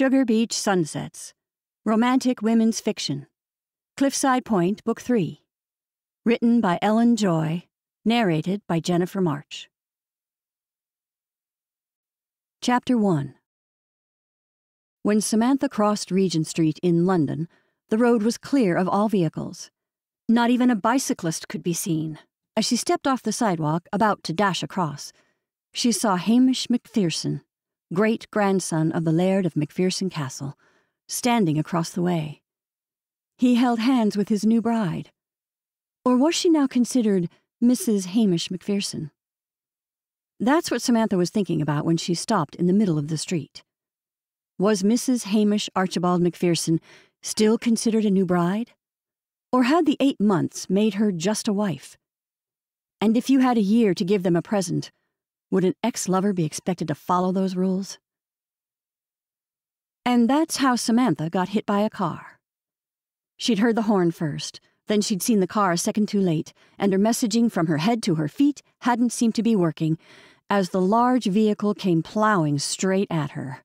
Sugar Beach Sunsets, Romantic Women's Fiction, Cliffside Point, Book 3. Written by Ellen Joy, narrated by Jennifer March. Chapter 1 When Samantha crossed Regent Street in London, the road was clear of all vehicles. Not even a bicyclist could be seen. As she stepped off the sidewalk, about to dash across, she saw Hamish Macpherson, great grandson of the Laird of Macpherson Castle, standing across the way. He held hands with his new bride. Or was she now considered Mrs. Hamish Macpherson? That's what Samantha was thinking about when she stopped in the middle of the street. Was Mrs. Hamish Archibald Macpherson still considered a new bride? Or had the eight months made her just a wife? And if you had a year to give them a present, would an ex lover be expected to follow those rules? And that's how Samantha got hit by a car. She'd heard the horn first, then she'd seen the car a second too late, and her messaging from her head to her feet hadn't seemed to be working as the large vehicle came plowing straight at her.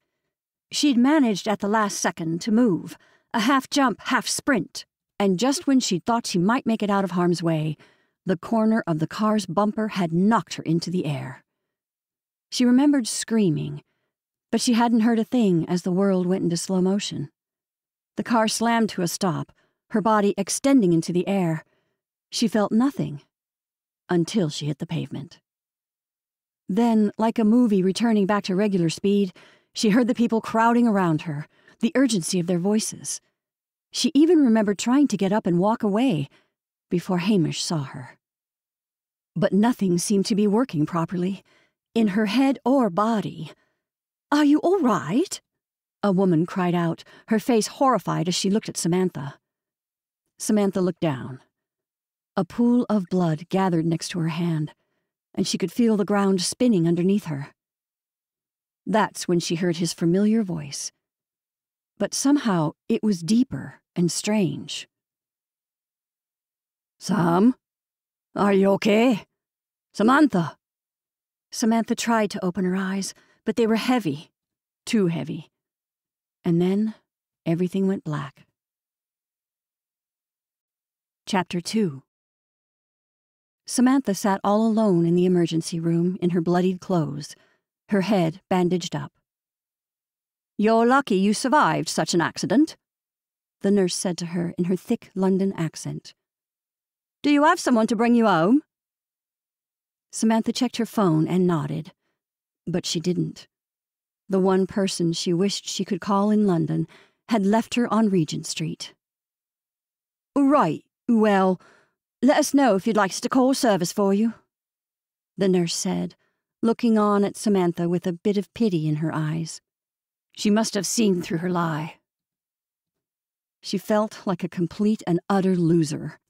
She'd managed at the last second to move, a half jump, half sprint, and just when she'd thought she might make it out of harm's way, the corner of the car's bumper had knocked her into the air. She remembered screaming, but she hadn't heard a thing as the world went into slow motion. The car slammed to a stop, her body extending into the air. She felt nothing until she hit the pavement. Then, like a movie returning back to regular speed, she heard the people crowding around her, the urgency of their voices. She even remembered trying to get up and walk away before Hamish saw her. But nothing seemed to be working properly, in her head or body. Are you all right? A woman cried out, her face horrified as she looked at Samantha. Samantha looked down. A pool of blood gathered next to her hand, and she could feel the ground spinning underneath her. That's when she heard his familiar voice. But somehow it was deeper and strange. Sam? Are you okay? Samantha? Samantha tried to open her eyes, but they were heavy, too heavy. And then everything went black. Chapter 2 Samantha sat all alone in the emergency room in her bloodied clothes, her head bandaged up. You're lucky you survived such an accident, the nurse said to her in her thick London accent. Do you have someone to bring you home? Samantha checked her phone and nodded, but she didn't. The one person she wished she could call in London had left her on Regent Street. Right, well, let us know if you'd like us to call service for you, the nurse said, looking on at Samantha with a bit of pity in her eyes. She must have seen through her lie. She felt like a complete and utter loser.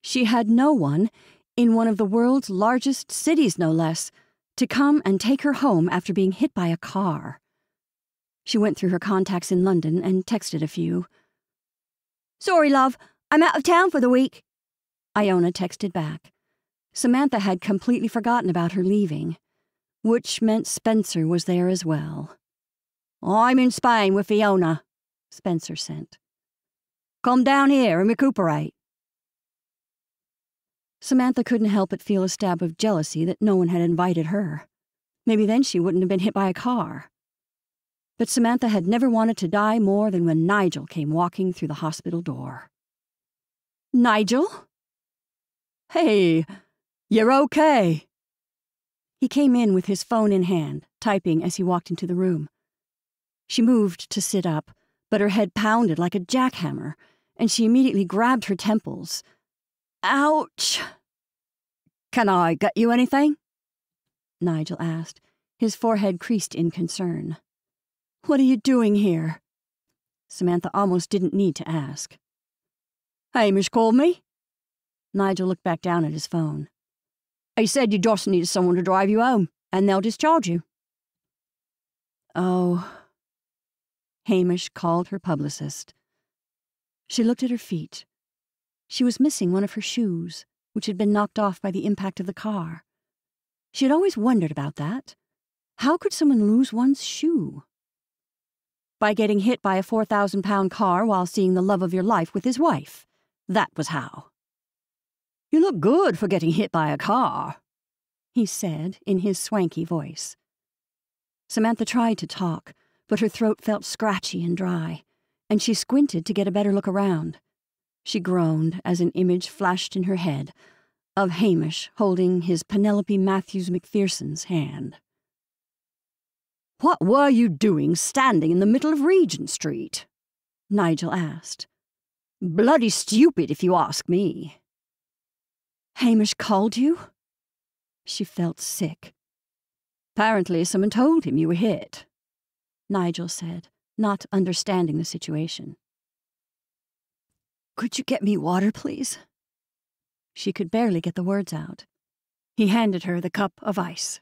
She had no one in one of the world's largest cities, no less, to come and take her home after being hit by a car. She went through her contacts in London and texted a few. Sorry, love, I'm out of town for the week. Iona texted back. Samantha had completely forgotten about her leaving, which meant Spencer was there as well. I'm in Spain with Fiona, Spencer sent. Come down here and recuperate. Samantha couldn't help but feel a stab of jealousy that no one had invited her. Maybe then she wouldn't have been hit by a car. But Samantha had never wanted to die more than when Nigel came walking through the hospital door. Nigel? Hey, you're okay. He came in with his phone in hand, typing as he walked into the room. She moved to sit up, but her head pounded like a jackhammer, and she immediately grabbed her temples. Ouch! Can I get you anything? Nigel asked, his forehead creased in concern. What are you doing here? Samantha almost didn't need to ask. Hamish called me. Nigel looked back down at his phone. He said you just needed someone to drive you home, and they'll discharge you. Oh. Hamish called her publicist. She looked at her feet. She was missing one of her shoes, which had been knocked off by the impact of the car. She had always wondered about that. How could someone lose one's shoe? by getting hit by a 4,000 pound car while seeing the love of your life with his wife. That was how. You look good for getting hit by a car, he said in his swanky voice. Samantha tried to talk, but her throat felt scratchy and dry, and she squinted to get a better look around. She groaned as an image flashed in her head of Hamish holding his Penelope Matthews McPherson's hand. What were you doing standing in the middle of Regent Street? Nigel asked. Bloody stupid, if you ask me. Hamish called you? She felt sick. Apparently, someone told him you were hit, Nigel said, not understanding the situation. Could you get me water, please? She could barely get the words out. He handed her the cup of ice.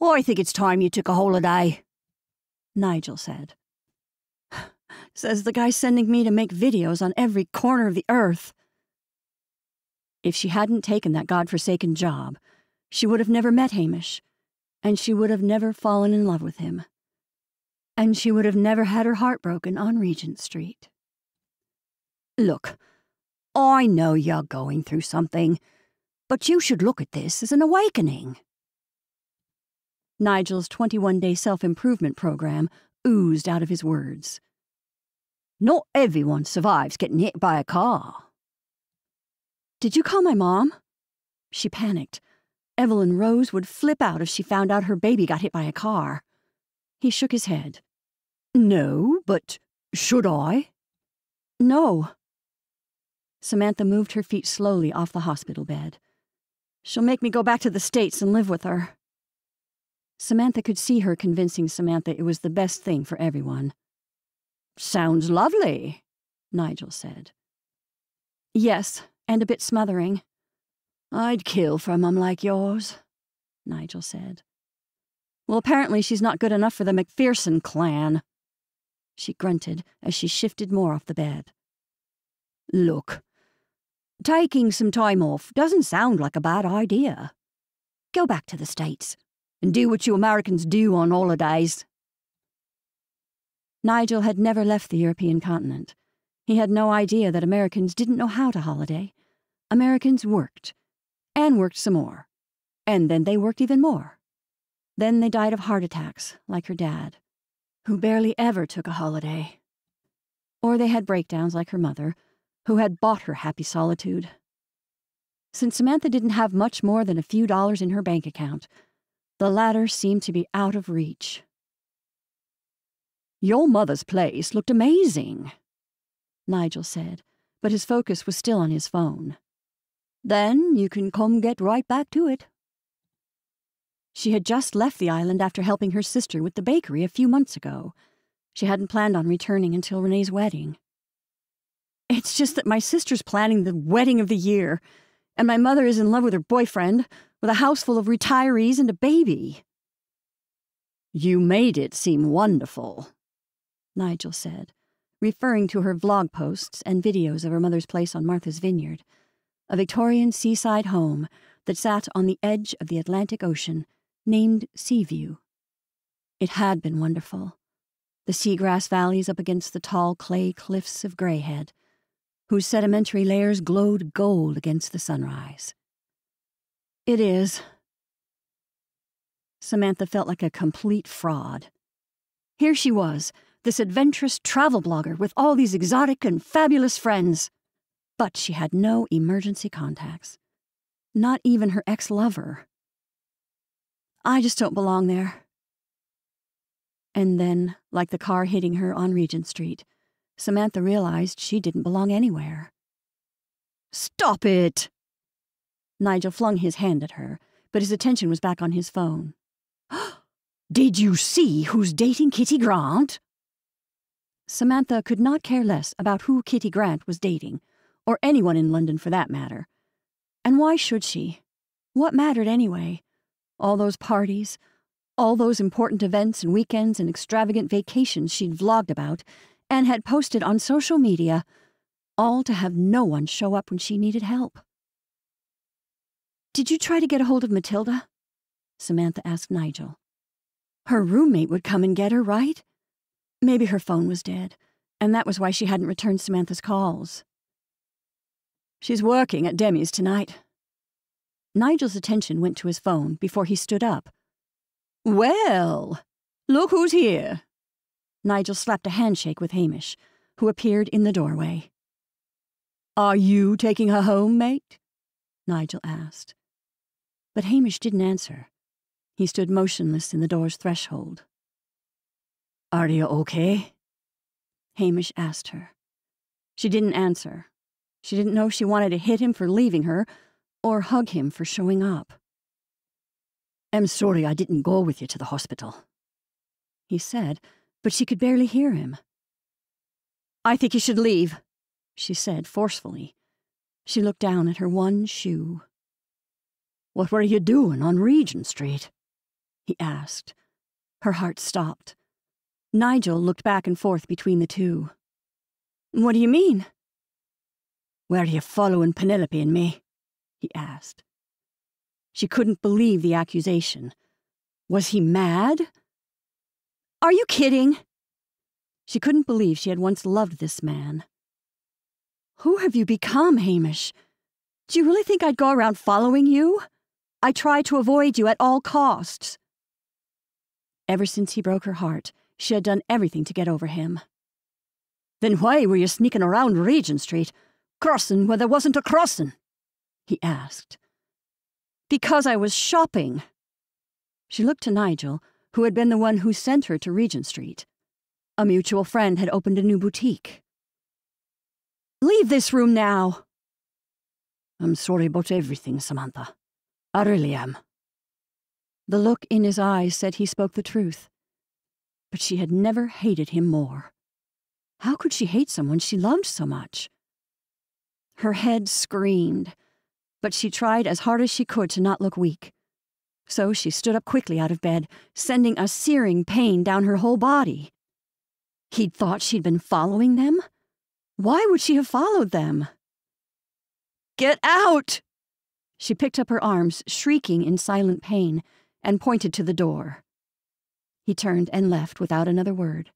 I think it's time you took a holiday, Nigel said. Says the guy sending me to make videos on every corner of the earth. If she hadn't taken that god-forsaken job, she would have never met Hamish, and she would have never fallen in love with him. And she would have never had her heart broken on Regent Street. Look, I know you're going through something, but you should look at this as an awakening. Nigel's 21 day self improvement program oozed out of his words. Not everyone survives getting hit by a car. Did you call my mom? She panicked. Evelyn Rose would flip out if she found out her baby got hit by a car. He shook his head. No, but should I? No. Samantha moved her feet slowly off the hospital bed. She'll make me go back to the States and live with her. Samantha could see her convincing Samantha it was the best thing for everyone. Sounds lovely, Nigel said. Yes, and a bit smothering. I'd kill for a mum like yours, Nigel said. Well, apparently she's not good enough for the McPherson clan. She grunted as she shifted more off the bed. Look, taking some time off doesn't sound like a bad idea. Go back to the States and do what you Americans do on holidays. Nigel had never left the European continent. He had no idea that Americans didn't know how to holiday. Americans worked, and worked some more, and then they worked even more. Then they died of heart attacks, like her dad, who barely ever took a holiday. Or they had breakdowns like her mother, who had bought her happy solitude. Since Samantha didn't have much more than a few dollars in her bank account, the latter seemed to be out of reach. Your mother's place looked amazing, Nigel said, but his focus was still on his phone. Then you can come get right back to it. She had just left the island after helping her sister with the bakery a few months ago. She hadn't planned on returning until Renee's wedding. It's just that my sister's planning the wedding of the year, and my mother is in love with her boyfriend, with a house full of retirees and a baby. You made it seem wonderful, Nigel said, referring to her vlog posts and videos of her mother's place on Martha's Vineyard, a Victorian seaside home that sat on the edge of the Atlantic Ocean, named Seaview. It had been wonderful. The seagrass valleys up against the tall clay cliffs of Greyhead, whose sedimentary layers glowed gold against the sunrise. It is. Samantha felt like a complete fraud. Here she was, this adventurous travel blogger with all these exotic and fabulous friends. But she had no emergency contacts. Not even her ex lover. I just don't belong there. And then, like the car hitting her on Regent Street, Samantha realized she didn't belong anywhere. Stop it! Nigel flung his hand at her, but his attention was back on his phone. Did you see who's dating Kitty Grant? Samantha could not care less about who Kitty Grant was dating, or anyone in London for that matter. And why should she? What mattered anyway? All those parties, all those important events and weekends and extravagant vacations she'd vlogged about and had posted on social media, all to have no one show up when she needed help. Did you try to get a hold of Matilda? Samantha asked Nigel. Her roommate would come and get her, right? Maybe her phone was dead, and that was why she hadn't returned Samantha's calls. She's working at Demi's tonight. Nigel's attention went to his phone before he stood up. Well, look who's here. Nigel slapped a handshake with Hamish, who appeared in the doorway. Are you taking her home, mate? Nigel asked. But Hamish didn't answer. He stood motionless in the door's threshold. Are you okay? Hamish asked her. She didn't answer. She didn't know she wanted to hit him for leaving her or hug him for showing up. I'm sorry I didn't go with you to the hospital, he said, but she could barely hear him. I think you should leave, she said forcefully. She looked down at her one shoe. What were you doing on Regent Street? he asked. Her heart stopped. Nigel looked back and forth between the two. What do you mean? Where are you following Penelope and me? he asked. She couldn't believe the accusation. Was he mad? Are you kidding? She couldn't believe she had once loved this man. Who have you become, Hamish? Do you really think I'd go around following you? I try to avoid you at all costs. Ever since he broke her heart, she had done everything to get over him. Then why were you sneaking around Regent Street, crossing where there wasn't a crossing? he asked. Because I was shopping. She looked to Nigel, who had been the one who sent her to Regent Street. A mutual friend had opened a new boutique. Leave this room now. I'm sorry about everything, Samantha. I really am. The look in his eyes said he spoke the truth. But she had never hated him more. How could she hate someone she loved so much? Her head screamed but she tried as hard as she could to not look weak. So she stood up quickly out of bed, sending a searing pain down her whole body. He'd thought she'd been following them? Why would she have followed them? Get out! She picked up her arms, shrieking in silent pain, and pointed to the door. He turned and left without another word,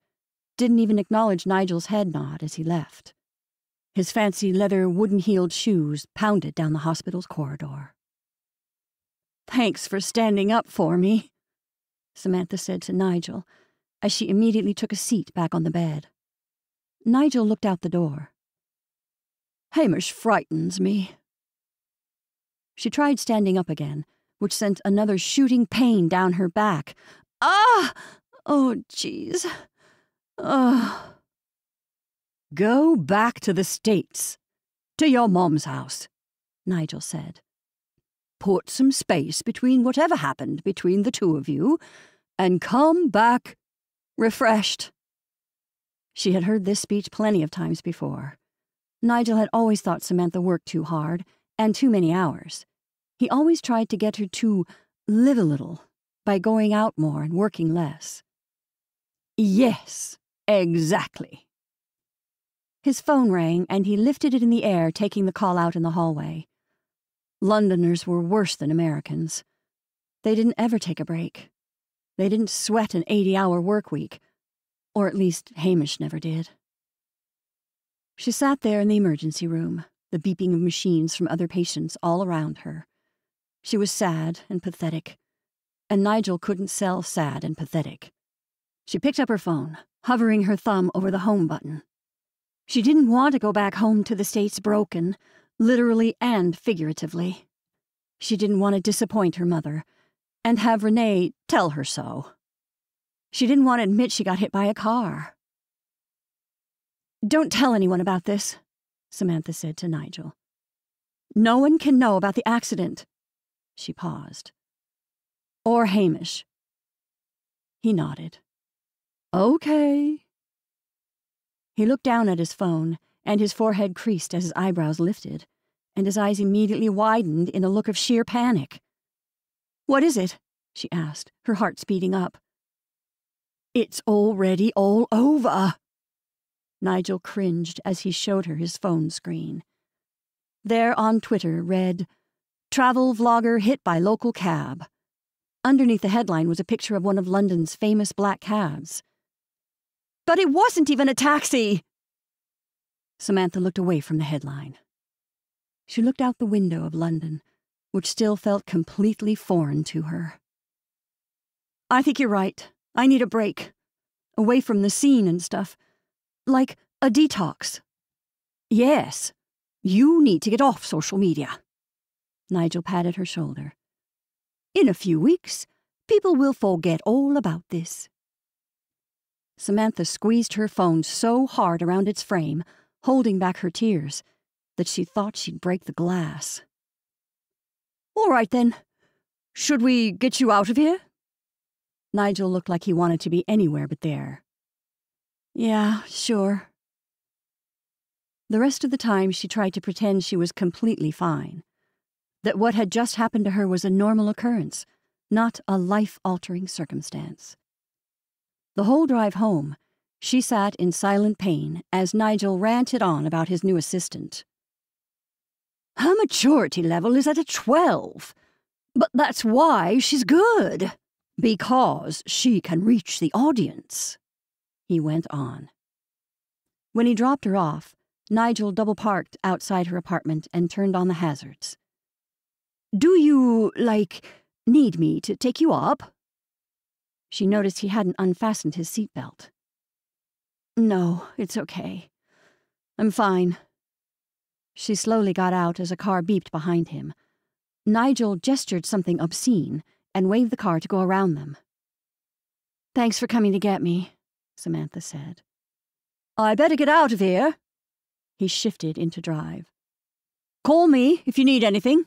didn't even acknowledge Nigel's head nod as he left. His fancy leather wooden heeled shoes pounded down the hospital's corridor. Thanks for standing up for me, Samantha said to Nigel as she immediately took a seat back on the bed. Nigel looked out the door. Hamish frightens me. She tried standing up again, which sent another shooting pain down her back. Ah! Oh, jeez. Ugh. Go back to the States, to your mom's house, Nigel said. Put some space between whatever happened between the two of you, and come back refreshed. She had heard this speech plenty of times before. Nigel had always thought Samantha worked too hard and too many hours. He always tried to get her to live a little by going out more and working less. Yes, exactly. His phone rang, and he lifted it in the air, taking the call out in the hallway. Londoners were worse than Americans. They didn't ever take a break. They didn't sweat an 80 hour work week, or at least Hamish never did. She sat there in the emergency room, the beeping of machines from other patients all around her. She was sad and pathetic, and Nigel couldn't sell sad and pathetic. She picked up her phone, hovering her thumb over the home button. She didn't want to go back home to the States broken, literally and figuratively. She didn't want to disappoint her mother and have Renee tell her so. She didn't want to admit she got hit by a car. Don't tell anyone about this, Samantha said to Nigel. No one can know about the accident. She paused. Or Hamish. He nodded. Okay. He looked down at his phone, and his forehead creased as his eyebrows lifted, and his eyes immediately widened in a look of sheer panic. What is it? she asked, her heart speeding up. It's already all over. Nigel cringed as he showed her his phone screen. There on Twitter read, Travel vlogger hit by local cab. Underneath the headline was a picture of one of London's famous black cabs. But it wasn't even a taxi! Samantha looked away from the headline. She looked out the window of London, which still felt completely foreign to her. I think you're right. I need a break. Away from the scene and stuff. Like a detox. Yes, you need to get off social media. Nigel patted her shoulder. In a few weeks, people will forget all about this. Samantha squeezed her phone so hard around its frame, holding back her tears, that she thought she'd break the glass. All right then. Should we get you out of here? Nigel looked like he wanted to be anywhere but there. Yeah, sure. The rest of the time, she tried to pretend she was completely fine. That what had just happened to her was a normal occurrence, not a life altering circumstance. The whole drive home, she sat in silent pain as Nigel ranted on about his new assistant. Her maturity level is at a 12. But that's why she's good. Because she can reach the audience. He went on. When he dropped her off, Nigel double parked outside her apartment and turned on the hazards. Do you, like, need me to take you up? She noticed he hadn't unfastened his seatbelt. No, it's okay. I'm fine. She slowly got out as a car beeped behind him. Nigel gestured something obscene and waved the car to go around them. Thanks for coming to get me, Samantha said. I better get out of here. He shifted into drive. Call me if you need anything.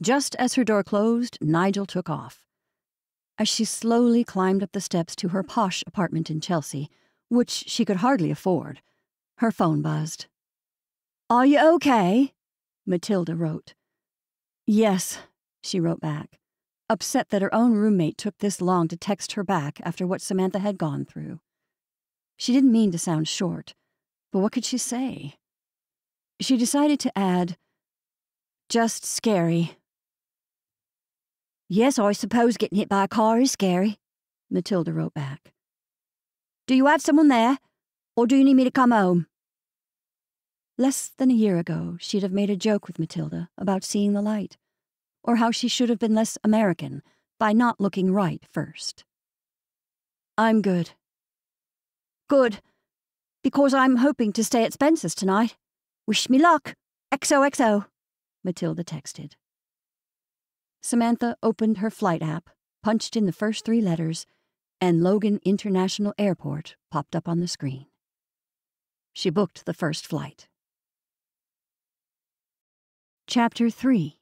Just as her door closed, Nigel took off. As she slowly climbed up the steps to her posh apartment in Chelsea, which she could hardly afford, her phone buzzed. Are you okay? Matilda wrote. Yes, she wrote back, upset that her own roommate took this long to text her back after what Samantha had gone through. She didn't mean to sound short, but what could she say? She decided to add, just scary. Yes, I suppose getting hit by a car is scary, Matilda wrote back. Do you have someone there, or do you need me to come home? Less than a year ago, she'd have made a joke with Matilda about seeing the light, or how she should have been less American by not looking right first. I'm good. Good, because I'm hoping to stay at Spencer's tonight. Wish me luck. XOXO, Matilda texted. Samantha opened her flight app, punched in the first three letters, and Logan International Airport popped up on the screen. She booked the first flight. Chapter 3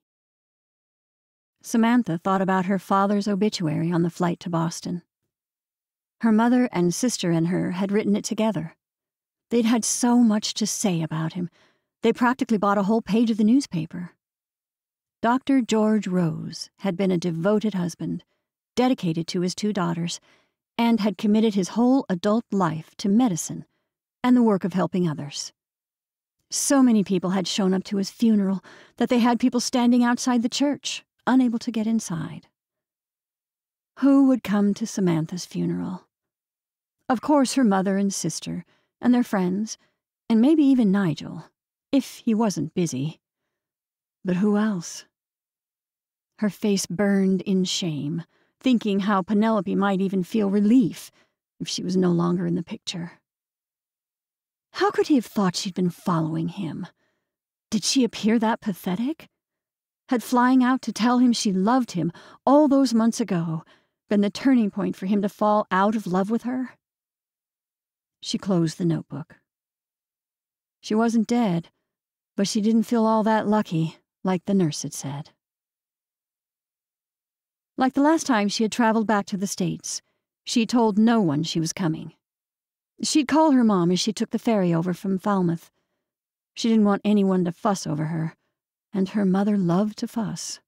Samantha thought about her father's obituary on the flight to Boston. Her mother and sister and her had written it together. They'd had so much to say about him, they practically bought a whole page of the newspaper. Dr. George Rose had been a devoted husband, dedicated to his two daughters, and had committed his whole adult life to medicine and the work of helping others. So many people had shown up to his funeral that they had people standing outside the church, unable to get inside. Who would come to Samantha's funeral? Of course, her mother and sister, and their friends, and maybe even Nigel, if he wasn't busy. But who else? Her face burned in shame, thinking how Penelope might even feel relief if she was no longer in the picture. How could he have thought she'd been following him? Did she appear that pathetic? Had flying out to tell him she loved him all those months ago been the turning point for him to fall out of love with her? She closed the notebook. She wasn't dead, but she didn't feel all that lucky, like the nurse had said. Like the last time she had traveled back to the States, she told no one she was coming. She'd call her mom as she took the ferry over from Falmouth. She didn't want anyone to fuss over her, and her mother loved to fuss.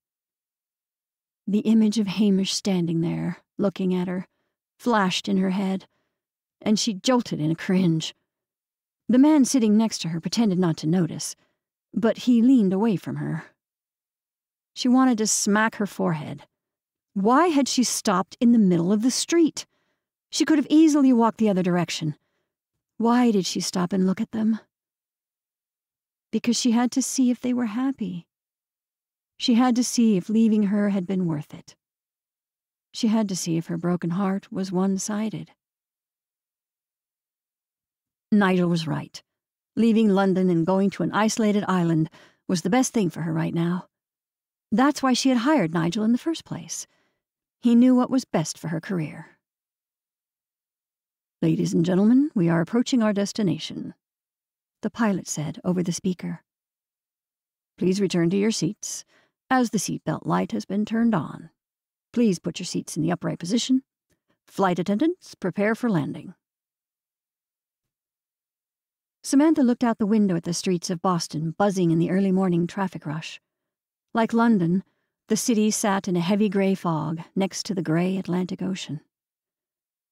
The image of Hamish standing there, looking at her, flashed in her head, and she jolted in a cringe. The man sitting next to her pretended not to notice, but he leaned away from her. She wanted to smack her forehead. Why had she stopped in the middle of the street? She could have easily walked the other direction. Why did she stop and look at them? Because she had to see if they were happy. She had to see if leaving her had been worth it. She had to see if her broken heart was one sided. Nigel was right. Leaving London and going to an isolated island was the best thing for her right now. That's why she had hired Nigel in the first place. He knew what was best for her career. Ladies and gentlemen, we are approaching our destination, the pilot said over the speaker. Please return to your seats, as the seatbelt light has been turned on. Please put your seats in the upright position. Flight attendants, prepare for landing. Samantha looked out the window at the streets of Boston buzzing in the early morning traffic rush. Like London, the city sat in a heavy gray fog next to the gray Atlantic Ocean.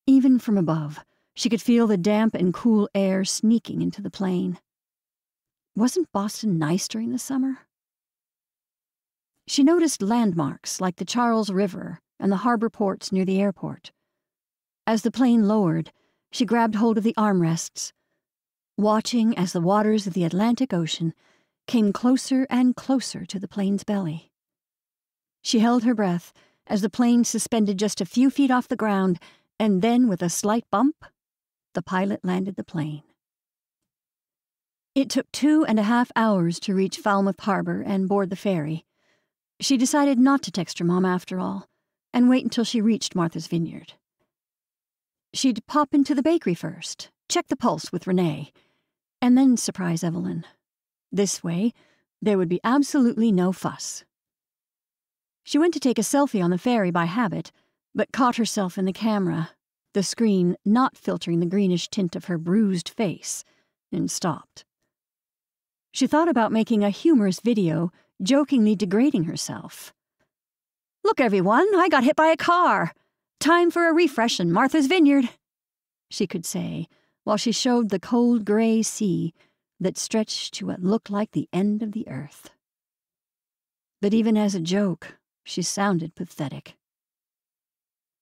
Even from above, she could feel the damp and cool air sneaking into the plane. Wasn't Boston nice during the summer? She noticed landmarks like the Charles River and the harbor ports near the airport. As the plane lowered, she grabbed hold of the armrests, watching as the waters of the Atlantic Ocean came closer and closer to the plane's belly. She held her breath as the plane suspended just a few feet off the ground, and then, with a slight bump, the pilot landed the plane. It took two and a half hours to reach Falmouth Harbor and board the ferry. She decided not to text her mom after all, and wait until she reached Martha's Vineyard. She'd pop into the bakery first, check the pulse with Renee, and then surprise Evelyn. This way, there would be absolutely no fuss. She went to take a selfie on the ferry by habit, but caught herself in the camera, the screen not filtering the greenish tint of her bruised face, and stopped. She thought about making a humorous video, jokingly degrading herself. Look, everyone, I got hit by a car. Time for a refresh in Martha's Vineyard, she could say, while she showed the cold gray sea that stretched to what looked like the end of the earth. But even as a joke, she sounded pathetic.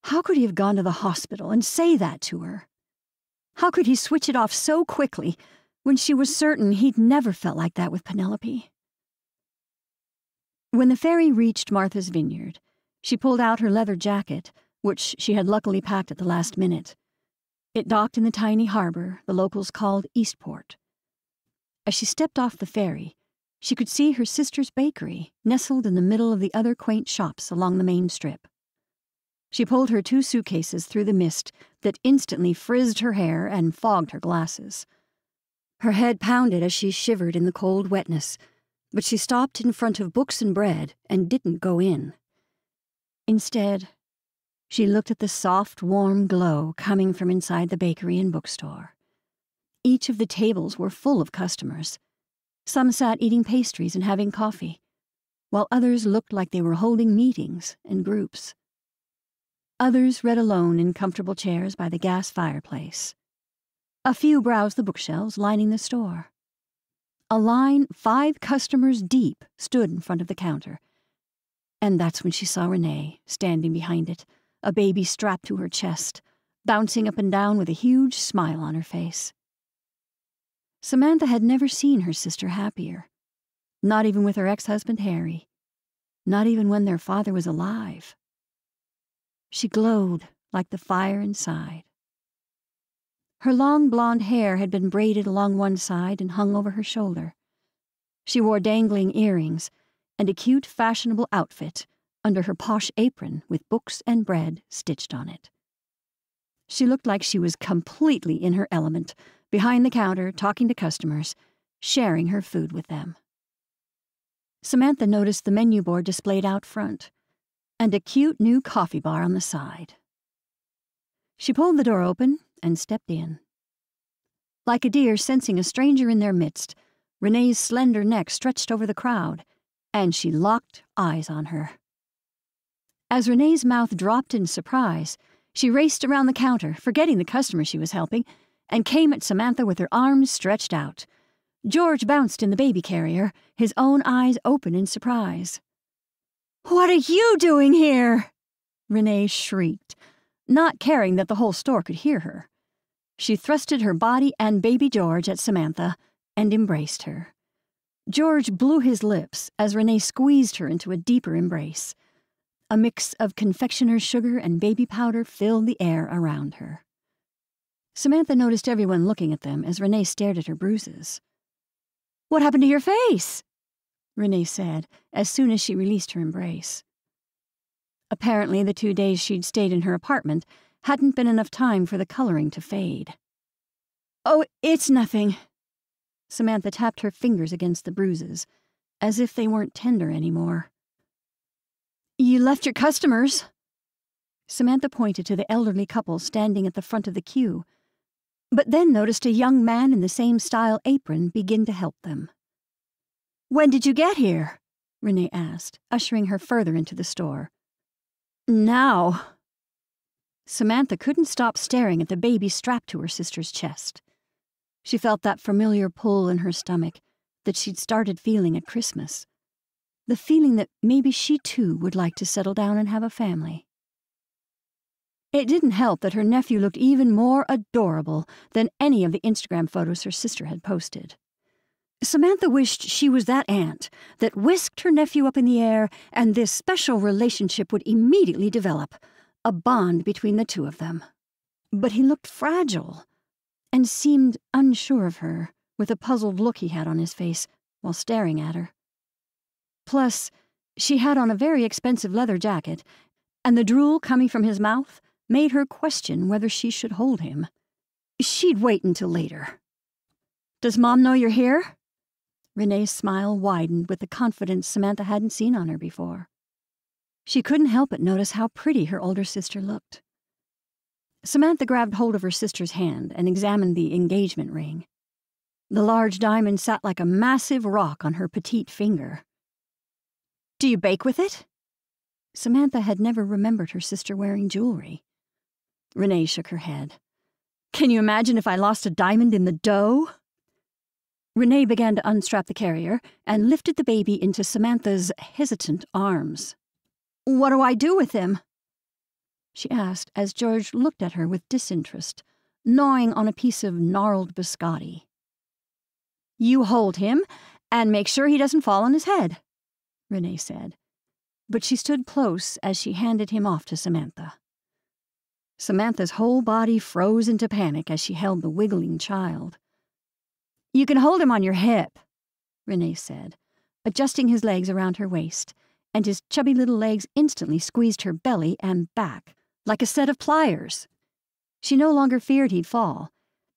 How could he have gone to the hospital and say that to her? How could he switch it off so quickly when she was certain he'd never felt like that with Penelope? When the ferry reached Martha's Vineyard, she pulled out her leather jacket, which she had luckily packed at the last minute. It docked in the tiny harbor the locals called Eastport. As she stepped off the ferry, she could see her sister's bakery nestled in the middle of the other quaint shops along the main strip. She pulled her two suitcases through the mist that instantly frizzed her hair and fogged her glasses. Her head pounded as she shivered in the cold wetness, but she stopped in front of Books and Bread and didn't go in. Instead, she looked at the soft, warm glow coming from inside the bakery and bookstore. Each of the tables were full of customers, some sat eating pastries and having coffee, while others looked like they were holding meetings in groups. Others read alone in comfortable chairs by the gas fireplace. A few browsed the bookshelves lining the store. A line five customers deep stood in front of the counter. And that's when she saw Renee standing behind it, a baby strapped to her chest, bouncing up and down with a huge smile on her face. Samantha had never seen her sister happier. Not even with her ex husband Harry. Not even when their father was alive. She glowed like the fire inside. Her long blonde hair had been braided along one side and hung over her shoulder. She wore dangling earrings and a cute, fashionable outfit under her posh apron with books and bread stitched on it. She looked like she was completely in her element behind the counter, talking to customers, sharing her food with them. Samantha noticed the menu board displayed out front and a cute new coffee bar on the side. She pulled the door open and stepped in. Like a deer sensing a stranger in their midst, Renee's slender neck stretched over the crowd, and she locked eyes on her. As Renee's mouth dropped in surprise, she raced around the counter, forgetting the customer she was helping, and came at Samantha with her arms stretched out. George bounced in the baby carrier, his own eyes open in surprise. What are you doing here? Renee shrieked, not caring that the whole store could hear her. She thrusted her body and baby George at Samantha and embraced her. George blew his lips as Renee squeezed her into a deeper embrace. A mix of confectioner's sugar and baby powder filled the air around her. Samantha noticed everyone looking at them as Renee stared at her bruises. What happened to your face? Renee said as soon as she released her embrace. Apparently, the two days she'd stayed in her apartment hadn't been enough time for the coloring to fade. Oh, it's nothing. Samantha tapped her fingers against the bruises, as if they weren't tender anymore. You left your customers. Samantha pointed to the elderly couple standing at the front of the queue but then noticed a young man in the same style apron begin to help them. When did you get here? Renee asked, ushering her further into the store. Now. Samantha couldn't stop staring at the baby strapped to her sister's chest. She felt that familiar pull in her stomach that she'd started feeling at Christmas. The feeling that maybe she too would like to settle down and have a family. It didn't help that her nephew looked even more adorable than any of the Instagram photos her sister had posted. Samantha wished she was that aunt that whisked her nephew up in the air and this special relationship would immediately develop, a bond between the two of them. But he looked fragile and seemed unsure of her, with a puzzled look he had on his face while staring at her. Plus, she had on a very expensive leather jacket, and the drool coming from his mouth made her question whether she should hold him. She'd wait until later. Does Mom know you're here? Renee's smile widened with the confidence Samantha hadn't seen on her before. She couldn't help but notice how pretty her older sister looked. Samantha grabbed hold of her sister's hand and examined the engagement ring. The large diamond sat like a massive rock on her petite finger. Do you bake with it? Samantha had never remembered her sister wearing jewelry. Renee shook her head. Can you imagine if I lost a diamond in the dough? Renee began to unstrap the carrier and lifted the baby into Samantha's hesitant arms. What do I do with him? She asked as George looked at her with disinterest, gnawing on a piece of gnarled biscotti. You hold him and make sure he doesn't fall on his head, Renee said, but she stood close as she handed him off to Samantha. Samantha's whole body froze into panic as she held the wiggling child. You can hold him on your hip, Renee said, adjusting his legs around her waist, and his chubby little legs instantly squeezed her belly and back, like a set of pliers. She no longer feared he'd fall.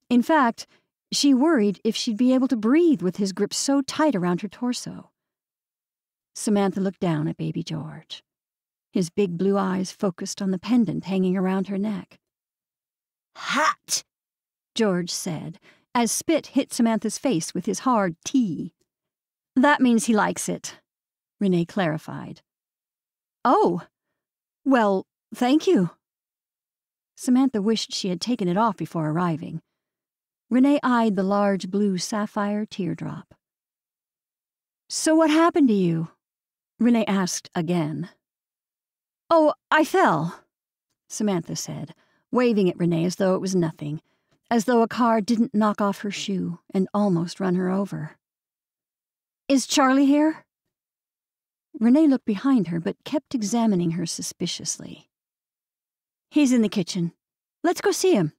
In fact, she worried if she'd be able to breathe with his grip so tight around her torso. Samantha looked down at baby George his big blue eyes focused on the pendant hanging around her neck. Hat! George said, as Spit hit Samantha's face with his hard T. That means he likes it, Renee clarified. Oh, well, thank you. Samantha wished she had taken it off before arriving. Renee eyed the large blue sapphire teardrop. So what happened to you? Renee asked again. Oh, I fell, Samantha said, waving at Renee as though it was nothing, as though a car didn't knock off her shoe and almost run her over. Is Charlie here? Renee looked behind her but kept examining her suspiciously. He's in the kitchen. Let's go see him.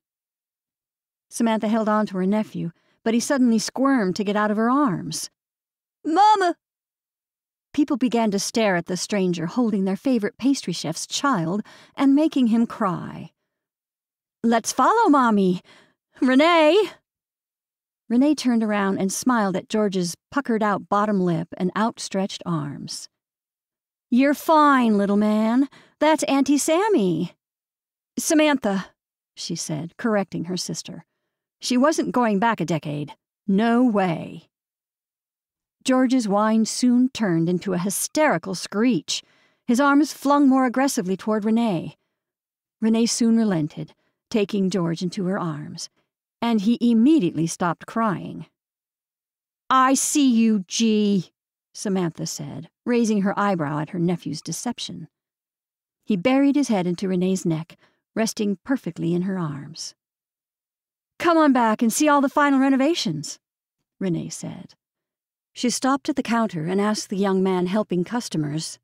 Samantha held on to her nephew, but he suddenly squirmed to get out of her arms. Mama! People began to stare at the stranger holding their favorite pastry chef's child and making him cry. Let's follow, Mommy! Renee! Renee turned around and smiled at George's puckered out bottom lip and outstretched arms. You're fine, little man. That's Auntie Sammy. Samantha, she said, correcting her sister. She wasn't going back a decade. No way. George's whine soon turned into a hysterical screech, his arms flung more aggressively toward Renee. Renee soon relented, taking George into her arms, and he immediately stopped crying. I see you, G, Samantha said, raising her eyebrow at her nephew's deception. He buried his head into Renee's neck, resting perfectly in her arms. Come on back and see all the final renovations, Renee said. She stopped at the counter and asked the young man helping customers,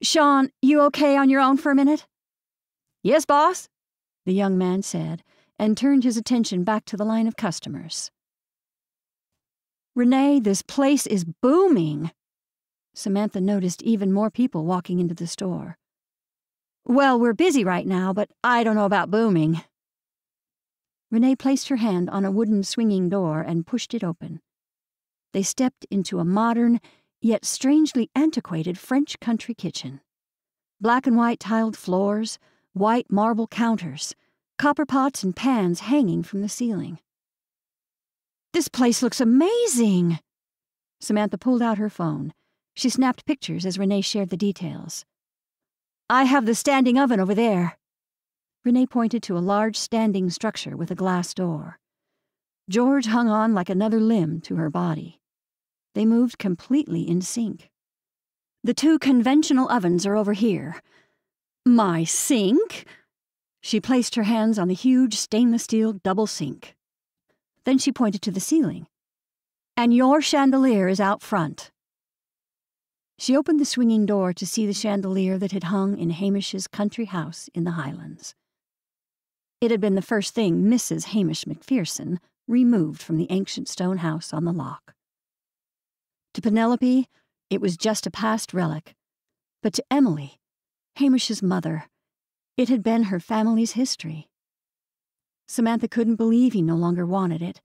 Sean, you okay on your own for a minute? Yes, boss, the young man said, and turned his attention back to the line of customers. Renee, this place is booming. Samantha noticed even more people walking into the store. Well, we're busy right now, but I don't know about booming. Renee placed her hand on a wooden swinging door and pushed it open. They stepped into a modern, yet strangely antiquated French country kitchen. Black and white tiled floors, white marble counters, copper pots and pans hanging from the ceiling. This place looks amazing! Samantha pulled out her phone. She snapped pictures as Renee shared the details. I have the standing oven over there. Renee pointed to a large standing structure with a glass door. George hung on like another limb to her body. They moved completely in sync. The two conventional ovens are over here. My sink? She placed her hands on the huge stainless steel double sink. Then she pointed to the ceiling. And your chandelier is out front. She opened the swinging door to see the chandelier that had hung in Hamish's country house in the Highlands. It had been the first thing Mrs. Hamish McPherson removed from the ancient stone house on the loch. To Penelope, it was just a past relic. But to Emily, Hamish's mother, it had been her family's history. Samantha couldn't believe he no longer wanted it,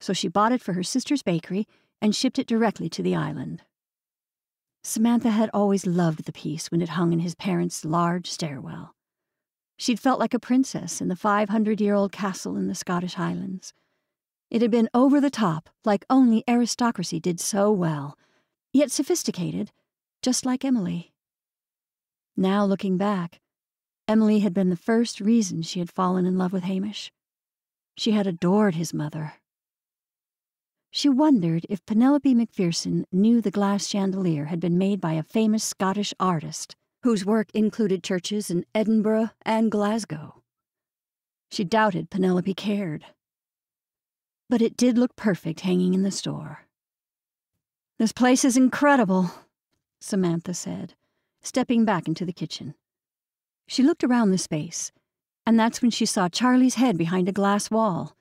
so she bought it for her sister's bakery and shipped it directly to the island. Samantha had always loved the piece when it hung in his parents' large stairwell. She'd felt like a princess in the 500 year old castle in the Scottish Highlands. It had been over the top, like only aristocracy did so well, yet sophisticated, just like Emily. Now, looking back, Emily had been the first reason she had fallen in love with Hamish. She had adored his mother. She wondered if Penelope McPherson knew the glass chandelier had been made by a famous Scottish artist whose work included churches in Edinburgh and Glasgow. She doubted Penelope cared but it did look perfect hanging in the store. This place is incredible, Samantha said, stepping back into the kitchen. She looked around the space, and that's when she saw Charlie's head behind a glass wall.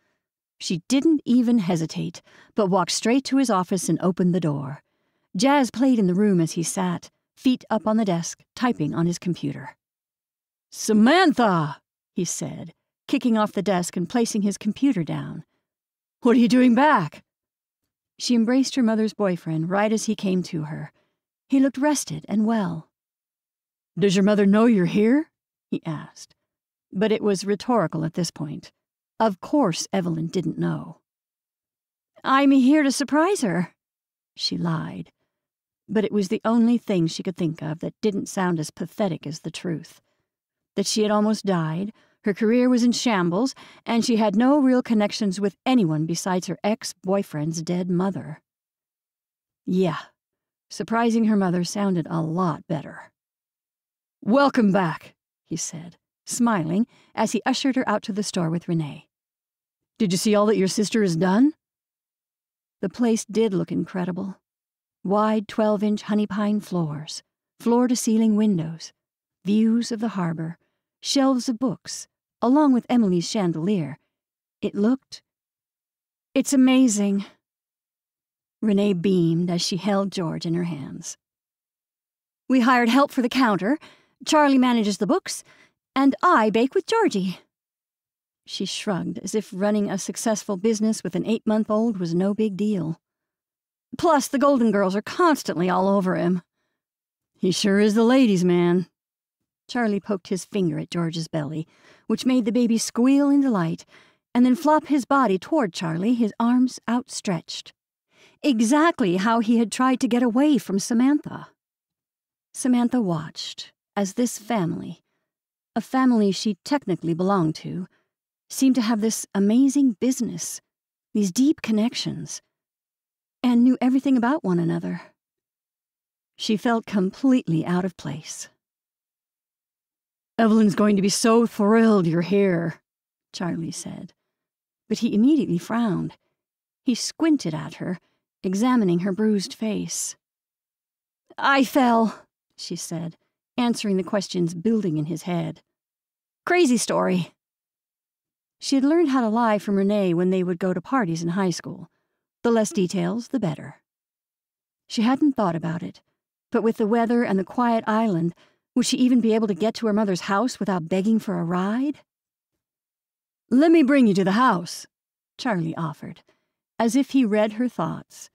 She didn't even hesitate, but walked straight to his office and opened the door. Jazz played in the room as he sat, feet up on the desk, typing on his computer. Samantha, he said, kicking off the desk and placing his computer down. What are you doing back? She embraced her mother's boyfriend right as he came to her. He looked rested and well. Does your mother know you're here? he asked. But it was rhetorical at this point. Of course, Evelyn didn't know. I'm here to surprise her, she lied. But it was the only thing she could think of that didn't sound as pathetic as the truth. That she had almost died, her career was in shambles, and she had no real connections with anyone besides her ex boyfriend's dead mother. Yeah, surprising her mother sounded a lot better. Welcome back, he said, smiling as he ushered her out to the store with Renee. Did you see all that your sister has done? The place did look incredible. Wide 12 inch honey pine floors, floor to ceiling windows, views of the harbor, shelves of books, along with Emily's chandelier. It looked. It's amazing. Renee beamed as she held George in her hands. We hired help for the counter, Charlie manages the books, and I bake with Georgie. She shrugged as if running a successful business with an eight month old was no big deal. Plus, the Golden Girls are constantly all over him. He sure is the ladies' man. Charlie poked his finger at George's belly, which made the baby squeal in delight, and then flop his body toward Charlie, his arms outstretched. Exactly how he had tried to get away from Samantha. Samantha watched as this family, a family she technically belonged to, seemed to have this amazing business, these deep connections, and knew everything about one another. She felt completely out of place. Evelyn's going to be so thrilled you're here, Charlie said. But he immediately frowned. He squinted at her, examining her bruised face. I fell, she said, answering the questions building in his head. Crazy story. She had learned how to lie from Renee when they would go to parties in high school. The less details, the better. She hadn't thought about it, but with the weather and the quiet island, would she even be able to get to her mother's house without begging for a ride? Let me bring you to the house, Charlie offered, as if he read her thoughts.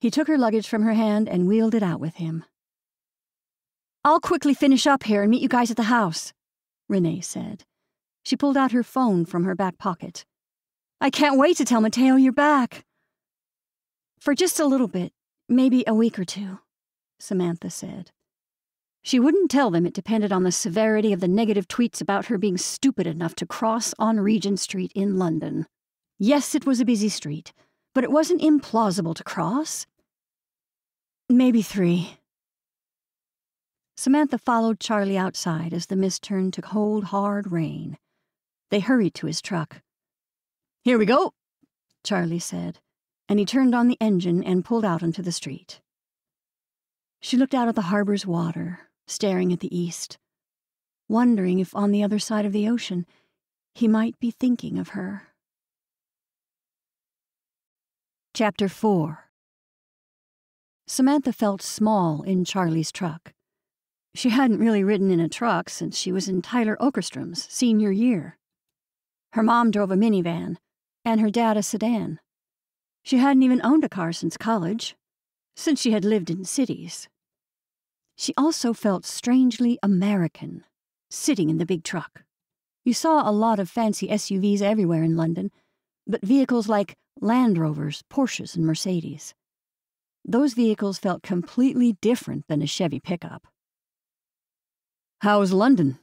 He took her luggage from her hand and wheeled it out with him. I'll quickly finish up here and meet you guys at the house, Renee said. She pulled out her phone from her back pocket. I can't wait to tell Mateo you're back. For just a little bit, maybe a week or two, Samantha said. She wouldn't tell them it depended on the severity of the negative tweets about her being stupid enough to cross on Regent Street in London. Yes, it was a busy street, but it wasn't implausible to cross. Maybe three. Samantha followed Charlie outside as the mist turned to cold, hard rain. They hurried to his truck. Here we go, Charlie said, and he turned on the engine and pulled out onto the street. She looked out at the harbor's water, staring at the east, wondering if on the other side of the ocean he might be thinking of her. Chapter 4 Samantha felt small in Charlie's truck. She hadn't really ridden in a truck since she was in Tyler Okerstrom's senior year. Her mom drove a minivan, and her dad a sedan. She hadn't even owned a car since college, since she had lived in cities. She also felt strangely American, sitting in the big truck. You saw a lot of fancy SUVs everywhere in London, but vehicles like Land Rovers, Porsches, and Mercedes. Those vehicles felt completely different than a Chevy pickup. How's London?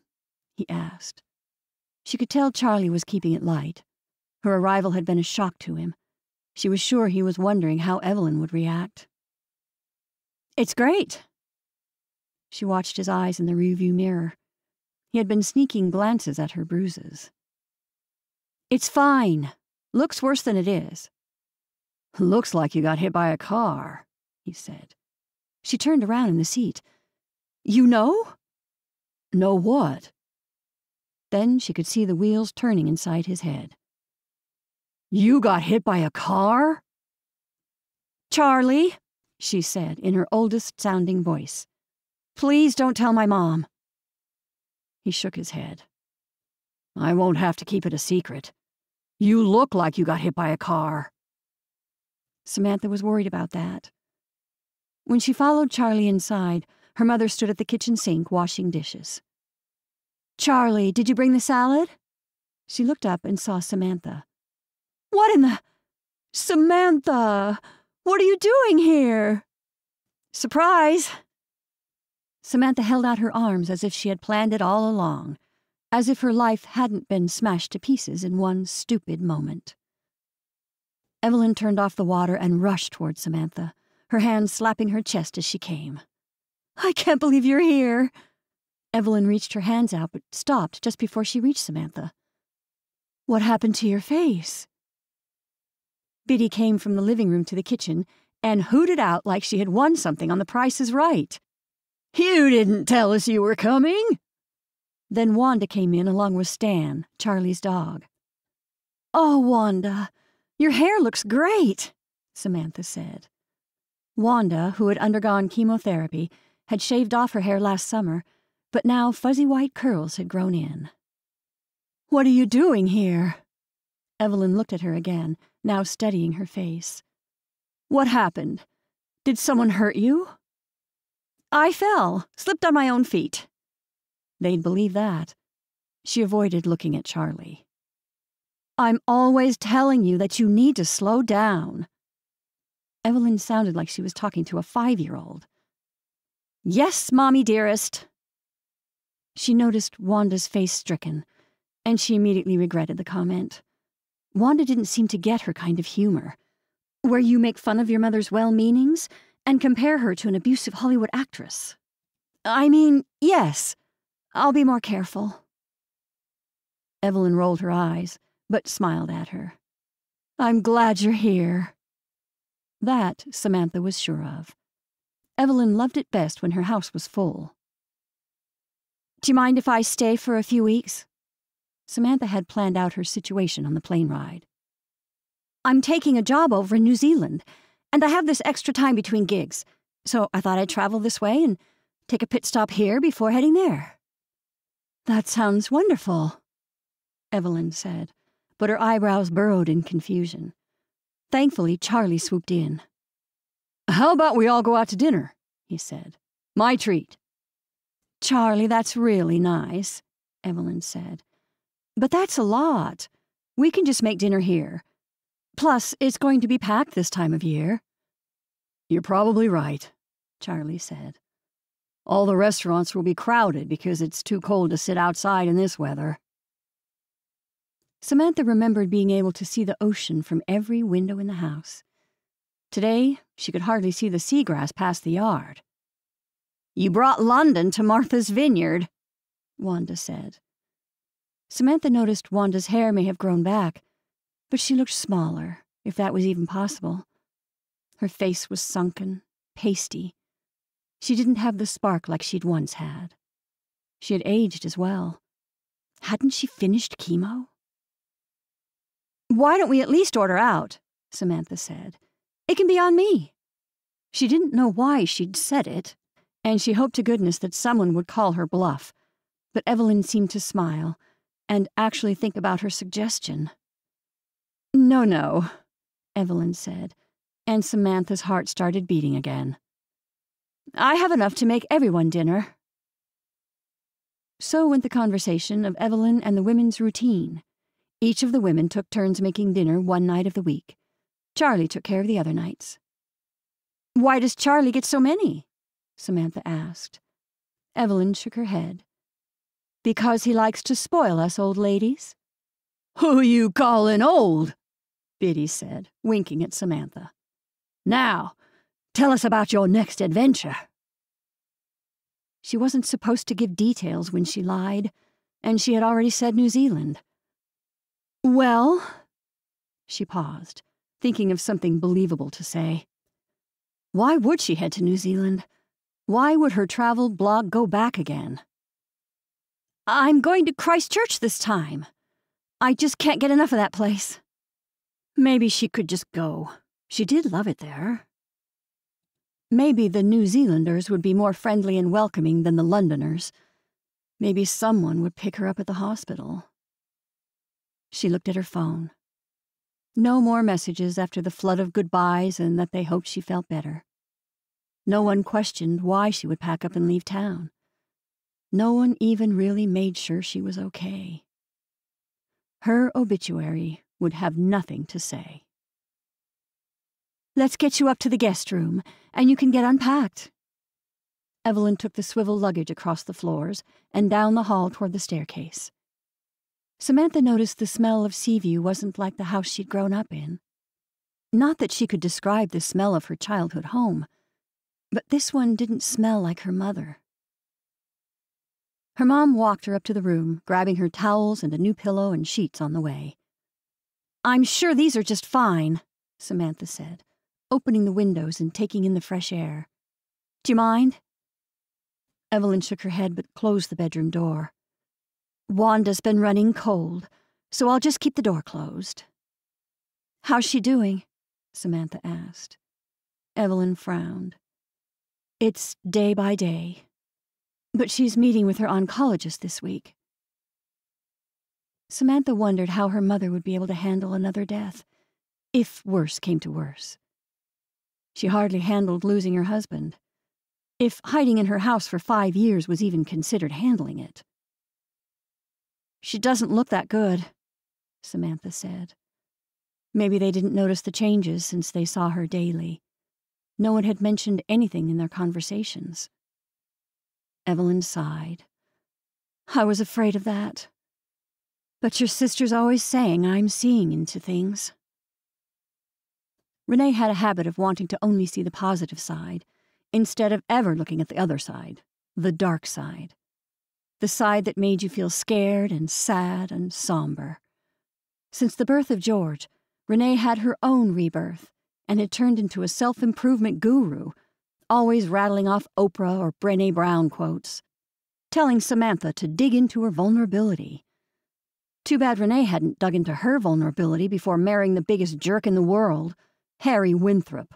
he asked. She could tell Charlie was keeping it light. Her arrival had been a shock to him. She was sure he was wondering how Evelyn would react. It's great. She watched his eyes in the rearview mirror. He had been sneaking glances at her bruises. It's fine. Looks worse than it is. Looks like you got hit by a car, he said. She turned around in the seat. You know? Know what? Then she could see the wheels turning inside his head. You got hit by a car? Charlie, she said in her oldest sounding voice. Please don't tell my mom. He shook his head. I won't have to keep it a secret. You look like you got hit by a car. Samantha was worried about that. When she followed Charlie inside, her mother stood at the kitchen sink washing dishes. Charlie, did you bring the salad? She looked up and saw Samantha. What in the. Samantha! What are you doing here? Surprise! Samantha held out her arms as if she had planned it all along, as if her life hadn't been smashed to pieces in one stupid moment. Evelyn turned off the water and rushed toward Samantha, her hands slapping her chest as she came. I can't believe you're here, Evelyn reached her hands out but stopped just before she reached Samantha. What happened to your face? Biddy came from the living room to the kitchen and hooted out like she had won something on the Price is Right. You didn't tell us you were coming. Then Wanda came in along with Stan, Charlie's dog. Oh, Wanda, your hair looks great, Samantha said. Wanda, who had undergone chemotherapy, had shaved off her hair last summer but now fuzzy white curls had grown in. What are you doing here? Evelyn looked at her again, now studying her face. What happened? Did someone hurt you? I fell, slipped on my own feet. They'd believe that. She avoided looking at Charlie. I'm always telling you that you need to slow down. Evelyn sounded like she was talking to a five year old. Yes, Mommy dearest, she noticed Wanda's face stricken, and she immediately regretted the comment. Wanda didn't seem to get her kind of humor, where you make fun of your mother's well meanings and compare her to an abusive Hollywood actress. I mean, yes, I'll be more careful. Evelyn rolled her eyes, but smiled at her. I'm glad you're here. That Samantha was sure of. Evelyn loved it best when her house was full. Do you mind if I stay for a few weeks? Samantha had planned out her situation on the plane ride. I'm taking a job over in New Zealand, and I have this extra time between gigs, so I thought I'd travel this way and take a pit stop here before heading there. That sounds wonderful, Evelyn said, but her eyebrows burrowed in confusion. Thankfully, Charlie swooped in. How about we all go out to dinner? he said. My treat. Charlie, that's really nice, Evelyn said. But that's a lot. We can just make dinner here. Plus, it's going to be packed this time of year. You're probably right, Charlie said. All the restaurants will be crowded because it's too cold to sit outside in this weather. Samantha remembered being able to see the ocean from every window in the house. Today, she could hardly see the seagrass past the yard. You brought London to Martha's Vineyard, Wanda said. Samantha noticed Wanda's hair may have grown back, but she looked smaller, if that was even possible. Her face was sunken, pasty. She didn't have the spark like she'd once had. She had aged as well. Hadn't she finished chemo? Why don't we at least order out? Samantha said. It can be on me. She didn't know why she'd said it, and she hoped to goodness that someone would call her bluff. But Evelyn seemed to smile and actually think about her suggestion. No, no, Evelyn said, and Samantha's heart started beating again. I have enough to make everyone dinner. So went the conversation of Evelyn and the women's routine. Each of the women took turns making dinner one night of the week. Charlie took care of the other nights. Why does Charlie get so many? Samantha asked. Evelyn shook her head. Because he likes to spoil us old ladies? Who you callin' old? Biddy said, winking at Samantha. Now, tell us about your next adventure. She wasn't supposed to give details when she lied, and she had already said New Zealand. Well, she paused, thinking of something believable to say. Why would she head to New Zealand? Why would her travel blog go back again? I'm going to Christchurch this time. I just can't get enough of that place. Maybe she could just go. She did love it there. Maybe the New Zealanders would be more friendly and welcoming than the Londoners. Maybe someone would pick her up at the hospital. She looked at her phone. No more messages after the flood of goodbyes and that they hoped she felt better. No one questioned why she would pack up and leave town. No one even really made sure she was okay. Her obituary would have nothing to say. Let's get you up to the guest room, and you can get unpacked. Evelyn took the swivel luggage across the floors and down the hall toward the staircase. Samantha noticed the smell of Seaview wasn't like the house she'd grown up in. Not that she could describe the smell of her childhood home, but this one didn't smell like her mother. Her mom walked her up to the room, grabbing her towels and a new pillow and sheets on the way. I'm sure these are just fine, Samantha said, opening the windows and taking in the fresh air. Do you mind? Evelyn shook her head but closed the bedroom door. Wanda's been running cold, so I'll just keep the door closed. How's she doing? Samantha asked. Evelyn frowned. It's day by day. But she's meeting with her oncologist this week. Samantha wondered how her mother would be able to handle another death, if worse came to worse. She hardly handled losing her husband. If hiding in her house for five years was even considered handling it. She doesn't look that good, Samantha said. Maybe they didn't notice the changes since they saw her daily. No one had mentioned anything in their conversations. Evelyn sighed. I was afraid of that. But your sister's always saying I'm seeing into things. Renee had a habit of wanting to only see the positive side, instead of ever looking at the other side, the dark side. the side that made you feel scared and sad and somber. Since the birth of George, Renee had her own rebirth and had turned into a self improvement guru, always rattling off Oprah or Brene Brown quotes, telling Samantha to dig into her vulnerability. Too bad Renee hadn't dug into her vulnerability before marrying the biggest jerk in the world, Harry Winthrop.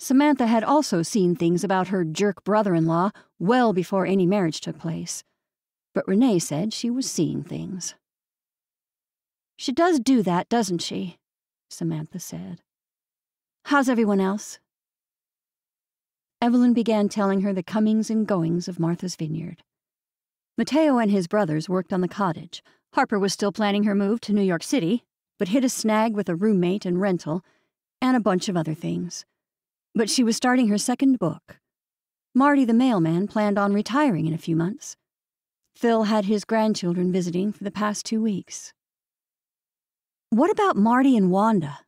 Samantha had also seen things about her jerk brother in law well before any marriage took place, but Renee said she was seeing things. She does do that, doesn't she? Samantha said. How's everyone else? Evelyn began telling her the comings and goings of Martha's Vineyard. Mateo and his brothers worked on the cottage. Harper was still planning her move to New York City, but hit a snag with a roommate and rental, and a bunch of other things. But she was starting her second book. Marty the mailman planned on retiring in a few months. Phil had his grandchildren visiting for the past two weeks. What about Marty and Wanda?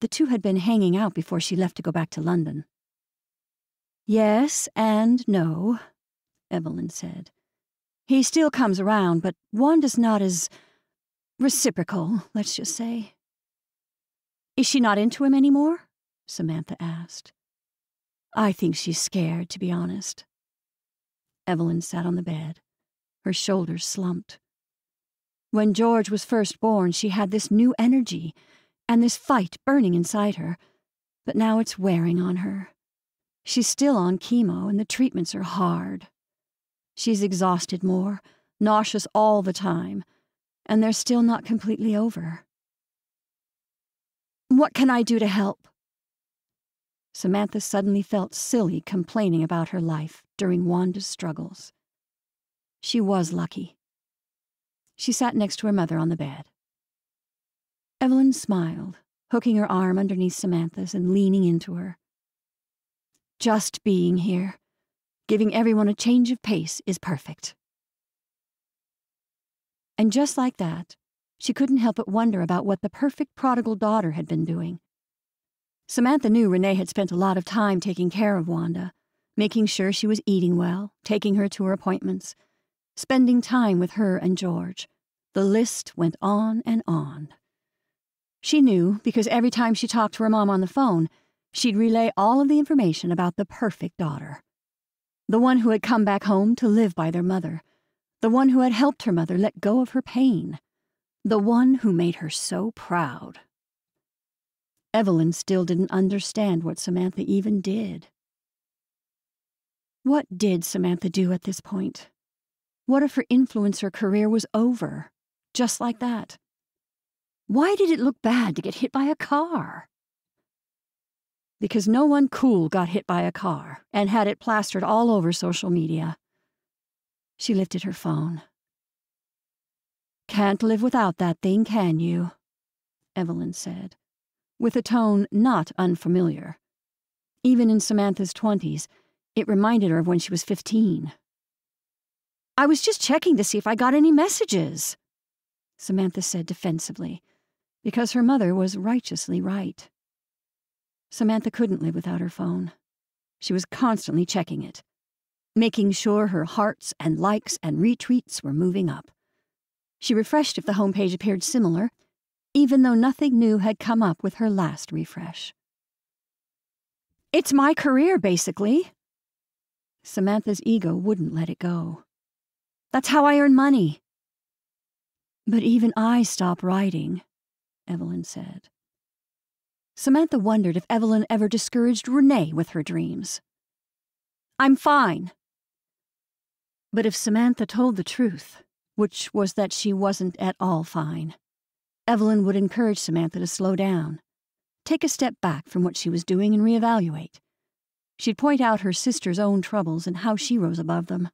The two had been hanging out before she left to go back to London. Yes and no, Evelyn said. He still comes around, but Wanda's not as reciprocal, let's just say. Is she not into him anymore? Samantha asked. I think she's scared, to be honest. Evelyn sat on the bed. Her shoulders slumped. When George was first born, she had this new energy and this fight burning inside her, but now it's wearing on her. She's still on chemo, and the treatments are hard. She's exhausted more, nauseous all the time, and they're still not completely over. What can I do to help? Samantha suddenly felt silly complaining about her life during Wanda's struggles. She was lucky. She sat next to her mother on the bed. Evelyn smiled, hooking her arm underneath Samantha's and leaning into her. Just being here Giving everyone a change of pace is perfect. And just like that, she couldn't help but wonder about what the perfect prodigal daughter had been doing. Samantha knew Renee had spent a lot of time taking care of Wanda, making sure she was eating well, taking her to her appointments, spending time with her and George. The list went on and on. She knew because every time she talked to her mom on the phone, she'd relay all of the information about the perfect daughter the one who had come back home to live by their mother, the one who had helped her mother let go of her pain, the one who made her so proud. Evelyn still didn't understand what Samantha even did. What did Samantha do at this point? What if her influencer career was over, just like that? Why did it look bad to get hit by a car? Because no one cool got hit by a car and had it plastered all over social media. She lifted her phone. Can't live without that thing, can you? Evelyn said, with a tone not unfamiliar. Even in Samantha's twenties, it reminded her of when she was fifteen. I was just checking to see if I got any messages, Samantha said defensively, because her mother was righteously right. Samantha couldn't live without her phone. She was constantly checking it, making sure her hearts and likes and retweets were moving up. She refreshed if the homepage appeared similar, even though nothing new had come up with her last refresh. It's my career, basically. Samantha's ego wouldn't let it go. That's how I earn money. But even I stop writing, Evelyn said. Samantha wondered if Evelyn ever discouraged Renee with her dreams. I'm fine. But if Samantha told the truth, which was that she wasn't at all fine, Evelyn would encourage Samantha to slow down, take a step back from what she was doing and reevaluate. She'd point out her sister's own troubles and how she rose above them.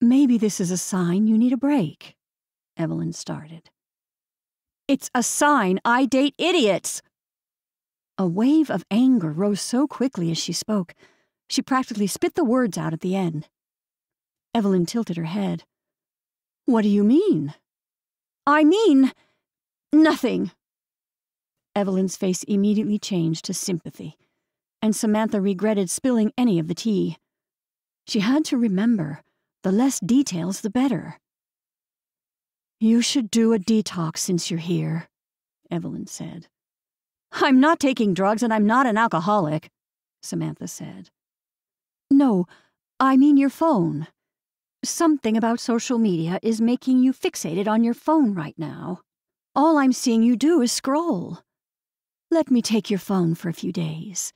Maybe this is a sign you need a break, Evelyn started. It's a sign I date idiots. A wave of anger rose so quickly as she spoke, she practically spit the words out at the end. Evelyn tilted her head. What do you mean? I mean, nothing. Evelyn's face immediately changed to sympathy, and Samantha regretted spilling any of the tea. She had to remember the less details, the better. You should do a detox since you're here, Evelyn said. I'm not taking drugs and I'm not an alcoholic, Samantha said. No, I mean your phone. Something about social media is making you fixated on your phone right now. All I'm seeing you do is scroll. Let me take your phone for a few days.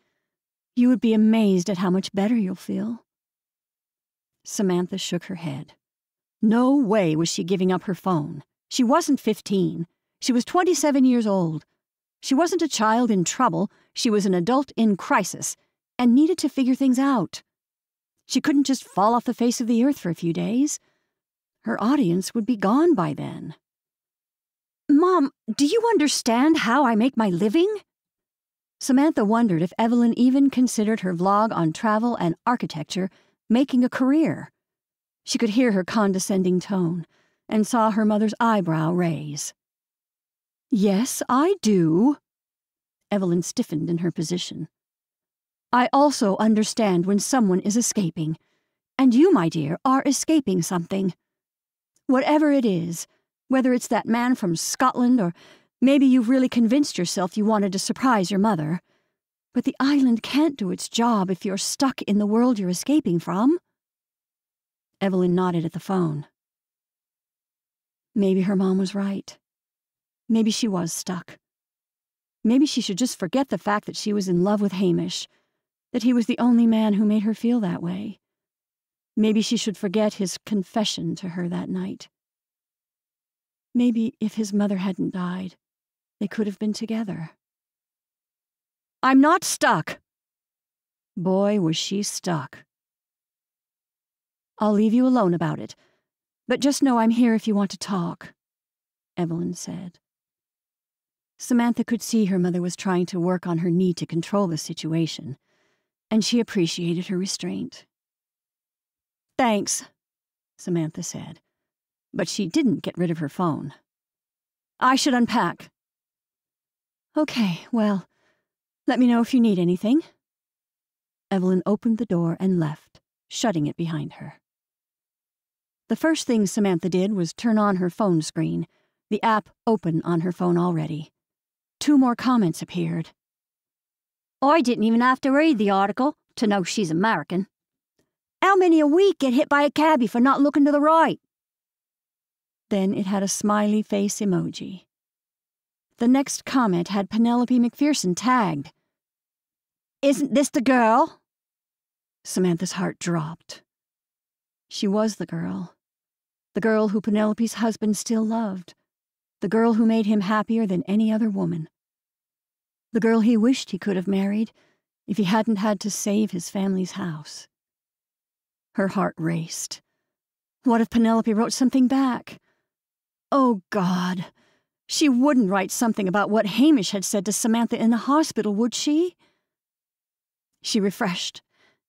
You would be amazed at how much better you'll feel. Samantha shook her head. No way was she giving up her phone. She wasn't 15. She was 27 years old. She wasn't a child in trouble. She was an adult in crisis and needed to figure things out. She couldn't just fall off the face of the earth for a few days. Her audience would be gone by then. Mom, do you understand how I make my living? Samantha wondered if Evelyn even considered her vlog on travel and architecture making a career. She could hear her condescending tone and saw her mother's eyebrow raise. Yes, I do. Evelyn stiffened in her position. I also understand when someone is escaping, and you, my dear, are escaping something. Whatever it is, whether it's that man from Scotland or maybe you've really convinced yourself you wanted to surprise your mother, but the island can't do its job if you're stuck in the world you're escaping from. Evelyn nodded at the phone. Maybe her mom was right. Maybe she was stuck. Maybe she should just forget the fact that she was in love with Hamish, that he was the only man who made her feel that way. Maybe she should forget his confession to her that night. Maybe if his mother hadn't died, they could have been together. I'm not stuck. Boy, was she stuck. I'll leave you alone about it, but just know I'm here if you want to talk, Evelyn said. Samantha could see her mother was trying to work on her need to control the situation, and she appreciated her restraint. Thanks, Samantha said, but she didn't get rid of her phone. I should unpack. Okay, well, let me know if you need anything. Evelyn opened the door and left, shutting it behind her. The first thing Samantha did was turn on her phone screen, the app open on her phone already. Two more comments appeared. I didn't even have to read the article to know she's American. How many a week get hit by a cabbie for not looking to the right? Then it had a smiley face emoji. The next comment had Penelope McPherson tagged. Isn't this the girl? Samantha's heart dropped. She was the girl. The girl who Penelope's husband still loved. The girl who made him happier than any other woman. The girl he wished he could have married if he hadn't had to save his family's house. Her heart raced. What if Penelope wrote something back? Oh, God. She wouldn't write something about what Hamish had said to Samantha in the hospital, would she? She refreshed,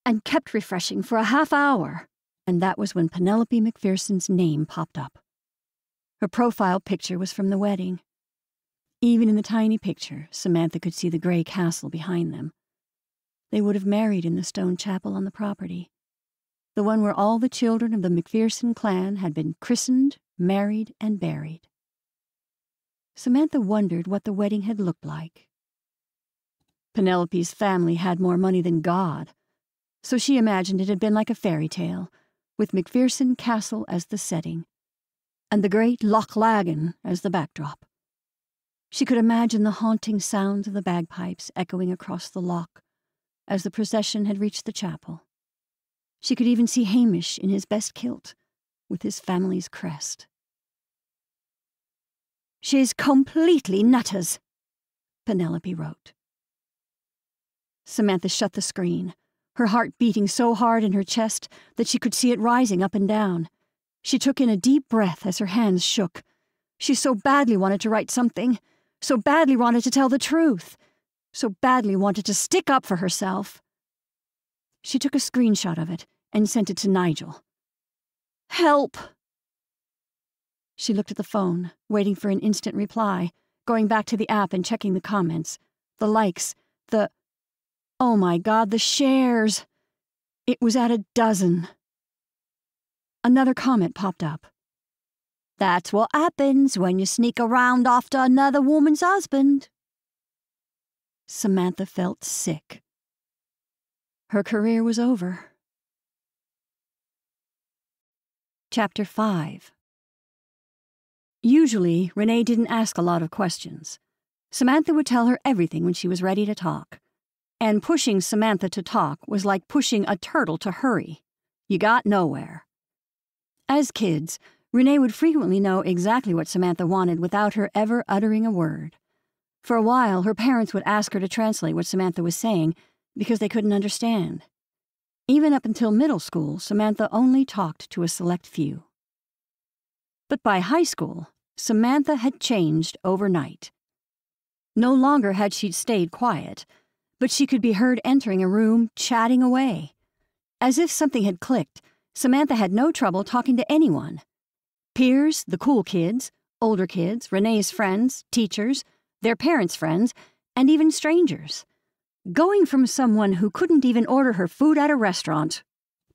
and kept refreshing for a half hour, and that was when Penelope McPherson's name popped up. Her profile picture was from the wedding. Even in the tiny picture, Samantha could see the gray castle behind them. They would have married in the stone chapel on the property, the one where all the children of the McPherson clan had been christened, married, and buried. Samantha wondered what the wedding had looked like. Penelope's family had more money than God, so she imagined it had been like a fairy tale, with McPherson Castle as the setting, and the great Loch Laggan as the backdrop. She could imagine the haunting sounds of the bagpipes echoing across the loch as the procession had reached the chapel. She could even see Hamish in his best kilt, with his family's crest. She's completely nutters, Penelope wrote. Samantha shut the screen, her heart beating so hard in her chest that she could see it rising up and down. She took in a deep breath as her hands shook. She so badly wanted to write something, so badly wanted to tell the truth, so badly wanted to stick up for herself. She took a screenshot of it and sent it to Nigel. Help! She looked at the phone, waiting for an instant reply, going back to the app and checking the comments, the likes, the Oh my God, the shares! It was at a dozen. Another comment popped up. That's what happens when you sneak around after another woman's husband. Samantha felt sick. Her career was over. Chapter 5 Usually, Renee didn't ask a lot of questions. Samantha would tell her everything when she was ready to talk. And pushing Samantha to talk was like pushing a turtle to hurry. You got nowhere. As kids, Renee would frequently know exactly what Samantha wanted without her ever uttering a word. For a while, her parents would ask her to translate what Samantha was saying because they couldn't understand. Even up until middle school, Samantha only talked to a select few. But by high school, Samantha had changed overnight. No longer had she stayed quiet, but she could be heard entering a room, chatting away. As if something had clicked, Samantha had no trouble talking to anyone. Peers, the cool kids, older kids, Renee's friends, teachers, their parents' friends, and even strangers. Going from someone who couldn't even order her food at a restaurant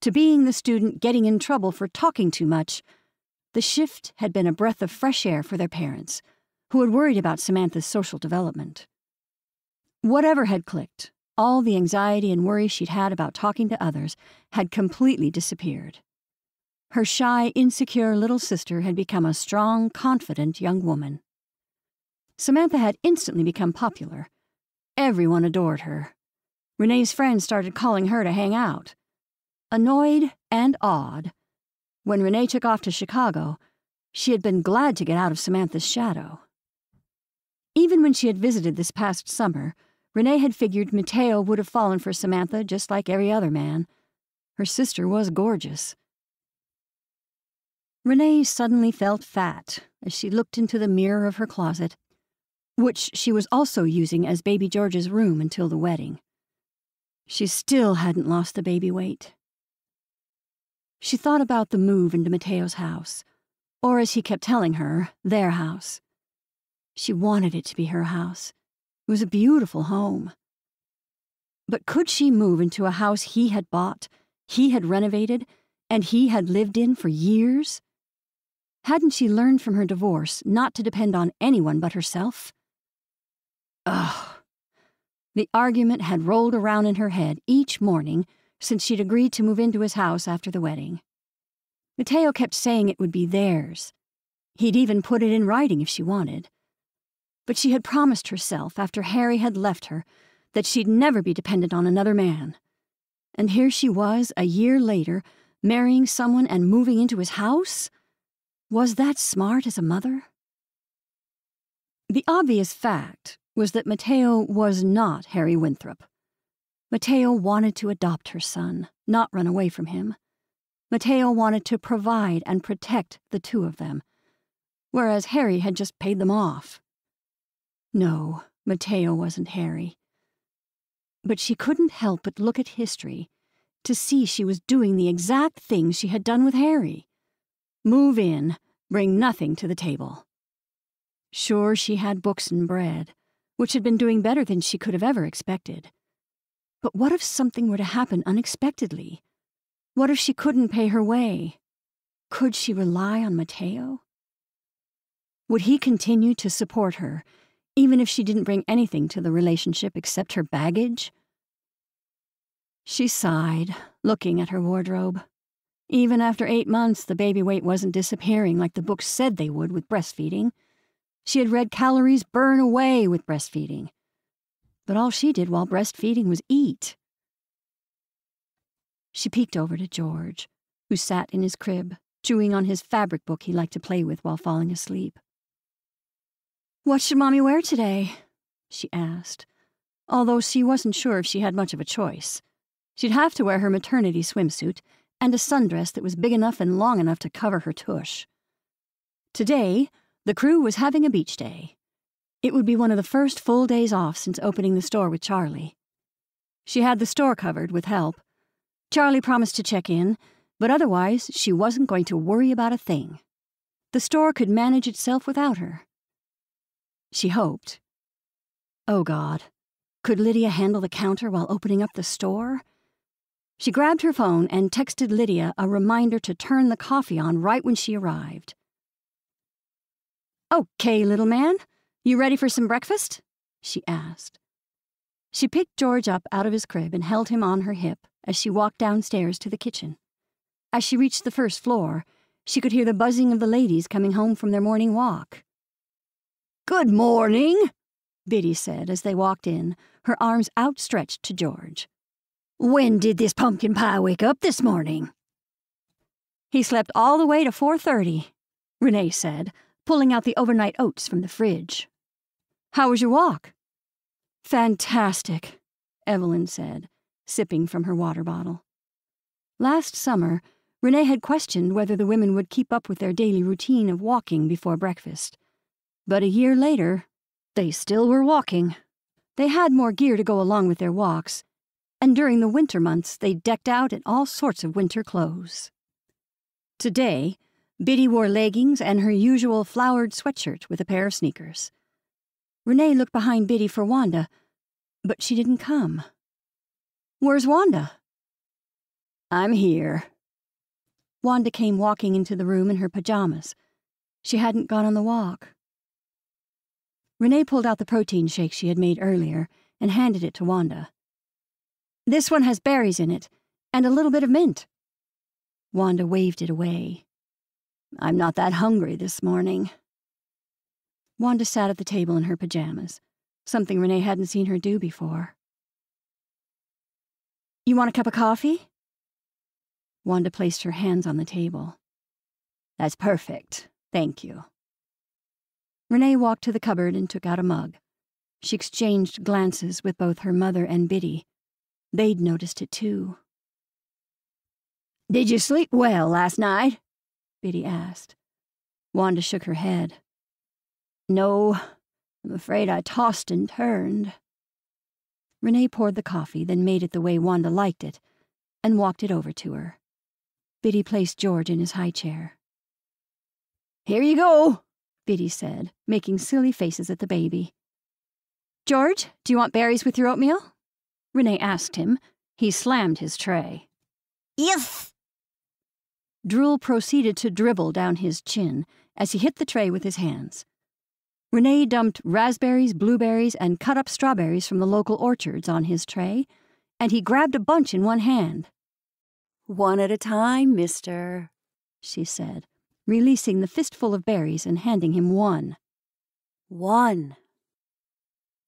to being the student getting in trouble for talking too much, the shift had been a breath of fresh air for their parents, who had worried about Samantha's social development. Whatever had clicked, all the anxiety and worry she'd had about talking to others had completely disappeared. Her shy, insecure little sister had become a strong, confident young woman. Samantha had instantly become popular. Everyone adored her. Renee's friends started calling her to hang out. Annoyed and awed, when Renee took off to Chicago, she had been glad to get out of Samantha's shadow. Even when she had visited this past summer, Renee had figured Mateo would have fallen for Samantha just like every other man. Her sister was gorgeous. Renee suddenly felt fat as she looked into the mirror of her closet, which she was also using as baby George's room until the wedding. She still hadn't lost the baby weight. She thought about the move into Mateo's house, or as he kept telling her, their house. She wanted it to be her house. It was a beautiful home. But could she move into a house he had bought, he had renovated, and he had lived in for years? Hadn't she learned from her divorce not to depend on anyone but herself? Ugh. The argument had rolled around in her head each morning since she'd agreed to move into his house after the wedding. Mateo kept saying it would be theirs. He'd even put it in writing if she wanted. But she had promised herself after Harry had left her that she'd never be dependent on another man. And here she was, a year later, marrying someone and moving into his house? Was that smart as a mother? The obvious fact was that Mateo was not Harry Winthrop. Mateo wanted to adopt her son, not run away from him. Mateo wanted to provide and protect the two of them, whereas Harry had just paid them off. No, Mateo wasn't Harry. But she couldn't help but look at history to see she was doing the exact thing she had done with Harry. Move in, bring nothing to the table. Sure, she had books and bread, which had been doing better than she could have ever expected. But what if something were to happen unexpectedly? What if she couldn't pay her way? Could she rely on Mateo? Would he continue to support her, even if she didn't bring anything to the relationship except her baggage? She sighed, looking at her wardrobe. Even after eight months, the baby weight wasn't disappearing like the books said they would with breastfeeding. She had read calories burn away with breastfeeding but all she did while breastfeeding was eat. She peeked over to George, who sat in his crib, chewing on his fabric book he liked to play with while falling asleep. What should Mommy wear today? she asked, although she wasn't sure if she had much of a choice. She'd have to wear her maternity swimsuit and a sundress that was big enough and long enough to cover her tush. Today, the crew was having a beach day, it would be one of the first full days off since opening the store with Charlie. She had the store covered with help. Charlie promised to check in, but otherwise, she wasn't going to worry about a thing. The store could manage itself without her. She hoped. Oh, God. Could Lydia handle the counter while opening up the store? She grabbed her phone and texted Lydia a reminder to turn the coffee on right when she arrived. Okay, little man, you ready for some breakfast? she asked. She picked George up out of his crib and held him on her hip as she walked downstairs to the kitchen. As she reached the first floor, she could hear the buzzing of the ladies coming home from their morning walk. Good morning, Biddy said as they walked in, her arms outstretched to George. When did this pumpkin pie wake up this morning? He slept all the way to 4.30, Renee said, pulling out the overnight oats from the fridge. How was your walk? Fantastic, Evelyn said, sipping from her water bottle. Last summer, Renee had questioned whether the women would keep up with their daily routine of walking before breakfast. But a year later, they still were walking. They had more gear to go along with their walks, and during the winter months they decked out in all sorts of winter clothes. Today, Biddy wore leggings and her usual flowered sweatshirt with a pair of sneakers. Renee looked behind Biddy for Wanda, but she didn't come. Where's Wanda? I'm here. Wanda came walking into the room in her pajamas. She hadn't gone on the walk. Renee pulled out the protein shake she had made earlier and handed it to Wanda. This one has berries in it, and a little bit of mint. Wanda waved it away. I'm not that hungry this morning. Wanda sat at the table in her pajamas, something Renee hadn't seen her do before. You want a cup of coffee? Wanda placed her hands on the table. That's perfect. Thank you. Renee walked to the cupboard and took out a mug. She exchanged glances with both her mother and Biddy. They'd noticed it too. Did you sleep well last night? Biddy asked. Wanda shook her head. No, I'm afraid I tossed and turned. Renee poured the coffee, then made it the way Wanda liked it, and walked it over to her. Biddy placed George in his high chair. Here you go, Biddy said, making silly faces at the baby. George, do you want berries with your oatmeal? Renee asked him. He slammed his tray. Yes. Drool proceeded to dribble down his chin as he hit the tray with his hands. Renee dumped raspberries, blueberries, and cut up strawberries from the local orchards on his tray, and he grabbed a bunch in one hand. One at a time, mister, she said, releasing the fistful of berries and handing him one. One.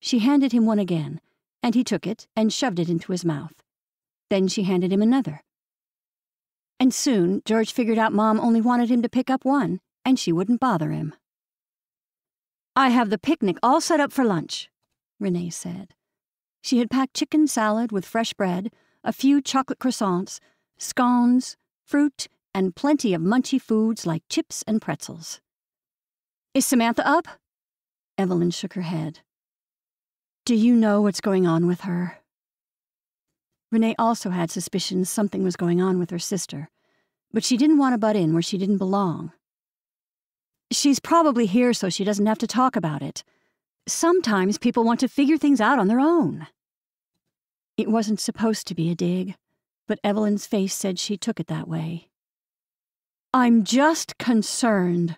She handed him one again, and he took it and shoved it into his mouth. Then she handed him another. And soon George figured out Mom only wanted him to pick up one, and she wouldn't bother him. I have the picnic all set up for lunch, Renee said. She had packed chicken salad with fresh bread, a few chocolate croissants, scones, fruit, and plenty of munchy foods like chips and pretzels. Is Samantha up? Evelyn shook her head. Do you know what's going on with her? Renee also had suspicions something was going on with her sister, but she didn't want to butt in where she didn't belong. She's probably here so she doesn't have to talk about it. Sometimes people want to figure things out on their own. It wasn't supposed to be a dig, but Evelyn's face said she took it that way. I'm just concerned.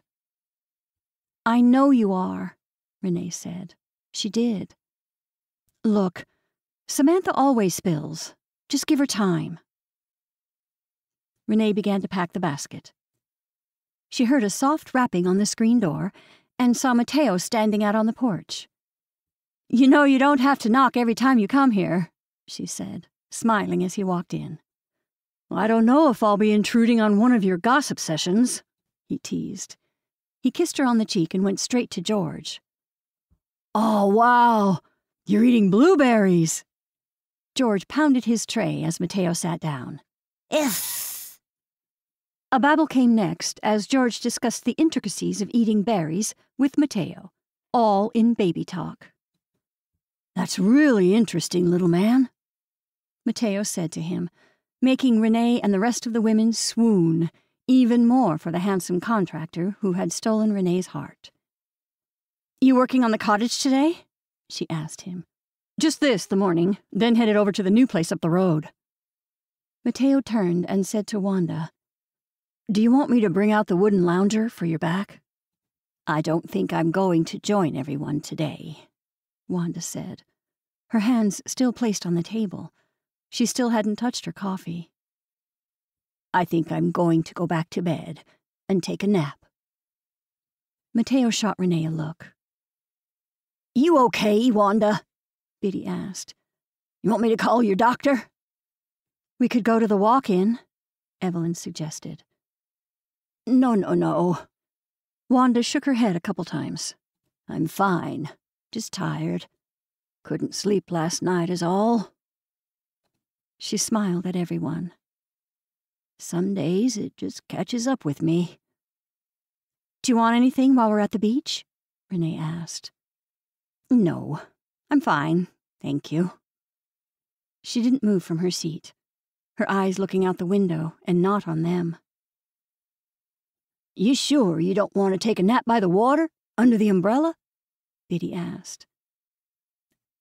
I know you are, Renee said. She did. Look, Samantha always spills. Just give her time. Renee began to pack the basket. She heard a soft rapping on the screen door and saw Mateo standing out on the porch. You know you don't have to knock every time you come here, she said, smiling as he walked in. I don't know if I'll be intruding on one of your gossip sessions, he teased. He kissed her on the cheek and went straight to George. Oh, wow! You're eating blueberries! George pounded his tray as Mateo sat down. If. A babble came next as George discussed the intricacies of eating berries with Mateo, all in baby talk. That's really interesting, little man, Mateo said to him, making Renee and the rest of the women swoon even more for the handsome contractor who had stolen Renee's heart. You working on the cottage today? she asked him. Just this, the morning, then headed over to the new place up the road. Mateo turned and said to Wanda, Do you want me to bring out the wooden lounger for your back? I don't think I'm going to join everyone today, Wanda said, her hands still placed on the table. She still hadn't touched her coffee. I think I'm going to go back to bed and take a nap. Mateo shot Renee a look. You okay, Wanda? Biddy asked. You want me to call your doctor? We could go to the walk in, Evelyn suggested. No, no, no. Wanda shook her head a couple times. I'm fine, just tired. Couldn't sleep last night, is all. She smiled at everyone. Some days it just catches up with me. Do you want anything while we're at the beach? Renee asked. No, I'm fine, thank you. She didn't move from her seat, her eyes looking out the window and not on them. You sure you don't want to take a nap by the water, under the umbrella? Biddy asked.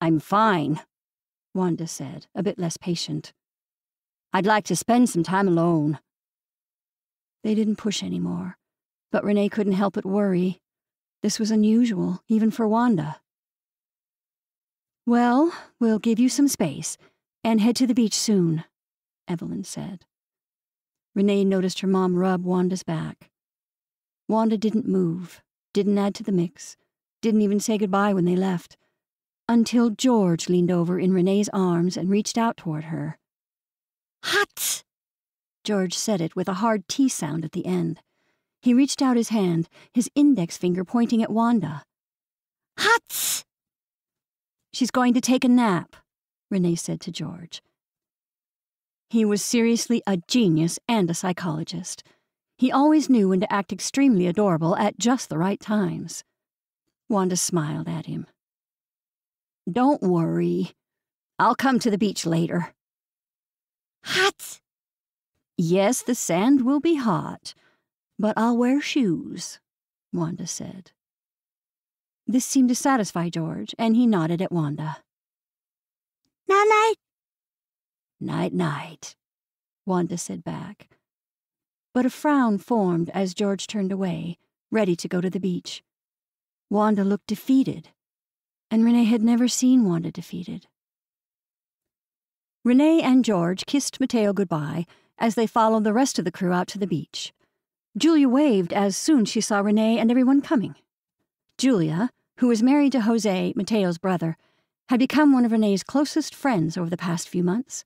I'm fine, Wanda said, a bit less patient. I'd like to spend some time alone. They didn't push any more, but Renee couldn't help but worry. This was unusual, even for Wanda. Well, we'll give you some space and head to the beach soon, Evelyn said. Renee noticed her mom rub Wanda's back. Wanda didn't move, didn't add to the mix, didn't even say goodbye when they left, until George leaned over in Renee's arms and reached out toward her. Hot! George said it with a hard T sound at the end. He reached out his hand, his index finger pointing at Wanda. Hot! She's going to take a nap, Renee said to George. He was seriously a genius and a psychologist. He always knew when to act extremely adorable at just the right times. Wanda smiled at him. Don't worry. I'll come to the beach later. Hot! Yes, the sand will be hot, but I'll wear shoes, Wanda said. This seemed to satisfy George, and he nodded at Wanda. Night night. Night night, Wanda said back. But a frown formed as George turned away, ready to go to the beach. Wanda looked defeated, and Renee had never seen Wanda defeated. Renee and George kissed Mateo goodbye as they followed the rest of the crew out to the beach. Julia waved as soon she saw Renee and everyone coming. Julia, who was married to Jose, Mateo's brother, had become one of Renee's closest friends over the past few months.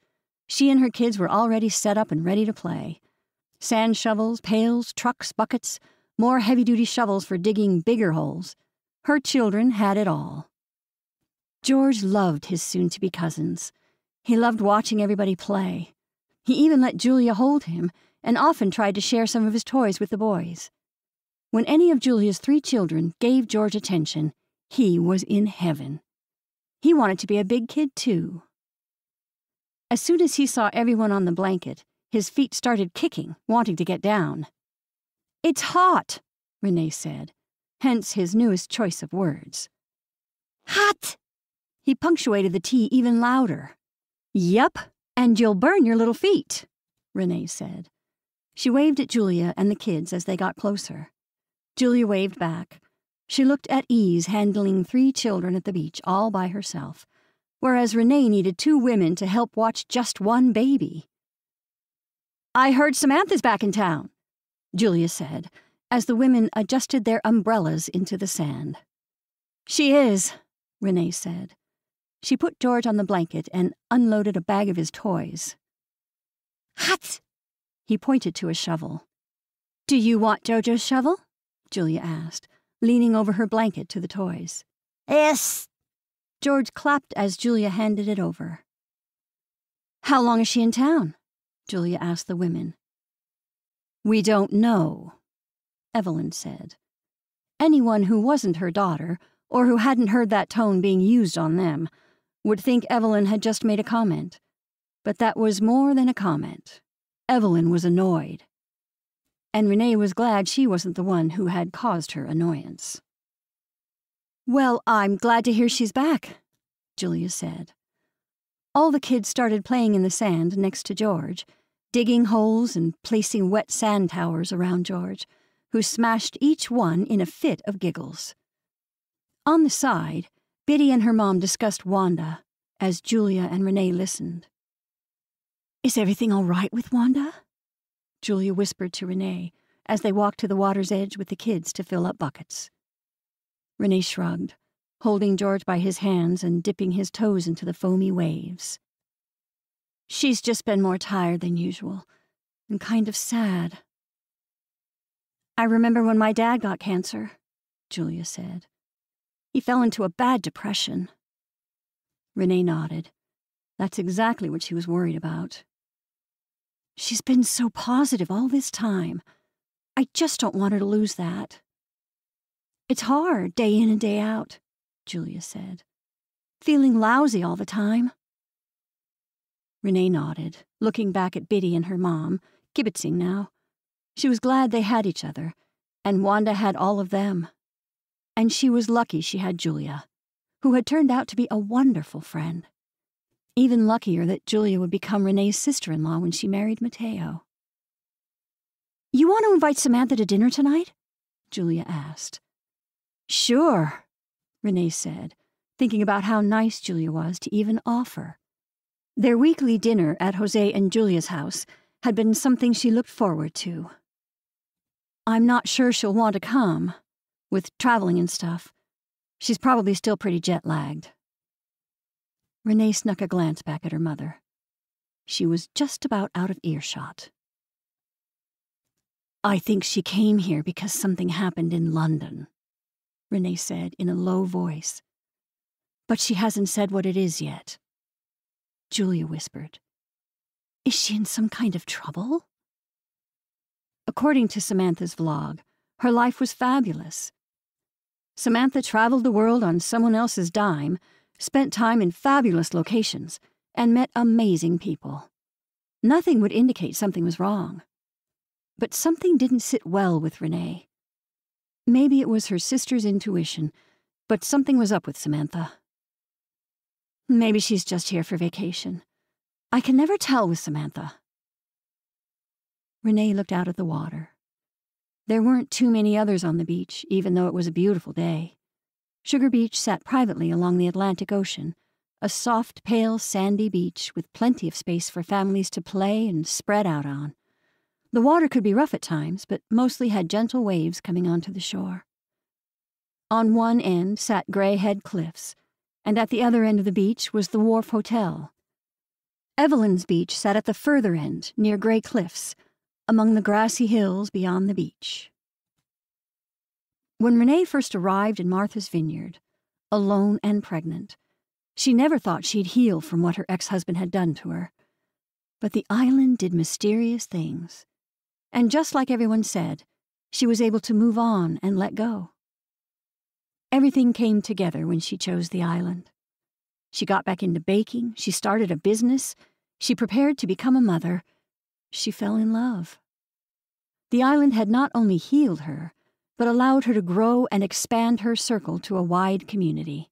She and her kids were already set up and ready to play. Sand shovels, pails, trucks, buckets, more heavy duty shovels for digging bigger holes. Her children had it all. George loved his soon to be cousins. He loved watching everybody play. He even let Julia hold him and often tried to share some of his toys with the boys. When any of Julia's three children gave George attention, he was in heaven. He wanted to be a big kid, too. As soon as he saw everyone on the blanket, his feet started kicking, wanting to get down. It's hot, Renee said, hence his newest choice of words. Hot! He punctuated the T even louder. Yep, and you'll burn your little feet, Renee said. She waved at Julia and the kids as they got closer. Julia waved back. She looked at ease handling three children at the beach all by herself, whereas Renee needed two women to help watch just one baby. I heard Samantha's back in town, Julia said, as the women adjusted their umbrellas into the sand. She is, Renee said. She put George on the blanket and unloaded a bag of his toys. Hot! He pointed to a shovel. Do you want Jojo's shovel? Julia asked, leaning over her blanket to the toys. Yes. George clapped as Julia handed it over. How long is she in town? Julia asked the women. We don't know, Evelyn said. Anyone who wasn't her daughter, or who hadn't heard that tone being used on them, would think Evelyn had just made a comment. But that was more than a comment. Evelyn was annoyed. And Renee was glad she wasn't the one who had caused her annoyance. Well, I'm glad to hear she's back, Julia said. All the kids started playing in the sand next to George, digging holes and placing wet sand towers around George, who smashed each one in a fit of giggles. On the side, Biddy and her mom discussed Wanda as Julia and Renee listened. Is everything all right with Wanda? Julia whispered to Renee as they walked to the water's edge with the kids to fill up buckets. Renee shrugged, holding George by his hands and dipping his toes into the foamy waves. She's just been more tired than usual and kind of sad. I remember when my dad got cancer, Julia said. He fell into a bad depression. Renee nodded. That's exactly what she was worried about. She's been so positive all this time. I just don't want her to lose that. It's hard, day in and day out, Julia said. Feeling lousy all the time. Renee nodded, looking back at Biddy and her mom, kibitzing now. She was glad they had each other, and Wanda had all of them. And she was lucky she had Julia, who had turned out to be a wonderful friend. Even luckier that Julia would become Renee's sister in law when she married Mateo. You want to invite Samantha to dinner tonight? Julia asked. Sure, Renee said, thinking about how nice Julia was to even offer. Their weekly dinner at Jose and Julia's house had been something she looked forward to. I'm not sure she'll want to come, with traveling and stuff. She's probably still pretty jet lagged. Renee snuck a glance back at her mother. She was just about out of earshot. I think she came here because something happened in London, Renee said in a low voice. But she hasn't said what it is yet. Julia whispered. Is she in some kind of trouble? According to Samantha's vlog, her life was fabulous. Samantha traveled the world on someone else's dime spent time in fabulous locations, and met amazing people. Nothing would indicate something was wrong. But something didn't sit well with Renee. Maybe it was her sister's intuition, but something was up with Samantha. Maybe she's just here for vacation. I can never tell with Samantha. Renee looked out at the water. There weren't too many others on the beach, even though it was a beautiful day. Sugar Beach sat privately along the Atlantic Ocean, a soft, pale, sandy beach with plenty of space for families to play and spread out on. The water could be rough at times, but mostly had gentle waves coming onto the shore. On one end sat Gray Head Cliffs, and at the other end of the beach was the Wharf Hotel. Evelyn's Beach sat at the further end, near Gray Cliffs, among the grassy hills beyond the beach. When Renee first arrived in Martha's Vineyard, alone and pregnant, she never thought she'd heal from what her ex husband had done to her. But the island did mysterious things. And just like everyone said, she was able to move on and let go. Everything came together when she chose the island. She got back into baking, she started a business, she prepared to become a mother, she fell in love. The island had not only healed her, but allowed her to grow and expand her circle to a wide community.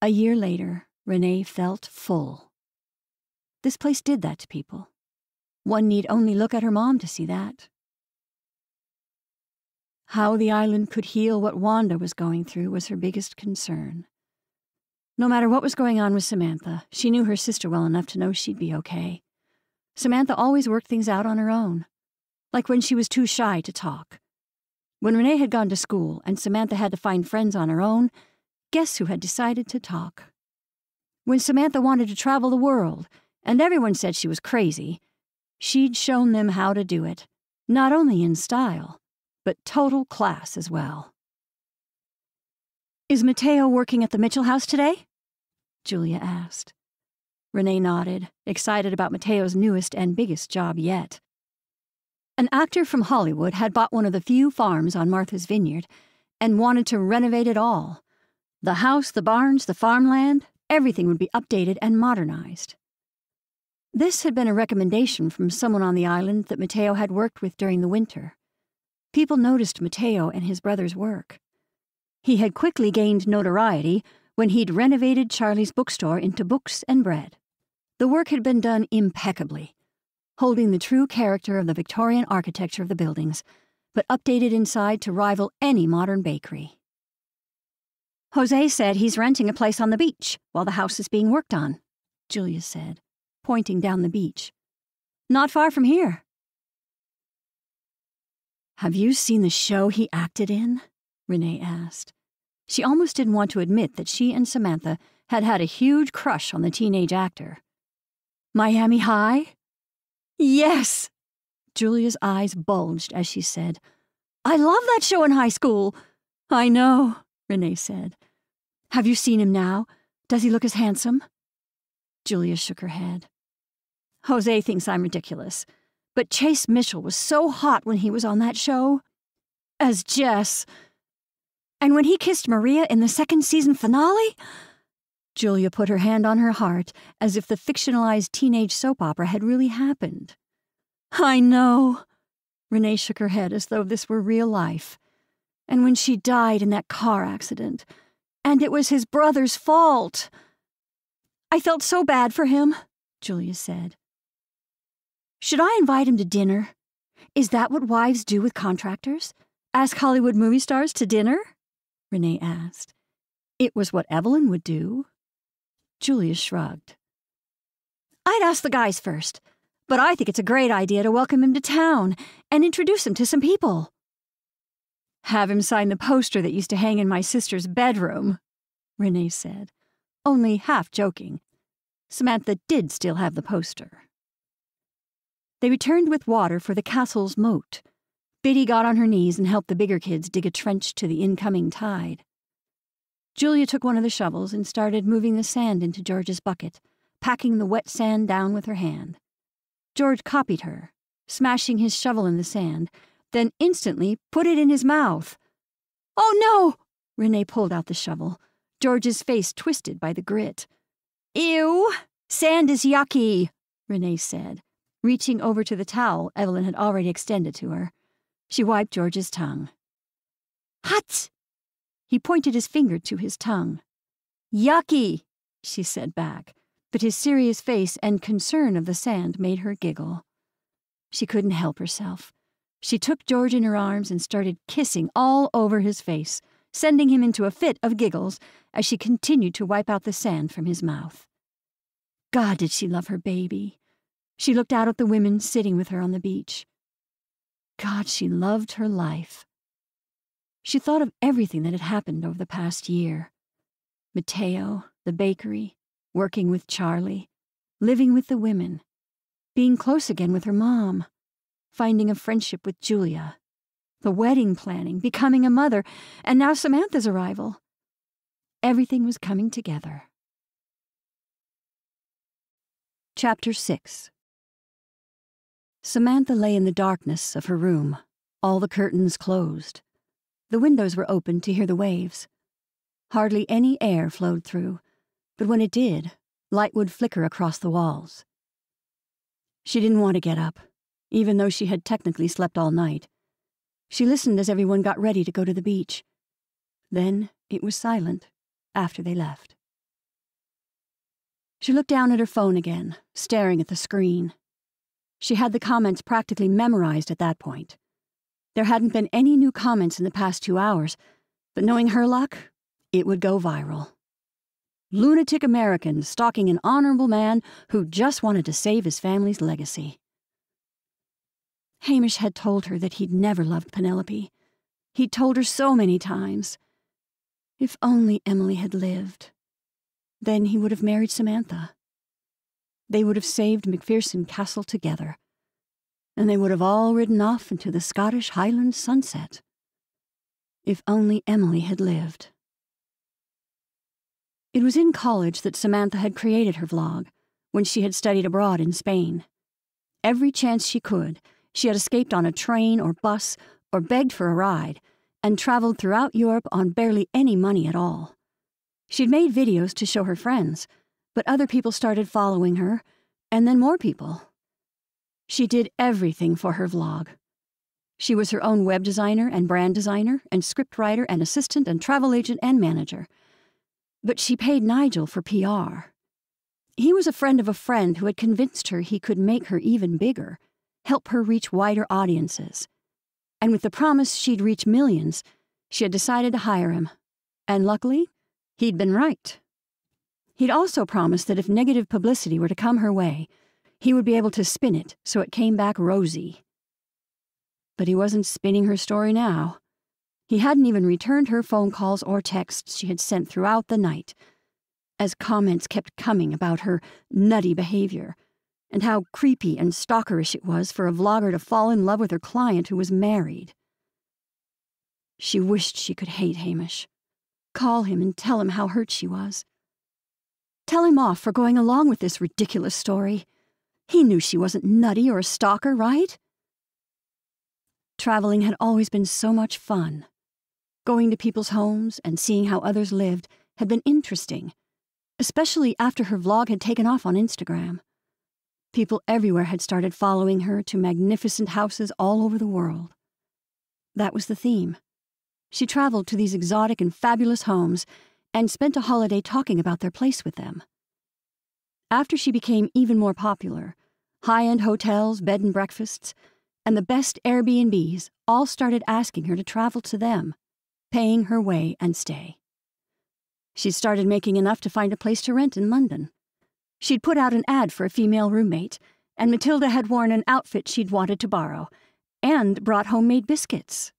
A year later, Renee felt full. This place did that to people. One need only look at her mom to see that. How the island could heal what Wanda was going through was her biggest concern. No matter what was going on with Samantha, she knew her sister well enough to know she'd be okay. Samantha always worked things out on her own, like when she was too shy to talk. When Renee had gone to school and Samantha had to find friends on her own, guess who had decided to talk? When Samantha wanted to travel the world, and everyone said she was crazy, she'd shown them how to do it, not only in style, but total class as well. Is Mateo working at the Mitchell house today? Julia asked. Renee nodded, excited about Mateo's newest and biggest job yet. An actor from Hollywood had bought one of the few farms on Martha's Vineyard and wanted to renovate it all. The house, the barns, the farmland, everything would be updated and modernized. This had been a recommendation from someone on the island that Mateo had worked with during the winter. People noticed Mateo and his brother's work. He had quickly gained notoriety when he'd renovated Charlie's bookstore into books and bread. The work had been done impeccably, holding the true character of the Victorian architecture of the buildings, but updated inside to rival any modern bakery. Jose said he's renting a place on the beach while the house is being worked on, Julia said, pointing down the beach. Not far from here. Have you seen the show he acted in? Renee asked. She almost didn't want to admit that she and Samantha had had a huge crush on the teenage actor. Miami High? Yes! Julia's eyes bulged as she said, I love that show in high school. I know, Renee said. Have you seen him now? Does he look as handsome? Julia shook her head. Jose thinks I'm ridiculous, but Chase Mitchell was so hot when he was on that show. As Jess. And when he kissed Maria in the second season finale? Julia put her hand on her heart as if the fictionalized teenage soap opera had really happened. I know. Renee shook her head as though this were real life. And when she died in that car accident, and it was his brother's fault. I felt so bad for him, Julia said. Should I invite him to dinner? Is that what wives do with contractors? Ask Hollywood movie stars to dinner? Renee asked. It was what Evelyn would do. Julia shrugged. I'd ask the guys first, but I think it's a great idea to welcome him to town and introduce him to some people. Have him sign the poster that used to hang in my sister's bedroom, Renee said, only half joking. Samantha did still have the poster. They returned with water for the castle's moat. Biddy got on her knees and helped the bigger kids dig a trench to the incoming tide. Julia took one of the shovels and started moving the sand into George's bucket, packing the wet sand down with her hand. George copied her, smashing his shovel in the sand, then instantly put it in his mouth. Oh no! Renee pulled out the shovel, George's face twisted by the grit. Ew! Sand is yucky, Renee said, reaching over to the towel Evelyn had already extended to her. She wiped George's tongue. Hot! He pointed his finger to his tongue. Yucky, she said back, but his serious face and concern of the sand made her giggle. She couldn't help herself. She took George in her arms and started kissing all over his face, sending him into a fit of giggles as she continued to wipe out the sand from his mouth. God, did she love her baby! She looked out at the women sitting with her on the beach. God, she loved her life. She thought of everything that had happened over the past year Mateo, the bakery, working with Charlie, living with the women, being close again with her mom, finding a friendship with Julia, the wedding planning, becoming a mother, and now Samantha's arrival. Everything was coming together. Chapter 6 Samantha lay in the darkness of her room, all the curtains closed. The windows were open to hear the waves. Hardly any air flowed through, but when it did, light would flicker across the walls. She didn't want to get up, even though she had technically slept all night. She listened as everyone got ready to go to the beach. Then it was silent after they left. She looked down at her phone again, staring at the screen. She had the comments practically memorized at that point. There hadn't been any new comments in the past two hours, but knowing her luck, it would go viral. Lunatic American stalking an honorable man who just wanted to save his family's legacy. Hamish had told her that he'd never loved Penelope. He'd told her so many times. If only Emily had lived. Then he would have married Samantha. They would have saved McPherson Castle together, and they would have all ridden off into the Scottish Highland sunset. If only Emily had lived. It was in college that Samantha had created her vlog, when she had studied abroad in Spain. Every chance she could, she had escaped on a train or bus or begged for a ride and traveled throughout Europe on barely any money at all. She'd made videos to show her friends but other people started following her, and then more people. She did everything for her vlog. She was her own web designer and brand designer and scriptwriter and assistant and travel agent and manager. But she paid Nigel for PR. He was a friend of a friend who had convinced her he could make her even bigger, help her reach wider audiences. And with the promise she'd reach millions, she had decided to hire him. And luckily, he'd been right. He'd also promised that if negative publicity were to come her way, he would be able to spin it so it came back rosy. But he wasn't spinning her story now. He hadn't even returned her phone calls or texts she had sent throughout the night, as comments kept coming about her nutty behavior and how creepy and stalkerish it was for a vlogger to fall in love with her client who was married. She wished she could hate Hamish, call him and tell him how hurt she was. Tell him off for going along with this ridiculous story. He knew she wasn't nutty or a stalker, right? Traveling had always been so much fun. Going to people's homes and seeing how others lived had been interesting, especially after her vlog had taken off on Instagram. People everywhere had started following her to magnificent houses all over the world. That was the theme. She traveled to these exotic and fabulous homes and spent a holiday talking about their place with them. After she became even more popular, high end hotels, bed and breakfasts, and the best Airbnbs all started asking her to travel to them, paying her way and stay. She started making enough to find a place to rent in London. She'd put out an ad for a female roommate, and Matilda had worn an outfit she'd wanted to borrow, and brought homemade biscuits.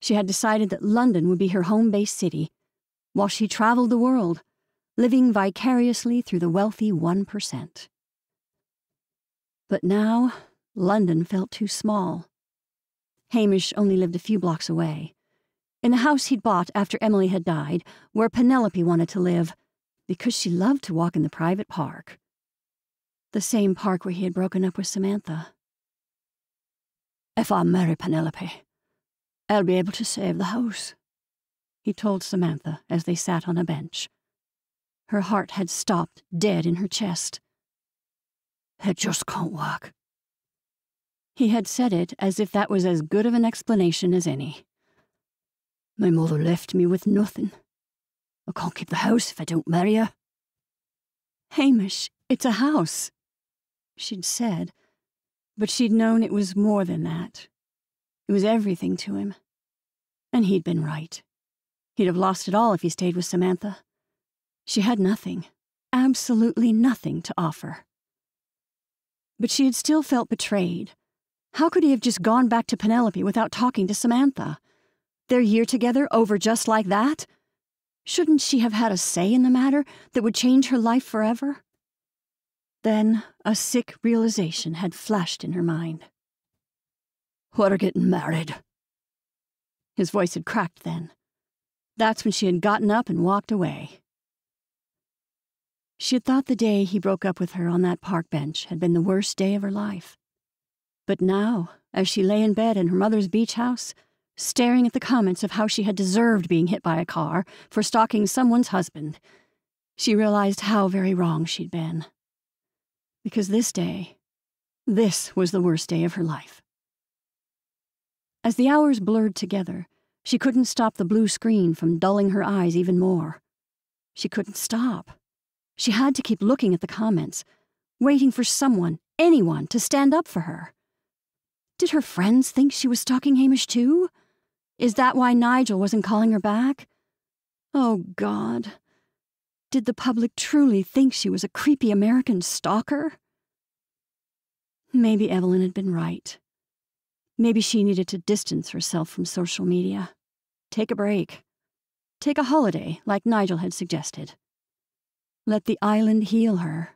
She had decided that London would be her home base city, while she traveled the world, living vicariously through the wealthy 1%. But now, London felt too small. Hamish only lived a few blocks away, in the house he'd bought after Emily had died, where Penelope wanted to live because she loved to walk in the private park. The same park where he had broken up with Samantha. If I marry Penelope, I'll be able to save the house, he told Samantha as they sat on a bench. Her heart had stopped dead in her chest. It just can't work. He had said it as if that was as good of an explanation as any. My mother left me with nothing. I can't keep the house if I don't marry her. Hamish, it's a house, she'd said, but she'd known it was more than that. It was everything to him. And he'd been right. He'd have lost it all if he stayed with Samantha. She had nothing, absolutely nothing to offer. But she had still felt betrayed. How could he have just gone back to Penelope without talking to Samantha? Their year together over just like that? Shouldn't she have had a say in the matter that would change her life forever? Then a sick realization had flashed in her mind. We're getting married. His voice had cracked then. That's when she had gotten up and walked away. She had thought the day he broke up with her on that park bench had been the worst day of her life. But now, as she lay in bed in her mother's beach house, staring at the comments of how she had deserved being hit by a car for stalking someone's husband, she realized how very wrong she'd been. Because this day, this was the worst day of her life. As the hours blurred together, she couldn't stop the blue screen from dulling her eyes even more. She couldn't stop. She had to keep looking at the comments, waiting for someone, anyone, to stand up for her. Did her friends think she was stalking Hamish too? Is that why Nigel wasn't calling her back? Oh, God. Did the public truly think she was a creepy American stalker? Maybe Evelyn had been right. Maybe she needed to distance herself from social media. Take a break. Take a holiday, like Nigel had suggested. Let the island heal her.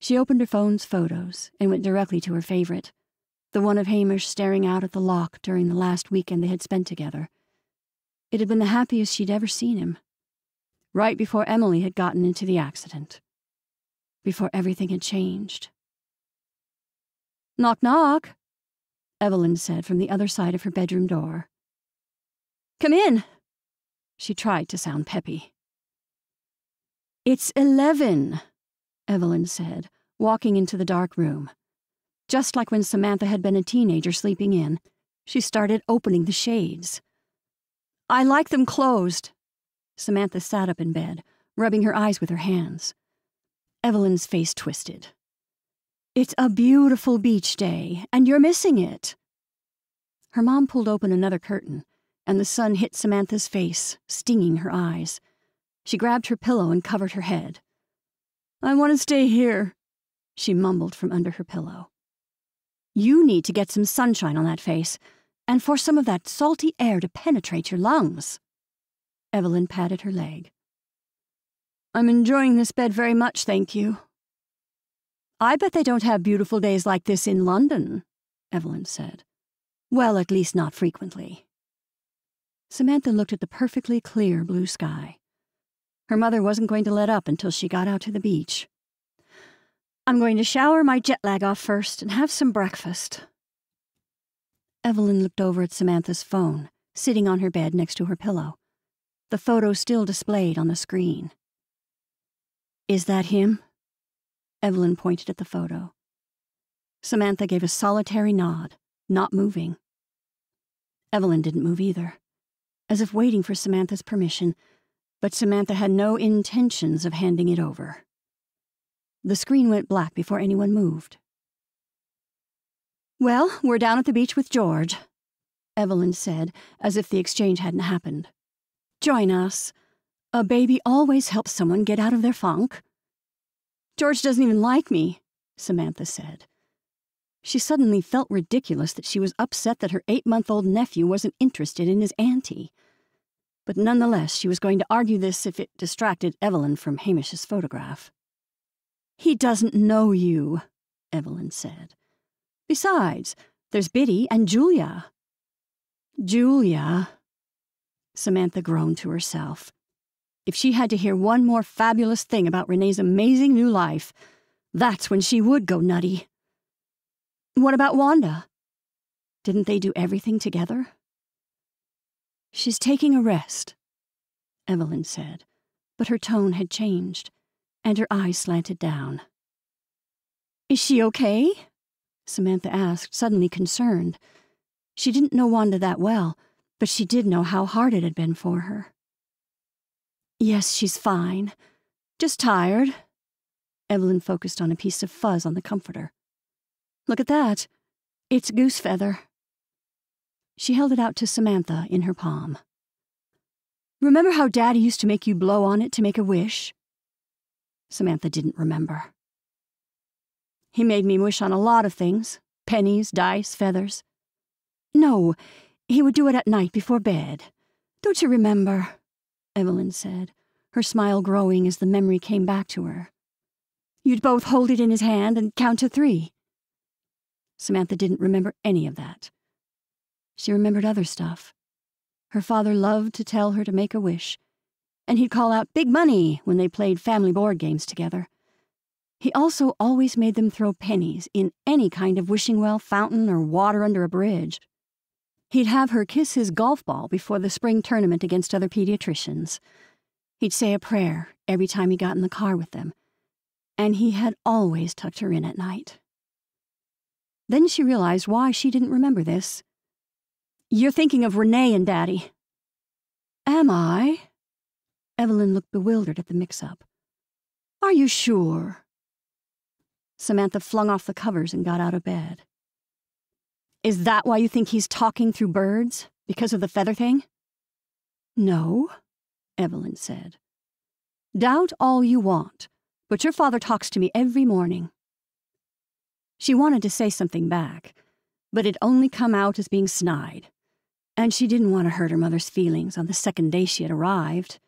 She opened her phone's photos and went directly to her favorite the one of Hamish staring out at the loch during the last weekend they had spent together. It had been the happiest she'd ever seen him. Right before Emily had gotten into the accident. Before everything had changed. Knock, knock, Evelyn said from the other side of her bedroom door. Come in. She tried to sound peppy. It's eleven, Evelyn said, walking into the dark room. Just like when Samantha had been a teenager sleeping in, she started opening the shades. I like them closed. Samantha sat up in bed, rubbing her eyes with her hands. Evelyn's face twisted. It's a beautiful beach day, and you're missing it. Her mom pulled open another curtain, and the sun hit Samantha's face, stinging her eyes. She grabbed her pillow and covered her head. I want to stay here, she mumbled from under her pillow. You need to get some sunshine on that face, and for some of that salty air to penetrate your lungs. Evelyn patted her leg. I'm enjoying this bed very much, thank you. I bet they don't have beautiful days like this in London, Evelyn said. Well, at least not frequently. Samantha looked at the perfectly clear blue sky. Her mother wasn't going to let up until she got out to the beach. I'm going to shower my jet lag off first and have some breakfast. Evelyn looked over at Samantha's phone, sitting on her bed next to her pillow. The photo still displayed on the screen. Is that him? Evelyn pointed at the photo. Samantha gave a solitary nod, not moving. Evelyn didn't move either as if waiting for Samantha's permission, but Samantha had no intentions of handing it over. The screen went black before anyone moved. Well, we're down at the beach with George, Evelyn said, as if the exchange hadn't happened. Join us. A baby always helps someone get out of their funk. George doesn't even like me, Samantha said. She suddenly felt ridiculous that she was upset that her eight month old nephew wasn't interested in his auntie. But nonetheless, she was going to argue this if it distracted Evelyn from Hamish's photograph. He doesn't know you, Evelyn said. Besides, there's Biddy and Julia. Julia, Samantha groaned to herself. If she had to hear one more fabulous thing about Renee's amazing new life, that's when she would go nutty. What about Wanda? Didn't they do everything together? She's taking a rest, Evelyn said, but her tone had changed, and her eyes slanted down. Is she okay? Samantha asked, suddenly concerned. She didn't know Wanda that well, but she did know how hard it had been for her. Yes, she's fine. Just tired. Evelyn focused on a piece of fuzz on the comforter. Look at that. It's goose feather. She held it out to Samantha in her palm. Remember how Daddy used to make you blow on it to make a wish? Samantha didn't remember. He made me wish on a lot of things pennies, dice, feathers. No, he would do it at night before bed. Don't you remember? Evelyn said, her smile growing as the memory came back to her. You'd both hold it in his hand and count to three. Samantha didn't remember any of that. She remembered other stuff. Her father loved to tell her to make a wish, and he'd call out big money when they played family board games together. He also always made them throw pennies in any kind of wishing well fountain or water under a bridge. He'd have her kiss his golf ball before the spring tournament against other pediatricians. He'd say a prayer every time he got in the car with them, and he had always tucked her in at night. Then she realized why she didn't remember this. You're thinking of Renee and Daddy. Am I? Evelyn looked bewildered at the mix up. Are you sure? Samantha flung off the covers and got out of bed. Is that why you think he's talking through birds? Because of the feather thing? No, Evelyn said. Doubt all you want, but your father talks to me every morning. She wanted to say something back, but it only come out as being snide. And she didn't want to hurt her mother's feelings on the second day she had arrived.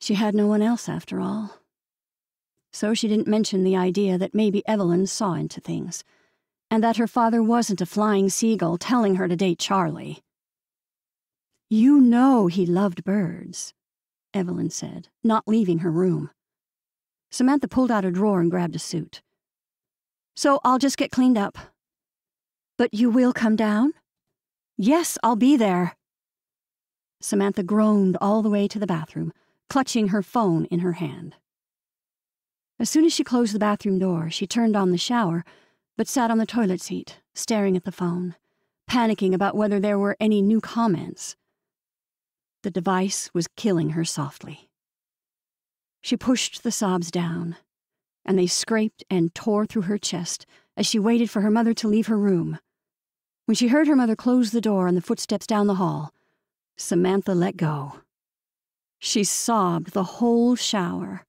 She had no one else, after all. So she didn't mention the idea that maybe Evelyn saw into things, and that her father wasn't a flying seagull telling her to date Charlie. You know he loved birds, Evelyn said, not leaving her room. Samantha pulled out a drawer and grabbed a suit so I'll just get cleaned up. But you will come down? Yes, I'll be there. Samantha groaned all the way to the bathroom, clutching her phone in her hand. As soon as she closed the bathroom door, she turned on the shower, but sat on the toilet seat, staring at the phone, panicking about whether there were any new comments. The device was killing her softly. She pushed the sobs down, and they scraped and tore through her chest as she waited for her mother to leave her room. When she heard her mother close the door and the footsteps down the hall, Samantha let go. She sobbed the whole shower.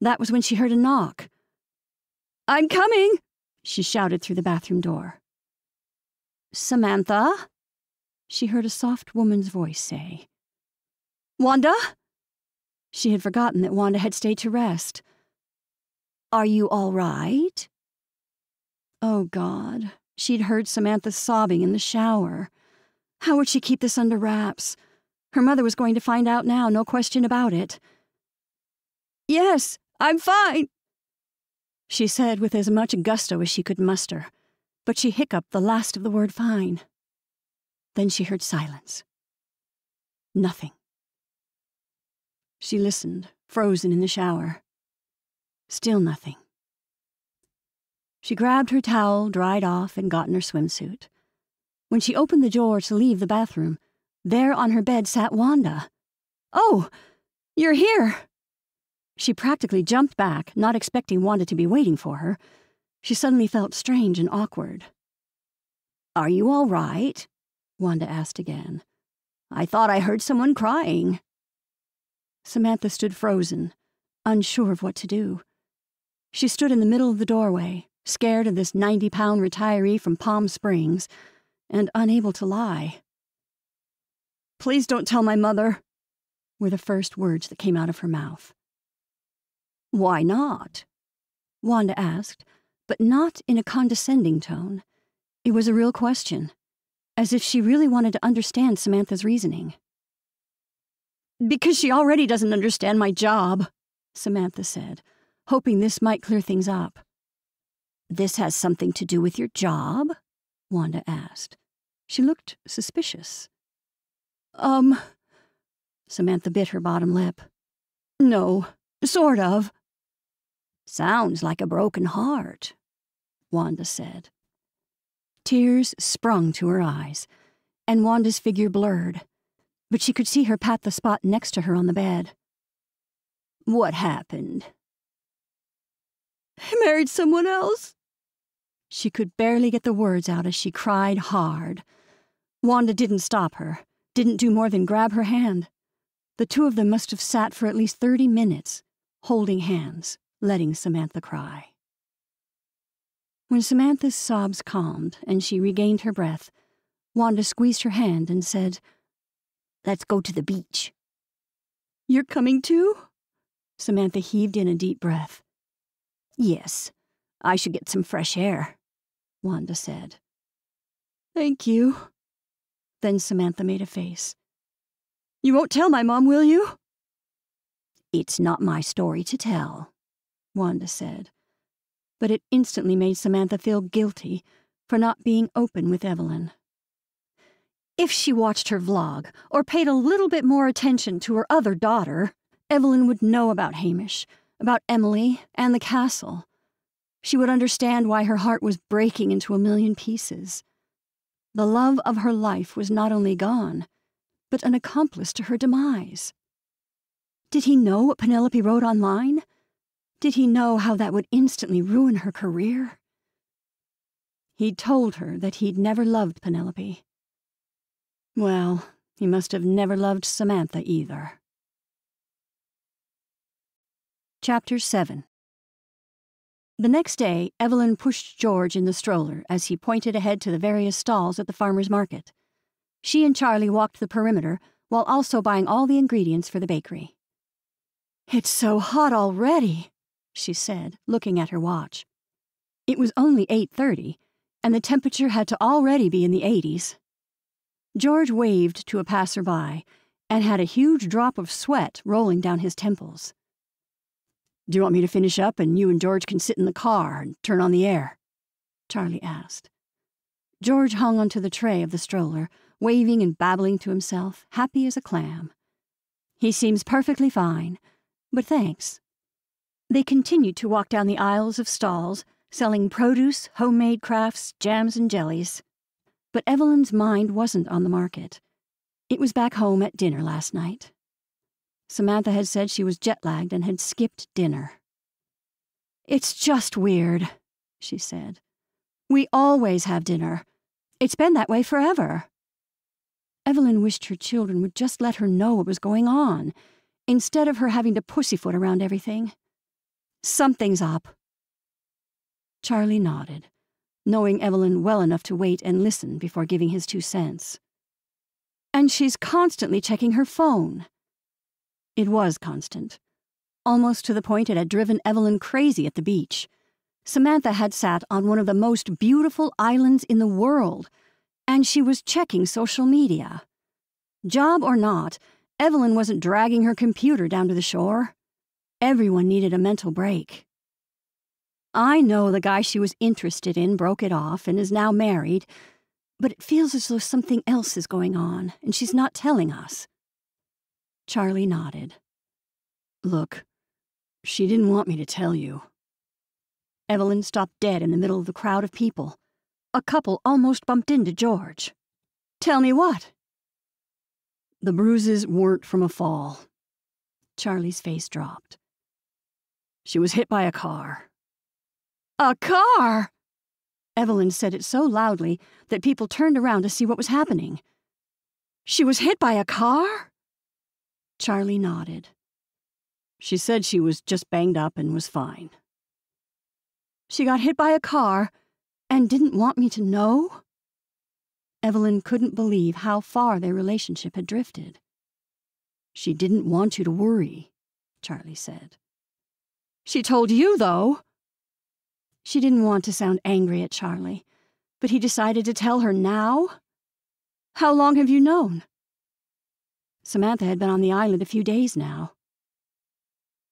That was when she heard a knock. I'm coming, she shouted through the bathroom door. Samantha? She heard a soft woman's voice say. Wanda? She had forgotten that Wanda had stayed to rest. Are you all right? Oh, God. She'd heard Samantha sobbing in the shower. How would she keep this under wraps? Her mother was going to find out now, no question about it. Yes, I'm fine, she said with as much gusto as she could muster, but she hiccuped the last of the word fine. Then she heard silence. Nothing. She listened, frozen in the shower. Still nothing. She grabbed her towel, dried off, and got in her swimsuit. When she opened the door to leave the bathroom, there on her bed sat Wanda. Oh, you're here! She practically jumped back, not expecting Wanda to be waiting for her. She suddenly felt strange and awkward. Are you all right? Wanda asked again. I thought I heard someone crying. Samantha stood frozen, unsure of what to do. She stood in the middle of the doorway, scared of this 90 pound retiree from Palm Springs, and unable to lie. Please don't tell my mother, were the first words that came out of her mouth. Why not? Wanda asked, but not in a condescending tone. It was a real question, as if she really wanted to understand Samantha's reasoning. Because she already doesn't understand my job, Samantha said, hoping this might clear things up. This has something to do with your job? Wanda asked. She looked suspicious. Um, Samantha bit her bottom lip. No, sort of. Sounds like a broken heart, Wanda said. Tears sprung to her eyes, and Wanda's figure blurred, but she could see her pat the spot next to her on the bed. What happened? I married someone else. She could barely get the words out as she cried hard. Wanda didn't stop her, didn't do more than grab her hand. The two of them must have sat for at least 30 minutes, holding hands, letting Samantha cry. When Samantha's sobs calmed and she regained her breath, Wanda squeezed her hand and said, Let's go to the beach. You're coming too? Samantha heaved in a deep breath. Yes, I should get some fresh air. Wanda said. Thank you. Then Samantha made a face. You won't tell my mom, will you? It's not my story to tell, Wanda said. But it instantly made Samantha feel guilty for not being open with Evelyn. If she watched her vlog or paid a little bit more attention to her other daughter, Evelyn would know about Hamish, about Emily, and the castle. She would understand why her heart was breaking into a million pieces. The love of her life was not only gone, but an accomplice to her demise. Did he know what Penelope wrote online? Did he know how that would instantly ruin her career? He'd told her that he'd never loved Penelope. Well, he must have never loved Samantha either. Chapter 7 the next day, Evelyn pushed George in the stroller as he pointed ahead to the various stalls at the farmer's market. She and Charlie walked the perimeter while also buying all the ingredients for the bakery. It's so hot already, she said, looking at her watch. It was only 8:30, and the temperature had to already be in the 80s. George waved to a passerby and had a huge drop of sweat rolling down his temples. Do you want me to finish up and you and George can sit in the car and turn on the air? Charlie asked. George hung onto the tray of the stroller, waving and babbling to himself, happy as a clam. He seems perfectly fine, but thanks. They continued to walk down the aisles of stalls, selling produce, homemade crafts, jams, and jellies. But Evelyn's mind wasn't on the market. It was back home at dinner last night. Samantha had said she was jet lagged and had skipped dinner. It's just weird, she said. We always have dinner. It's been that way forever. Evelyn wished her children would just let her know what was going on, instead of her having to pussyfoot around everything. Something's up. Charlie nodded, knowing Evelyn well enough to wait and listen before giving his two cents. And she's constantly checking her phone. It was constant, almost to the point it had driven Evelyn crazy at the beach. Samantha had sat on one of the most beautiful islands in the world, and she was checking social media. Job or not, Evelyn wasn't dragging her computer down to the shore. Everyone needed a mental break. I know the guy she was interested in broke it off and is now married, but it feels as though something else is going on, and she's not telling us. Charlie nodded. Look, she didn't want me to tell you. Evelyn stopped dead in the middle of the crowd of people. A couple almost bumped into George. Tell me what? The bruises weren't from a fall. Charlie's face dropped. She was hit by a car. A car! Evelyn said it so loudly that people turned around to see what was happening. She was hit by a car? Charlie nodded. She said she was just banged up and was fine. She got hit by a car and didn't want me to know? Evelyn couldn't believe how far their relationship had drifted. She didn't want you to worry, Charlie said. She told you, though. She didn't want to sound angry at Charlie, but he decided to tell her now. How long have you known? Samantha had been on the island a few days now.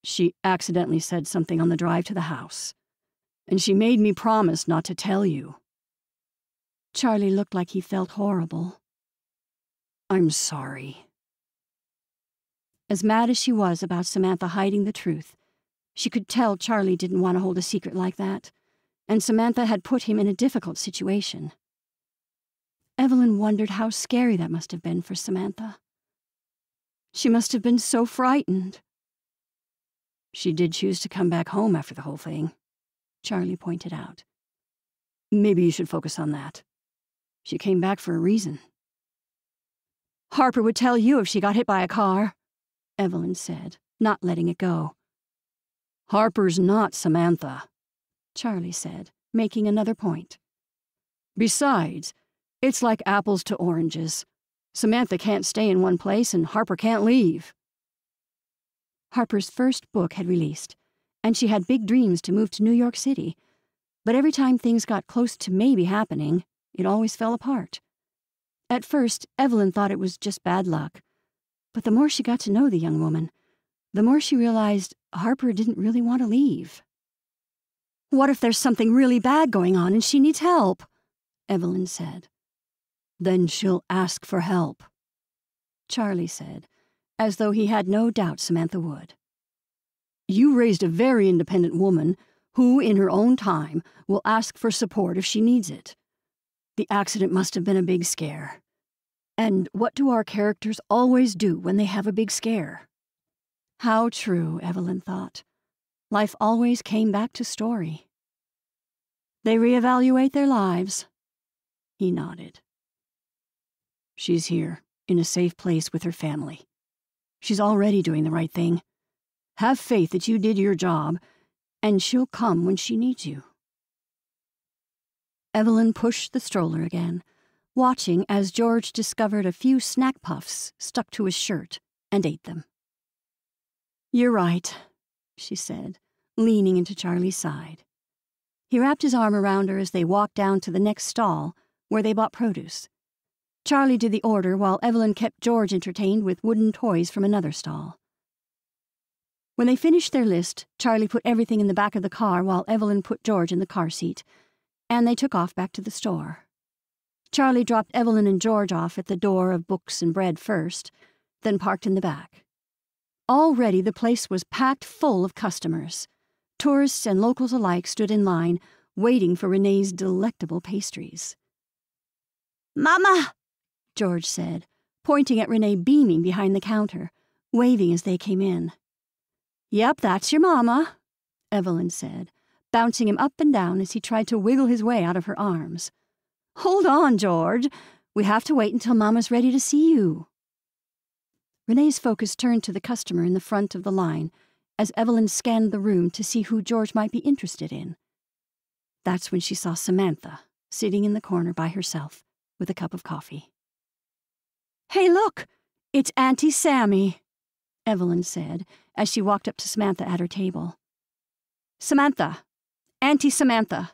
She accidentally said something on the drive to the house and she made me promise not to tell you. Charlie looked like he felt horrible. I'm sorry. As mad as she was about Samantha hiding the truth, she could tell Charlie didn't want to hold a secret like that, and Samantha had put him in a difficult situation. Evelyn wondered how scary that must have been for Samantha. She must have been so frightened. She did choose to come back home after the whole thing. Charlie pointed out. Maybe you should focus on that. She came back for a reason. Harper would tell you if she got hit by a car, Evelyn said, not letting it go. Harper's not Samantha, Charlie said, making another point. Besides, it's like apples to oranges. Samantha can't stay in one place and Harper can't leave. Harper's first book had released, and she had big dreams to move to New York City. But every time things got close to maybe happening, it always fell apart. At first, Evelyn thought it was just bad luck. But the more she got to know the young woman, the more she realized Harper didn't really want to leave. What if there's something really bad going on and she needs help? Evelyn said. Then she'll ask for help, Charlie said, as though he had no doubt Samantha would. You raised a very independent woman who, in her own time, will ask for support if she needs it. The accident must have been a big scare. And what do our characters always do when they have a big scare? How true, Evelyn thought. Life always came back to story. They reevaluate their lives. He nodded. She's here, in a safe place with her family. She's already doing the right thing. Have faith that you did your job, and she'll come when she needs you. Evelyn pushed the stroller again, watching as George discovered a few snack puffs stuck to his shirt and ate them. You're right, she said, leaning into Charlie's side. He wrapped his arm around her as they walked down to the next stall, where they bought produce. Charlie did the order while Evelyn kept George entertained with wooden toys from another stall. When they finished their list, Charlie put everything in the back of the car while Evelyn put George in the car seat, and they took off back to the store. Charlie dropped Evelyn and George off at the door of books and bread first, then parked in the back. Already the place was packed full of customers. Tourists and locals alike stood in line, waiting for Renee's delectable pastries. Mama, George said, pointing at Renee beaming behind the counter waving as they came in. Yep, that's your mama, Evelyn said, bouncing him up and down as he tried to wiggle his way out of her arms. Hold on, George. We have to wait until Mama's ready to see you. Renee's focus turned to the customer in the front of the line as Evelyn scanned the room to see who George might be interested in. That's when she saw Samantha sitting in the corner by herself with a cup of coffee. Hey, look! It's Auntie Sammy, Evelyn said as she walked up to Samantha at her table. Samantha, Auntie Samantha,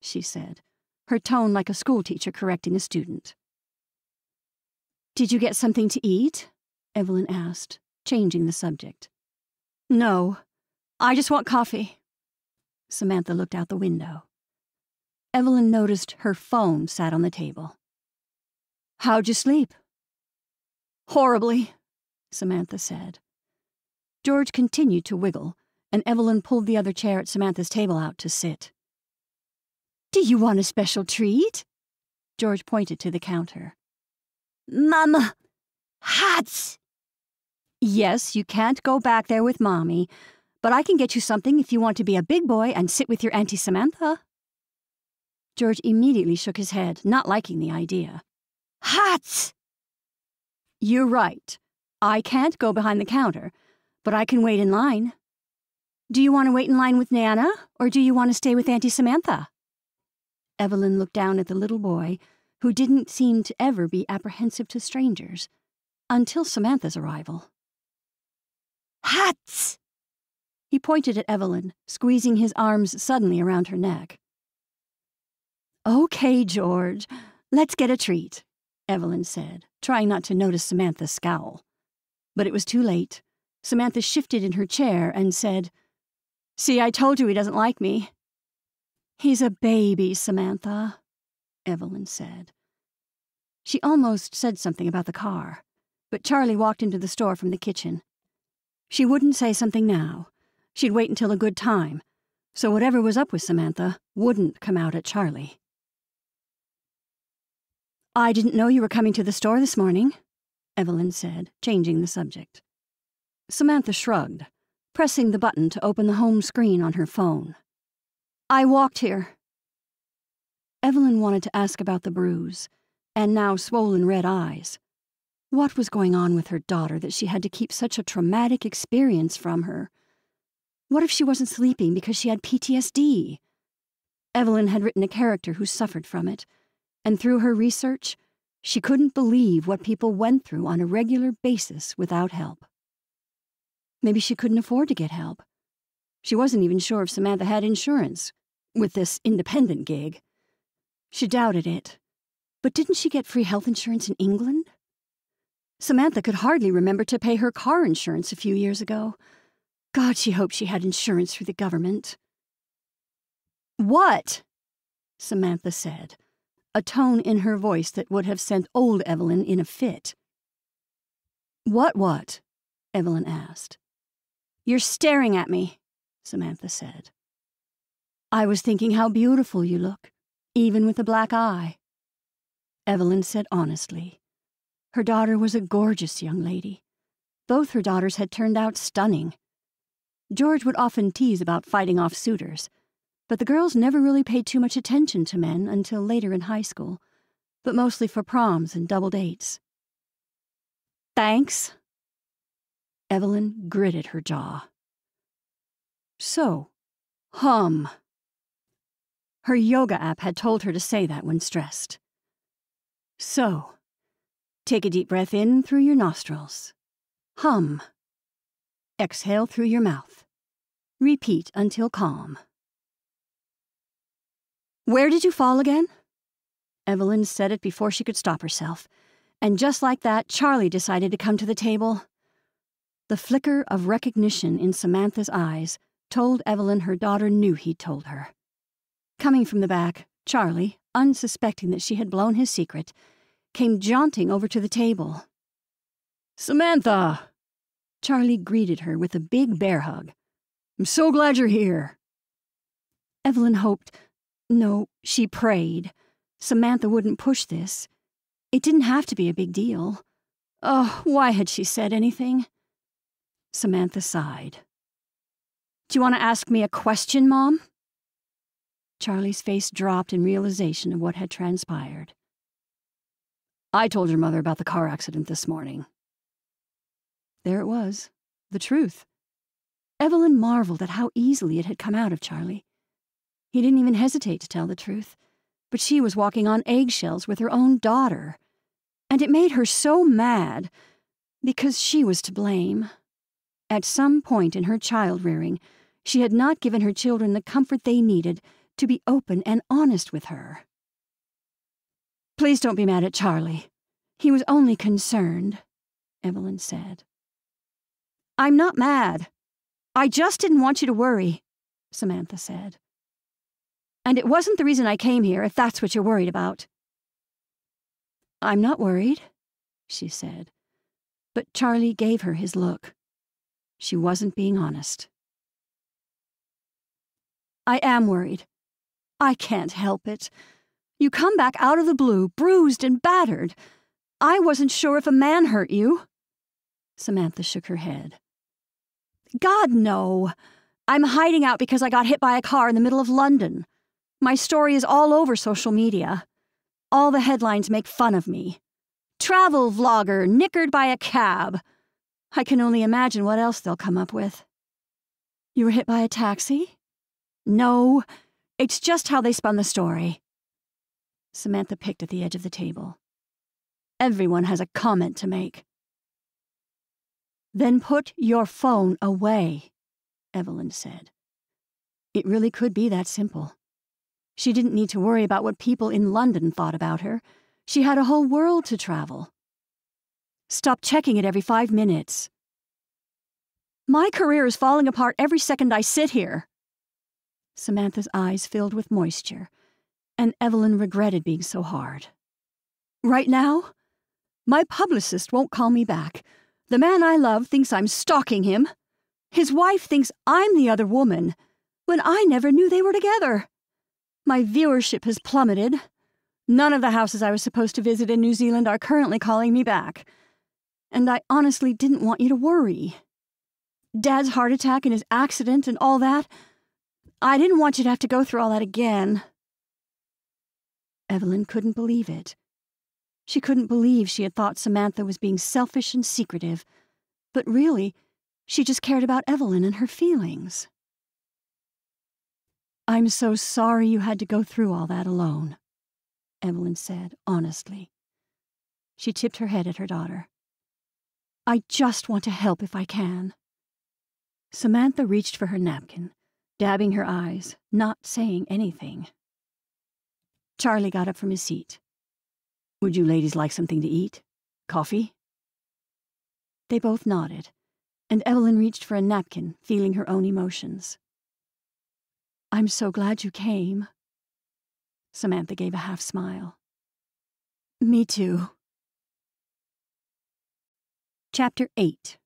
she said, her tone like a schoolteacher correcting a student. Did you get something to eat? Evelyn asked, changing the subject. No, I just want coffee. Samantha looked out the window. Evelyn noticed her phone sat on the table. How'd you sleep? Horribly, Samantha said. George continued to wiggle, and Evelyn pulled the other chair at Samantha's table out to sit. Do you want a special treat? George pointed to the counter. Mama, hats. Yes, you can't go back there with Mommy, but I can get you something if you want to be a big boy and sit with your Auntie Samantha. George immediately shook his head, not liking the idea. Hats! You're right. I can't go behind the counter, but I can wait in line. Do you want to wait in line with Nana, or do you want to stay with Auntie Samantha? Evelyn looked down at the little boy, who didn't seem to ever be apprehensive to strangers, until Samantha's arrival. Hats! He pointed at Evelyn, squeezing his arms suddenly around her neck. Okay, George, let's get a treat, Evelyn said, trying not to notice Samantha's scowl. But it was too late. Samantha shifted in her chair and said, See, I told you he doesn't like me. He's a baby, Samantha, Evelyn said. She almost said something about the car, but Charlie walked into the store from the kitchen. She wouldn't say something now. She'd wait until a good time, so whatever was up with Samantha wouldn't come out at Charlie. I didn't know you were coming to the store this morning, Evelyn said, changing the subject. Samantha shrugged, pressing the button to open the home screen on her phone. I walked here. Evelyn wanted to ask about the bruise, and now swollen red eyes, what was going on with her daughter that she had to keep such a traumatic experience from her? What if she wasn't sleeping because she had PTSD? Evelyn had written a character who suffered from it, and through her research, she couldn't believe what people went through on a regular basis without help. Maybe she couldn't afford to get help. She wasn't even sure if Samantha had insurance, with this independent gig. She doubted it. But didn't she get free health insurance in England? Samantha could hardly remember to pay her car insurance a few years ago. God, she hoped she had insurance through the government. What? Samantha said, a tone in her voice that would have sent old Evelyn in a fit. What, what? Evelyn asked. You're staring at me, Samantha said. I was thinking how beautiful you look, even with a black eye. Evelyn said honestly. Her daughter was a gorgeous young lady. Both her daughters had turned out stunning. George would often tease about fighting off suitors, but the girls never really paid too much attention to men until later in high school, but mostly for proms and double dates. Thanks. Evelyn gritted her jaw. So, hum. Her yoga app had told her to say that when stressed. So, Take a deep breath in through your nostrils. Hum. Exhale through your mouth. Repeat until calm. Where did you fall again? Evelyn said it before she could stop herself, and just like that, Charlie decided to come to the table. The flicker of recognition in Samantha's eyes told Evelyn her daughter knew he'd told her. Coming from the back, Charlie, unsuspecting that she had blown his secret, came jaunting over to the table. Samantha! Charlie greeted her with a big bear hug. I'm so glad you're here. Evelyn hoped, no, she prayed, Samantha wouldn't push this. It didn't have to be a big deal. Oh, why had she said anything? Samantha sighed. Do you want to ask me a question, Mom? Charlie's face dropped in realization of what had transpired. I told your mother about the car accident this morning. There it was, the truth. Evelyn marveled at how easily it had come out of Charlie. He didn't even hesitate to tell the truth, but she was walking on eggshells with her own daughter. And it made her so mad because she was to blame. At some point in her child rearing, she had not given her children the comfort they needed to be open and honest with her. Please don't be mad at Charlie. He was only concerned, Evelyn said. I'm not mad. I just didn't want you to worry, Samantha said. And it wasn't the reason I came here, if that's what you're worried about. I'm not worried, she said. But Charlie gave her his look. She wasn't being honest. I am worried. I can't help it. You come back out of the blue, bruised and battered. I wasn't sure if a man hurt you. Samantha shook her head. God, no. I'm hiding out because I got hit by a car in the middle of London. My story is all over social media. All the headlines make fun of me. Travel vlogger nickered by a cab. I can only imagine what else they'll come up with. You were hit by a taxi? No, it's just how they spun the story. Samantha picked at the edge of the table. Everyone has a comment to make. Then put your phone away, Evelyn said. It really could be that simple. She didn't need to worry about what people in London thought about her. She had a whole world to travel. Stop checking it every five minutes. My career is falling apart every second I sit here. Samantha's eyes filled with moisture, and Evelyn regretted being so hard. Right now, my publicist won't call me back. The man I love thinks I'm stalking him. His wife thinks I'm the other woman, when I never knew they were together. My viewership has plummeted. None of the houses I was supposed to visit in New Zealand are currently calling me back. And I honestly didn't want you to worry. Dad's heart attack and his accident and all that I didn't want you to have to go through all that again. Evelyn couldn't believe it. She couldn't believe she had thought Samantha was being selfish and secretive, but really, she just cared about Evelyn and her feelings. I'm so sorry you had to go through all that alone, Evelyn said, honestly. She tipped her head at her daughter. I just want to help if I can. Samantha reached for her napkin dabbing her eyes, not saying anything. Charlie got up from his seat. Would you ladies like something to eat? Coffee? They both nodded, and Evelyn reached for a napkin, feeling her own emotions. I'm so glad you came. Samantha gave a half smile. Me too. Chapter 8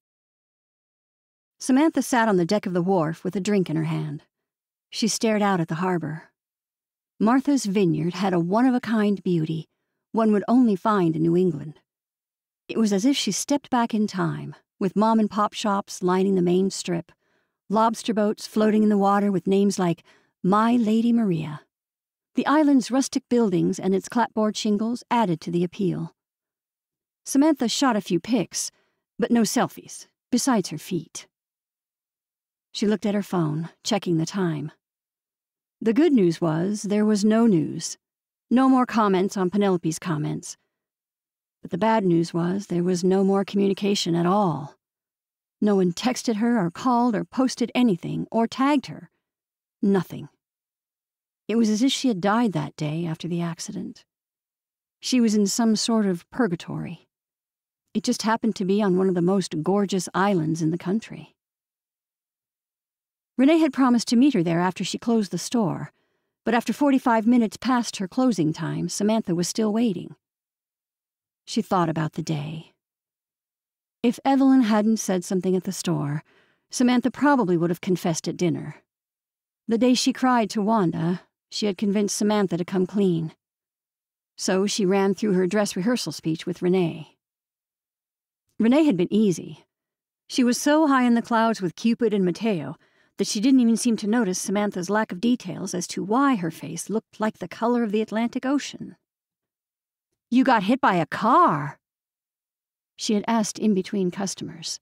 Samantha sat on the deck of the wharf with a drink in her hand. She stared out at the harbor. Martha's Vineyard had a one of a kind beauty one would only find in New England. It was as if she stepped back in time, with mom and pop shops lining the main strip, lobster boats floating in the water with names like My Lady Maria. The island's rustic buildings and its clapboard shingles added to the appeal. Samantha shot a few pics, but no selfies, besides her feet. She looked at her phone, checking the time. The good news was there was no news. No more comments on Penelope's comments. But the bad news was there was no more communication at all. No one texted her or called or posted anything or tagged her. Nothing. It was as if she had died that day after the accident. She was in some sort of purgatory. It just happened to be on one of the most gorgeous islands in the country. Renee had promised to meet her there after she closed the store, but after 45 minutes past her closing time, Samantha was still waiting. She thought about the day. If Evelyn hadn't said something at the store, Samantha probably would have confessed at dinner. The day she cried to Wanda, she had convinced Samantha to come clean. So she ran through her dress rehearsal speech with Renee. Renee had been easy. She was so high in the clouds with Cupid and Mateo that she didn't even seem to notice Samantha's lack of details as to why her face looked like the color of the Atlantic Ocean. You got hit by a car, she had asked in between customers.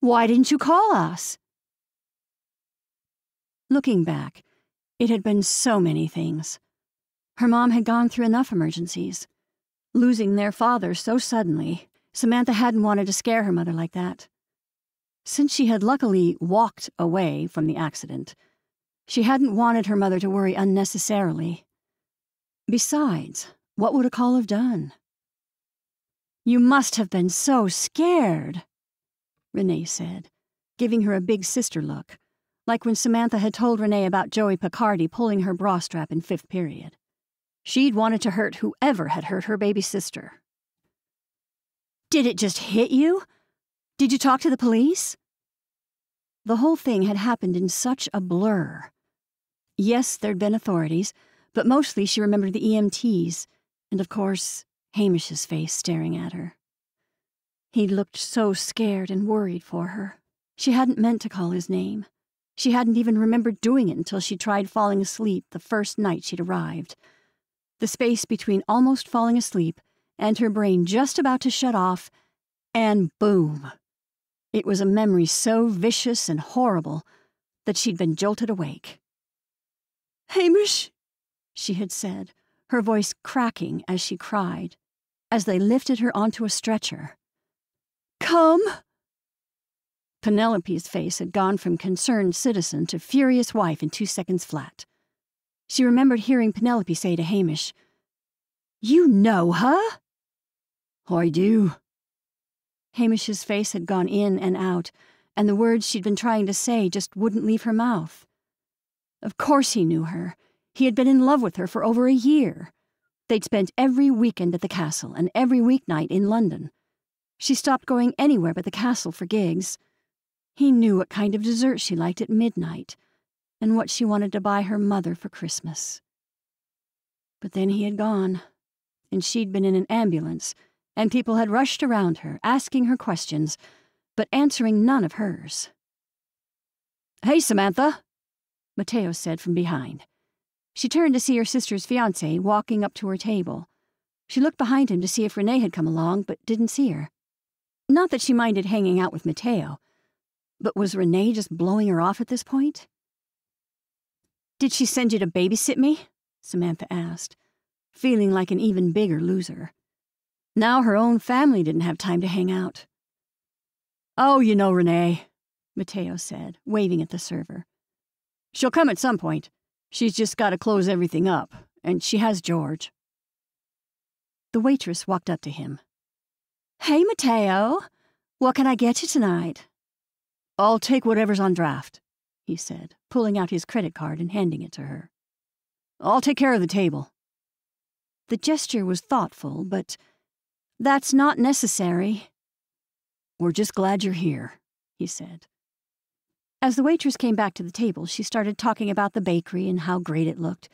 Why didn't you call us? Looking back, it had been so many things. Her mom had gone through enough emergencies. Losing their father so suddenly, Samantha hadn't wanted to scare her mother like that. Since she had luckily walked away from the accident, she hadn't wanted her mother to worry unnecessarily. Besides, what would a call have done? You must have been so scared, Renee said, giving her a big sister look, like when Samantha had told Renee about Joey Picardi pulling her bra strap in fifth period. She'd wanted to hurt whoever had hurt her baby sister. Did it just hit you? Did you talk to the police? The whole thing had happened in such a blur. Yes, there'd been authorities, but mostly she remembered the EMTs, and of course, Hamish's face staring at her. He'd looked so scared and worried for her. She hadn't meant to call his name. She hadn't even remembered doing it until she tried falling asleep the first night she'd arrived. The space between almost falling asleep and her brain just about to shut off, and boom! It was a memory so vicious and horrible that she'd been jolted awake. Hamish, she had said, her voice cracking as she cried as they lifted her onto a stretcher. Come! Penelope's face had gone from concerned citizen to furious wife in two seconds flat. She remembered hearing Penelope say to Hamish, You know her? I do. Hamish's face had gone in and out, and the words she'd been trying to say just wouldn't leave her mouth. Of course he knew her. He had been in love with her for over a year. They'd spent every weekend at the castle and every weeknight in London. She stopped going anywhere but the castle for gigs. He knew what kind of dessert she liked at midnight and what she wanted to buy her mother for Christmas. But then he had gone, and she'd been in an ambulance, and people had rushed around her, asking her questions, but answering none of hers. Hey, Samantha, Mateo said from behind. She turned to see her sister's fiance walking up to her table. She looked behind him to see if Renee had come along, but didn't see her. Not that she minded hanging out with Mateo, but was Renee just blowing her off at this point? Did she send you to babysit me? Samantha asked, feeling like an even bigger loser. Now her own family didn't have time to hang out. Oh, you know Renee, Mateo said, waving at the server. She'll come at some point. She's just got to close everything up, and she has George. The waitress walked up to him. Hey, Mateo. What can I get you tonight? I'll take whatever's on draft, he said, pulling out his credit card and handing it to her. I'll take care of the table. The gesture was thoughtful, but that's not necessary. We're just glad you're here, he said. As the waitress came back to the table, she started talking about the bakery and how great it looked,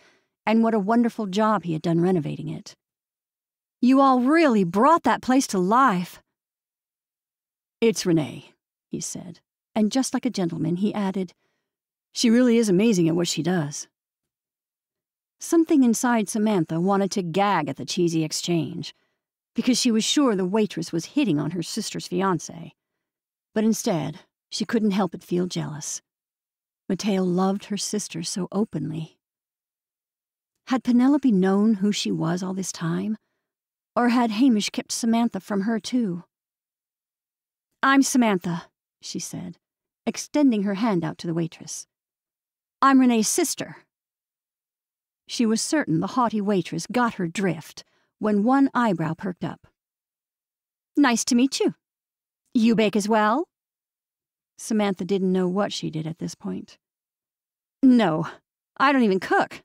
and what a wonderful job he had done renovating it. You all really brought that place to life. It's Renee, he said, and just like a gentleman, he added, She really is amazing at what she does. Something inside Samantha wanted to gag at the cheesy exchange, because she was sure the waitress was hitting on her sister's fiance. But instead, she couldn't help but feel jealous. Mateo loved her sister so openly. Had Penelope known who she was all this time? Or had Hamish kept Samantha from her, too? I'm Samantha, she said, extending her hand out to the waitress. I'm Renee's sister. She was certain the haughty waitress got her drift when one eyebrow perked up. Nice to meet you. You bake as well? Samantha didn't know what she did at this point. No, I don't even cook.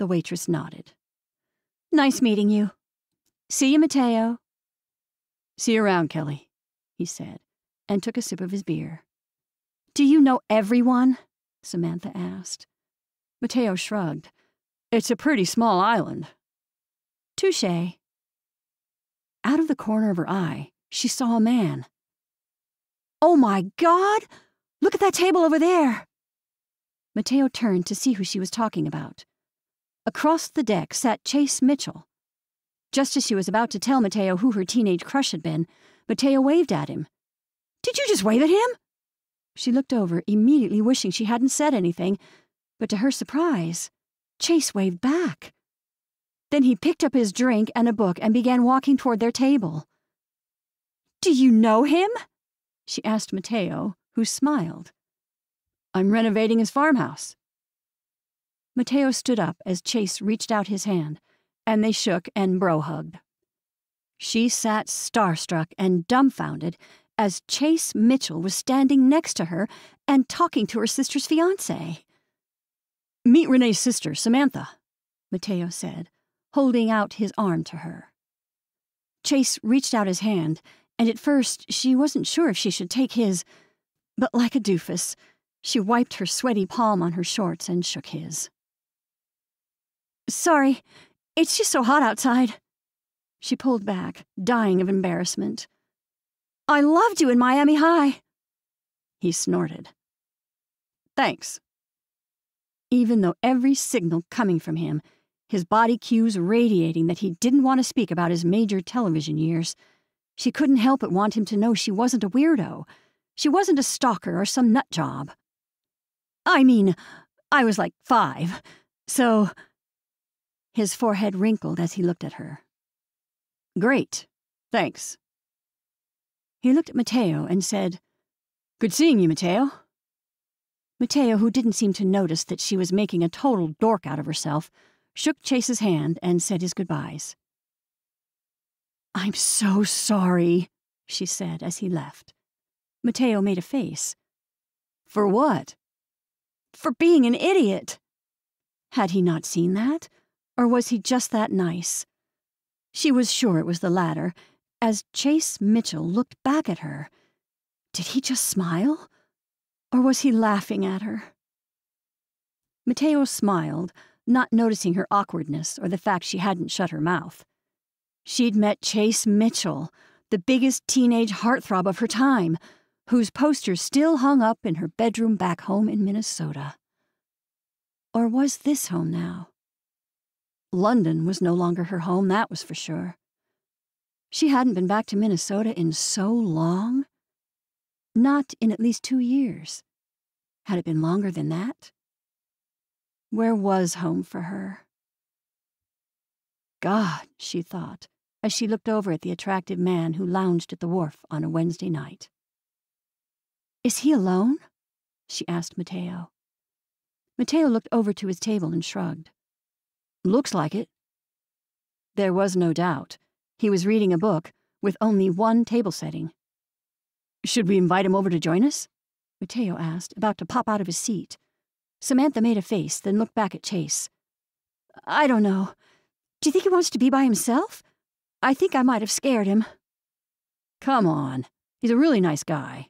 The waitress nodded. Nice meeting you. See you, Mateo. See you around, Kelly, he said, and took a sip of his beer. Do you know everyone? Samantha asked. Mateo shrugged. It's a pretty small island. Touche. Out of the corner of her eye, she saw a man Oh my God! Look at that table over there! Mateo turned to see who she was talking about. Across the deck sat Chase Mitchell. Just as she was about to tell Mateo who her teenage crush had been, Mateo waved at him. Did you just wave at him? She looked over, immediately wishing she hadn't said anything, but to her surprise, Chase waved back. Then he picked up his drink and a book and began walking toward their table. Do you know him? She asked Mateo, who smiled. I'm renovating his farmhouse. Mateo stood up as Chase reached out his hand, and they shook and bro hugged. She sat starstruck and dumbfounded as Chase Mitchell was standing next to her and talking to her sister's fiance. Meet Renee's sister, Samantha, Mateo said, holding out his arm to her. Chase reached out his hand, and at first she wasn't sure if she should take his, but like a doofus, she wiped her sweaty palm on her shorts and shook his. Sorry, it's just so hot outside. She pulled back, dying of embarrassment. I loved you in Miami High. He snorted. Thanks. Even though every signal coming from him, his body cues radiating that he didn't want to speak about his major television years, she couldn't help but want him to know she wasn't a weirdo. She wasn't a stalker or some nut job. I mean, I was like five, so. His forehead wrinkled as he looked at her. Great, thanks. He looked at Mateo and said, Good seeing you, Mateo. Mateo, who didn't seem to notice that she was making a total dork out of herself, shook Chase's hand and said his goodbyes. I'm so sorry, she said as he left. Mateo made a face. For what? For being an idiot. Had he not seen that? Or was he just that nice? She was sure it was the latter, as Chase Mitchell looked back at her. Did he just smile? Or was he laughing at her? Mateo smiled, not noticing her awkwardness or the fact she hadn't shut her mouth. She'd met Chase Mitchell, the biggest teenage heartthrob of her time, whose poster still hung up in her bedroom back home in Minnesota. Or was this home now? London was no longer her home, that was for sure. She hadn't been back to Minnesota in so long. Not in at least two years. Had it been longer than that? Where was home for her? God, she thought, as she looked over at the attractive man who lounged at the wharf on a Wednesday night. Is he alone? she asked Mateo. Mateo looked over to his table and shrugged. Looks like it. There was no doubt. He was reading a book with only one table setting. Should we invite him over to join us? Mateo asked, about to pop out of his seat. Samantha made a face, then looked back at Chase. I don't know. Do you think he wants to be by himself? I think I might have scared him. Come on. He's a really nice guy,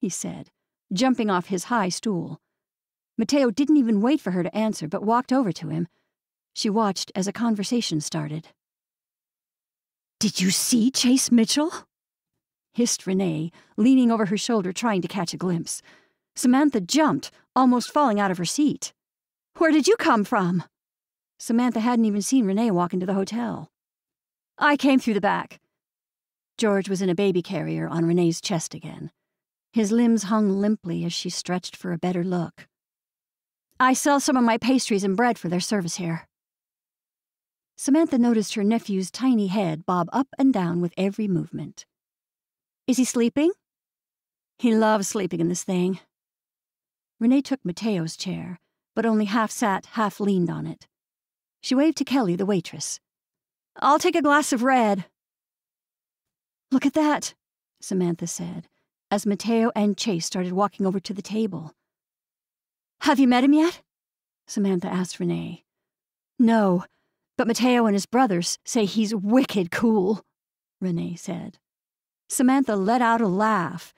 he said, jumping off his high stool. Mateo didn't even wait for her to answer, but walked over to him. She watched as a conversation started. Did you see Chase Mitchell? hissed Renee, leaning over her shoulder trying to catch a glimpse. Samantha jumped, almost falling out of her seat. Where did you come from? Samantha hadn't even seen Renee walk into the hotel. I came through the back. George was in a baby carrier on Renee's chest again. His limbs hung limply as she stretched for a better look. I sell some of my pastries and bread for their service here. Samantha noticed her nephew's tiny head bob up and down with every movement. Is he sleeping? He loves sleeping in this thing. Renee took Mateo's chair, but only half sat, half leaned on it. She waved to Kelly, the waitress. I'll take a glass of red. Look at that, Samantha said, as Mateo and Chase started walking over to the table. Have you met him yet? Samantha asked Renee. No, but Mateo and his brothers say he's wicked cool, Renee said. Samantha let out a laugh.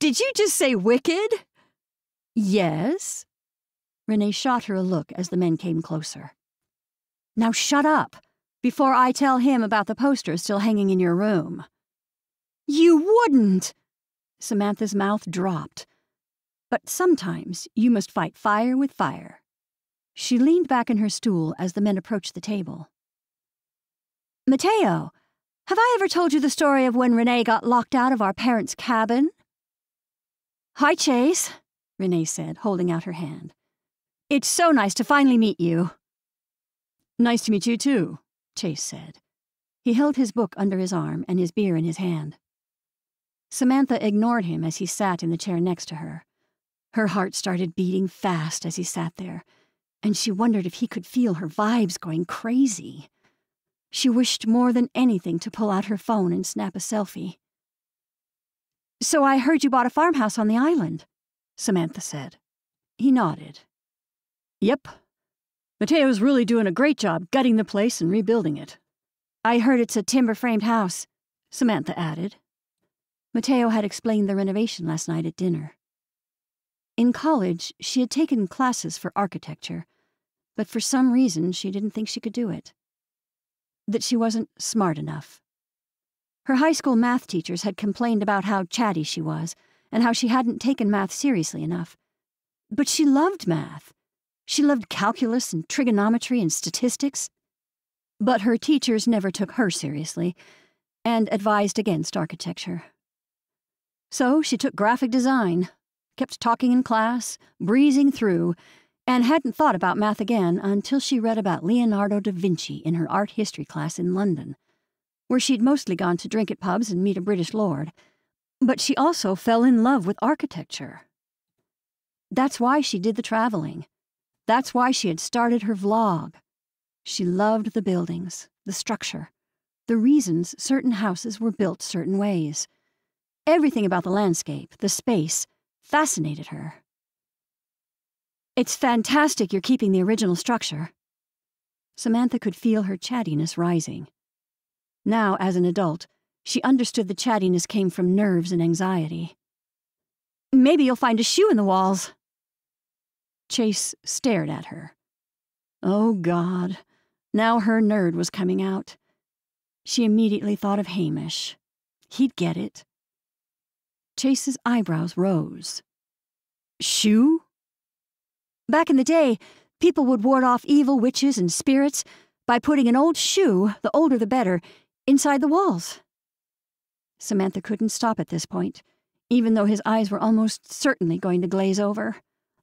Did you just say wicked? Yes. Renee shot her a look as the men came closer. Now shut up, before I tell him about the poster still hanging in your room. You wouldn't! Samantha's mouth dropped. But sometimes you must fight fire with fire. She leaned back in her stool as the men approached the table. Mateo, have I ever told you the story of when Renee got locked out of our parents' cabin? Hi, Chase, Renee said, holding out her hand. It's so nice to finally meet you. Nice to meet you, too, Chase said. He held his book under his arm and his beer in his hand. Samantha ignored him as he sat in the chair next to her. Her heart started beating fast as he sat there, and she wondered if he could feel her vibes going crazy. She wished more than anything to pull out her phone and snap a selfie. So I heard you bought a farmhouse on the island, Samantha said. He nodded. Yep. Mateo's really doing a great job gutting the place and rebuilding it. I heard it's a timber framed house, Samantha added. Mateo had explained the renovation last night at dinner. In college, she had taken classes for architecture, but for some reason she didn't think she could do it that she wasn't smart enough. Her high school math teachers had complained about how chatty she was and how she hadn't taken math seriously enough. But she loved math. She loved calculus and trigonometry and statistics. But her teachers never took her seriously and advised against architecture. So she took graphic design, kept talking in class, breezing through, and hadn't thought about math again until she read about Leonardo da Vinci in her art history class in London, where she'd mostly gone to drink at pubs and meet a British lord. But she also fell in love with architecture. That's why she did the traveling. That's why she had started her vlog. She loved the buildings, the structure, the reasons certain houses were built certain ways. Everything about the landscape, the space, fascinated her. It's fantastic you're keeping the original structure. Samantha could feel her chattiness rising. Now, as an adult, she understood the chattiness came from nerves and anxiety. Maybe you'll find a shoe in the walls. Chase stared at her. Oh, God. Now her nerd was coming out. She immediately thought of Hamish. He'd get it. Chase's eyebrows rose. Shoe? Back in the day, people would ward off evil witches and spirits by putting an old shoe, the older the better, inside the walls. Samantha couldn't stop at this point, even though his eyes were almost certainly going to glaze over,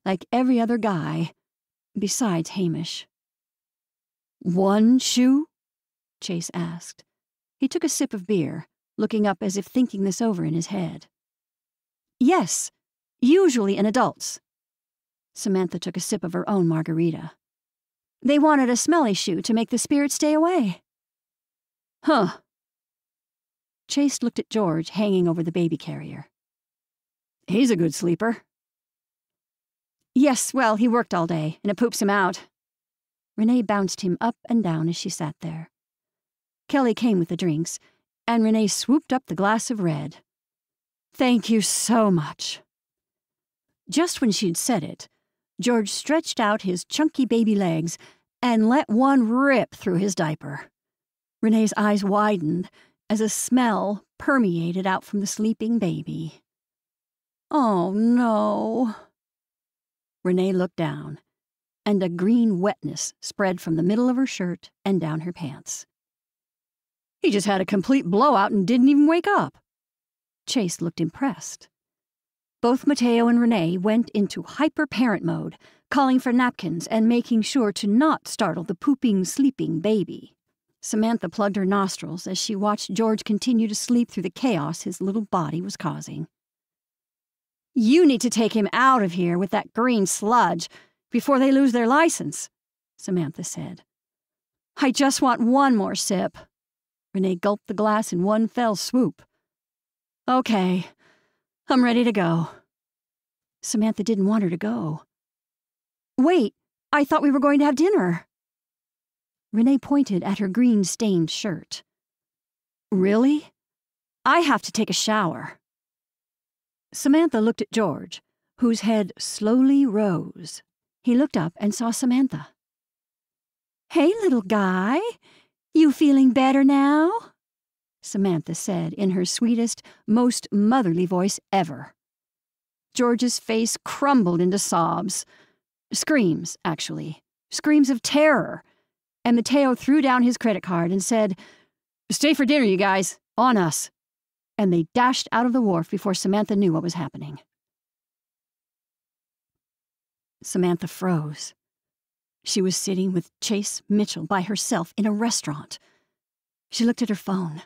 like every other guy, besides Hamish. One shoe? Chase asked. He took a sip of beer, looking up as if thinking this over in his head. Yes, usually in adults, Samantha took a sip of her own margarita. They wanted a smelly shoe to make the spirit stay away. Huh. Chase looked at George hanging over the baby carrier. He's a good sleeper. Yes, well, he worked all day, and it poops him out. Renee bounced him up and down as she sat there. Kelly came with the drinks, and Renee swooped up the glass of red. Thank you so much. Just when she'd said it, George stretched out his chunky baby legs and let one rip through his diaper. Renee's eyes widened as a smell permeated out from the sleeping baby. Oh, no. Renee looked down, and a green wetness spread from the middle of her shirt and down her pants. He just had a complete blowout and didn't even wake up. Chase looked impressed. Both Mateo and Renee went into hyper parent mode, calling for napkins and making sure to not startle the pooping, sleeping baby. Samantha plugged her nostrils as she watched George continue to sleep through the chaos his little body was causing. You need to take him out of here with that green sludge before they lose their license, Samantha said. I just want one more sip. Renee gulped the glass in one fell swoop. Okay, I'm ready to go. Samantha didn't want her to go. Wait, I thought we were going to have dinner. Renee pointed at her green stained shirt. Really? I have to take a shower. Samantha looked at George, whose head slowly rose. He looked up and saw Samantha. Hey, little guy. You feeling better now? Samantha said in her sweetest, most motherly voice ever. George's face crumbled into sobs. Screams, actually. Screams of terror. And Mateo threw down his credit card and said, Stay for dinner, you guys. On us. And they dashed out of the wharf before Samantha knew what was happening. Samantha froze. She was sitting with Chase Mitchell by herself in a restaurant. She looked at her phone.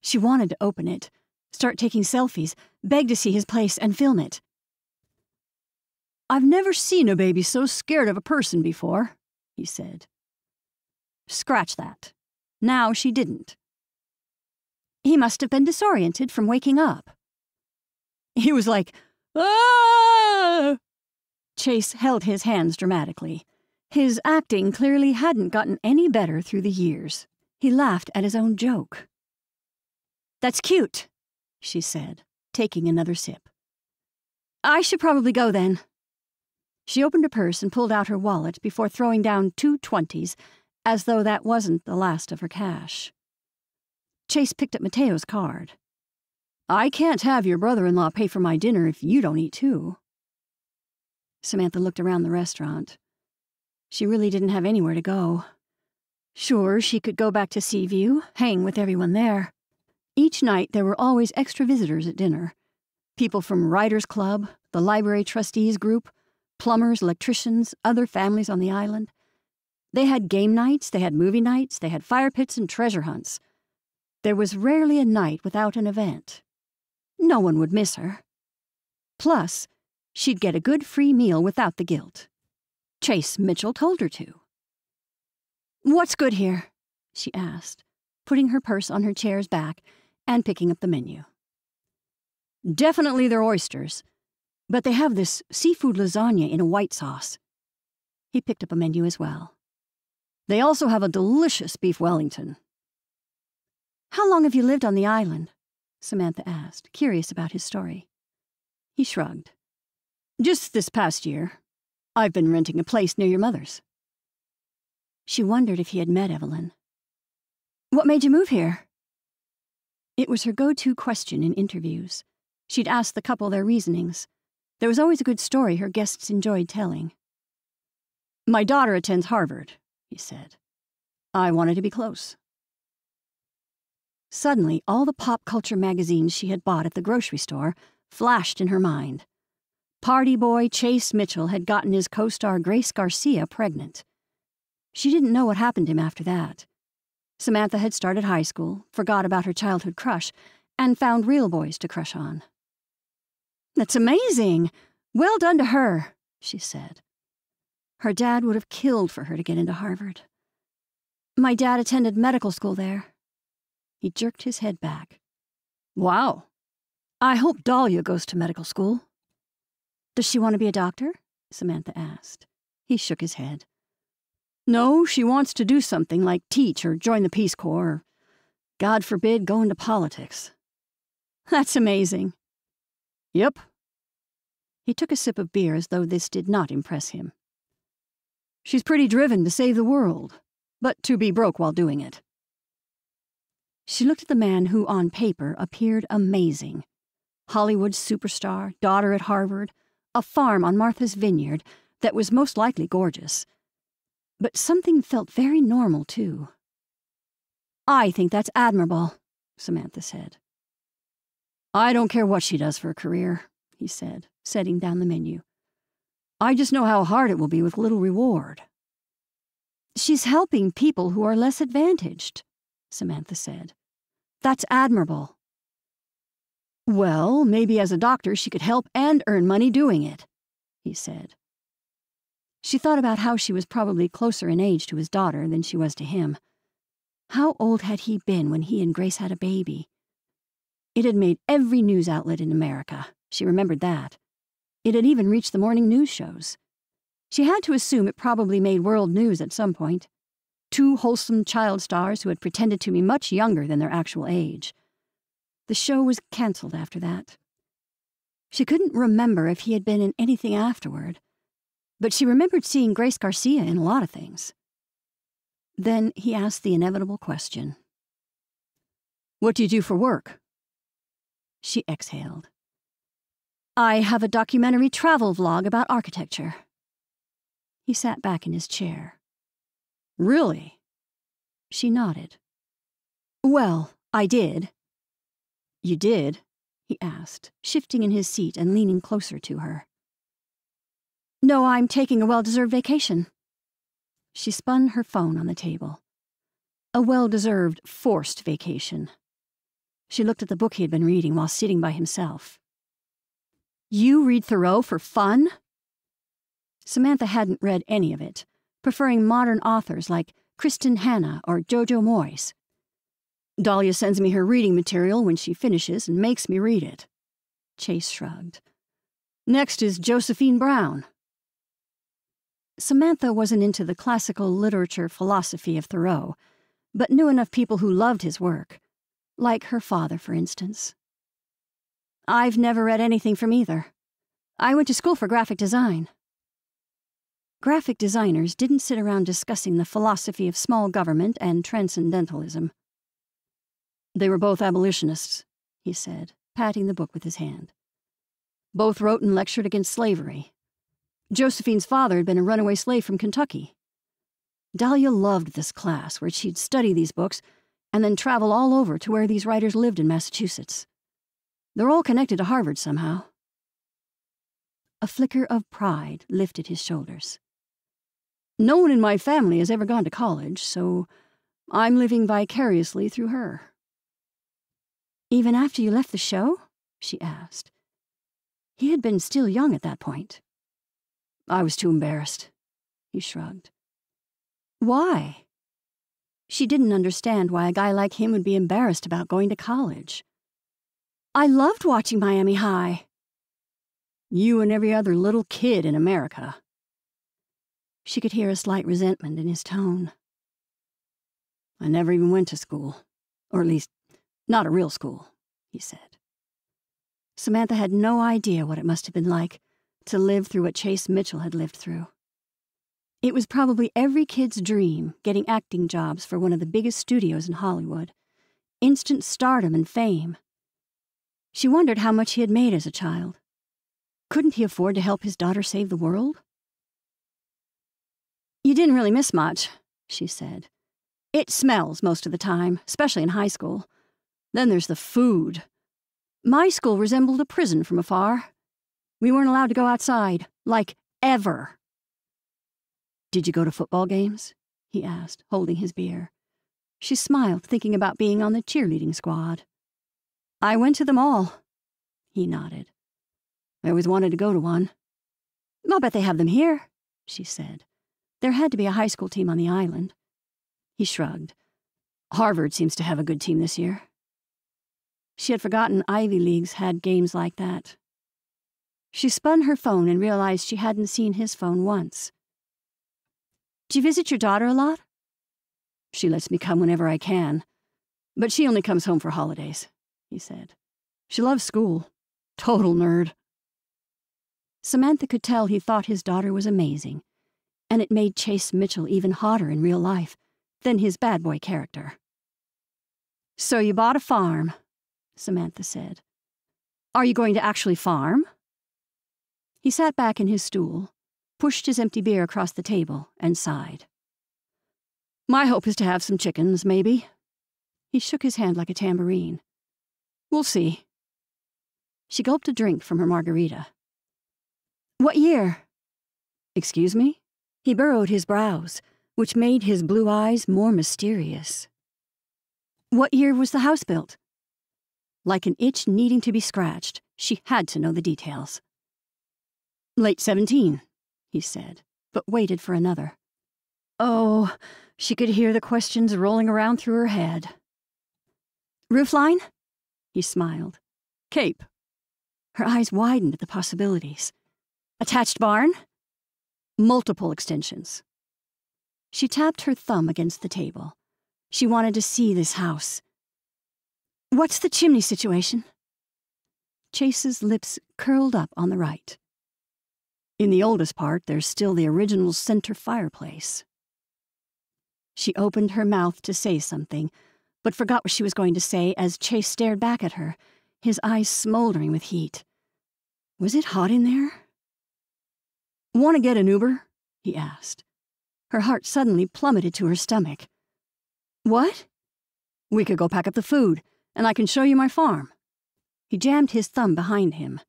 She wanted to open it, start taking selfies, beg to see his place, and film it. I've never seen a baby so scared of a person before, he said. Scratch that. Now she didn't. He must have been disoriented from waking up. He was like, ah! Chase held his hands dramatically. His acting clearly hadn't gotten any better through the years. He laughed at his own joke. That's cute, she said, taking another sip. I should probably go then. She opened her purse and pulled out her wallet before throwing down two twenties, as though that wasn't the last of her cash. Chase picked up Mateo's card. I can't have your brother in law pay for my dinner if you don't eat too. Samantha looked around the restaurant. She really didn't have anywhere to go. Sure, she could go back to Seaview, hang with everyone there. Each night there were always extra visitors at dinner people from Writers Club, the Library Trustees Group, plumbers, electricians, other families on the island. They had game nights, they had movie nights, they had fire pits and treasure hunts. There was rarely a night without an event. No one would miss her. Plus, she'd get a good free meal without the guilt. Chase Mitchell told her to. What's good here? she asked, putting her purse on her chair's back and picking up the menu. Definitely their oysters, but they have this seafood lasagna in a white sauce. He picked up a menu as well. They also have a delicious beef Wellington. How long have you lived on the island? Samantha asked, curious about his story. He shrugged. Just this past year. I've been renting a place near your mother's. She wondered if he had met Evelyn. What made you move here? It was her go to question in interviews. She'd asked the couple their reasonings. There was always a good story her guests enjoyed telling. My daughter attends Harvard, he said. I wanted to be close. Suddenly, all the pop culture magazines she had bought at the grocery store flashed in her mind. Party boy Chase Mitchell had gotten his co star Grace Garcia pregnant. She didn't know what happened to him after that. Samantha had started high school, forgot about her childhood crush, and found real boys to crush on. That's amazing! Well done to her, she said. Her dad would have killed for her to get into Harvard. My dad attended medical school there. He jerked his head back. Wow. I hope Dahlia goes to medical school. Does she want to be a doctor? Samantha asked. He shook his head. No, she wants to do something like teach or join the Peace Corps, or, God forbid, go into politics. That's amazing. Yep. He took a sip of beer as though this did not impress him. She's pretty driven to save the world, but to be broke while doing it. She looked at the man who, on paper, appeared amazing. Hollywood superstar, daughter at Harvard, a farm on Martha's Vineyard that was most likely gorgeous. But something felt very normal, too. I think that's admirable, Samantha said. I don't care what she does for a career, he said, setting down the menu. I just know how hard it will be with little reward. She's helping people who are less advantaged, Samantha said. That's admirable. Well, maybe as a doctor she could help and earn money doing it, he said. She thought about how she was probably closer in age to his daughter than she was to him. How old had he been when he and Grace had a baby? It had made every news outlet in America. She remembered that. It had even reached the morning news shows. She had to assume it probably made world news at some point. Two wholesome child stars who had pretended to be much younger than their actual age. The show was cancelled after that. She couldn't remember if he had been in anything afterward, but she remembered seeing Grace Garcia in a lot of things. Then he asked the inevitable question What do you do for work? She exhaled. I have a documentary travel vlog about architecture. He sat back in his chair. Really? She nodded. Well, I did. You did? he asked, shifting in his seat and leaning closer to her. No, I'm taking a well deserved vacation. She spun her phone on the table. A well deserved, forced vacation. She looked at the book he had been reading while sitting by himself. You read Thoreau for fun? Samantha hadn't read any of it, preferring modern authors like Kristin Hannah or Jojo Moyes. Dahlia sends me her reading material when she finishes and makes me read it. Chase shrugged. Next is Josephine Brown. Samantha wasn't into the classical literature philosophy of Thoreau, but knew enough people who loved his work, like her father, for instance. I've never read anything from either. I went to school for graphic design. Graphic designers didn't sit around discussing the philosophy of small government and transcendentalism. They were both abolitionists, he said, patting the book with his hand. Both wrote and lectured against slavery. Josephine's father had been a runaway slave from Kentucky. Dahlia loved this class where she'd study these books and then travel all over to where these writers lived in Massachusetts. They're all connected to Harvard somehow. A flicker of pride lifted his shoulders. No one in my family has ever gone to college, so I'm living vicariously through her. Even after you left the show? she asked. He had been still young at that point. I was too embarrassed. He shrugged. Why? She didn't understand why a guy like him would be embarrassed about going to college. I loved watching Miami High. You and every other little kid in America. She could hear a slight resentment in his tone. I never even went to school. Or at least, not a real school, he said. Samantha had no idea what it must have been like to live through what Chase Mitchell had lived through. It was probably every kid's dream getting acting jobs for one of the biggest studios in Hollywood, instant stardom and fame. She wondered how much he had made as a child. Couldn't he afford to help his daughter save the world? You didn't really miss much, she said. It smells most of the time, especially in high school. Then there's the food. My school resembled a prison from afar. We weren't allowed to go outside, like ever. Did you go to football games? he asked, holding his beer. She smiled, thinking about being on the cheerleading squad. I went to them all. He nodded. I always wanted to go to one. I'll bet they have them here, she said. There had to be a high school team on the island. He shrugged. Harvard seems to have a good team this year. She had forgotten Ivy Leagues had games like that. She spun her phone and realized she hadn't seen his phone once. Do you visit your daughter a lot? She lets me come whenever I can, but she only comes home for holidays, he said. She loves school. Total nerd. Samantha could tell he thought his daughter was amazing and it made Chase Mitchell even hotter in real life than his bad boy character. So you bought a farm, Samantha said. Are you going to actually farm? He sat back in his stool, pushed his empty beer across the table, and sighed. My hope is to have some chickens, maybe. He shook his hand like a tambourine. We'll see. She gulped a drink from her margarita. What year? Excuse me? He burrowed his brows, which made his blue eyes more mysterious. What year was the house built? Like an itch needing to be scratched, she had to know the details. Late 17, he said, but waited for another. Oh, she could hear the questions rolling around through her head. Roofline? He smiled. Cape. Her eyes widened at the possibilities. Attached barn? Multiple extensions. She tapped her thumb against the table. She wanted to see this house. What's the chimney situation? Chase's lips curled up on the right. In the oldest part, there's still the original center fireplace. She opened her mouth to say something, but forgot what she was going to say as Chase stared back at her, his eyes smoldering with heat. Was it hot in there? Want to get an Uber? he asked. Her heart suddenly plummeted to her stomach. What? We could go pack up the food, and I can show you my farm. He jammed his thumb behind him.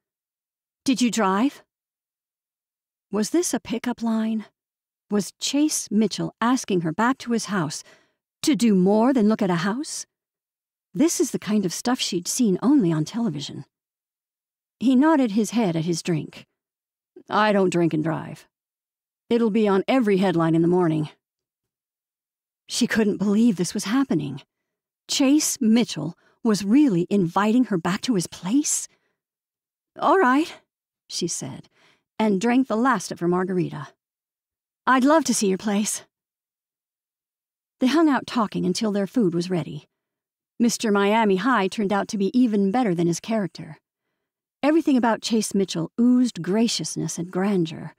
Did you drive? Was this a pickup line? Was Chase Mitchell asking her back to his house to do more than look at a house? This is the kind of stuff she'd seen only on television. He nodded his head at his drink. I don't drink and drive. It'll be on every headline in the morning. She couldn't believe this was happening. Chase Mitchell was really inviting her back to his place? All right, she said, and drank the last of her margarita. I'd love to see your place. They hung out talking until their food was ready. Mr. Miami High turned out to be even better than his character. Everything about Chase Mitchell oozed graciousness and grandeur.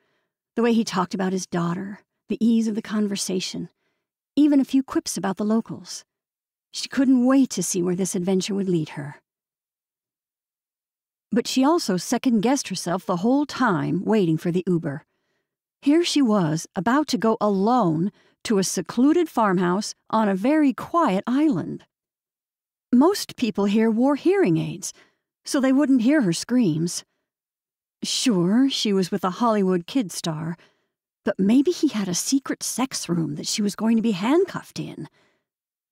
The way he talked about his daughter, the ease of the conversation, even a few quips about the locals. She couldn't wait to see where this adventure would lead her. But she also second guessed herself the whole time waiting for the Uber. Here she was, about to go alone to a secluded farmhouse on a very quiet island. Most people here wore hearing aids, so they wouldn't hear her screams. Sure, she was with a Hollywood kid star, but maybe he had a secret sex room that she was going to be handcuffed in.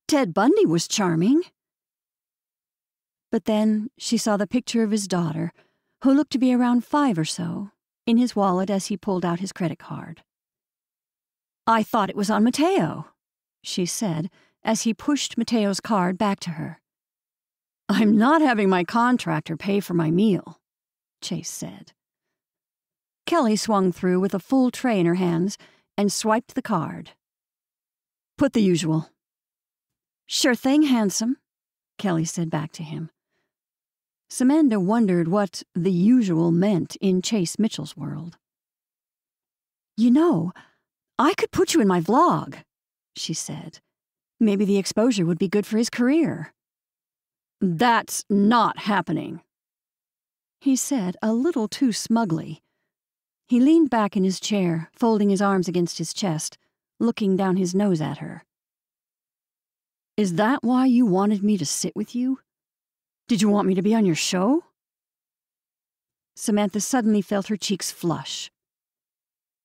Ted Bundy was charming. But then she saw the picture of his daughter, who looked to be around five or so, in his wallet as he pulled out his credit card. I thought it was on Mateo, she said as he pushed Mateo's card back to her. I'm not having my contractor pay for my meal, Chase said. Kelly swung through with a full tray in her hands and swiped the card. Put the usual. Sure thing, handsome, Kelly said back to him. Samantha wondered what the usual meant in Chase Mitchell's world. You know, I could put you in my vlog, she said. Maybe the exposure would be good for his career. That's not happening, he said a little too smugly. He leaned back in his chair, folding his arms against his chest, looking down his nose at her. Is that why you wanted me to sit with you? Did you want me to be on your show? Samantha suddenly felt her cheeks flush.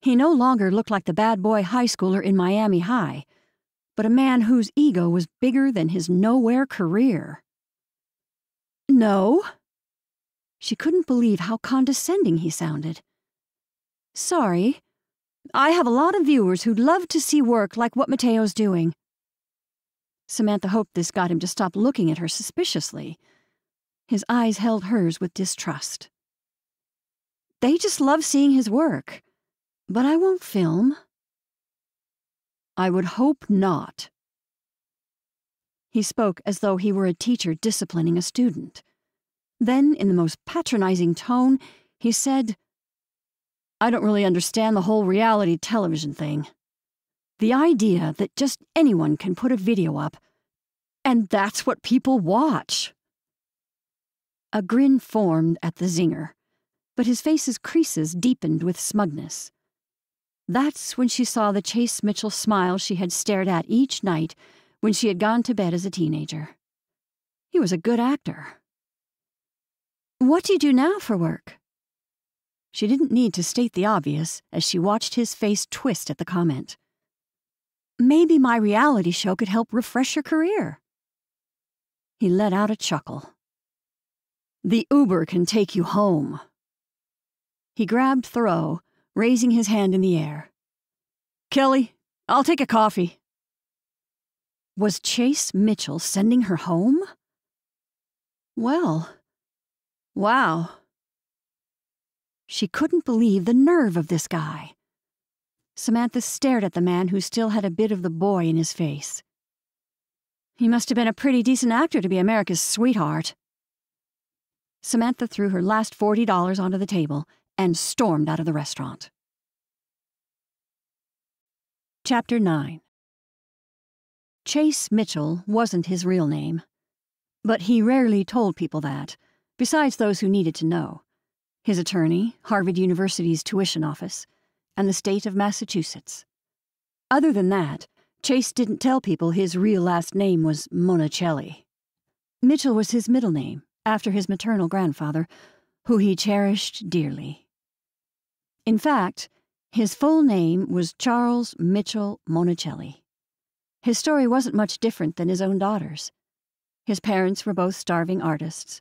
He no longer looked like the bad boy high schooler in Miami High, but a man whose ego was bigger than his nowhere career. No. She couldn't believe how condescending he sounded. Sorry. I have a lot of viewers who'd love to see work like what Mateo's doing. Samantha hoped this got him to stop looking at her suspiciously his eyes held hers with distrust. They just love seeing his work. But I won't film. I would hope not. He spoke as though he were a teacher disciplining a student. Then, in the most patronizing tone, he said, I don't really understand the whole reality television thing. The idea that just anyone can put a video up, and that's what people watch. A grin formed at the zinger, but his face's creases deepened with smugness. That's when she saw the Chase Mitchell smile she had stared at each night when she had gone to bed as a teenager. He was a good actor. What do you do now for work? She didn't need to state the obvious as she watched his face twist at the comment. Maybe my reality show could help refresh your career. He let out a chuckle. The Uber can take you home. He grabbed Thoreau, raising his hand in the air. Kelly, I'll take a coffee. Was Chase Mitchell sending her home? Well, wow. She couldn't believe the nerve of this guy. Samantha stared at the man who still had a bit of the boy in his face. He must have been a pretty decent actor to be America's sweetheart. Samantha threw her last $40 onto the table and stormed out of the restaurant. Chapter 9 Chase Mitchell wasn't his real name, but he rarely told people that, besides those who needed to know his attorney, Harvard University's tuition office, and the state of Massachusetts. Other than that, Chase didn't tell people his real last name was Monicelli. Mitchell was his middle name, after his maternal grandfather, who he cherished dearly. In fact, his full name was Charles Mitchell Monicelli. His story wasn't much different than his own daughter's. His parents were both starving artists.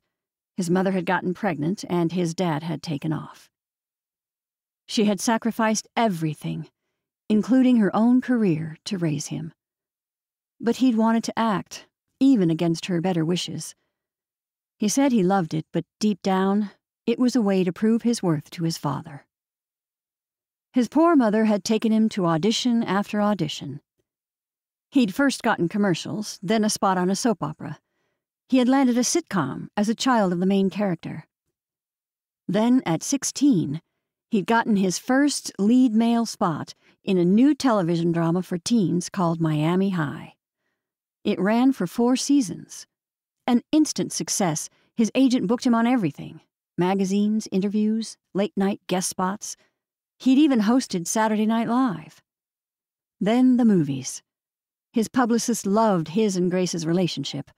His mother had gotten pregnant, and his dad had taken off. She had sacrificed everything, including her own career, to raise him. But he'd wanted to act, even against her better wishes. He said he loved it, but deep down, it was a way to prove his worth to his father. His poor mother had taken him to audition after audition. He'd first gotten commercials, then a spot on a soap opera. He had landed a sitcom as a child of the main character. Then, at 16, he'd gotten his first lead male spot in a new television drama for teens called Miami High. It ran for four seasons. An instant success, his agent booked him on everything magazines, interviews, late night guest spots, He'd even hosted Saturday Night Live. Then the movies. His publicist loved his and Grace's relationship,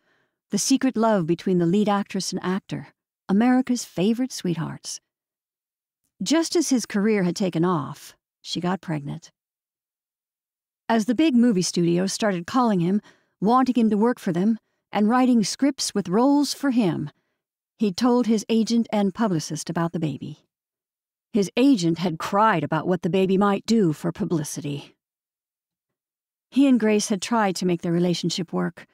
the secret love between the lead actress and actor, America's favorite sweethearts. Just as his career had taken off, she got pregnant. As the big movie studios started calling him, wanting him to work for them, and writing scripts with roles for him, he told his agent and publicist about the baby. His agent had cried about what the baby might do for publicity. He and Grace had tried to make their relationship work,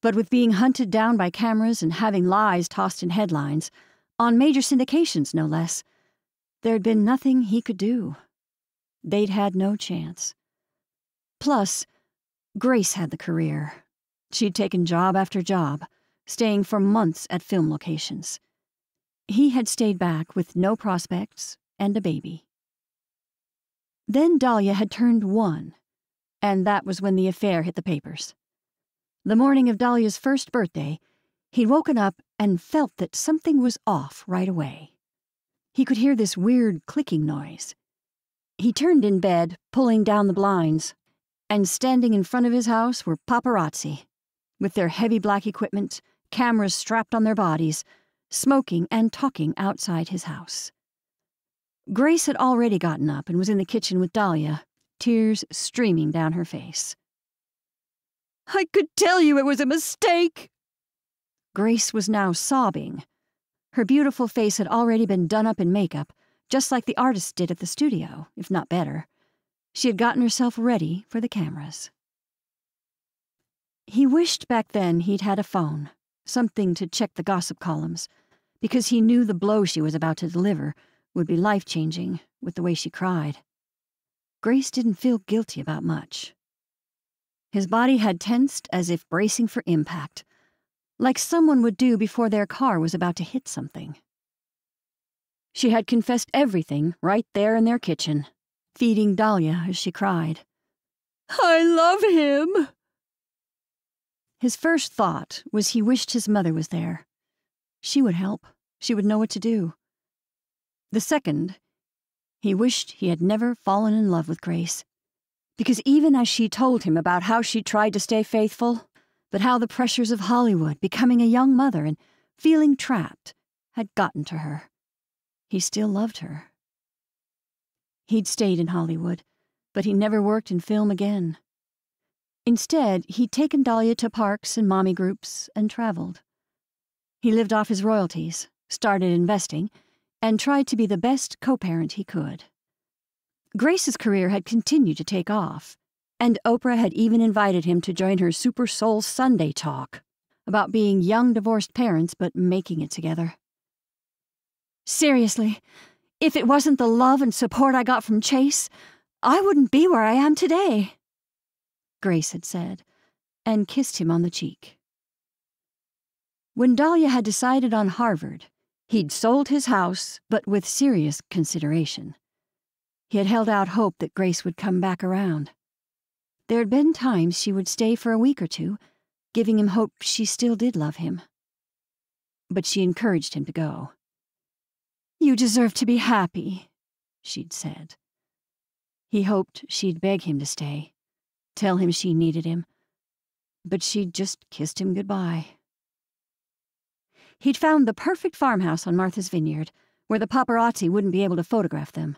but with being hunted down by cameras and having lies tossed in headlines, on major syndications no less, there'd been nothing he could do. They'd had no chance. Plus, Grace had the career. She'd taken job after job, staying for months at film locations. He had stayed back with no prospects, and a baby. Then Dahlia had turned one, and that was when the affair hit the papers. The morning of Dahlia's first birthday, he'd woken up and felt that something was off right away. He could hear this weird clicking noise. He turned in bed, pulling down the blinds, and standing in front of his house were paparazzi, with their heavy black equipment, cameras strapped on their bodies, smoking and talking outside his house. Grace had already gotten up and was in the kitchen with Dahlia, tears streaming down her face. I could tell you it was a mistake! Grace was now sobbing. Her beautiful face had already been done up in makeup, just like the artist did at the studio, if not better. She had gotten herself ready for the cameras. He wished back then he'd had a phone, something to check the gossip columns, because he knew the blow she was about to deliver would be life changing with the way she cried. Grace didn't feel guilty about much. His body had tensed as if bracing for impact, like someone would do before their car was about to hit something. She had confessed everything right there in their kitchen, feeding Dahlia as she cried. I love him! His first thought was he wished his mother was there. She would help. She would know what to do. The second, he wished he had never fallen in love with Grace. Because even as she told him about how she tried to stay faithful, but how the pressures of Hollywood, becoming a young mother and feeling trapped, had gotten to her, he still loved her. He'd stayed in Hollywood, but he never worked in film again. Instead, he'd taken Dahlia to parks and mommy groups and traveled. He lived off his royalties, started investing, and tried to be the best co parent he could. Grace's career had continued to take off, and Oprah had even invited him to join her Super Soul Sunday talk about being young divorced parents but making it together. Seriously, if it wasn't the love and support I got from Chase, I wouldn't be where I am today, Grace had said, and kissed him on the cheek. When Dahlia had decided on Harvard, He'd sold his house, but with serious consideration. He had held out hope that Grace would come back around. There had been times she would stay for a week or two, giving him hope she still did love him. But she encouraged him to go. You deserve to be happy, she'd said. He hoped she'd beg him to stay, tell him she needed him, but she'd just kissed him goodbye. He'd found the perfect farmhouse on Martha's Vineyard, where the paparazzi wouldn't be able to photograph them.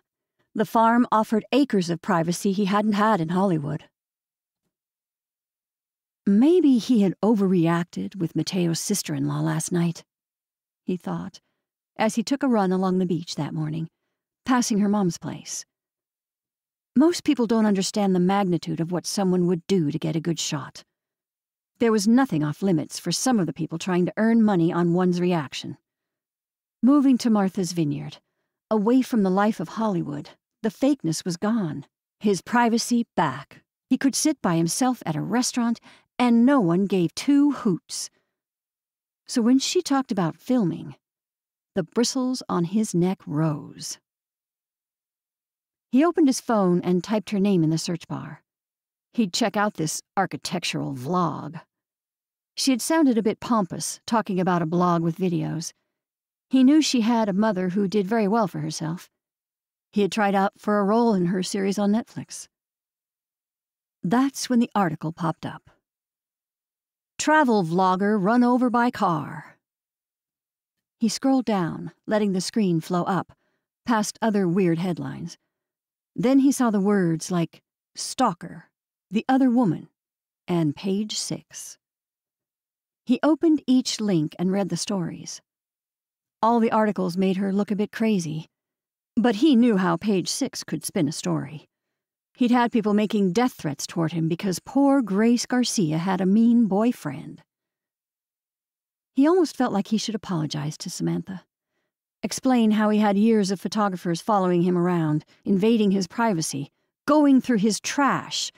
The farm offered acres of privacy he hadn't had in Hollywood. Maybe he had overreacted with Mateo's sister in law last night, he thought, as he took a run along the beach that morning, passing her mom's place. Most people don't understand the magnitude of what someone would do to get a good shot. There was nothing off limits for some of the people trying to earn money on one's reaction. Moving to Martha's Vineyard, away from the life of Hollywood, the fakeness was gone, his privacy back. He could sit by himself at a restaurant and no one gave two hoots. So when she talked about filming, the bristles on his neck rose. He opened his phone and typed her name in the search bar. He'd check out this architectural vlog. She had sounded a bit pompous, talking about a blog with videos. He knew she had a mother who did very well for herself. He had tried out for a role in her series on Netflix. That's when the article popped up. Travel vlogger run over by car. He scrolled down, letting the screen flow up, past other weird headlines. Then he saw the words like stalker, the other woman, and page six. He opened each link and read the stories. All the articles made her look a bit crazy, but he knew how page six could spin a story. He'd had people making death threats toward him because poor Grace Garcia had a mean boyfriend. He almost felt like he should apologize to Samantha. Explain how he had years of photographers following him around, invading his privacy, going through his trash,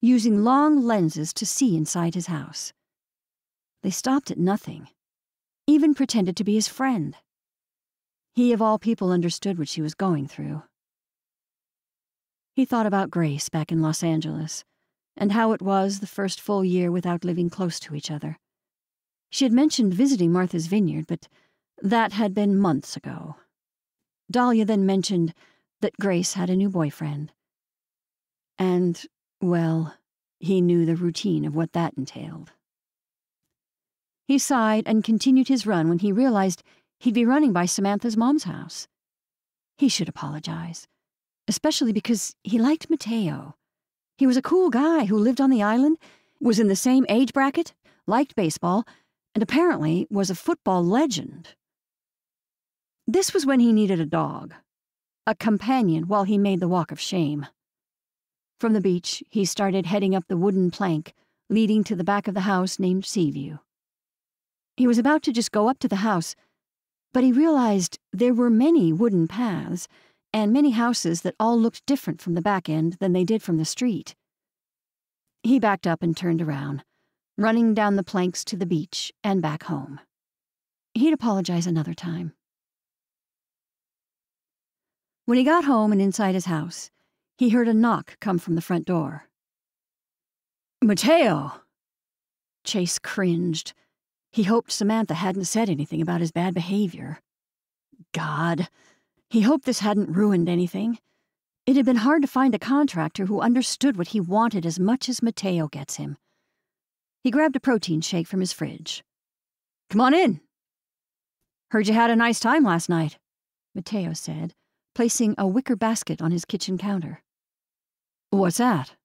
using long lenses to see inside his house. They stopped at nothing, even pretended to be his friend. He, of all people, understood what she was going through. He thought about Grace back in Los Angeles, and how it was the first full year without living close to each other. She had mentioned visiting Martha's Vineyard, but that had been months ago. Dahlia then mentioned that Grace had a new boyfriend. And, well, he knew the routine of what that entailed. He sighed and continued his run when he realized he'd be running by Samantha's mom's house. He should apologize especially because he liked Mateo. He was a cool guy who lived on the island, was in the same age bracket, liked baseball, and apparently was a football legend. This was when he needed a dog, a companion while he made the walk of shame. From the beach, he started heading up the wooden plank leading to the back of the house named Seaview. He was about to just go up to the house, but he realized there were many wooden paths and many houses that all looked different from the back end than they did from the street. He backed up and turned around, running down the planks to the beach and back home. He'd apologize another time. When he got home and inside his house, he heard a knock come from the front door. Mateo! Chase cringed. He hoped Samantha hadn't said anything about his bad behavior. God, he hoped this hadn't ruined anything. It had been hard to find a contractor who understood what he wanted as much as Mateo gets him. He grabbed a protein shake from his fridge. Come on in. Heard you had a nice time last night, Mateo said, placing a wicker basket on his kitchen counter. What's that?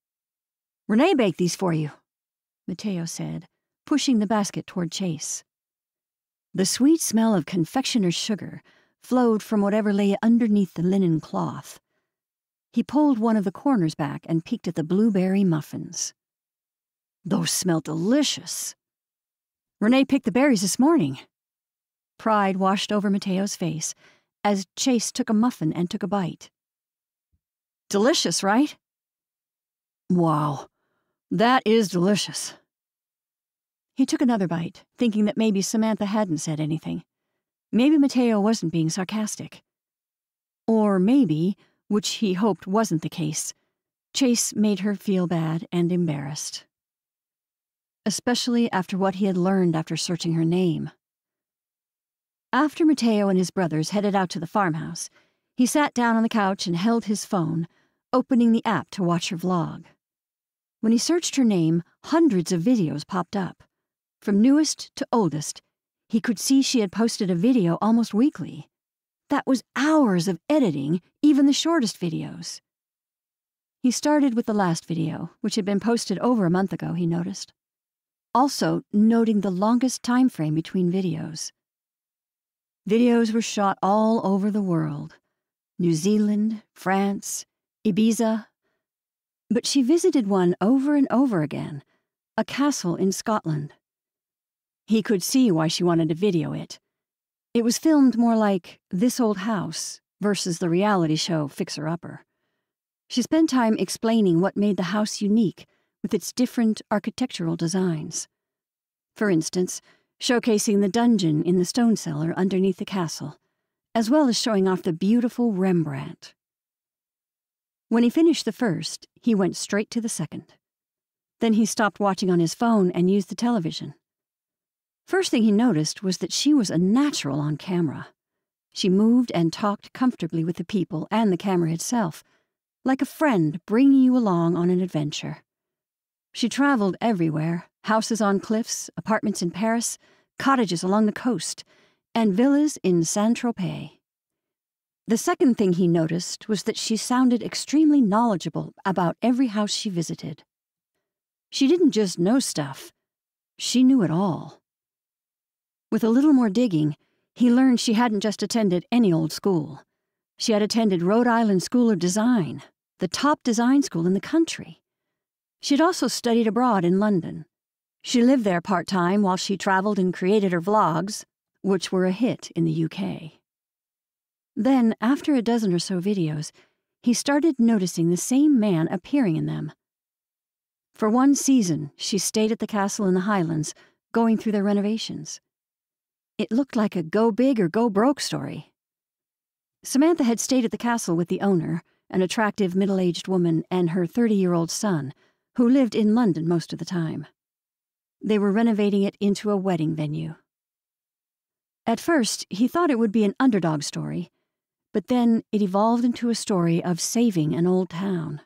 Renee baked these for you, Mateo said, pushing the basket toward Chase. The sweet smell of confectioner's sugar flowed from whatever lay underneath the linen cloth. He pulled one of the corners back and peeked at the blueberry muffins. Those smell delicious. Renee picked the berries this morning. Pride washed over Mateo's face as Chase took a muffin and took a bite. Delicious, right? Wow, that is delicious. He took another bite, thinking that maybe Samantha hadn't said anything. Maybe Mateo wasn't being sarcastic. Or maybe, which he hoped wasn't the case, Chase made her feel bad and embarrassed, especially after what he had learned after searching her name. After Mateo and his brothers headed out to the farmhouse, he sat down on the couch and held his phone, opening the app to watch her vlog. When he searched her name, hundreds of videos popped up. From newest to oldest, he could see she had posted a video almost weekly. That was hours of editing, even the shortest videos. He started with the last video, which had been posted over a month ago, he noticed. Also, noting the longest time frame between videos. Videos were shot all over the world New Zealand, France, Ibiza. But she visited one over and over again a castle in Scotland. He could see why she wanted to video it. It was filmed more like This Old House versus the reality show Fixer Upper. She spent time explaining what made the house unique with its different architectural designs. For instance, showcasing the dungeon in the stone cellar underneath the castle, as well as showing off the beautiful Rembrandt. When he finished the first, he went straight to the second. Then he stopped watching on his phone and used the television. First thing he noticed was that she was a natural on camera. She moved and talked comfortably with the people and the camera itself, like a friend bringing you along on an adventure. She traveled everywhere houses on cliffs, apartments in Paris, cottages along the coast, and villas in Saint Tropez. The second thing he noticed was that she sounded extremely knowledgeable about every house she visited. She didn't just know stuff, she knew it all. With a little more digging, he learned she hadn't just attended any old school. She had attended Rhode Island School of Design, the top design school in the country. She'd also studied abroad in London. She lived there part time while she traveled and created her vlogs, which were a hit in the UK. Then, after a dozen or so videos, he started noticing the same man appearing in them. For one season, she stayed at the castle in the Highlands, going through their renovations. It looked like a go big or go broke story. Samantha had stayed at the castle with the owner, an attractive middle aged woman, and her 30 year old son, who lived in London most of the time. They were renovating it into a wedding venue. At first, he thought it would be an underdog story, but then it evolved into a story of saving an old town.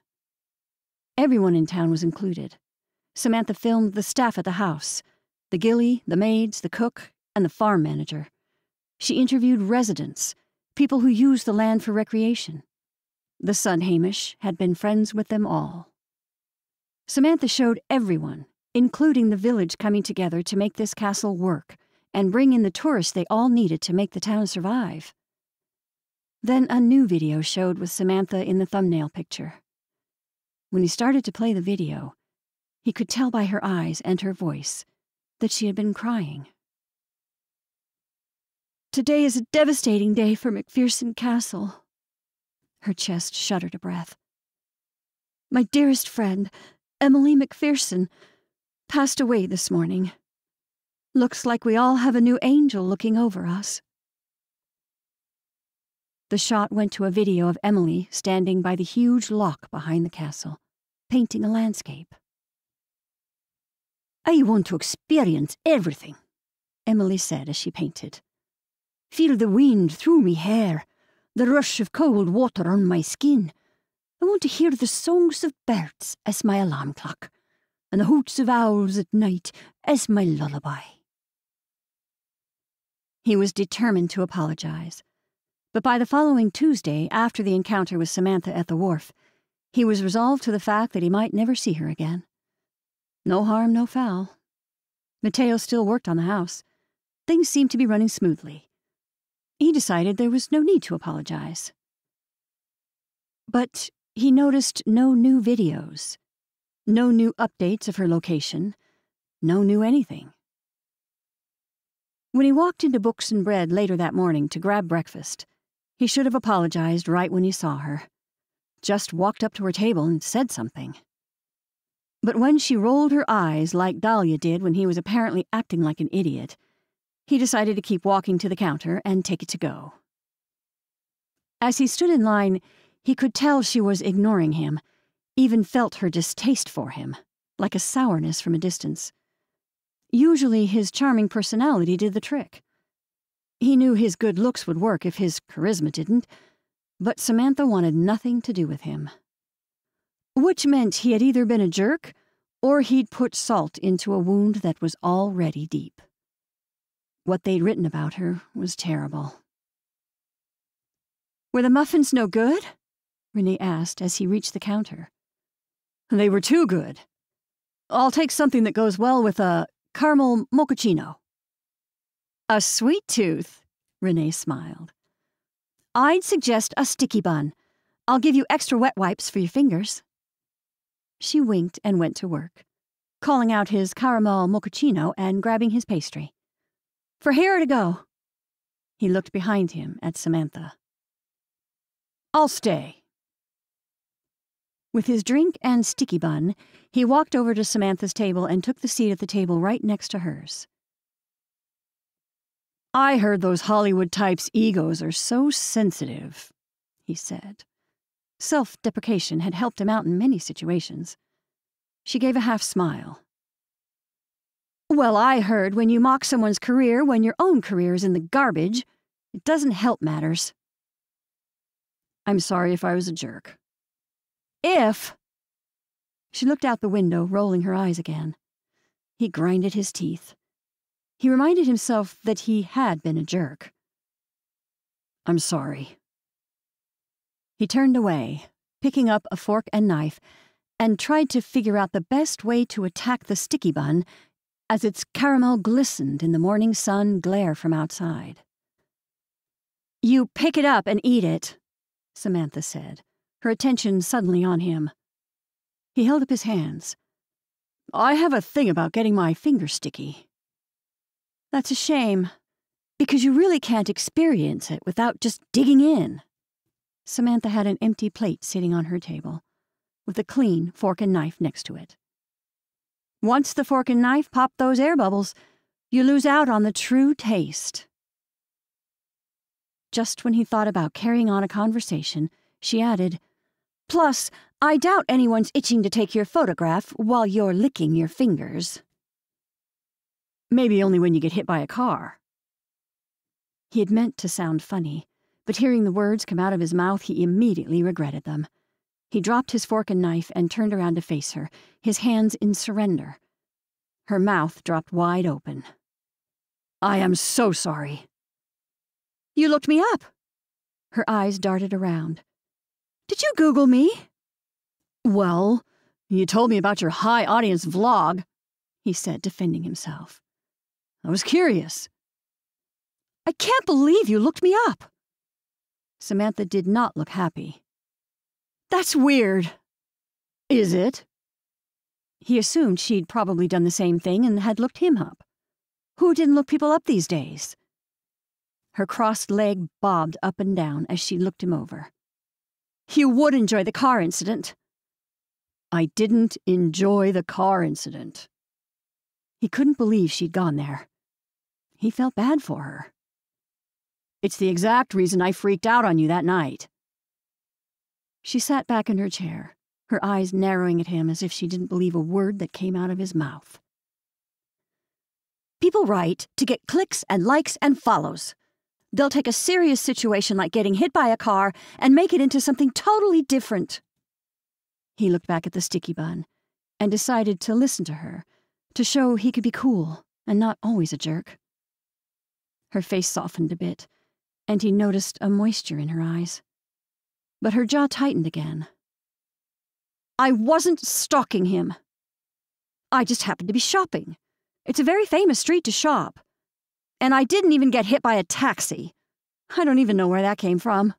Everyone in town was included. Samantha filmed the staff at the house the gilly, the maids, the cook, and the farm manager. She interviewed residents, people who used the land for recreation. The son Hamish had been friends with them all. Samantha showed everyone, including the village coming together to make this castle work and bring in the tourists they all needed to make the town survive. Then a new video showed with Samantha in the thumbnail picture. When he started to play the video, he could tell by her eyes and her voice that she had been crying. Today is a devastating day for McPherson Castle, her chest shuddered a breath. My dearest friend, Emily McPherson, passed away this morning. Looks like we all have a new angel looking over us. The shot went to a video of Emily standing by the huge loch behind the castle, painting a landscape. I want to experience everything, Emily said as she painted. Feel the wind through me hair, the rush of cold water on my skin. I want to hear the songs of birds as my alarm clock, and the hoots of owls at night as my lullaby. He was determined to apologize. But by the following Tuesday, after the encounter with Samantha at the wharf, he was resolved to the fact that he might never see her again. No harm, no foul. Mateo still worked on the house. Things seemed to be running smoothly. He decided there was no need to apologize. But he noticed no new videos, no new updates of her location, no new anything. When he walked into Books and Bread later that morning to grab breakfast, he should have apologized right when he saw her. Just walked up to her table and said something. But when she rolled her eyes like Dahlia did when he was apparently acting like an idiot, he decided to keep walking to the counter and take it to go. As he stood in line, he could tell she was ignoring him, even felt her distaste for him, like a sourness from a distance. Usually his charming personality did the trick. He knew his good looks would work if his charisma didn't, but Samantha wanted nothing to do with him. Which meant he had either been a jerk or he'd put salt into a wound that was already deep. What they'd written about her was terrible. Were the muffins no good? Renee asked as he reached the counter. They were too good. I'll take something that goes well with a caramel mochaccino. A sweet tooth, Renee smiled. I'd suggest a sticky bun. I'll give you extra wet wipes for your fingers. She winked and went to work, calling out his caramel mochaccino and grabbing his pastry. For here to go. He looked behind him at Samantha. I'll stay. With his drink and sticky bun, he walked over to Samantha's table and took the seat at the table right next to hers. I heard those Hollywood types' egos are so sensitive, he said. Self deprecation had helped him out in many situations. She gave a half smile. Well, I heard when you mock someone's career when your own career is in the garbage, it doesn't help matters. I'm sorry if I was a jerk. If. She looked out the window, rolling her eyes again. He grinded his teeth. He reminded himself that he had been a jerk. I'm sorry. He turned away, picking up a fork and knife, and tried to figure out the best way to attack the sticky bun as its caramel glistened in the morning sun glare from outside. You pick it up and eat it, Samantha said, her attention suddenly on him. He held up his hands. I have a thing about getting my fingers sticky. That's a shame, because you really can't experience it without just digging in. Samantha had an empty plate sitting on her table, with a clean fork and knife next to it. Once the fork and knife pop those air bubbles, you lose out on the true taste. Just when he thought about carrying on a conversation, she added, Plus, I doubt anyone's itching to take your photograph while you're licking your fingers. Maybe only when you get hit by a car. He had meant to sound funny, but hearing the words come out of his mouth, he immediately regretted them. He dropped his fork and knife and turned around to face her, his hands in surrender. Her mouth dropped wide open. I am so sorry. You looked me up. Her eyes darted around. Did you Google me? Well, you told me about your high audience vlog, he said, defending himself. I was curious. I can't believe you looked me up. Samantha did not look happy. That's weird. Is it? He assumed she'd probably done the same thing and had looked him up. Who didn't look people up these days? Her crossed leg bobbed up and down as she looked him over. You would enjoy the car incident. I didn't enjoy the car incident. He couldn't believe she'd gone there. He felt bad for her. It's the exact reason I freaked out on you that night. She sat back in her chair, her eyes narrowing at him as if she didn't believe a word that came out of his mouth. People write to get clicks and likes and follows. They'll take a serious situation like getting hit by a car and make it into something totally different. He looked back at the sticky bun and decided to listen to her, to show he could be cool and not always a jerk. Her face softened a bit, and he noticed a moisture in her eyes. But her jaw tightened again. I wasn't stalking him. I just happened to be shopping. It's a very famous street to shop. And I didn't even get hit by a taxi. I don't even know where that came from.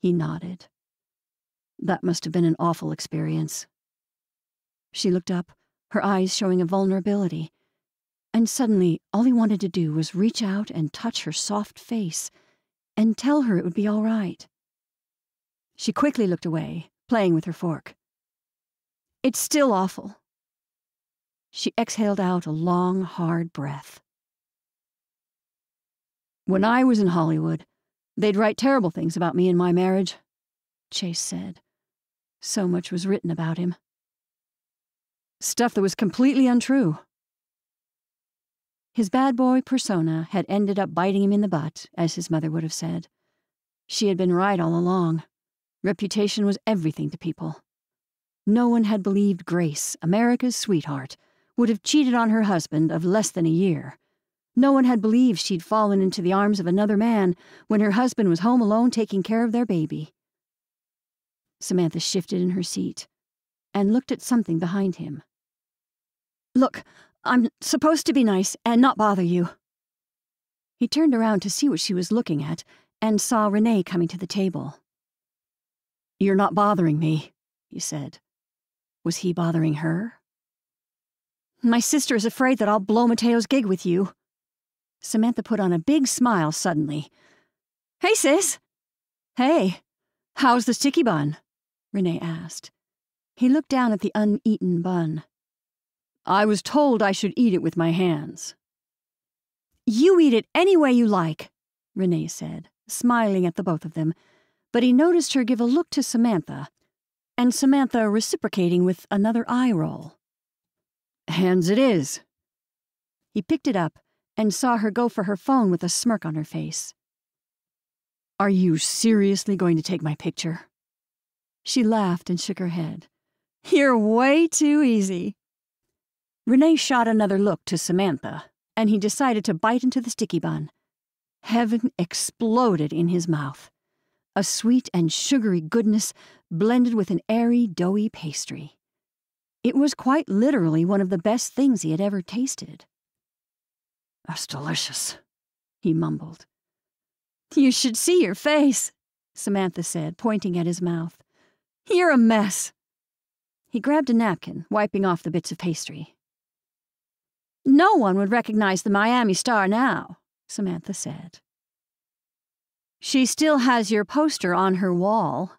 He nodded. That must have been an awful experience. She looked up, her eyes showing a vulnerability, and suddenly, all he wanted to do was reach out and touch her soft face and tell her it would be all right. She quickly looked away, playing with her fork. It's still awful. She exhaled out a long, hard breath. When I was in Hollywood, they'd write terrible things about me and my marriage, Chase said. So much was written about him. Stuff that was completely untrue. His bad boy persona had ended up biting him in the butt, as his mother would have said. She had been right all along. Reputation was everything to people. No one had believed Grace, America's sweetheart, would have cheated on her husband of less than a year. No one had believed she'd fallen into the arms of another man when her husband was home alone taking care of their baby. Samantha shifted in her seat and looked at something behind him. Look, I'm supposed to be nice and not bother you. He turned around to see what she was looking at and saw Renee coming to the table. You're not bothering me, he said. Was he bothering her? My sister is afraid that I'll blow Mateo's gig with you. Samantha put on a big smile suddenly. Hey, sis. Hey, how's the sticky bun? Renee asked. He looked down at the uneaten bun. I was told I should eat it with my hands. You eat it any way you like, Renee said, smiling at the both of them, but he noticed her give a look to Samantha, and Samantha reciprocating with another eye roll. Hands it is. He picked it up and saw her go for her phone with a smirk on her face. Are you seriously going to take my picture? She laughed and shook her head. You're way too easy. Renee shot another look to Samantha, and he decided to bite into the sticky bun. Heaven exploded in his mouth. A sweet and sugary goodness blended with an airy, doughy pastry. It was quite literally one of the best things he had ever tasted. That's delicious, he mumbled. You should see your face, Samantha said, pointing at his mouth. You're a mess. He grabbed a napkin, wiping off the bits of pastry. No one would recognize the Miami Star now, Samantha said. She still has your poster on her wall,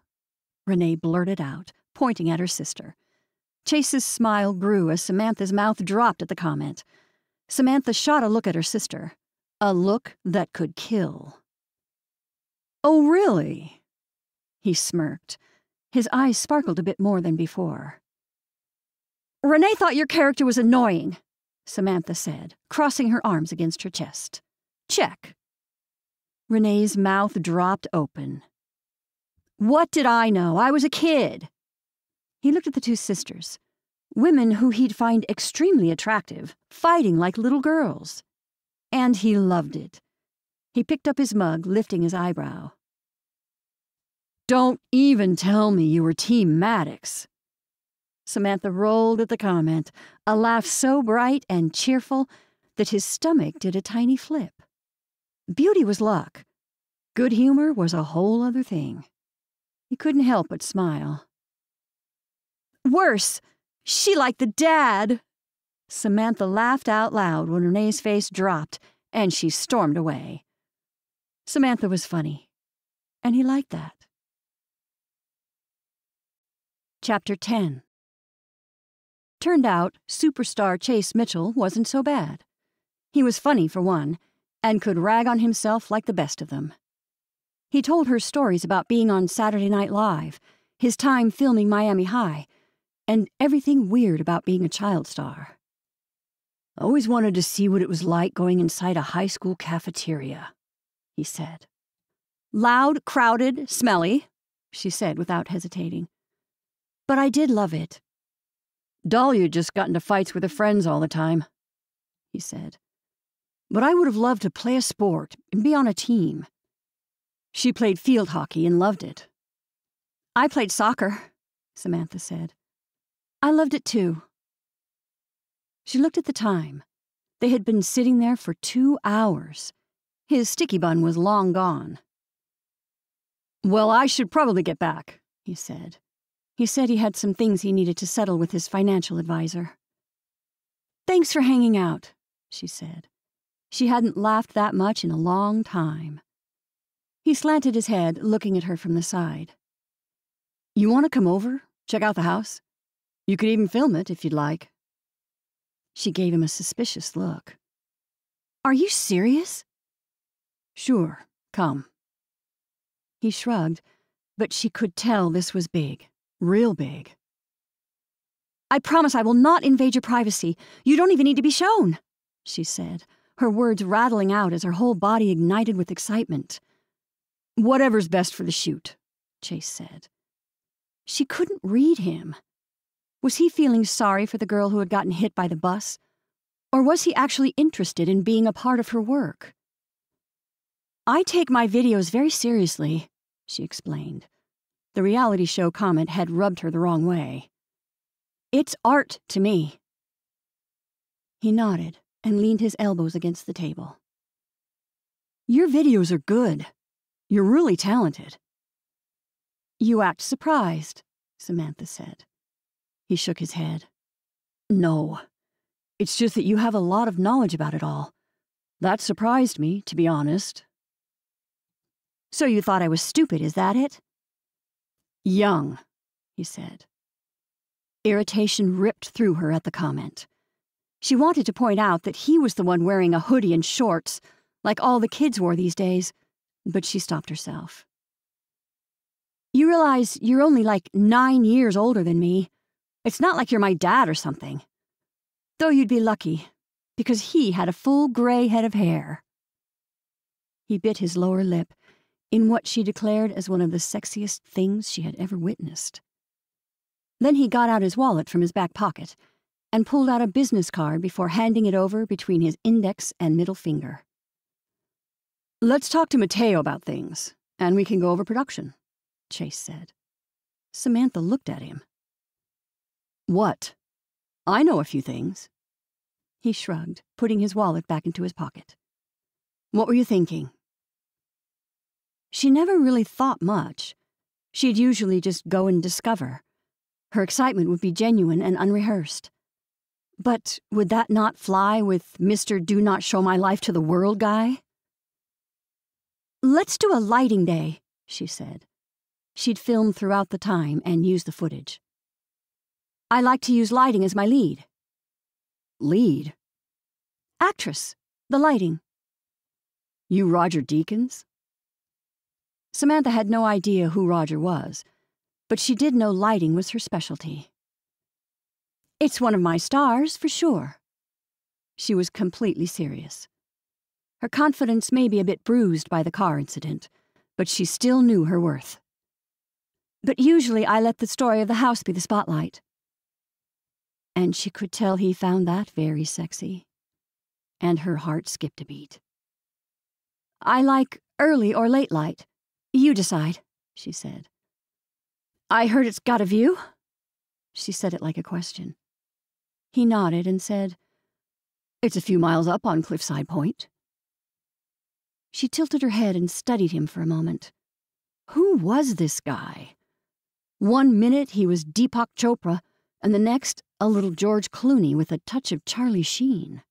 Renee blurted out, pointing at her sister. Chase's smile grew as Samantha's mouth dropped at the comment. Samantha shot a look at her sister, a look that could kill. Oh, really? He smirked. His eyes sparkled a bit more than before. Renee thought your character was annoying, Samantha said, crossing her arms against her chest. Check. Renee's mouth dropped open. What did I know? I was a kid. He looked at the two sisters, women who he'd find extremely attractive, fighting like little girls. And he loved it. He picked up his mug, lifting his eyebrow. Don't even tell me you were Team Maddox. Samantha rolled at the comment, a laugh so bright and cheerful that his stomach did a tiny flip. Beauty was luck. Good humor was a whole other thing. He couldn't help but smile. Worse, she liked the dad. Samantha laughed out loud when Renee's face dropped and she stormed away. Samantha was funny, and he liked that. Chapter 10 Turned out, superstar Chase Mitchell wasn't so bad. He was funny, for one, and could rag on himself like the best of them. He told her stories about being on Saturday Night Live, his time filming Miami High, and everything weird about being a child star. I always wanted to see what it was like going inside a high school cafeteria, he said. Loud, crowded, smelly, she said without hesitating. But I did love it. Dahlia just got into fights with her friends all the time, he said. But I would have loved to play a sport and be on a team. She played field hockey and loved it. I played soccer, Samantha said. I loved it too. She looked at the time. They had been sitting there for two hours. His sticky bun was long gone. Well, I should probably get back, he said. He said he had some things he needed to settle with his financial advisor. Thanks for hanging out, she said. She hadn't laughed that much in a long time. He slanted his head, looking at her from the side. You want to come over? Check out the house? You could even film it if you'd like. She gave him a suspicious look. Are you serious? Sure, come. He shrugged, but she could tell this was big Real big. I promise I will not invade your privacy. You don't even need to be shown, she said, her words rattling out as her whole body ignited with excitement. Whatever's best for the shoot, Chase said. She couldn't read him. Was he feeling sorry for the girl who had gotten hit by the bus? Or was he actually interested in being a part of her work? I take my videos very seriously, she explained. The reality show comment had rubbed her the wrong way. It's art to me. He nodded and leaned his elbows against the table. Your videos are good. You're really talented. You act surprised, Samantha said. He shook his head. No. It's just that you have a lot of knowledge about it all. That surprised me, to be honest. So you thought I was stupid, is that it? Young, he said. Irritation ripped through her at the comment. She wanted to point out that he was the one wearing a hoodie and shorts, like all the kids wore these days, but she stopped herself. You realize you're only like nine years older than me. It's not like you're my dad or something. Though you'd be lucky, because he had a full gray head of hair. He bit his lower lip in what she declared as one of the sexiest things she had ever witnessed. Then he got out his wallet from his back pocket and pulled out a business card before handing it over between his index and middle finger. Let's talk to Mateo about things, and we can go over production, Chase said. Samantha looked at him. What? I know a few things. He shrugged, putting his wallet back into his pocket. What were you thinking? She never really thought much. She'd usually just go and discover. Her excitement would be genuine and unrehearsed. But would that not fly with Mr. Do Not Show My Life to the World guy? Let's do a lighting day, she said. She'd film throughout the time and use the footage. I like to use lighting as my lead. Lead? Actress. The lighting. You Roger Deakins? Samantha had no idea who Roger was, but she did know lighting was her specialty. It's one of my stars, for sure. She was completely serious. Her confidence may be a bit bruised by the car incident, but she still knew her worth. But usually I let the story of the house be the spotlight. And she could tell he found that very sexy. And her heart skipped a beat. I like early or late light. You decide, she said. I heard it's got a view? She said it like a question. He nodded and said, It's a few miles up on Cliffside Point. She tilted her head and studied him for a moment. Who was this guy? One minute he was Deepak Chopra, and the next a little George Clooney with a touch of Charlie Sheen.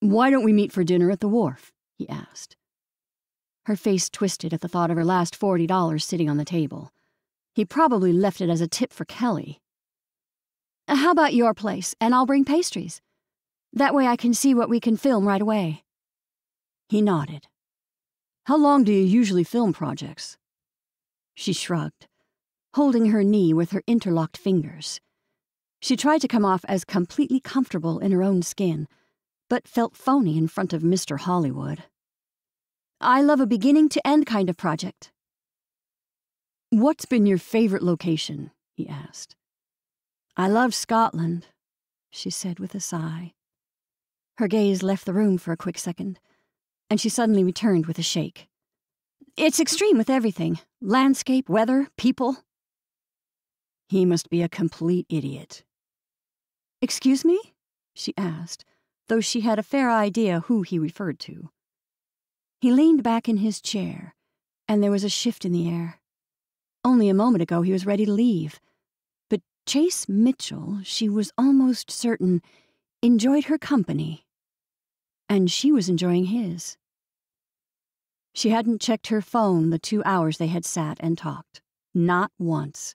Why don't we meet for dinner at the wharf? he asked. Her face twisted at the thought of her last $40 sitting on the table. He probably left it as a tip for Kelly. Uh, how about your place, and I'll bring pastries? That way I can see what we can film right away. He nodded. How long do you usually film projects? She shrugged, holding her knee with her interlocked fingers. She tried to come off as completely comfortable in her own skin, but felt phony in front of Mr. Hollywood. I love a beginning to end kind of project. What's been your favorite location? he asked. I love Scotland, she said with a sigh. Her gaze left the room for a quick second, and she suddenly returned with a shake. It's extreme with everything landscape, weather, people. He must be a complete idiot. Excuse me? she asked, though she had a fair idea who he referred to. He leaned back in his chair, and there was a shift in the air. Only a moment ago he was ready to leave. Chase Mitchell, she was almost certain, enjoyed her company. And she was enjoying his. She hadn't checked her phone the two hours they had sat and talked. Not once.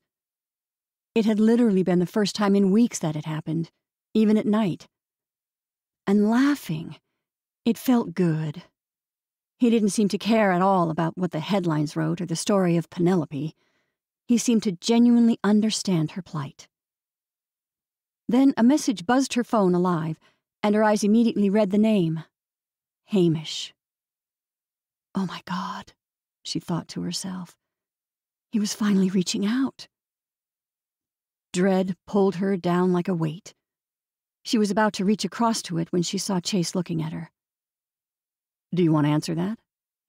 It had literally been the first time in weeks that had happened, even at night. And laughing. It felt good. He didn't seem to care at all about what the headlines wrote or the story of Penelope. He seemed to genuinely understand her plight. Then a message buzzed her phone alive, and her eyes immediately read the name Hamish. Oh my God, she thought to herself. He was finally reaching out. Dread pulled her down like a weight. She was about to reach across to it when she saw Chase looking at her. Do you want to answer that?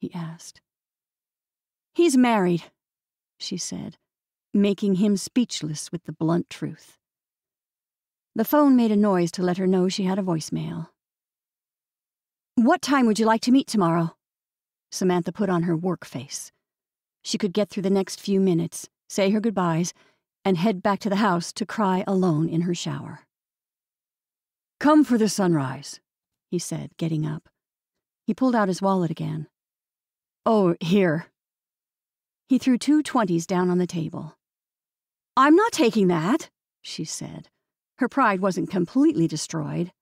he asked. He's married, she said, making him speechless with the blunt truth. The phone made a noise to let her know she had a voicemail. What time would you like to meet tomorrow? Samantha put on her work face. She could get through the next few minutes, say her goodbyes, and head back to the house to cry alone in her shower. Come for the sunrise, he said, getting up. He pulled out his wallet again. Oh, here. He threw two twenties down on the table. I'm not taking that, she said. Her pride wasn't completely destroyed.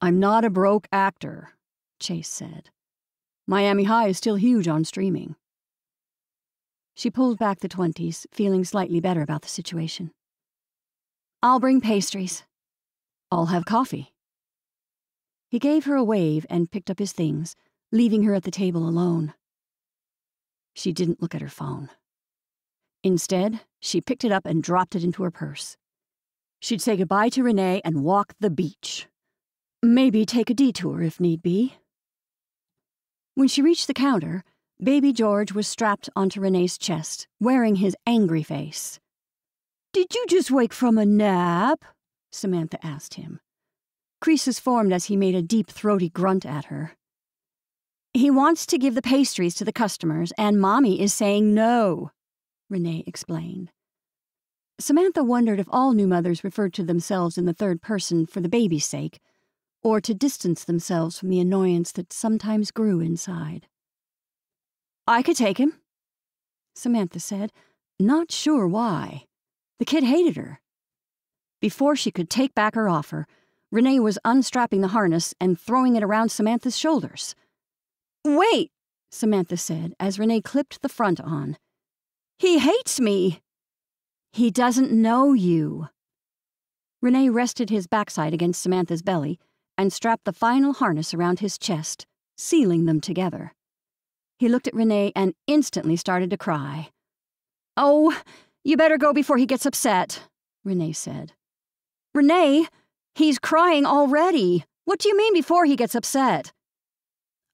I'm not a broke actor, Chase said. Miami High is still huge on streaming. She pulled back the twenties, feeling slightly better about the situation. I'll bring pastries. I'll have coffee. He gave her a wave and picked up his things, leaving her at the table alone. She didn't look at her phone. Instead, she picked it up and dropped it into her purse. She'd say goodbye to Renee and walk the beach. Maybe take a detour if need be. When she reached the counter, baby George was strapped onto Renee's chest, wearing his angry face. Did you just wake from a nap? Samantha asked him. Creases formed as he made a deep, throaty grunt at her. He wants to give the pastries to the customers, and Mommy is saying no, Renee explained. Samantha wondered if all new mothers referred to themselves in the third person for the baby's sake, or to distance themselves from the annoyance that sometimes grew inside. I could take him, Samantha said, not sure why. The kid hated her. Before she could take back her offer, Renee was unstrapping the harness and throwing it around Samantha's shoulders. Wait, Samantha said as Renee clipped the front on. He hates me. He doesn't know you. Renee rested his backside against Samantha's belly and strapped the final harness around his chest, sealing them together. He looked at Renee and instantly started to cry. Oh, you better go before he gets upset, Renee said. Renee, he's crying already. What do you mean before he gets upset?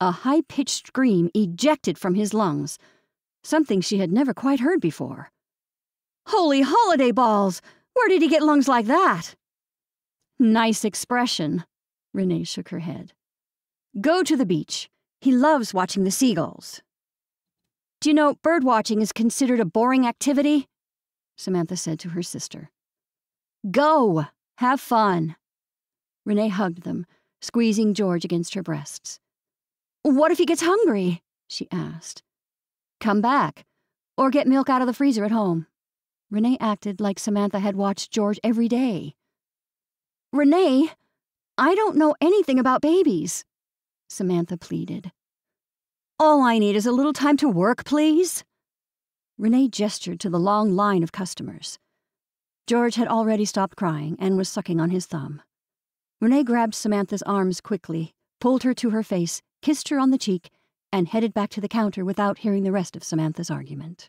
A high pitched scream ejected from his lungs, something she had never quite heard before. Holy holiday balls! Where did he get lungs like that? Nice expression. Renee shook her head. Go to the beach. He loves watching the seagulls. Do you know, bird watching is considered a boring activity? Samantha said to her sister. Go! Have fun. Renee hugged them, squeezing George against her breasts. What if he gets hungry? she asked. Come back, or get milk out of the freezer at home. Renee acted like Samantha had watched George every day. Renee, I don't know anything about babies, Samantha pleaded. All I need is a little time to work, please. Renee gestured to the long line of customers. George had already stopped crying and was sucking on his thumb. Renee grabbed Samantha's arms quickly, pulled her to her face, kissed her on the cheek, and headed back to the counter without hearing the rest of Samantha's argument.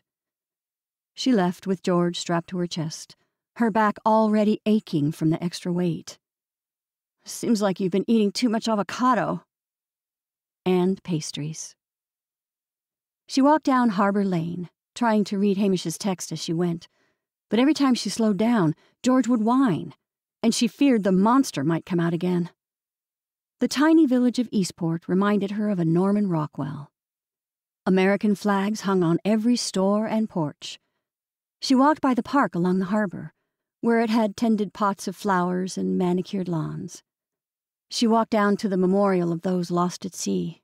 She left with George strapped to her chest, her back already aching from the extra weight. Seems like you've been eating too much avocado. And pastries. She walked down Harbor Lane, trying to read Hamish's text as she went, but every time she slowed down, George would whine, and she feared the monster might come out again. The tiny village of Eastport reminded her of a Norman Rockwell. American flags hung on every store and porch. She walked by the park along the harbor, where it had tended pots of flowers and manicured lawns. She walked down to the memorial of those lost at sea.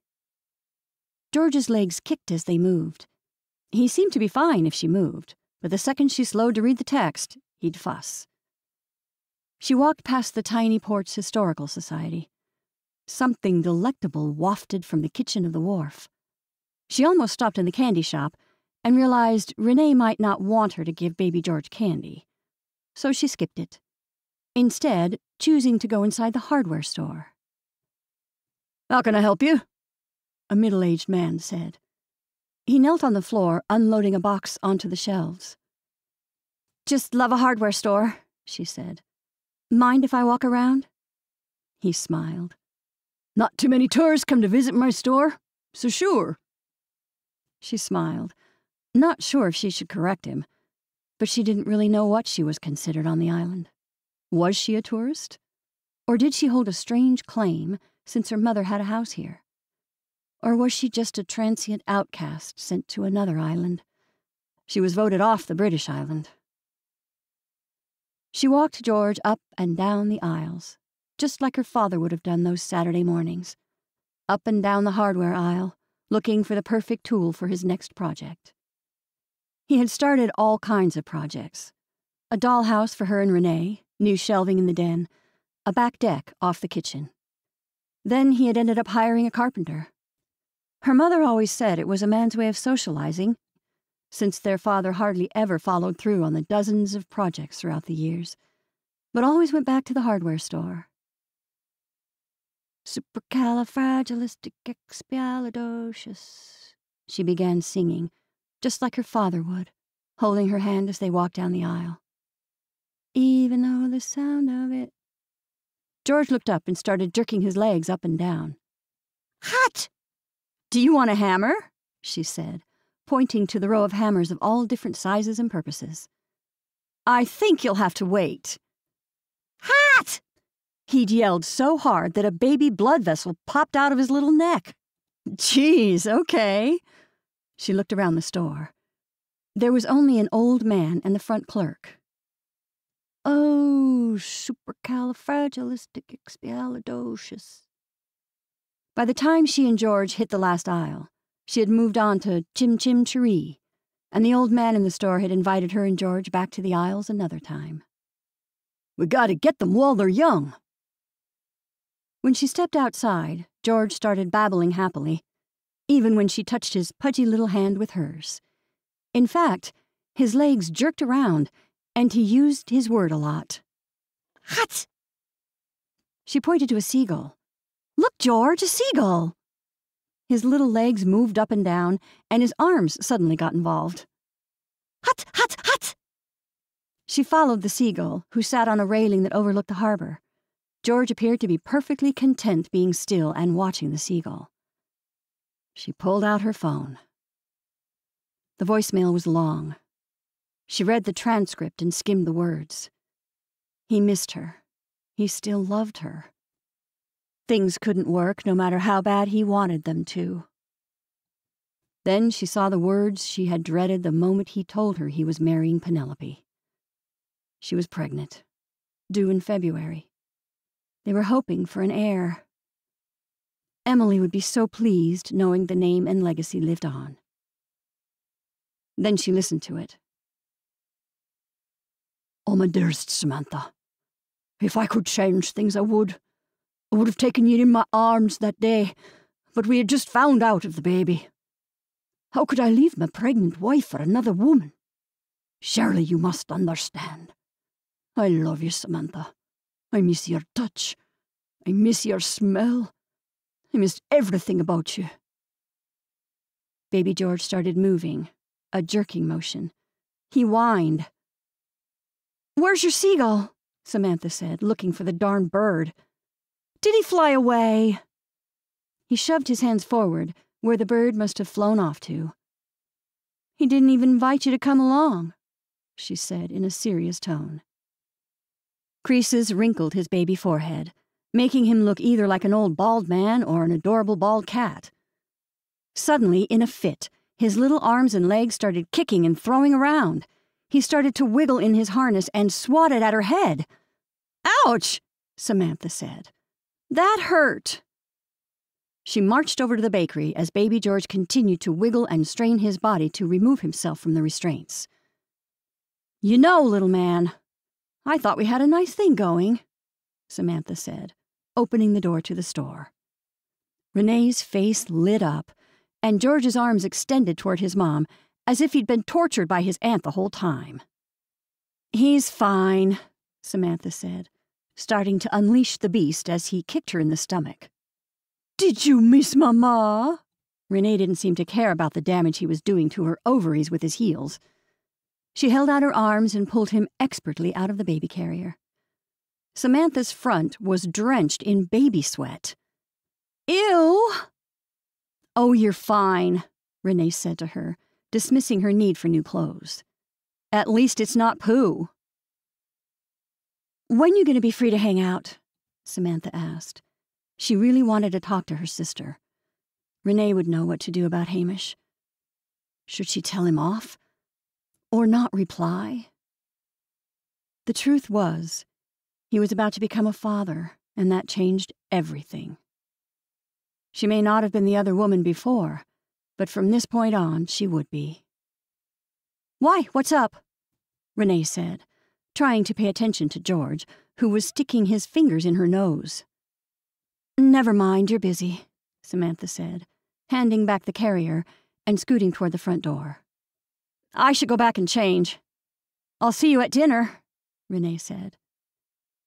George's legs kicked as they moved. He seemed to be fine if she moved, but the second she slowed to read the text, he'd fuss. She walked past the tiny Ports Historical Society. Something delectable wafted from the kitchen of the wharf. She almost stopped in the candy shop, and realized Renee might not want her to give baby George candy. So she skipped it, instead, choosing to go inside the hardware store. How can I help you? A middle aged man said. He knelt on the floor, unloading a box onto the shelves. Just love a hardware store, she said. Mind if I walk around? He smiled. Not too many tourists come to visit my store, so sure. She smiled, not sure if she should correct him, but she didn't really know what she was considered on the island. Was she a tourist? Or did she hold a strange claim since her mother had a house here? Or was she just a transient outcast sent to another island? She was voted off the British island. She walked George up and down the aisles, just like her father would have done those Saturday mornings. Up and down the hardware aisle, looking for the perfect tool for his next project. He had started all kinds of projects a dollhouse for her and Renee, new shelving in the den, a back deck off the kitchen. Then he had ended up hiring a carpenter. Her mother always said it was a man's way of socializing, since their father hardly ever followed through on the dozens of projects throughout the years, but always went back to the hardware store. Supercalifragilisticexpialidocious, she began singing, just like her father would, holding her hand as they walked down the aisle. Even though the sound of it. George looked up and started jerking his legs up and down. Hot! Do you want a hammer? she said, pointing to the row of hammers of all different sizes and purposes. I think you'll have to wait. Hot! He'd yelled so hard that a baby blood vessel popped out of his little neck. Geez, okay. She looked around the store. There was only an old man and the front clerk. Oh, supercalifragilisticexpialidocious. By the time she and George hit the last aisle, she had moved on to Chim Chim Cheree, and the old man in the store had invited her and George back to the aisles another time. We gotta get them while they're young. When she stepped outside, George started babbling happily, even when she touched his pudgy little hand with hers. In fact, his legs jerked around and he used his word a lot. Hut! She pointed to a seagull. Look, George, a seagull! His little legs moved up and down, and his arms suddenly got involved. Hut, hut, hut! She followed the seagull, who sat on a railing that overlooked the harbor. George appeared to be perfectly content being still and watching the seagull. She pulled out her phone. The voicemail was long, she read the transcript and skimmed the words. He missed her. He still loved her. Things couldn't work no matter how bad he wanted them to. Then she saw the words she had dreaded the moment he told her he was marrying Penelope. She was pregnant, due in February. They were hoping for an heir. Emily would be so pleased knowing the name and legacy lived on. Then she listened to it Oh, my dearest Samantha, if I could change things, I would. I would have taken you in my arms that day, but we had just found out of the baby. How could I leave my pregnant wife for another woman? Surely you must understand. I love you, Samantha. I miss your touch. I miss your smell. I miss everything about you. Baby George started moving, a jerking motion. He whined, Where's your seagull? Samantha said, looking for the darn bird. Did he fly away? He shoved his hands forward, where the bird must have flown off to. He didn't even invite you to come along, she said in a serious tone. Creases wrinkled his baby forehead, making him look either like an old bald man or an adorable bald cat. Suddenly, in a fit, his little arms and legs started kicking and throwing around. He started to wiggle in his harness and swatted at her head. Ouch, Samantha said. That hurt. She marched over to the bakery as baby George continued to wiggle and strain his body to remove himself from the restraints. You know, little man, I thought we had a nice thing going, Samantha said, opening the door to the store. Renee's face lit up, and George's arms extended toward his mom as if he'd been tortured by his aunt the whole time. He's fine, Samantha said, starting to unleash the beast as he kicked her in the stomach. Did you miss Mamma? Renee didn't seem to care about the damage he was doing to her ovaries with his heels. She held out her arms and pulled him expertly out of the baby carrier. Samantha's front was drenched in baby sweat. Ew! Oh, you're fine, Renee said to her, dismissing her need for new clothes. At least it's not poo. When you going to be free to hang out? Samantha asked. She really wanted to talk to her sister. Renee would know what to do about Hamish. Should she tell him off? Or not reply? The truth was, he was about to become a father, and that changed everything. She may not have been the other woman before, but from this point on, she would be. Why, what's up? Renee said, trying to pay attention to George, who was sticking his fingers in her nose. Never mind, you're busy, Samantha said, handing back the carrier and scooting toward the front door. I should go back and change. I'll see you at dinner, Renee said.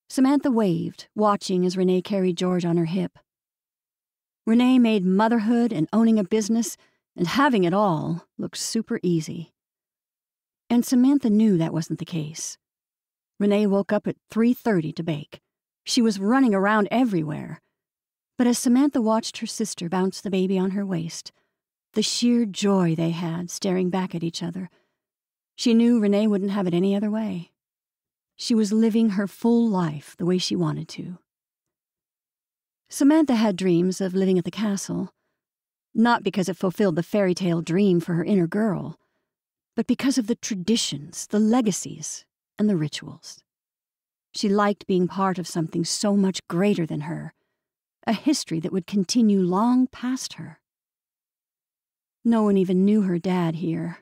Samantha waved, watching as Renee carried George on her hip. Renee made motherhood and owning a business and having it all look super easy. And Samantha knew that wasn't the case. Renee woke up at 3:30 to bake. She was running around everywhere, but as Samantha watched her sister bounce the baby on her waist, the sheer joy they had staring back at each other, she knew Renee wouldn't have it any other way. She was living her full life the way she wanted to. Samantha had dreams of living at the castle, not because it fulfilled the fairy tale dream for her inner girl, but because of the traditions, the legacies, and the rituals. She liked being part of something so much greater than her a history that would continue long past her. No one even knew her dad here.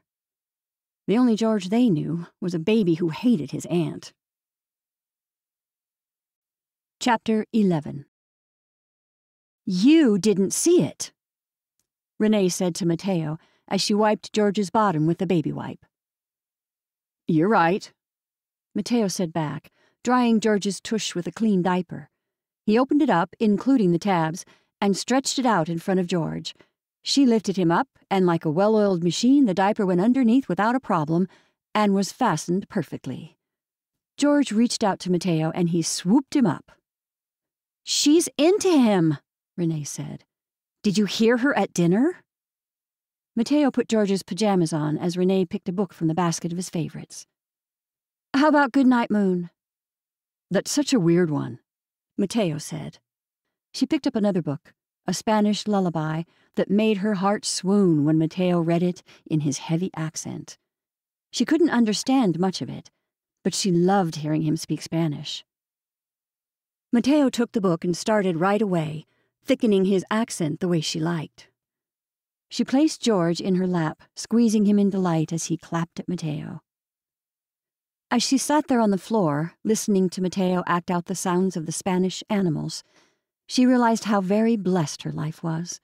The only George they knew was a baby who hated his aunt. Chapter 11 You didn't see it, Renee said to Mateo as she wiped George's bottom with the baby wipe. You're right, Mateo said back, drying George's tush with a clean diaper. He opened it up, including the tabs, and stretched it out in front of George. She lifted him up, and like a well oiled machine, the diaper went underneath without a problem and was fastened perfectly. George reached out to Mateo and he swooped him up. She's into him, Renee said. Did you hear her at dinner? Mateo put George's pajamas on as Renee picked a book from the basket of his favorites. How about Goodnight Moon? That's such a weird one. Mateo said. She picked up another book, a Spanish lullaby that made her heart swoon when Mateo read it in his heavy accent. She couldn't understand much of it, but she loved hearing him speak Spanish. Mateo took the book and started right away, thickening his accent the way she liked. She placed George in her lap, squeezing him in delight as he clapped at Mateo. As she sat there on the floor, listening to Mateo act out the sounds of the Spanish animals, she realized how very blessed her life was.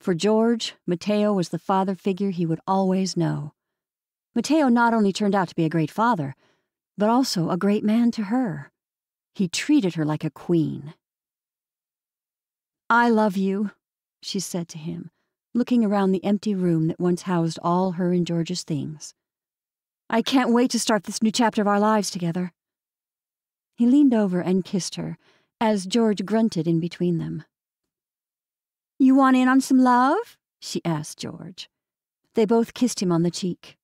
For George, Mateo was the father figure he would always know. Mateo not only turned out to be a great father, but also a great man to her. He treated her like a queen. I love you, she said to him, looking around the empty room that once housed all her and George's things. I can't wait to start this new chapter of our lives together. He leaned over and kissed her, as George grunted in between them. You want in on some love? she asked George. They both kissed him on the cheek.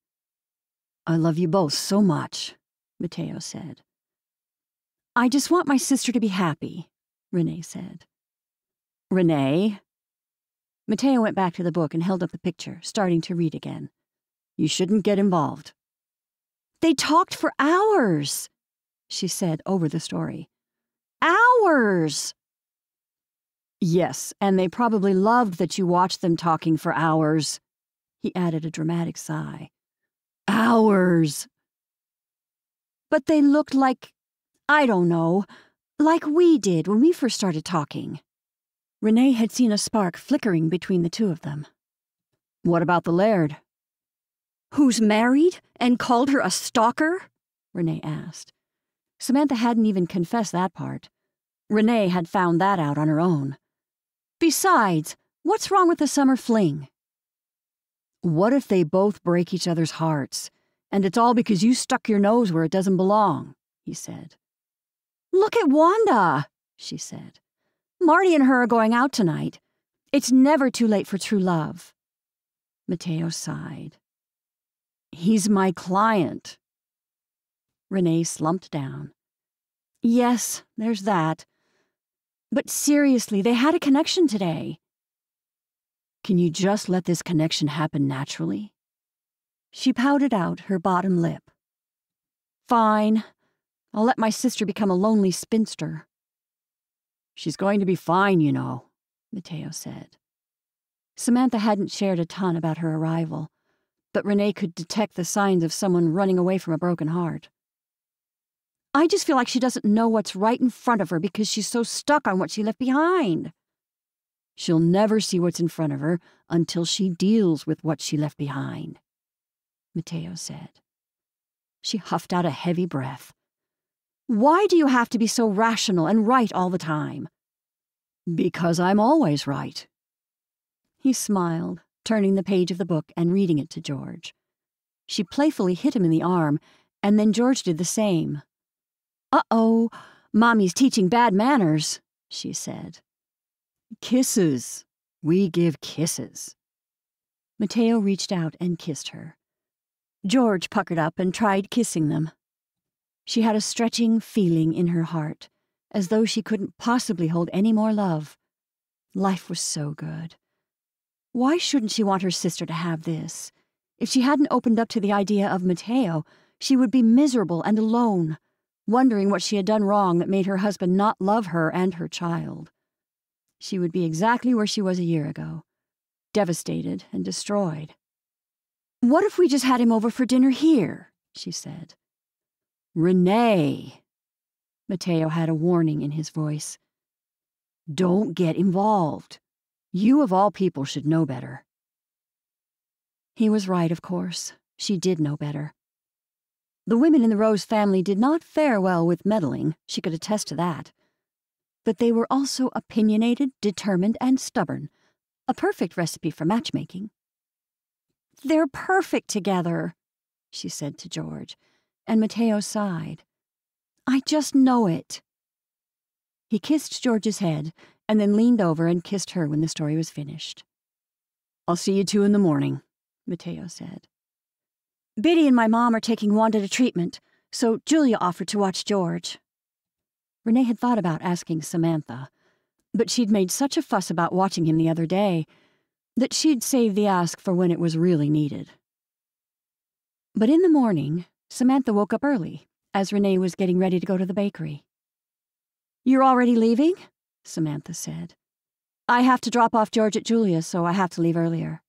I love you both so much, Mateo said. I just want my sister to be happy, Renee said. Renee? Mateo went back to the book and held up the picture, starting to read again. You shouldn't get involved. They talked for hours, she said over the story. Hours! Yes, and they probably loved that you watched them talking for hours. He added a dramatic sigh. Hours! But they looked like, I don't know, like we did when we first started talking. Renee had seen a spark flickering between the two of them. What about the Laird? Who's married and called her a stalker? Renee asked. Samantha hadn't even confessed that part. Renee had found that out on her own. Besides, what's wrong with the summer fling? What if they both break each other's hearts, and it's all because you stuck your nose where it doesn't belong? he said. Look at Wanda, she said. Marty and her are going out tonight. It's never too late for true love. Mateo sighed. He's my client. Renee slumped down. Yes, there's that. But seriously, they had a connection today. Can you just let this connection happen naturally? She pouted out her bottom lip. Fine. I'll let my sister become a lonely spinster. She's going to be fine, you know, Mateo said. Samantha hadn't shared a ton about her arrival, but Renee could detect the signs of someone running away from a broken heart. I just feel like she doesn't know what's right in front of her because she's so stuck on what she left behind. She'll never see what's in front of her until she deals with what she left behind, Mateo said. She huffed out a heavy breath. Why do you have to be so rational and right all the time? Because I'm always right. He smiled, turning the page of the book and reading it to George. She playfully hit him in the arm, and then George did the same. Uh oh, Mommy's teaching bad manners, she said. Kisses. We give kisses. Mateo reached out and kissed her. George puckered up and tried kissing them. She had a stretching feeling in her heart, as though she couldn't possibly hold any more love. Life was so good. Why shouldn't she want her sister to have this? If she hadn't opened up to the idea of Mateo, she would be miserable and alone, wondering what she had done wrong that made her husband not love her and her child. She would be exactly where she was a year ago, devastated and destroyed. What if we just had him over for dinner here? she said. Renee! Mateo had a warning in his voice. Don't get involved. You, of all people, should know better. He was right, of course. She did know better. The women in the Rose family did not fare well with meddling, she could attest to that but they were also opinionated, determined, and stubborn. A perfect recipe for matchmaking. They're perfect together, she said to George, and Mateo sighed. I just know it. He kissed George's head and then leaned over and kissed her when the story was finished. I'll see you two in the morning, Mateo said. Biddy and my mom are taking Wanda to treatment, so Julia offered to watch George. Renee had thought about asking Samantha, but she'd made such a fuss about watching him the other day that she'd save the ask for when it was really needed. But in the morning, Samantha woke up early as Renee was getting ready to go to the bakery. You're already leaving? Samantha said. I have to drop off George at Julia's, so I have to leave earlier,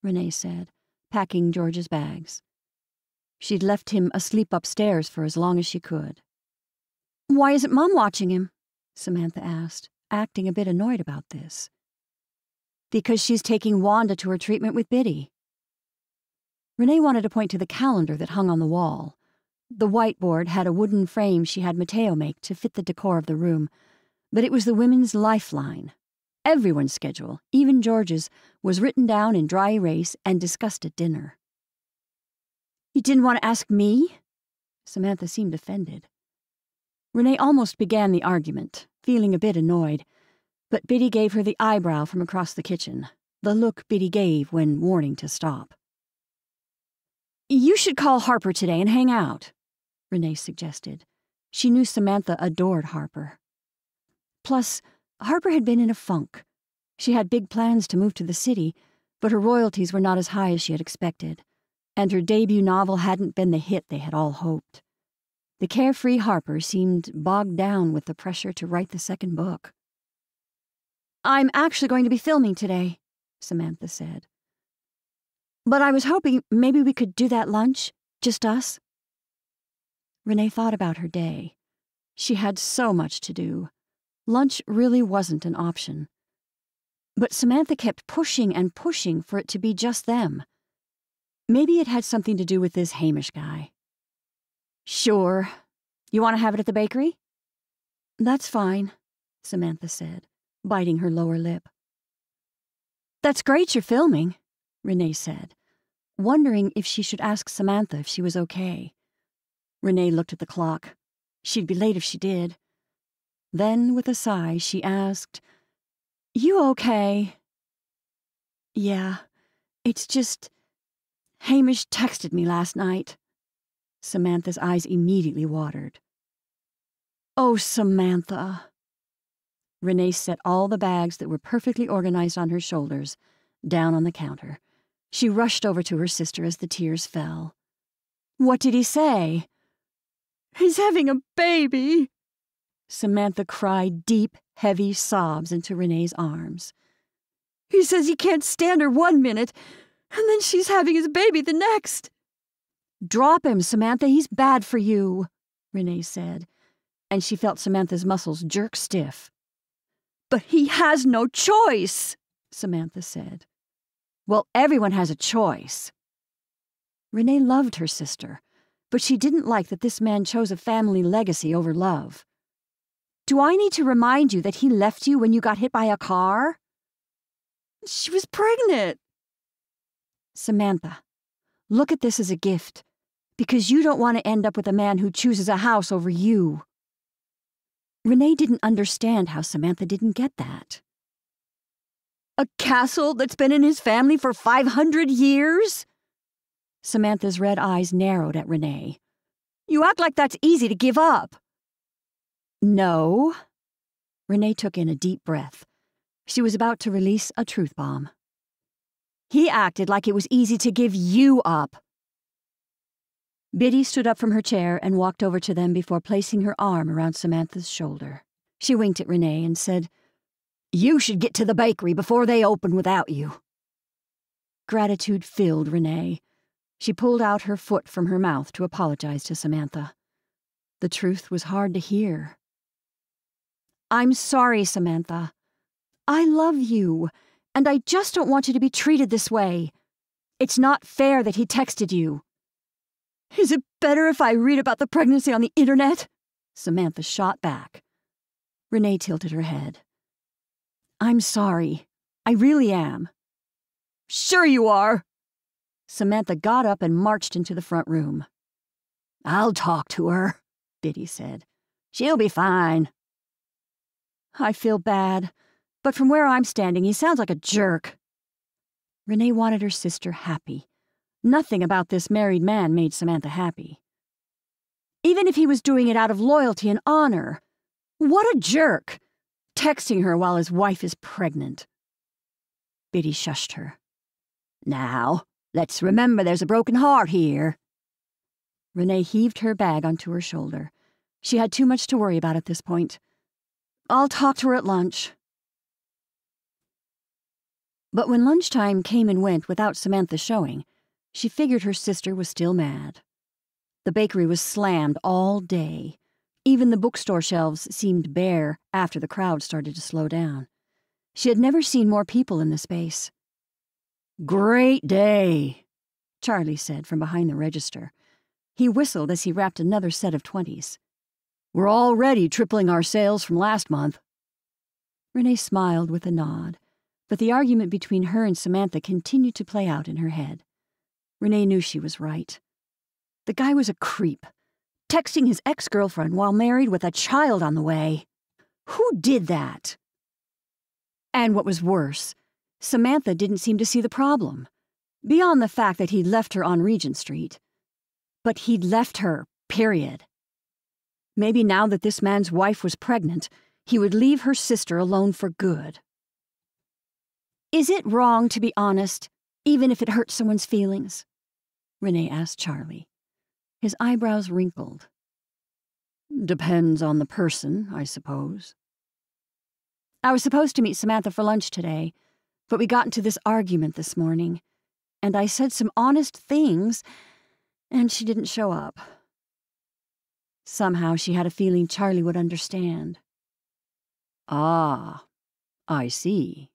Renee said, packing George's bags. She'd left him asleep upstairs for as long as she could. Why isn't Mom watching him? Samantha asked, acting a bit annoyed about this. Because she's taking Wanda to her treatment with Biddy. Renee wanted to point to the calendar that hung on the wall. The whiteboard had a wooden frame she had Mateo make to fit the decor of the room, but it was the women's lifeline. Everyone's schedule, even George's, was written down in dry erase and discussed at dinner. You didn't want to ask me? Samantha seemed offended. Renee almost began the argument, feeling a bit annoyed, but Biddy gave her the eyebrow from across the kitchen, the look Biddy gave when warning to stop. You should call Harper today and hang out, Renee suggested. She knew Samantha adored Harper. Plus, Harper had been in a funk. She had big plans to move to the city, but her royalties were not as high as she had expected, and her debut novel hadn't been the hit they had all hoped. The carefree Harper seemed bogged down with the pressure to write the second book. I'm actually going to be filming today, Samantha said. But I was hoping maybe we could do that lunch, just us. Renee thought about her day. She had so much to do. Lunch really wasn't an option. But Samantha kept pushing and pushing for it to be just them. Maybe it had something to do with this Hamish guy. Sure. You want to have it at the bakery? That's fine, Samantha said, biting her lower lip. That's great you're filming, Renee said, wondering if she should ask Samantha if she was okay. Renee looked at the clock. She'd be late if she did. Then, with a sigh, she asked, You okay? Yeah, it's just. Hamish texted me last night. Samantha's eyes immediately watered. Oh, Samantha. Renee set all the bags that were perfectly organized on her shoulders down on the counter. She rushed over to her sister as the tears fell. What did he say? He's having a baby. Samantha cried deep, heavy sobs into Renee's arms. He says he can't stand her one minute, and then she's having his baby the next. Drop him, Samantha. He's bad for you, Renee said, and she felt Samantha's muscles jerk stiff. But he has no choice, Samantha said. Well, everyone has a choice. Renee loved her sister, but she didn't like that this man chose a family legacy over love. Do I need to remind you that he left you when you got hit by a car? She was pregnant. Samantha, look at this as a gift, because you don't want to end up with a man who chooses a house over you. Renee didn't understand how Samantha didn't get that. A castle that's been in his family for 500 years? Samantha's red eyes narrowed at Renee. You act like that's easy to give up. No. Renee took in a deep breath. She was about to release a truth bomb. He acted like it was easy to give you up. Biddy stood up from her chair and walked over to them before placing her arm around Samantha's shoulder. She winked at Renee and said, You should get to the bakery before they open without you. Gratitude filled Renee. She pulled out her foot from her mouth to apologize to Samantha. The truth was hard to hear. I'm sorry, Samantha. I love you, and I just don't want you to be treated this way. It's not fair that he texted you. Is it better if I read about the pregnancy on the internet? Samantha shot back. Renee tilted her head. I'm sorry. I really am. Sure you are. Samantha got up and marched into the front room. I'll talk to her, Biddy said. She'll be fine. I feel bad, but from where I'm standing, he sounds like a jerk. Renee wanted her sister happy, Nothing about this married man made Samantha happy. Even if he was doing it out of loyalty and honor, what a jerk! Texting her while his wife is pregnant. Biddy shushed her. Now, let's remember there's a broken heart here. Renee heaved her bag onto her shoulder. She had too much to worry about at this point. I'll talk to her at lunch. But when lunchtime came and went without Samantha showing, she figured her sister was still mad. The bakery was slammed all day. Even the bookstore shelves seemed bare after the crowd started to slow down. She had never seen more people in the space. Great day, Charlie said from behind the register. He whistled as he wrapped another set of twenties. We're already tripling our sales from last month. Renee smiled with a nod, but the argument between her and Samantha continued to play out in her head. Renee knew she was right. The guy was a creep, texting his ex girlfriend while married with a child on the way. Who did that? And what was worse, Samantha didn't seem to see the problem, beyond the fact that he'd left her on Regent Street. But he'd left her, period. Maybe now that this man's wife was pregnant, he would leave her sister alone for good. Is it wrong to be honest, even if it hurts someone's feelings? Renee asked Charlie. His eyebrows wrinkled. Depends on the person, I suppose. I was supposed to meet Samantha for lunch today, but we got into this argument this morning, and I said some honest things, and she didn't show up. Somehow she had a feeling Charlie would understand. Ah, I see.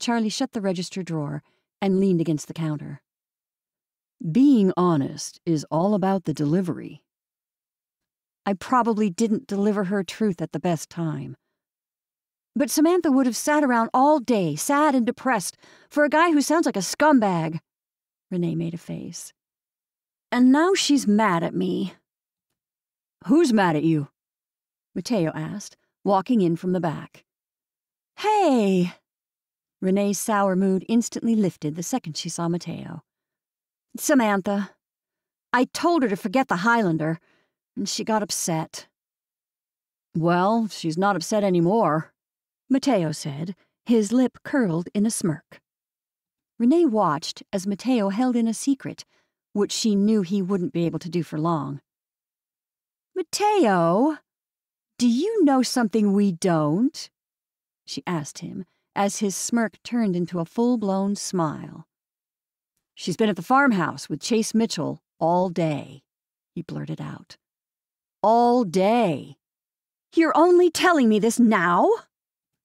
Charlie shut the register drawer and leaned against the counter. Being honest is all about the delivery. I probably didn't deliver her truth at the best time. But Samantha would have sat around all day, sad and depressed, for a guy who sounds like a scumbag. Renee made a face. And now she's mad at me. Who's mad at you? Mateo asked, walking in from the back. Hey! Renee's sour mood instantly lifted the second she saw Mateo. Samantha. I told her to forget the Highlander, and she got upset. Well, she's not upset anymore, Mateo said, his lip curled in a smirk. Renee watched as Mateo held in a secret, which she knew he wouldn't be able to do for long. Mateo, do you know something we don't? She asked him as his smirk turned into a full blown smile. She's been at the farmhouse with Chase Mitchell all day, he blurted out. All day. You're only telling me this now?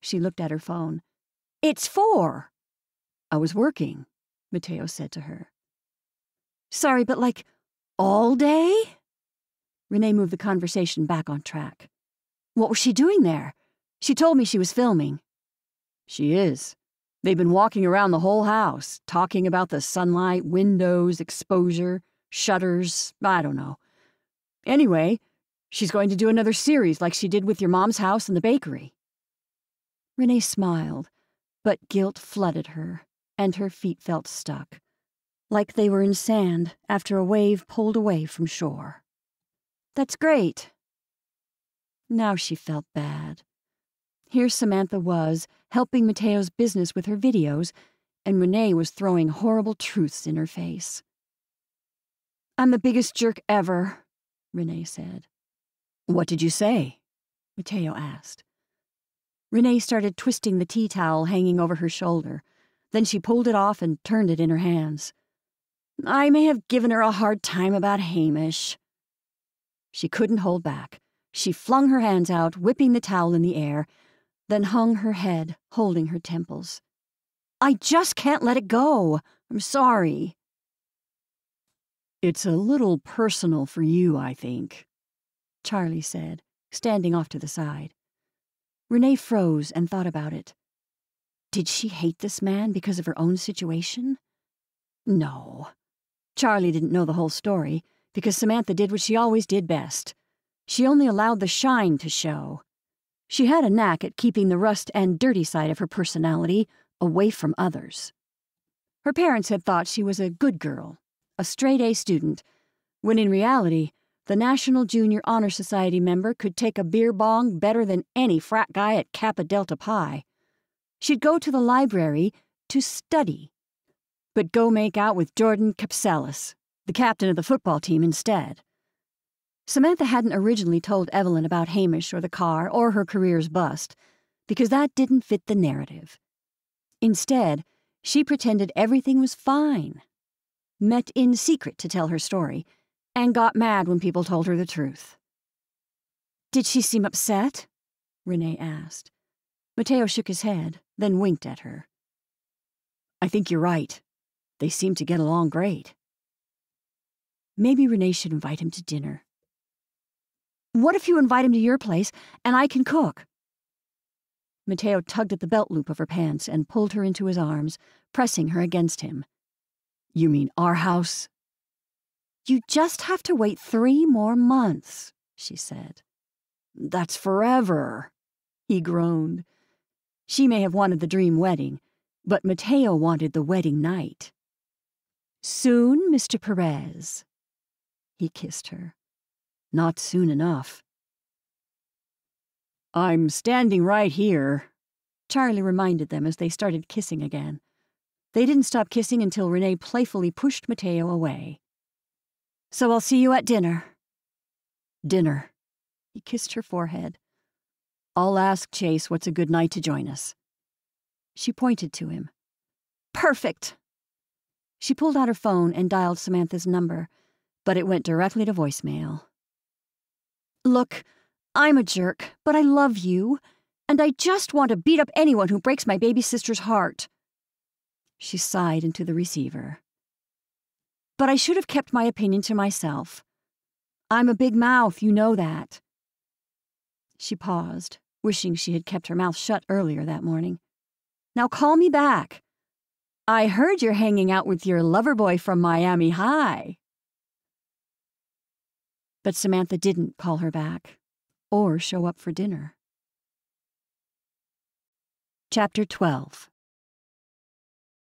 She looked at her phone. It's four. I was working, Mateo said to her. Sorry, but like, all day? Renee moved the conversation back on track. What was she doing there? She told me she was filming. She is. They've been walking around the whole house, talking about the sunlight, windows, exposure, shutters, I don't know. Anyway, she's going to do another series like she did with your mom's house and the bakery. Renee smiled, but guilt flooded her, and her feet felt stuck, like they were in sand after a wave pulled away from shore. That's great. Now she felt bad. Here Samantha was, helping Mateo's business with her videos, and Renee was throwing horrible truths in her face. I'm the biggest jerk ever, Renee said. What did you say? Mateo asked. Renee started twisting the tea towel hanging over her shoulder. Then she pulled it off and turned it in her hands. I may have given her a hard time about Hamish. She couldn't hold back. She flung her hands out, whipping the towel in the air, then hung her head, holding her temples. I just can't let it go. I'm sorry. It's a little personal for you, I think, Charlie said, standing off to the side. Renee froze and thought about it. Did she hate this man because of her own situation? No. Charlie didn't know the whole story, because Samantha did what she always did best. She only allowed the shine to show. She had a knack at keeping the rust and dirty side of her personality away from others. Her parents had thought she was a good girl, a straight A student, when in reality, the National Junior Honor Society member could take a beer bong better than any frat guy at Kappa Delta Pi. She'd go to the library to study, but go make out with Jordan Capsalis, the captain of the football team, instead. Samantha hadn't originally told Evelyn about Hamish or the car or her career's bust, because that didn't fit the narrative. Instead, she pretended everything was fine, met in secret to tell her story, and got mad when people told her the truth. Did she seem upset? Renee asked. Mateo shook his head, then winked at her. I think you're right. They seem to get along great. Maybe Renee should invite him to dinner. What if you invite him to your place and I can cook? Mateo tugged at the belt loop of her pants and pulled her into his arms, pressing her against him. You mean our house? You just have to wait three more months, she said. That's forever, he groaned. She may have wanted the dream wedding, but Mateo wanted the wedding night. Soon, Mr. Perez. He kissed her. Not soon enough. I'm standing right here, Charlie reminded them as they started kissing again. They didn't stop kissing until Renee playfully pushed Mateo away. So I'll see you at dinner. Dinner. He kissed her forehead. I'll ask Chase what's a good night to join us. She pointed to him. Perfect. She pulled out her phone and dialed Samantha's number, but it went directly to voicemail. Look, I'm a jerk, but I love you, and I just want to beat up anyone who breaks my baby sister's heart. She sighed into the receiver. But I should have kept my opinion to myself. I'm a big mouth, you know that. She paused, wishing she had kept her mouth shut earlier that morning. Now call me back. I heard you're hanging out with your lover boy from Miami High. But Samantha didn't call her back or show up for dinner. Chapter 12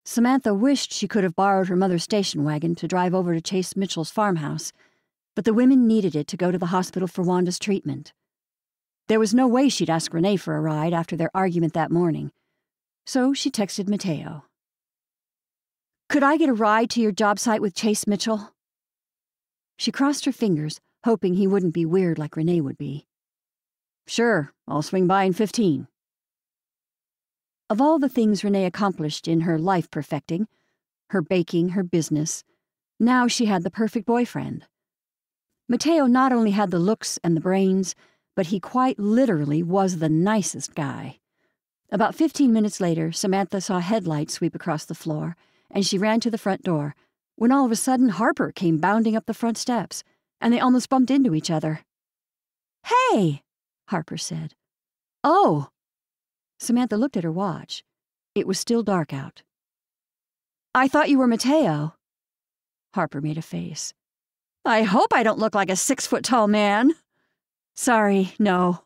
Samantha wished she could have borrowed her mother's station wagon to drive over to Chase Mitchell's farmhouse, but the women needed it to go to the hospital for Wanda's treatment. There was no way she'd ask Renee for a ride after their argument that morning, so she texted Mateo. Could I get a ride to your job site with Chase Mitchell? She crossed her fingers, hoping he wouldn't be weird like Renee would be. Sure, I'll swing by in 15. Of all the things Renee accomplished in her life perfecting, her baking, her business, now she had the perfect boyfriend. Mateo not only had the looks and the brains, but he quite literally was the nicest guy. About 15 minutes later, Samantha saw headlights sweep across the floor, and she ran to the front door, when all of a sudden Harper came bounding up the front steps, and they almost bumped into each other. Hey, Harper said. Oh, Samantha looked at her watch. It was still dark out. I thought you were Mateo. Harper made a face. I hope I don't look like a six foot tall man. Sorry, no.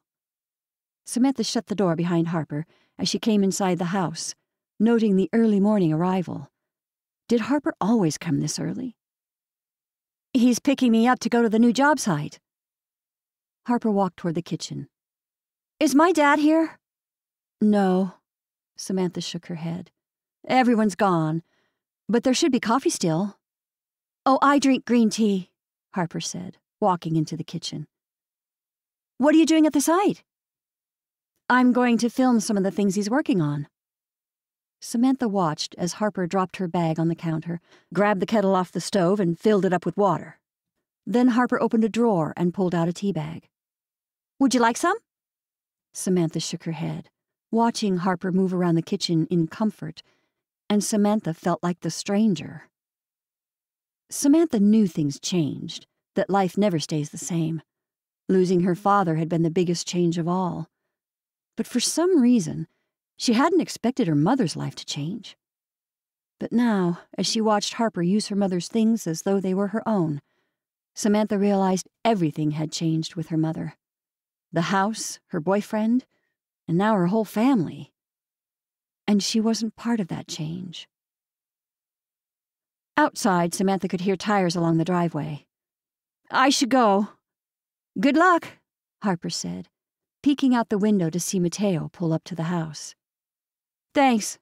Samantha shut the door behind Harper as she came inside the house, noting the early morning arrival. Did Harper always come this early? He's picking me up to go to the new job site. Harper walked toward the kitchen. Is my dad here? No. Samantha shook her head. Everyone's gone. But there should be coffee still. Oh, I drink green tea, Harper said, walking into the kitchen. What are you doing at the site? I'm going to film some of the things he's working on. Samantha watched as Harper dropped her bag on the counter, grabbed the kettle off the stove, and filled it up with water. Then Harper opened a drawer and pulled out a tea bag. Would you like some? Samantha shook her head watching Harper move around the kitchen in comfort, and Samantha felt like the stranger. Samantha knew things changed, that life never stays the same. Losing her father had been the biggest change of all. But for some reason, she hadn't expected her mother's life to change. But now, as she watched Harper use her mother's things as though they were her own, Samantha realized everything had changed with her mother. The house, her boyfriend, and now her whole family. And she wasn't part of that change. Outside, Samantha could hear tires along the driveway. I should go. Good luck, Harper said, peeking out the window to see Mateo pull up to the house. Thanks.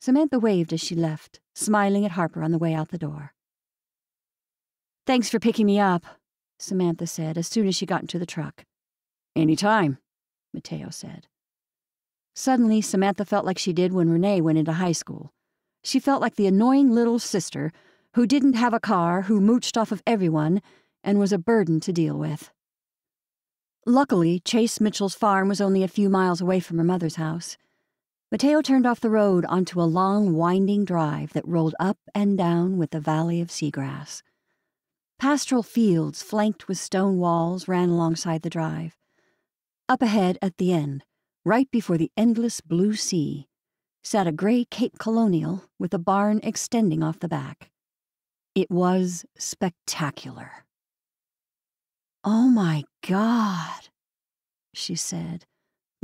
Samantha waved as she left, smiling at Harper on the way out the door. Thanks for picking me up, Samantha said as soon as she got into the truck. Any time. Mateo said. Suddenly, Samantha felt like she did when Renee went into high school. She felt like the annoying little sister who didn't have a car, who mooched off of everyone, and was a burden to deal with. Luckily, Chase Mitchell's farm was only a few miles away from her mother's house. Mateo turned off the road onto a long, winding drive that rolled up and down with the valley of seagrass. Pastoral fields flanked with stone walls ran alongside the drive. Up ahead at the end, right before the endless blue sea, sat a gray Cape Colonial with a barn extending off the back. It was spectacular. Oh my God, she said,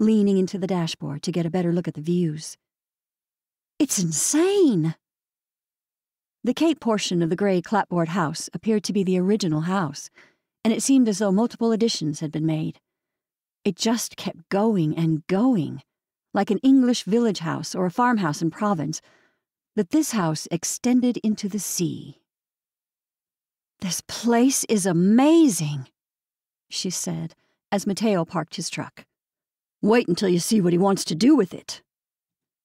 leaning into the dashboard to get a better look at the views. It's insane. The Cape portion of the gray clapboard house appeared to be the original house, and it seemed as though multiple additions had been made. It just kept going and going, like an English village house or a farmhouse in Provence, but this house extended into the sea. This place is amazing, she said as Mateo parked his truck. Wait until you see what he wants to do with it.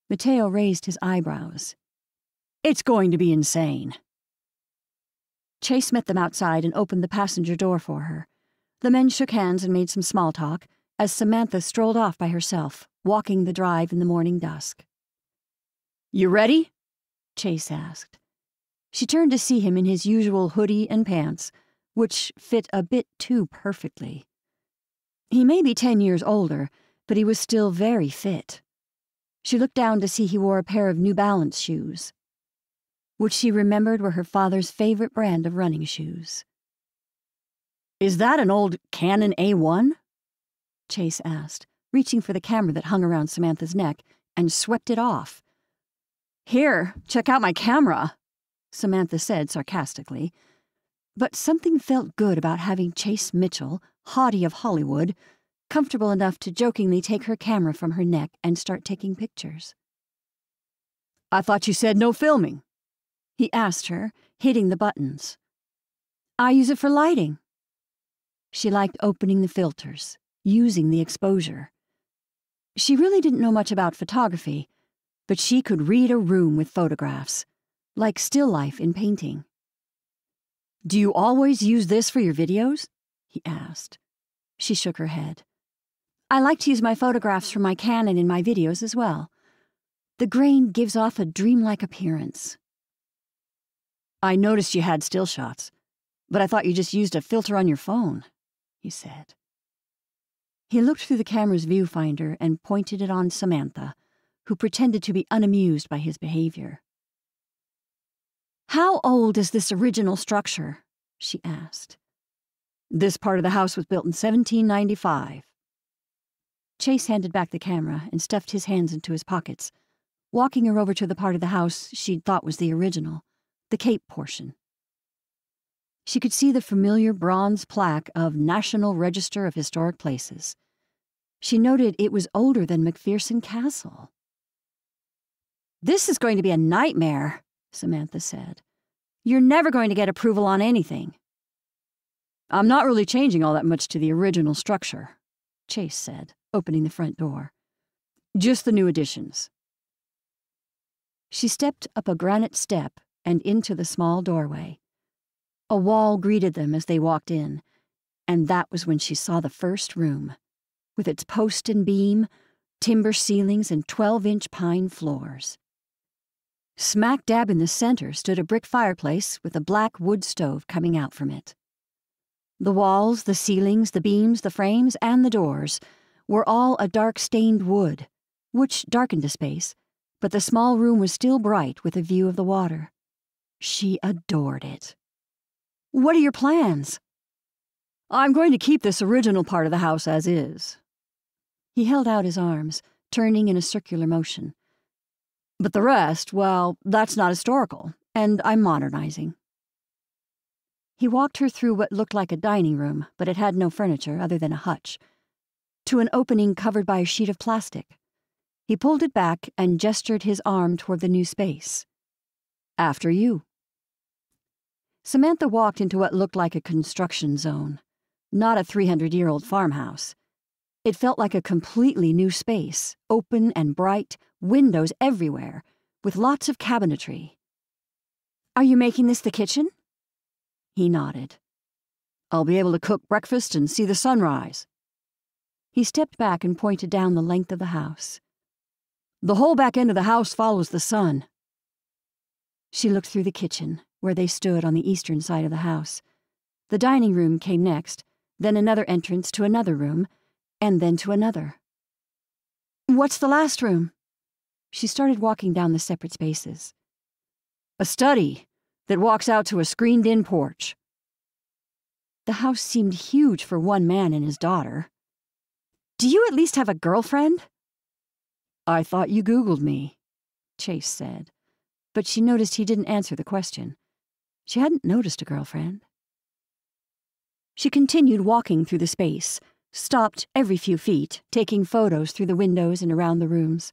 Mateo raised his eyebrows. It's going to be insane. Chase met them outside and opened the passenger door for her. The men shook hands and made some small talk, as Samantha strolled off by herself, walking the drive in the morning dusk. You ready? Chase asked. She turned to see him in his usual hoodie and pants, which fit a bit too perfectly. He may be ten years older, but he was still very fit. She looked down to see he wore a pair of New Balance shoes, which she remembered were her father's favorite brand of running shoes. Is that an old Canon A1? Chase asked, reaching for the camera that hung around Samantha's neck, and swept it off. Here, check out my camera, Samantha said sarcastically. But something felt good about having Chase Mitchell, haughty of Hollywood, comfortable enough to jokingly take her camera from her neck and start taking pictures. I thought you said no filming, he asked her, hitting the buttons. I use it for lighting. She liked opening the filters, using the exposure. She really didn't know much about photography, but she could read a room with photographs, like still life in painting. Do you always use this for your videos? he asked. She shook her head. I like to use my photographs from my Canon in my videos as well. The grain gives off a dreamlike appearance. I noticed you had still shots, but I thought you just used a filter on your phone he said. He looked through the camera's viewfinder and pointed it on Samantha, who pretended to be unamused by his behavior. How old is this original structure? she asked. This part of the house was built in 1795. Chase handed back the camera and stuffed his hands into his pockets, walking her over to the part of the house she'd thought was the original, the Cape portion. She could see the familiar bronze plaque of National Register of Historic Places. She noted it was older than McPherson Castle. This is going to be a nightmare, Samantha said. You're never going to get approval on anything. I'm not really changing all that much to the original structure, Chase said, opening the front door. Just the new additions. She stepped up a granite step and into the small doorway. A wall greeted them as they walked in, and that was when she saw the first room, with its post and beam, timber ceilings, and 12 inch pine floors. Smack dab in the center stood a brick fireplace with a black wood stove coming out from it. The walls, the ceilings, the beams, the frames, and the doors were all a dark stained wood, which darkened the space, but the small room was still bright with a view of the water. She adored it. What are your plans? I'm going to keep this original part of the house as is. He held out his arms, turning in a circular motion. But the rest, well, that's not historical, and I'm modernizing. He walked her through what looked like a dining room, but it had no furniture other than a hutch, to an opening covered by a sheet of plastic. He pulled it back and gestured his arm toward the new space. After you. Samantha walked into what looked like a construction zone, not a 300 year old farmhouse. It felt like a completely new space, open and bright, windows everywhere, with lots of cabinetry. Are you making this the kitchen? He nodded. I'll be able to cook breakfast and see the sunrise. He stepped back and pointed down the length of the house. The whole back end of the house follows the sun. She looked through the kitchen, where they stood on the eastern side of the house. The dining room came next, then another entrance to another room, and then to another. What's the last room? She started walking down the separate spaces. A study that walks out to a screened in porch. The house seemed huge for one man and his daughter. Do you at least have a girlfriend? I thought you Googled me, Chase said, but she noticed he didn't answer the question. She hadn't noticed a girlfriend. She continued walking through the space, stopped every few feet, taking photos through the windows and around the rooms.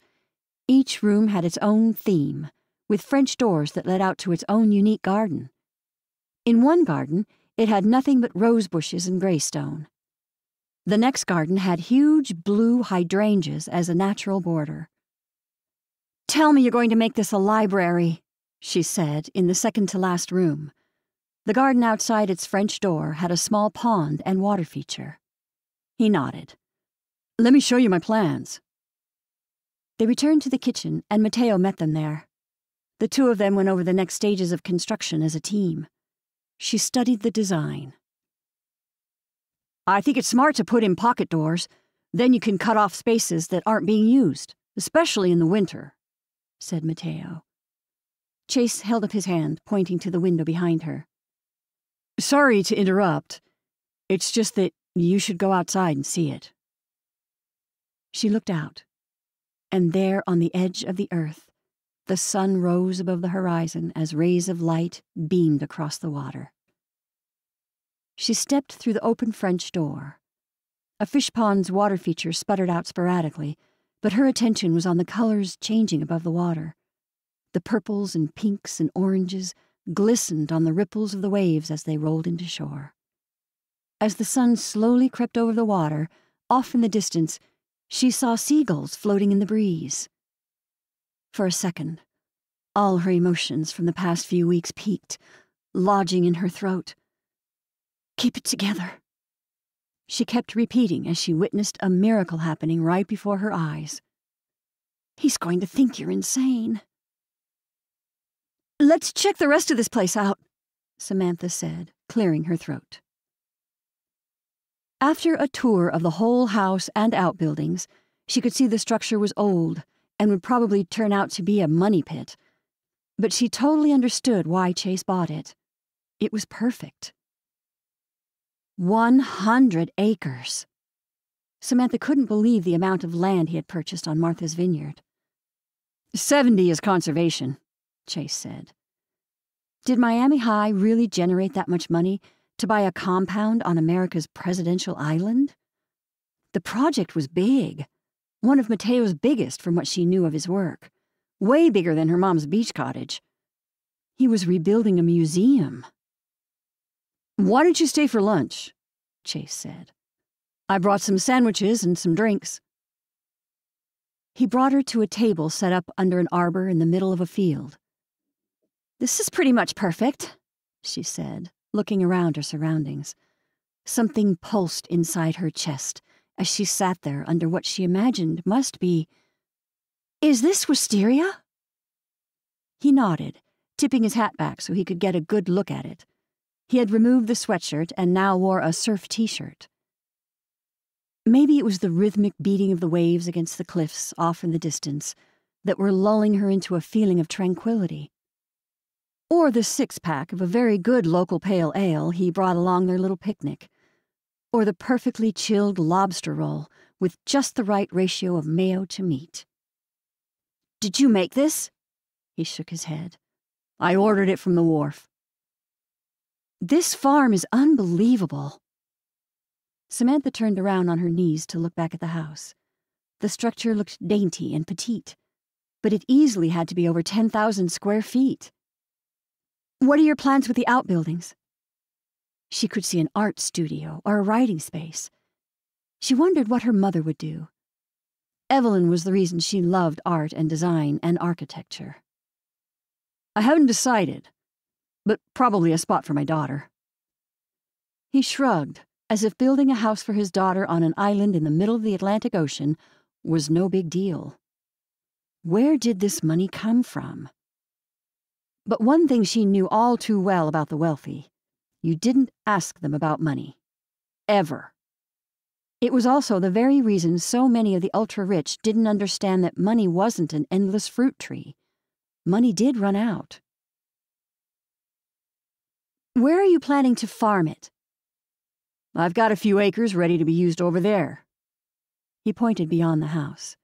Each room had its own theme, with French doors that led out to its own unique garden. In one garden, it had nothing but rose bushes and greystone. The next garden had huge blue hydrangeas as a natural border. Tell me you're going to make this a library, she said, in the second to last room. The garden outside its French door had a small pond and water feature. He nodded. Let me show you my plans. They returned to the kitchen, and Mateo met them there. The two of them went over the next stages of construction as a team. She studied the design. I think it's smart to put in pocket doors. Then you can cut off spaces that aren't being used, especially in the winter, said Mateo. Chase held up his hand, pointing to the window behind her. Sorry to interrupt. It's just that you should go outside and see it. She looked out, and there on the edge of the earth, the sun rose above the horizon as rays of light beamed across the water. She stepped through the open French door. A fish pond's water feature sputtered out sporadically, but her attention was on the colors changing above the water. The purples and pinks and oranges glistened on the ripples of the waves as they rolled into shore. As the sun slowly crept over the water, off in the distance, she saw seagulls floating in the breeze. For a second, all her emotions from the past few weeks peaked, lodging in her throat. Keep it together. She kept repeating as she witnessed a miracle happening right before her eyes. He's going to think you're insane. Let's check the rest of this place out, Samantha said, clearing her throat. After a tour of the whole house and outbuildings, she could see the structure was old and would probably turn out to be a money pit. But she totally understood why Chase bought it. It was perfect. 100 acres. Samantha couldn't believe the amount of land he had purchased on Martha's Vineyard. 70 is conservation, Chase said. Did Miami High really generate that much money to buy a compound on America's presidential island? The project was big, one of Mateo's biggest from what she knew of his work, way bigger than her mom's beach cottage. He was rebuilding a museum. Why don't you stay for lunch? Chase said. I brought some sandwiches and some drinks. He brought her to a table set up under an arbor in the middle of a field. This is pretty much perfect, she said, looking around her surroundings. Something pulsed inside her chest as she sat there under what she imagined must be. Is this wisteria? He nodded, tipping his hat back so he could get a good look at it. He had removed the sweatshirt and now wore a surf t shirt. Maybe it was the rhythmic beating of the waves against the cliffs off in the distance that were lulling her into a feeling of tranquility or the six pack of a very good local pale ale he brought along their little picnic, or the perfectly chilled lobster roll with just the right ratio of mayo to meat. Did you make this? He shook his head. I ordered it from the wharf. This farm is unbelievable. Samantha turned around on her knees to look back at the house. The structure looked dainty and petite, but it easily had to be over 10,000 square feet. What are your plans with the outbuildings? She could see an art studio or a writing space. She wondered what her mother would do. Evelyn was the reason she loved art and design and architecture. I haven't decided, but probably a spot for my daughter. He shrugged, as if building a house for his daughter on an island in the middle of the Atlantic Ocean was no big deal. Where did this money come from? But one thing she knew all too well about the wealthy you didn't ask them about money. Ever. It was also the very reason so many of the ultra rich didn't understand that money wasn't an endless fruit tree. Money did run out. Where are you planning to farm it? I've got a few acres ready to be used over there. He pointed beyond the house.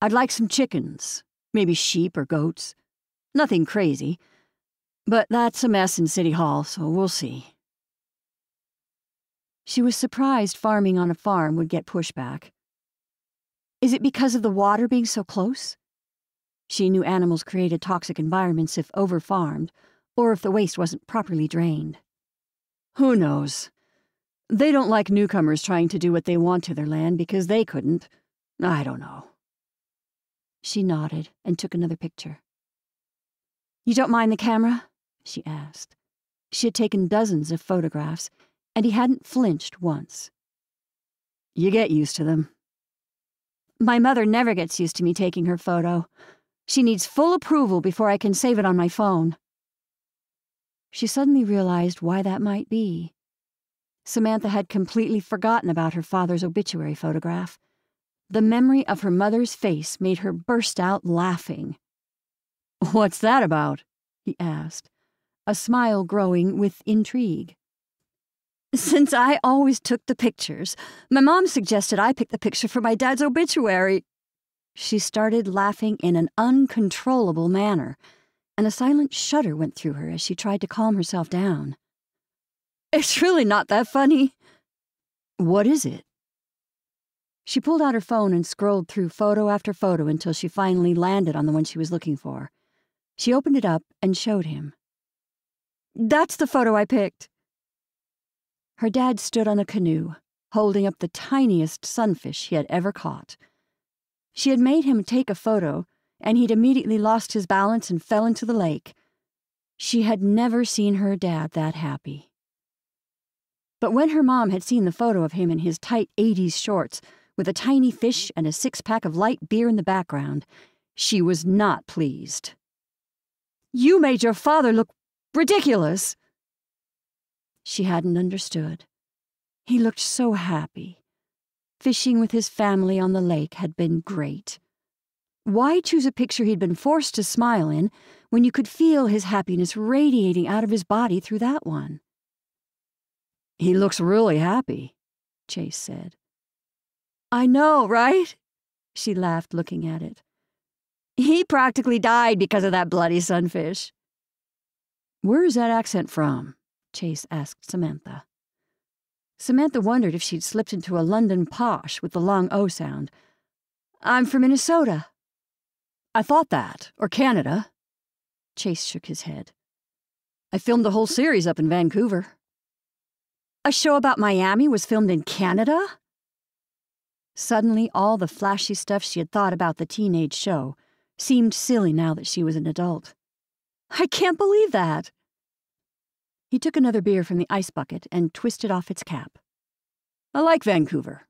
I'd like some chickens, maybe sheep or goats. Nothing crazy. But that's a mess in City Hall, so we'll see. She was surprised farming on a farm would get pushback. Is it because of the water being so close? She knew animals created toxic environments if over-farmed, or if the waste wasn't properly drained. Who knows? They don't like newcomers trying to do what they want to their land because they couldn't. I don't know. She nodded and took another picture. You don't mind the camera? she asked. She had taken dozens of photographs, and he hadn't flinched once. You get used to them. My mother never gets used to me taking her photo. She needs full approval before I can save it on my phone. She suddenly realized why that might be. Samantha had completely forgotten about her father's obituary photograph. The memory of her mother's face made her burst out laughing. What's that about? he asked, a smile growing with intrigue. Since I always took the pictures, my mom suggested I pick the picture for my dad's obituary. She started laughing in an uncontrollable manner, and a silent shudder went through her as she tried to calm herself down. It's really not that funny. What is it? She pulled out her phone and scrolled through photo after photo until she finally landed on the one she was looking for. She opened it up and showed him. That's the photo I picked. Her dad stood on a canoe, holding up the tiniest sunfish he had ever caught. She had made him take a photo, and he'd immediately lost his balance and fell into the lake. She had never seen her dad that happy. But when her mom had seen the photo of him in his tight 80s shorts, with a tiny fish and a six pack of light beer in the background, she was not pleased. You made your father look ridiculous, she hadn't understood. He looked so happy. Fishing with his family on the lake had been great. Why choose a picture he'd been forced to smile in when you could feel his happiness radiating out of his body through that one? He looks really happy, Chase said. I know, right? She laughed, looking at it. He practically died because of that bloody sunfish. Where's that accent from? Chase asked Samantha. Samantha wondered if she'd slipped into a London posh with the long O sound. I'm from Minnesota. I thought that, or Canada. Chase shook his head. I filmed the whole series up in Vancouver. A show about Miami was filmed in Canada? Suddenly, all the flashy stuff she had thought about the teenage show seemed silly now that she was an adult. I can't believe that. He took another beer from the ice bucket and twisted off its cap. I like Vancouver.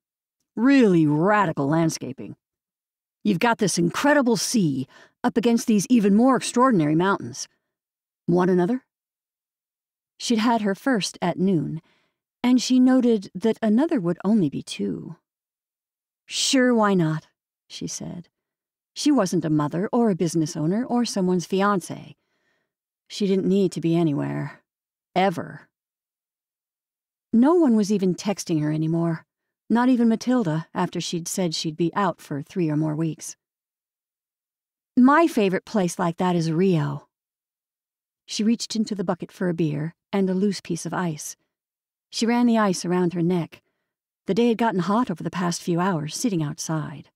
Really radical landscaping. You've got this incredible sea up against these even more extraordinary mountains. Want another? She'd had her first at noon, and she noted that another would only be two. Sure, why not? she said. She wasn't a mother or a business owner or someone's fiance. She didn't need to be anywhere. Ever. No one was even texting her anymore, not even Matilda after she'd said she'd be out for three or more weeks. My favorite place like that is Rio. She reached into the bucket for a beer and a loose piece of ice. She ran the ice around her neck. The day had gotten hot over the past few hours sitting outside.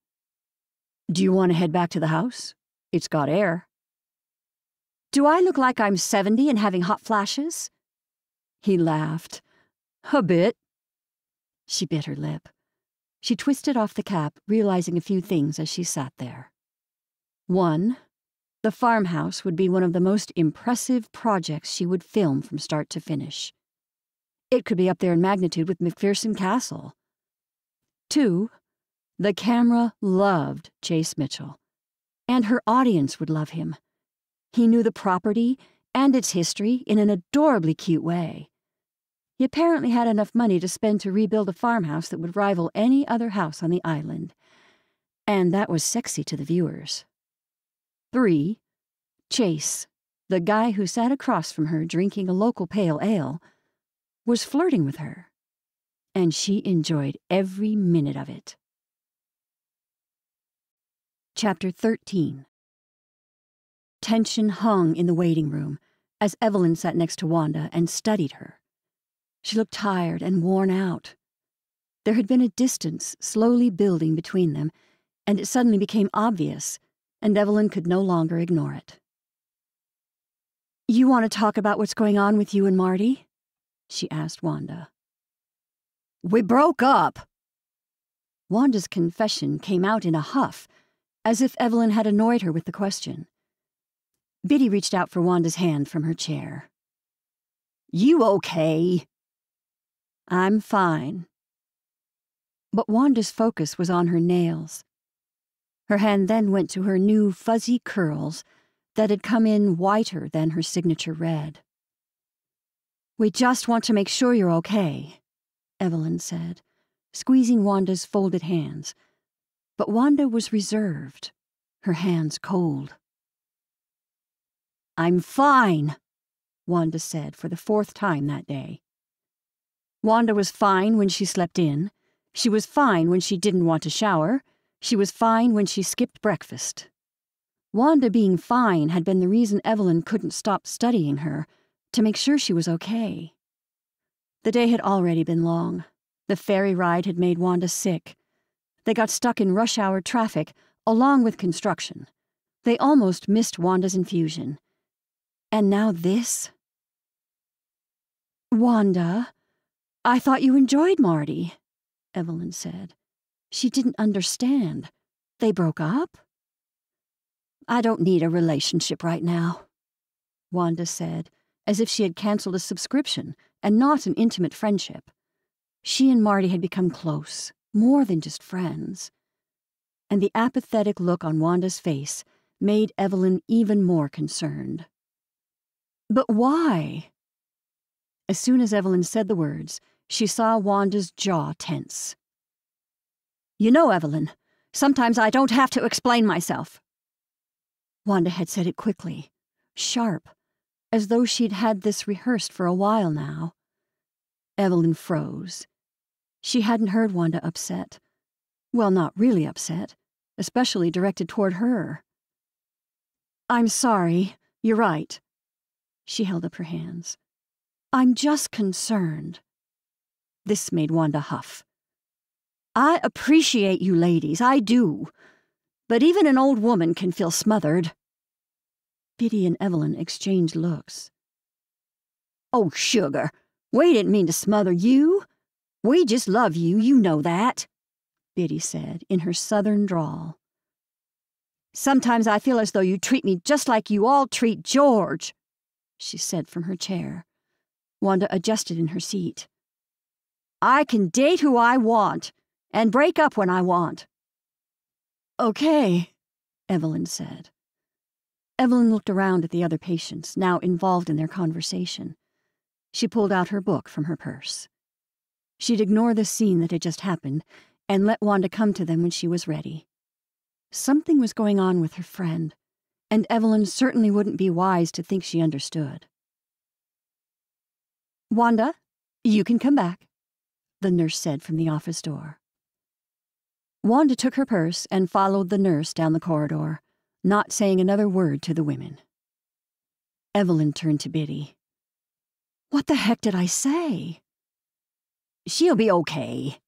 Do you want to head back to the house? It's got air. Do I look like I'm 70 and having hot flashes? He laughed. A bit. She bit her lip. She twisted off the cap, realizing a few things as she sat there. One, the farmhouse would be one of the most impressive projects she would film from start to finish. It could be up there in magnitude with McPherson Castle. Two, the camera loved Chase Mitchell, and her audience would love him. He knew the property and its history in an adorably cute way. He apparently had enough money to spend to rebuild a farmhouse that would rival any other house on the island. And that was sexy to the viewers. 3. Chase, the guy who sat across from her drinking a local pale ale, was flirting with her. And she enjoyed every minute of it. Chapter 13 Tension hung in the waiting room as Evelyn sat next to Wanda and studied her. She looked tired and worn out. There had been a distance slowly building between them, and it suddenly became obvious, and Evelyn could no longer ignore it. You want to talk about what's going on with you and Marty? she asked Wanda. We broke up. Wanda's confession came out in a huff, as if Evelyn had annoyed her with the question. Biddy reached out for Wanda's hand from her chair. You okay? I'm fine. But Wanda's focus was on her nails. Her hand then went to her new fuzzy curls that had come in whiter than her signature red. We just want to make sure you're okay, Evelyn said, squeezing Wanda's folded hands. But Wanda was reserved, her hands cold. I'm fine, Wanda said for the fourth time that day. Wanda was fine when she slept in. She was fine when she didn't want to shower. She was fine when she skipped breakfast. Wanda being fine had been the reason Evelyn couldn't stop studying her, to make sure she was okay. The day had already been long. The ferry ride had made Wanda sick. They got stuck in rush hour traffic, along with construction. They almost missed Wanda's infusion. And now this? Wanda, I thought you enjoyed Marty, Evelyn said. She didn't understand. They broke up? I don't need a relationship right now, Wanda said, as if she had canceled a subscription and not an intimate friendship. She and Marty had become close, more than just friends. And the apathetic look on Wanda's face made Evelyn even more concerned. But why? As soon as Evelyn said the words, she saw Wanda's jaw tense. You know, Evelyn, sometimes I don't have to explain myself. Wanda had said it quickly, sharp, as though she'd had this rehearsed for a while now. Evelyn froze. She hadn't heard Wanda upset. Well, not really upset, especially directed toward her. I'm sorry, you're right. She held up her hands. I'm just concerned. This made Wanda huff. I appreciate you ladies, I do. But even an old woman can feel smothered. Biddy and Evelyn exchanged looks. Oh, sugar, we didn't mean to smother you. We just love you, you know that, Biddy said in her southern drawl. Sometimes I feel as though you treat me just like you all treat George, she said from her chair. Wanda adjusted in her seat. I can date who I want and break up when I want. Okay, Evelyn said. Evelyn looked around at the other patients, now involved in their conversation. She pulled out her book from her purse. She'd ignore the scene that had just happened and let Wanda come to them when she was ready. Something was going on with her friend, and Evelyn certainly wouldn't be wise to think she understood. Wanda, you can come back, the nurse said from the office door. Wanda took her purse and followed the nurse down the corridor not saying another word to the women. Evelyn turned to Biddy. What the heck did I say? She'll be okay,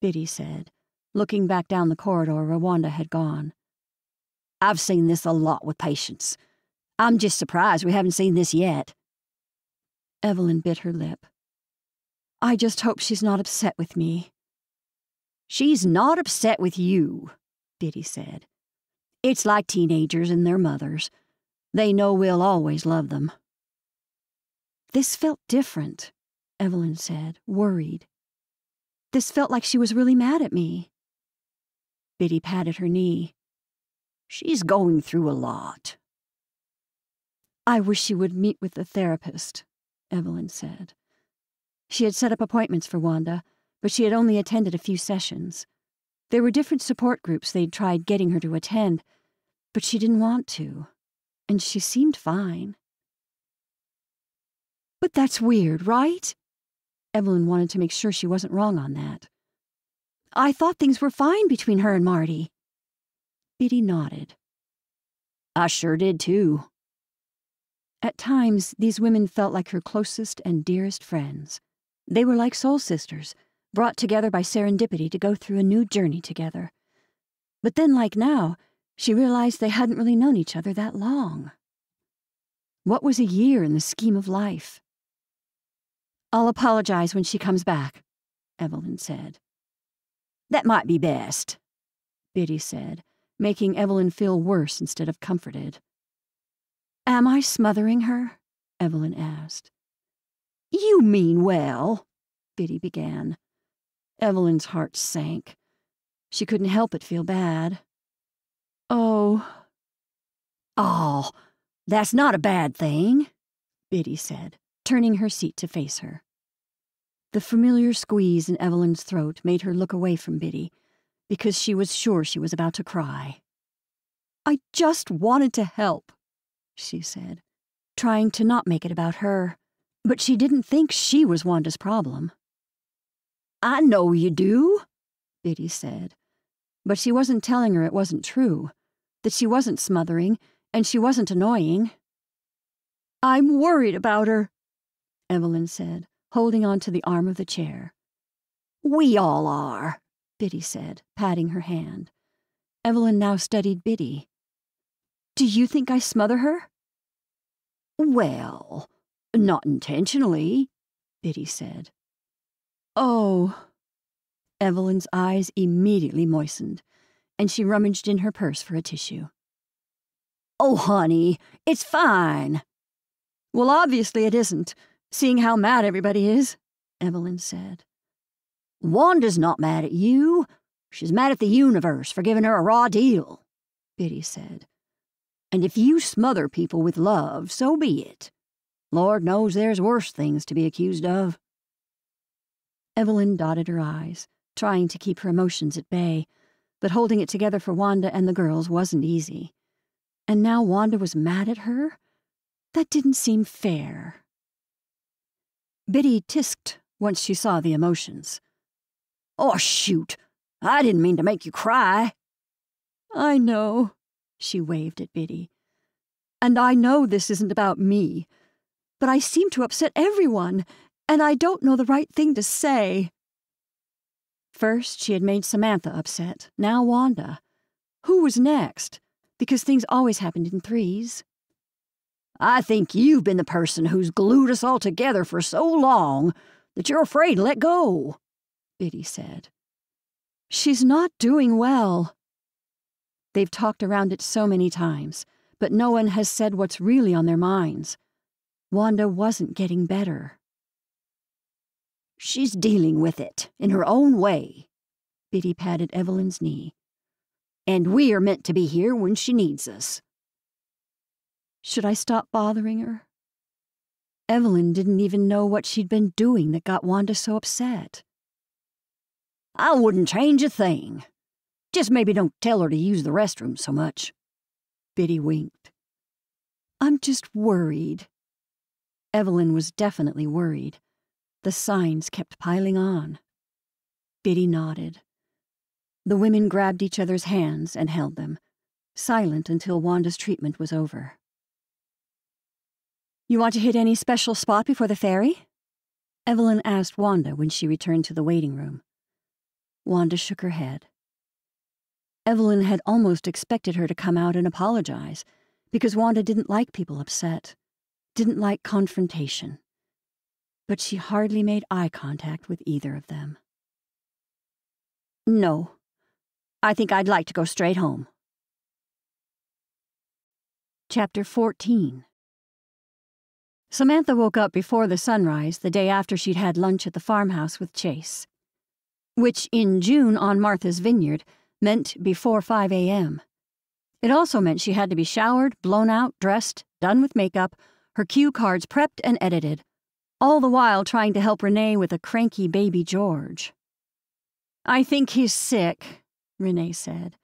Biddy said, looking back down the corridor where Wanda had gone. I've seen this a lot with patients. I'm just surprised we haven't seen this yet. Evelyn bit her lip. I just hope she's not upset with me. She's not upset with you, Biddy said. It's like teenagers and their mothers. They know we'll always love them. This felt different, Evelyn said, worried. This felt like she was really mad at me. Biddy patted her knee. She's going through a lot. I wish she would meet with the therapist, Evelyn said. She had set up appointments for Wanda, but she had only attended a few sessions. There were different support groups they'd tried getting her to attend, but she didn't want to, and she seemed fine. But that's weird, right? Evelyn wanted to make sure she wasn't wrong on that. I thought things were fine between her and Marty. Biddy nodded. I sure did too. At times, these women felt like her closest and dearest friends. They were like soul sisters, brought together by serendipity to go through a new journey together. But then, like now, she realized they hadn't really known each other that long. What was a year in the scheme of life? I'll apologize when she comes back, Evelyn said. That might be best, Biddy said, making Evelyn feel worse instead of comforted. Am I smothering her? Evelyn asked. You mean well, Biddy began. Evelyn's heart sank. She couldn't help but feel bad. Oh. Oh, that's not a bad thing, Biddy said, turning her seat to face her. The familiar squeeze in Evelyn's throat made her look away from Biddy, because she was sure she was about to cry. I just wanted to help, she said, trying to not make it about her, but she didn't think she was Wanda's problem. I know you do, Biddy said, but she wasn't telling her it wasn't true, that she wasn't smothering, and she wasn't annoying. I'm worried about her, Evelyn said, holding on to the arm of the chair. We all are, Biddy said, patting her hand. Evelyn now studied Biddy. Do you think I smother her? Well, not intentionally, Biddy said. Oh. Evelyn's eyes immediately moistened, and she rummaged in her purse for a tissue. Oh, honey, it's fine. Well, obviously it isn't, seeing how mad everybody is, Evelyn said. Wanda's not mad at you. She's mad at the universe for giving her a raw deal, Biddy said. And if you smother people with love, so be it. Lord knows there's worse things to be accused of. Evelyn dotted her eyes, trying to keep her emotions at bay, but holding it together for Wanda and the girls wasn't easy. And now Wanda was mad at her? That didn't seem fair. Biddy tisked once she saw the emotions. Oh, shoot! I didn't mean to make you cry. I know, she waved at Biddy. And I know this isn't about me, but I seem to upset everyone, and I don't know the right thing to say. First, she had made Samantha upset, now Wanda. Who was next? Because things always happened in threes. I think you've been the person who's glued us all together for so long that you're afraid to let go, Biddy said. She's not doing well. They've talked around it so many times, but no one has said what's really on their minds. Wanda wasn't getting better. She's dealing with it in her own way. Biddy patted Evelyn's knee. And we are meant to be here when she needs us. Should I stop bothering her? Evelyn didn't even know what she'd been doing that got Wanda so upset. I wouldn't change a thing. Just maybe don't tell her to use the restroom so much. Biddy winked. I'm just worried. Evelyn was definitely worried. The signs kept piling on. Biddy nodded. The women grabbed each other's hands and held them, silent until Wanda's treatment was over. You want to hit any special spot before the ferry? Evelyn asked Wanda when she returned to the waiting room. Wanda shook her head. Evelyn had almost expected her to come out and apologize, because Wanda didn't like people upset, didn't like confrontation but she hardly made eye contact with either of them. No, I think I'd like to go straight home. Chapter 14 Samantha woke up before the sunrise the day after she'd had lunch at the farmhouse with Chase, which in June on Martha's Vineyard meant before 5 a.m. It also meant she had to be showered, blown out, dressed, done with makeup, her cue cards prepped and edited, all the while trying to help Renee with a cranky baby George. I think he's sick, Renee said.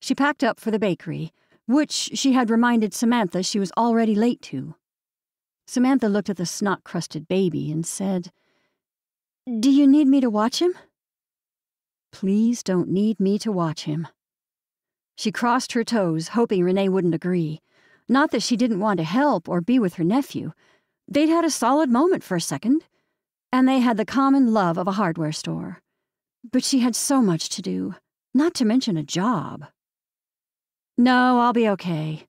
She packed up for the bakery, which she had reminded Samantha she was already late to. Samantha looked at the snot crusted baby and said, Do you need me to watch him? Please don't need me to watch him. She crossed her toes, hoping Renee wouldn't agree. Not that she didn't want to help or be with her nephew, They'd had a solid moment for a second, and they had the common love of a hardware store. But she had so much to do, not to mention a job. No, I'll be okay.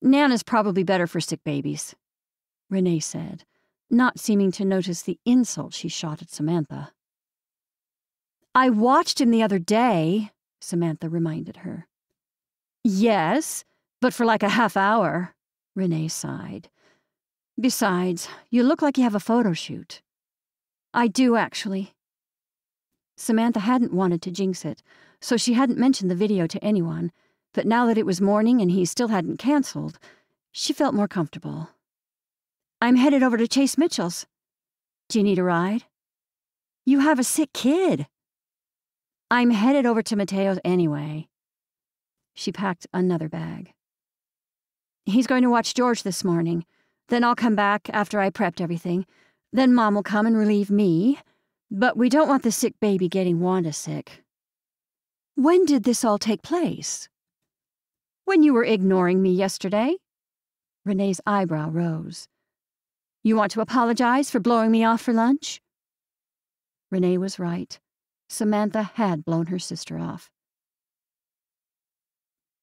Nana's probably better for sick babies, Renee said, not seeming to notice the insult she shot at Samantha. I watched him the other day, Samantha reminded her. Yes, but for like a half hour, Renee sighed. Besides, you look like you have a photo shoot. I do, actually. Samantha hadn't wanted to jinx it, so she hadn't mentioned the video to anyone, but now that it was morning and he still hadn't canceled, she felt more comfortable. I'm headed over to Chase Mitchell's. Do you need a ride? You have a sick kid. I'm headed over to Mateo's anyway. She packed another bag. He's going to watch George this morning. Then I'll come back after I prepped everything. Then Mom will come and relieve me. But we don't want the sick baby getting Wanda sick. When did this all take place? When you were ignoring me yesterday. Renee's eyebrow rose. You want to apologize for blowing me off for lunch? Renee was right. Samantha had blown her sister off.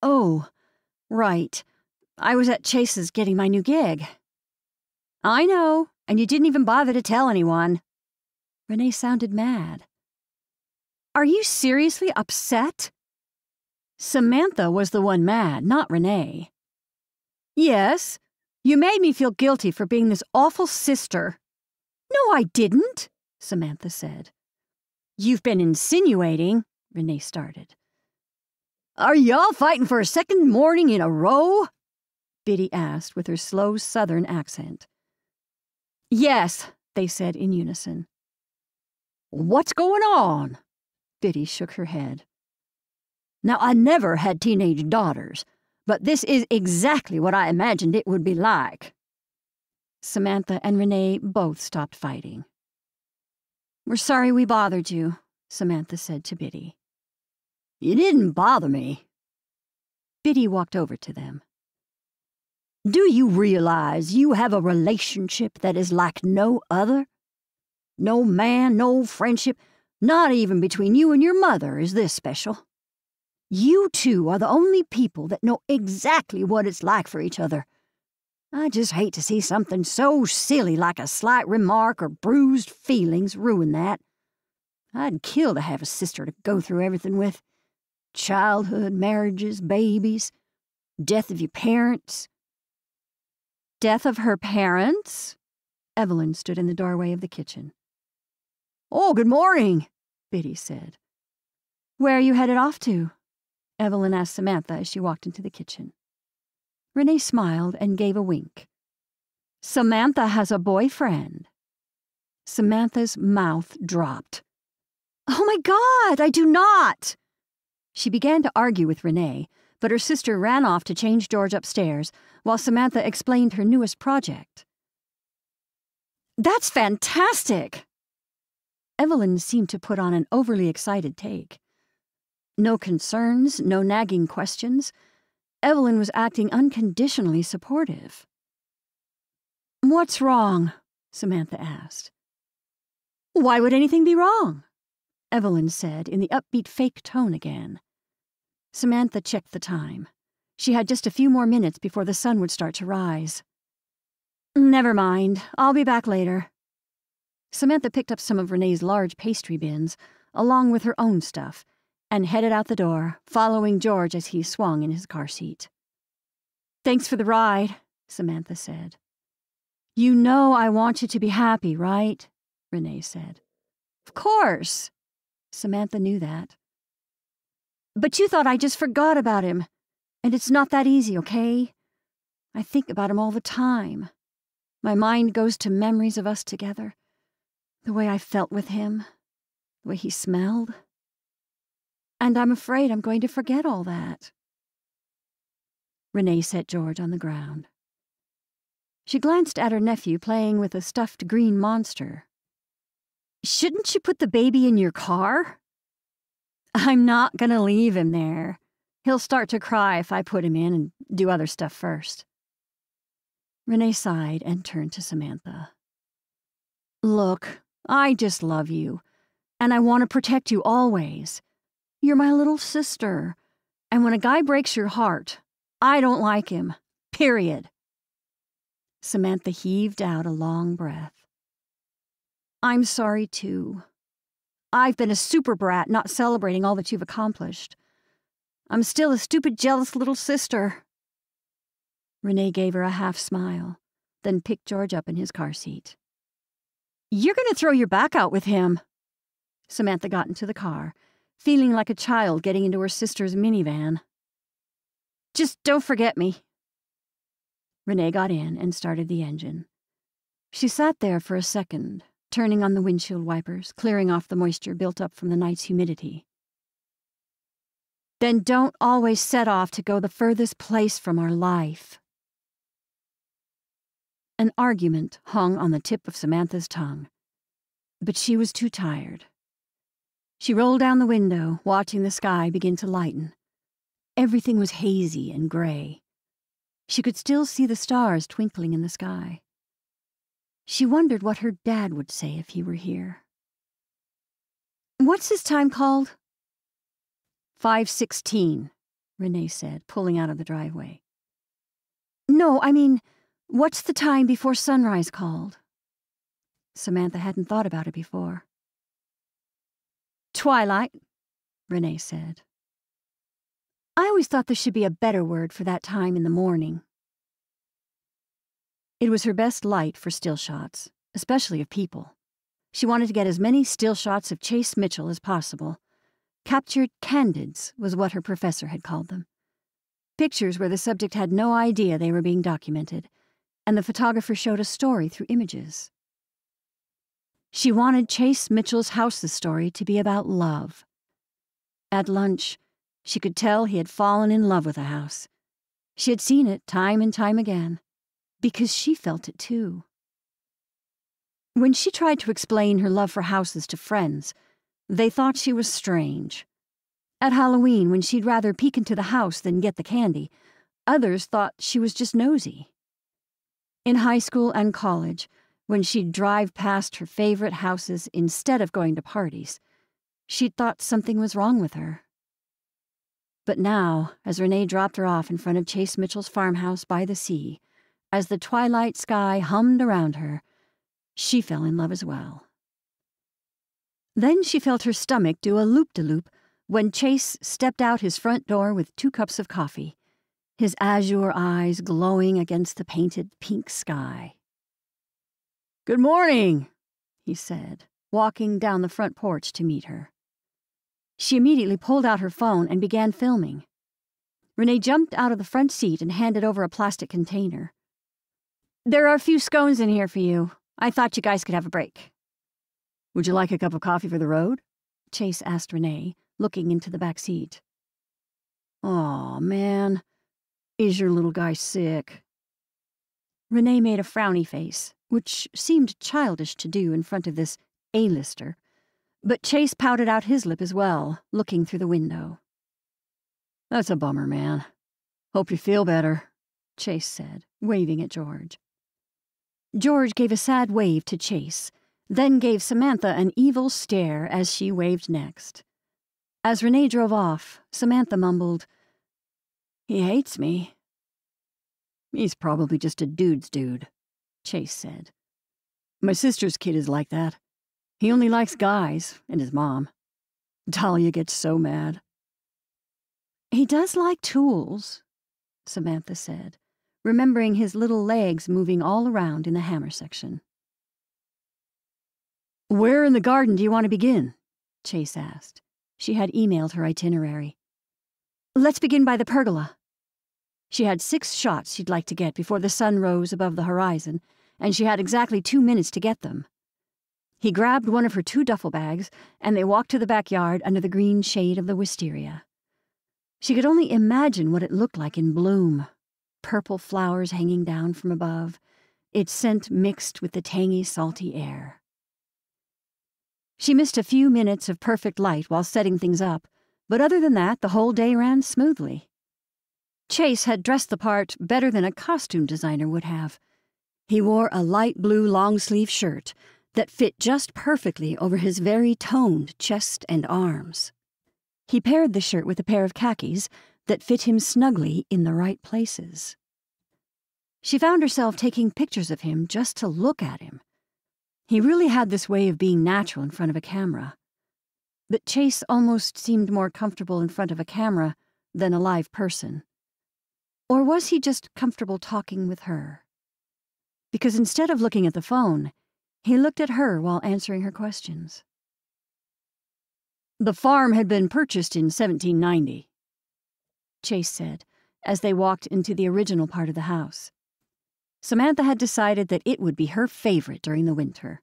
Oh, right. I was at Chase's getting my new gig. I know, and you didn't even bother to tell anyone. Renee sounded mad. Are you seriously upset? Samantha was the one mad, not Renee. Yes, you made me feel guilty for being this awful sister. No, I didn't, Samantha said. You've been insinuating, Renee started. Are y'all fighting for a second morning in a row? Biddy asked with her slow southern accent. Yes, they said in unison. What's going on? Biddy shook her head. Now, I never had teenage daughters, but this is exactly what I imagined it would be like. Samantha and Renee both stopped fighting. We're sorry we bothered you, Samantha said to Biddy. You didn't bother me. Biddy walked over to them. Do you realize you have a relationship that is like no other? No man, no friendship, not even between you and your mother is this special. You two are the only people that know exactly what it's like for each other. I just hate to see something so silly like a slight remark or bruised feelings ruin that. I'd kill to have a sister to go through everything with childhood, marriages, babies, death of your parents. Death of her parents? Evelyn stood in the doorway of the kitchen. Oh, good morning, Biddy said. Where are you headed off to? Evelyn asked Samantha as she walked into the kitchen. Renee smiled and gave a wink. Samantha has a boyfriend. Samantha's mouth dropped. Oh my God, I do not! She began to argue with Renee, but her sister ran off to change George upstairs while Samantha explained her newest project. That's fantastic! Evelyn seemed to put on an overly excited take. No concerns, no nagging questions. Evelyn was acting unconditionally supportive. What's wrong? Samantha asked. Why would anything be wrong? Evelyn said in the upbeat fake tone again. Samantha checked the time. She had just a few more minutes before the sun would start to rise. Never mind. I'll be back later. Samantha picked up some of Renee's large pastry bins, along with her own stuff, and headed out the door, following George as he swung in his car seat. Thanks for the ride, Samantha said. You know I want you to be happy, right? Renee said. Of course. Samantha knew that. But you thought I just forgot about him. And it's not that easy, okay? I think about him all the time. My mind goes to memories of us together. The way I felt with him. The way he smelled. And I'm afraid I'm going to forget all that. Renee set George on the ground. She glanced at her nephew playing with a stuffed green monster. Shouldn't you put the baby in your car? I'm not going to leave him there. He'll start to cry if I put him in and do other stuff first. Renee sighed and turned to Samantha. Look, I just love you, and I want to protect you always. You're my little sister, and when a guy breaks your heart, I don't like him. Period. Samantha heaved out a long breath. I'm sorry, too. I've been a super brat not celebrating all that you've accomplished. I'm still a stupid, jealous little sister. Renee gave her a half smile, then picked George up in his car seat. You're going to throw your back out with him. Samantha got into the car, feeling like a child getting into her sister's minivan. Just don't forget me. Renee got in and started the engine. She sat there for a second, turning on the windshield wipers, clearing off the moisture built up from the night's humidity. Then don't always set off to go the furthest place from our life. An argument hung on the tip of Samantha's tongue, but she was too tired. She rolled down the window, watching the sky begin to lighten. Everything was hazy and gray. She could still see the stars twinkling in the sky. She wondered what her dad would say if he were here. What's his time called? 516, Renee said, pulling out of the driveway. No, I mean, what's the time before sunrise called? Samantha hadn't thought about it before. Twilight, Renee said. I always thought there should be a better word for that time in the morning. It was her best light for still shots, especially of people. She wanted to get as many still shots of Chase Mitchell as possible. Captured candids was what her professor had called them. Pictures where the subject had no idea they were being documented, and the photographer showed a story through images. She wanted Chase Mitchell's house's story to be about love. At lunch, she could tell he had fallen in love with the house. She had seen it time and time again, because she felt it too. When she tried to explain her love for houses to friends, they thought she was strange. At Halloween, when she'd rather peek into the house than get the candy, others thought she was just nosy. In high school and college, when she'd drive past her favorite houses instead of going to parties. She'd thought something was wrong with her. But now, as Renee dropped her off in front of Chase Mitchell's farmhouse by the sea, as the twilight sky hummed around her, she fell in love as well. Then she felt her stomach do a loop de loop when Chase stepped out his front door with two cups of coffee, his azure eyes glowing against the painted pink sky. Good morning, he said, walking down the front porch to meet her. She immediately pulled out her phone and began filming. Renee jumped out of the front seat and handed over a plastic container. There are a few scones in here for you. I thought you guys could have a break. Would you like a cup of coffee for the road? Chase asked Renee, looking into the back seat. Aw, man. Is your little guy sick? Renee made a frowny face, which seemed childish to do in front of this A-lister, but Chase pouted out his lip as well, looking through the window. That's a bummer, man. Hope you feel better, Chase said, waving at George. George gave a sad wave to Chase, then gave Samantha an evil stare as she waved next. As Renee drove off, Samantha mumbled, He hates me. He's probably just a dude's dude, Chase said. My sister's kid is like that. He only likes guys and his mom. Talia gets so mad. He does like tools, Samantha said, remembering his little legs moving all around in the hammer section. Where in the garden do you want to begin? Chase asked. She had emailed her itinerary. Let's begin by the pergola, she had six shots she'd like to get before the sun rose above the horizon, and she had exactly two minutes to get them. He grabbed one of her two duffel bags, and they walked to the backyard under the green shade of the wisteria. She could only imagine what it looked like in bloom purple flowers hanging down from above, its scent mixed with the tangy, salty air. She missed a few minutes of perfect light while setting things up, but other than that, the whole day ran smoothly. Chase had dressed the part better than a costume designer would have. He wore a light blue long sleeve shirt that fit just perfectly over his very toned chest and arms. He paired the shirt with a pair of khakis that fit him snugly in the right places. She found herself taking pictures of him just to look at him. He really had this way of being natural in front of a camera. But Chase almost seemed more comfortable in front of a camera than a live person. Or was he just comfortable talking with her? Because instead of looking at the phone, he looked at her while answering her questions. The farm had been purchased in 1790, Chase said, as they walked into the original part of the house. Samantha had decided that it would be her favorite during the winter.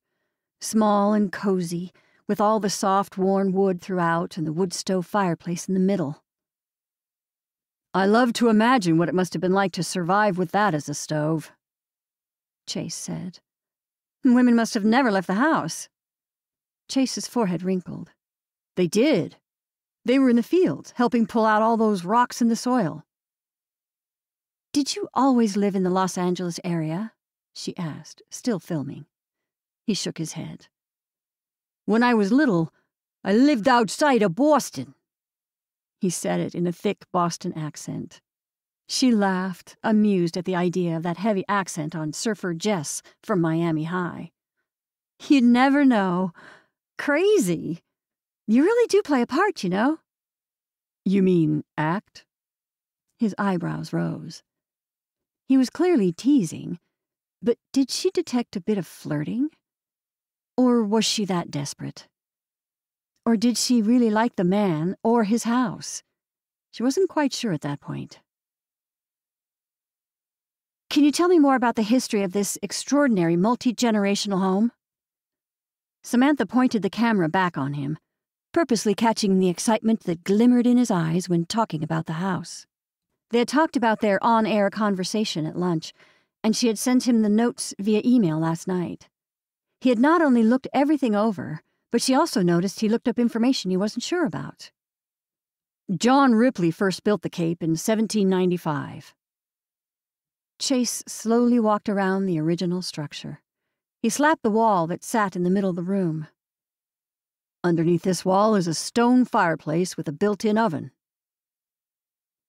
Small and cozy, with all the soft, worn wood throughout and the wood stove fireplace in the middle. I love to imagine what it must have been like to survive with that as a stove, Chase said. Women must have never left the house. Chase's forehead wrinkled. They did. They were in the fields, helping pull out all those rocks in the soil. Did you always live in the Los Angeles area? she asked, still filming. He shook his head. When I was little, I lived outside of Boston. He said it in a thick Boston accent. She laughed, amused at the idea of that heavy accent on Surfer Jess from Miami High. You'd never know. Crazy. You really do play a part, you know. You mean act? His eyebrows rose. He was clearly teasing, but did she detect a bit of flirting? Or was she that desperate? Or did she really like the man or his house? She wasn't quite sure at that point. Can you tell me more about the history of this extraordinary multi generational home? Samantha pointed the camera back on him, purposely catching the excitement that glimmered in his eyes when talking about the house. They had talked about their on air conversation at lunch, and she had sent him the notes via email last night. He had not only looked everything over, but she also noticed he looked up information he wasn't sure about. John Ripley first built the Cape in 1795. Chase slowly walked around the original structure. He slapped the wall that sat in the middle of the room. Underneath this wall is a stone fireplace with a built in oven.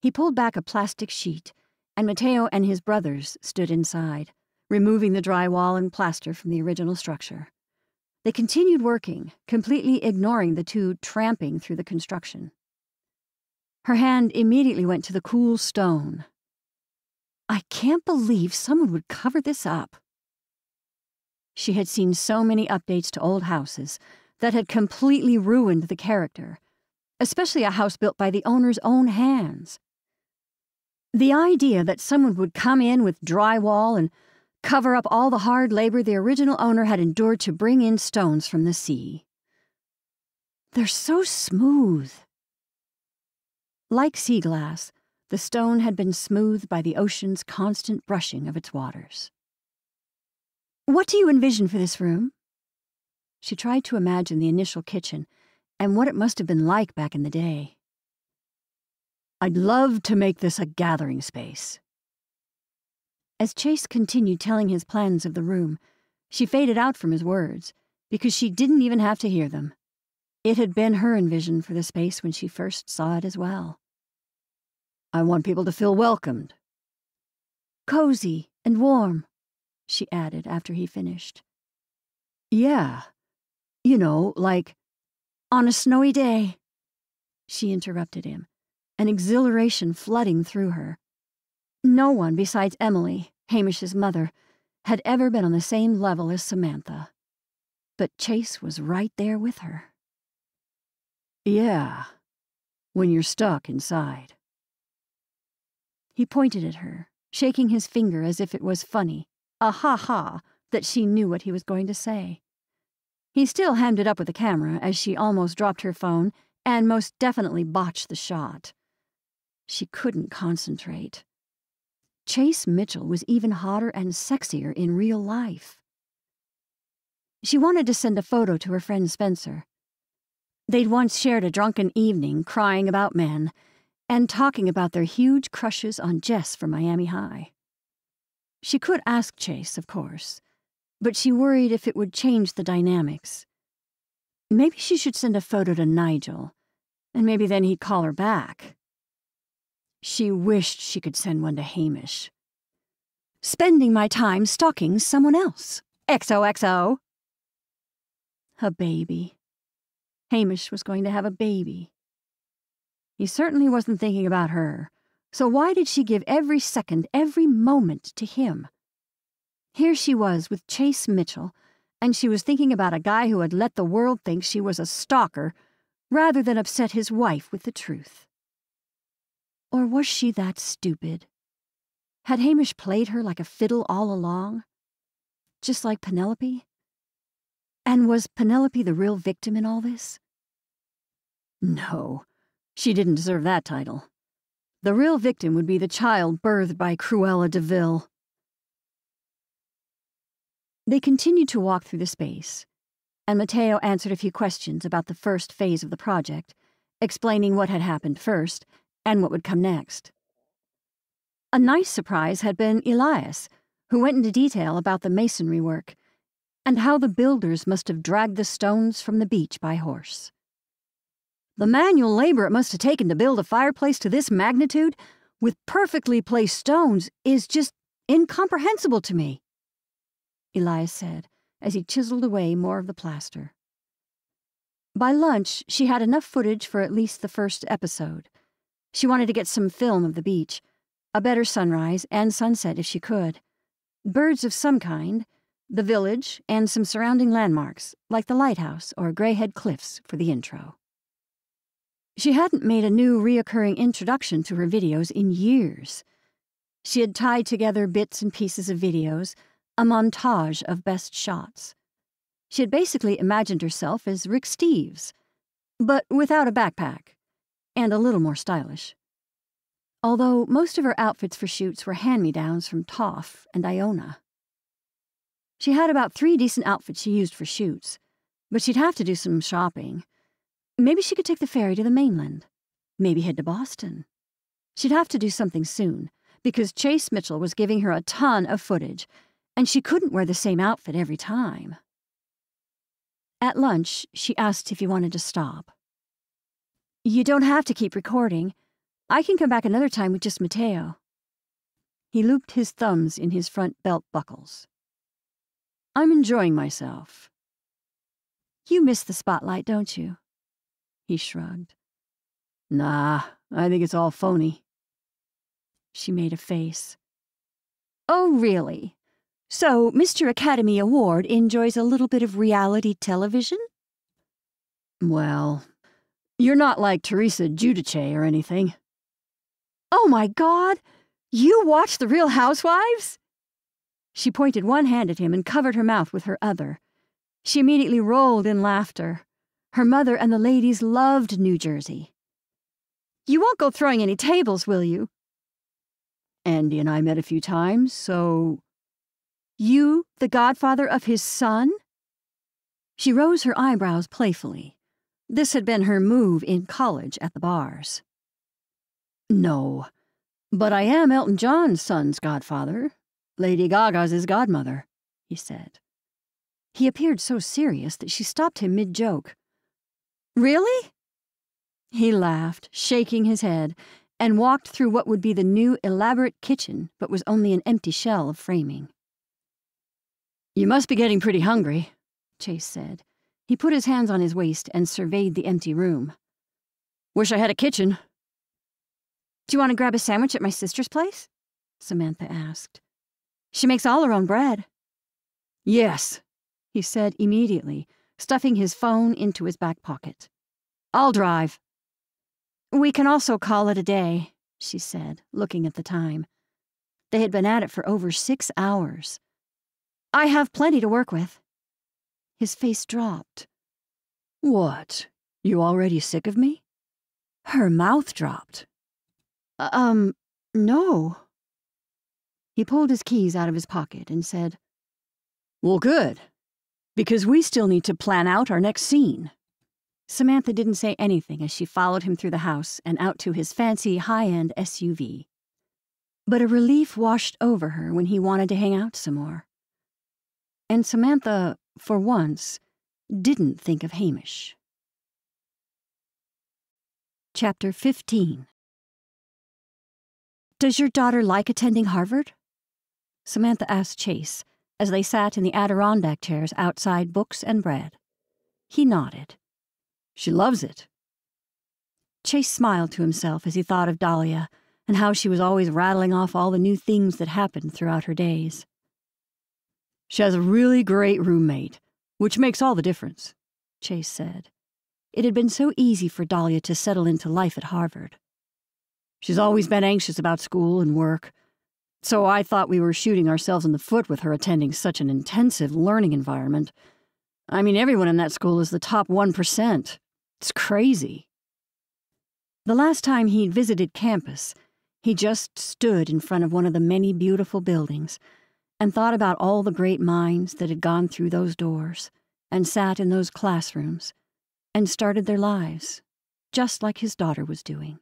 He pulled back a plastic sheet, and Mateo and his brothers stood inside, removing the drywall and plaster from the original structure. They continued working, completely ignoring the two tramping through the construction. Her hand immediately went to the cool stone. I can't believe someone would cover this up. She had seen so many updates to old houses that had completely ruined the character, especially a house built by the owner's own hands. The idea that someone would come in with drywall and cover up all the hard labor the original owner had endured to bring in stones from the sea. They're so smooth. Like sea glass, the stone had been smoothed by the ocean's constant brushing of its waters. What do you envision for this room? She tried to imagine the initial kitchen and what it must have been like back in the day. I'd love to make this a gathering space. As Chase continued telling his plans of the room, she faded out from his words because she didn't even have to hear them. It had been her envision for the space when she first saw it as well. I want people to feel welcomed. Cozy and warm, she added after he finished. Yeah, you know, like on a snowy day. She interrupted him an exhilaration flooding through her. No one besides Emily, Hamish's mother, had ever been on the same level as Samantha. But Chase was right there with her. Yeah, when you're stuck inside. He pointed at her, shaking his finger as if it was funny, a ha ha, that she knew what he was going to say. He still hemmed it up with the camera as she almost dropped her phone and most definitely botched the shot. She couldn't concentrate. Chase Mitchell was even hotter and sexier in real life. She wanted to send a photo to her friend Spencer. They'd once shared a drunken evening crying about men and talking about their huge crushes on Jess from Miami High. She could ask Chase, of course, but she worried if it would change the dynamics. Maybe she should send a photo to Nigel, and maybe then he'd call her back. She wished she could send one to Hamish. Spending my time stalking someone else. XOXO. A baby. Hamish was going to have a baby. He certainly wasn't thinking about her, so why did she give every second, every moment to him? Here she was with Chase Mitchell, and she was thinking about a guy who had let the world think she was a stalker rather than upset his wife with the truth. Or was she that stupid? Had Hamish played her like a fiddle all along? Just like Penelope? And was Penelope the real victim in all this? No, she didn't deserve that title. The real victim would be the child birthed by Cruella de Vil. They continued to walk through the space, and Mateo answered a few questions about the first phase of the project, explaining what had happened first and what would come next. A nice surprise had been Elias, who went into detail about the masonry work and how the builders must have dragged the stones from the beach by horse. The manual labor it must have taken to build a fireplace to this magnitude, with perfectly placed stones, is just incomprehensible to me, Elias said as he chiseled away more of the plaster. By lunch, she had enough footage for at least the first episode. She wanted to get some film of the beach, a better sunrise and sunset if she could, birds of some kind, the village, and some surrounding landmarks, like the lighthouse or Greyhead Cliffs, for the intro. She hadn't made a new reoccurring introduction to her videos in years. She had tied together bits and pieces of videos, a montage of best shots. She had basically imagined herself as Rick Steves, but without a backpack, and a little more stylish. Although most of her outfits for shoots were hand me downs from Toff and Iona. She had about three decent outfits she used for shoots, but she'd have to do some shopping Maybe she could take the ferry to the mainland. Maybe head to Boston. She'd have to do something soon, because Chase Mitchell was giving her a ton of footage, and she couldn't wear the same outfit every time. At lunch, she asked if he wanted to stop. You don't have to keep recording. I can come back another time with just Mateo. He looped his thumbs in his front belt buckles. I'm enjoying myself. You miss the spotlight, don't you? He shrugged. Nah, I think it's all phony. She made a face. Oh, really? So, Mr. Academy Award enjoys a little bit of reality television? Well, you're not like Teresa Giudice or anything. Oh my god! You watch The Real Housewives? She pointed one hand at him and covered her mouth with her other. She immediately rolled in laughter. Her mother and the ladies loved New Jersey. You won't go throwing any tables, will you? Andy and I met a few times, so. You, the godfather of his son? She rose her eyebrows playfully. This had been her move in college at the bars. No, but I am Elton John's son's godfather. Lady Gaga's his godmother, he said. He appeared so serious that she stopped him mid joke. Really? He laughed, shaking his head, and walked through what would be the new elaborate kitchen, but was only an empty shell of framing. You must be getting pretty hungry, Chase said. He put his hands on his waist and surveyed the empty room. Wish I had a kitchen. Do you want to grab a sandwich at my sister's place? Samantha asked. She makes all her own bread. Yes, he said immediately, stuffing his phone into his back pocket. I'll drive. We can also call it a day, she said, looking at the time. They had been at it for over six hours. I have plenty to work with. His face dropped. What? You already sick of me? Her mouth dropped. Um, no. He pulled his keys out of his pocket and said, Well, good because we still need to plan out our next scene. Samantha didn't say anything as she followed him through the house and out to his fancy high end SUV. But a relief washed over her when he wanted to hang out some more. And Samantha, for once, didn't think of Hamish. Chapter 15 Does your daughter like attending Harvard? Samantha asked Chase as they sat in the Adirondack chairs outside books and bread. He nodded. She loves it. Chase smiled to himself as he thought of Dahlia and how she was always rattling off all the new things that happened throughout her days. She has a really great roommate, which makes all the difference, Chase said. It had been so easy for Dahlia to settle into life at Harvard. She's always been anxious about school and work. So I thought we were shooting ourselves in the foot with her attending such an intensive learning environment. I mean, everyone in that school is the top 1%. It's crazy. The last time he'd visited campus, he just stood in front of one of the many beautiful buildings and thought about all the great minds that had gone through those doors and sat in those classrooms and started their lives, just like his daughter was doing.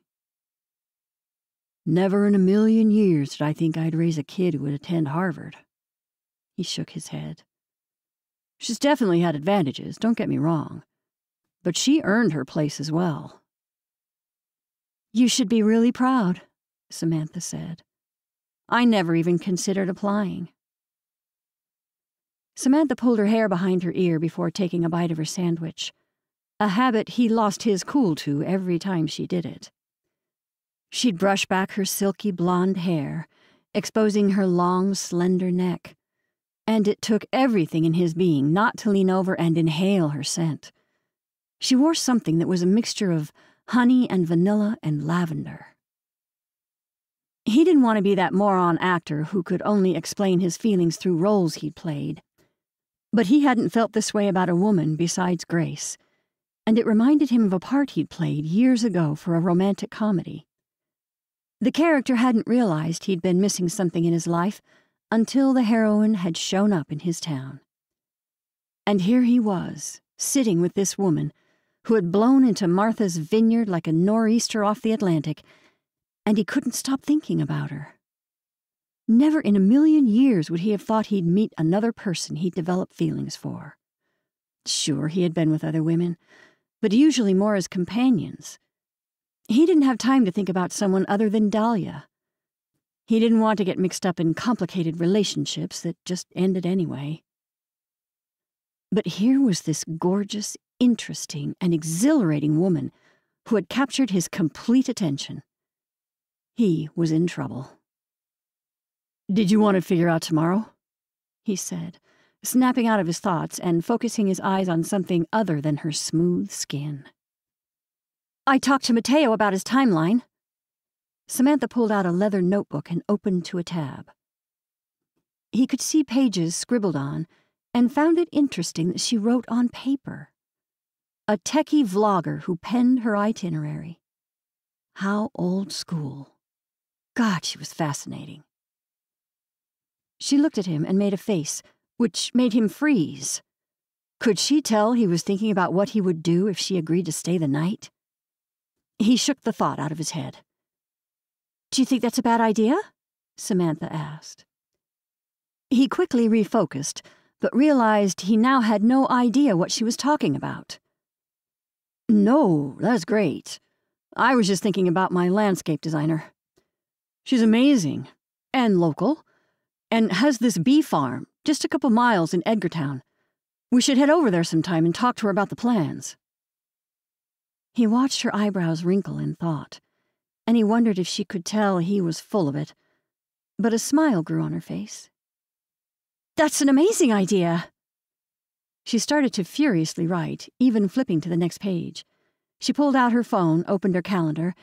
Never in a million years did I think I'd raise a kid who would attend Harvard. He shook his head. She's definitely had advantages, don't get me wrong, but she earned her place as well. You should be really proud, Samantha said. I never even considered applying. Samantha pulled her hair behind her ear before taking a bite of her sandwich, a habit he lost his cool to every time she did it. She'd brush back her silky blonde hair, exposing her long, slender neck, and it took everything in his being not to lean over and inhale her scent. She wore something that was a mixture of honey and vanilla and lavender. He didn't want to be that moron actor who could only explain his feelings through roles he'd played. But he hadn't felt this way about a woman besides Grace, and it reminded him of a part he'd played years ago for a romantic comedy. The character hadn't realized he'd been missing something in his life until the heroine had shown up in his town. And here he was, sitting with this woman who had blown into Martha's vineyard like a nor'easter off the Atlantic, and he couldn't stop thinking about her. Never in a million years would he have thought he'd meet another person he'd develop feelings for. Sure, he had been with other women, but usually more as companions. He didn't have time to think about someone other than Dahlia. He didn't want to get mixed up in complicated relationships that just ended anyway. But here was this gorgeous, interesting, and exhilarating woman who had captured his complete attention. He was in trouble. Did you want to figure out tomorrow? He said, snapping out of his thoughts and focusing his eyes on something other than her smooth skin. I talked to Mateo about his timeline. Samantha pulled out a leather notebook and opened to a tab. He could see pages scribbled on and found it interesting that she wrote on paper. A techie vlogger who penned her itinerary. How old school. God, she was fascinating. She looked at him and made a face, which made him freeze. Could she tell he was thinking about what he would do if she agreed to stay the night? He shook the thought out of his head. Do you think that's a bad idea? Samantha asked. He quickly refocused, but realized he now had no idea what she was talking about. No, that's great. I was just thinking about my landscape designer. She's amazing, and local, and has this bee farm just a couple miles in Edgartown. We should head over there sometime and talk to her about the plans. He watched her eyebrows wrinkle in thought, and he wondered if she could tell he was full of it. But a smile grew on her face. That's an amazing idea! She started to furiously write, even flipping to the next page. She pulled out her phone, opened her calendar,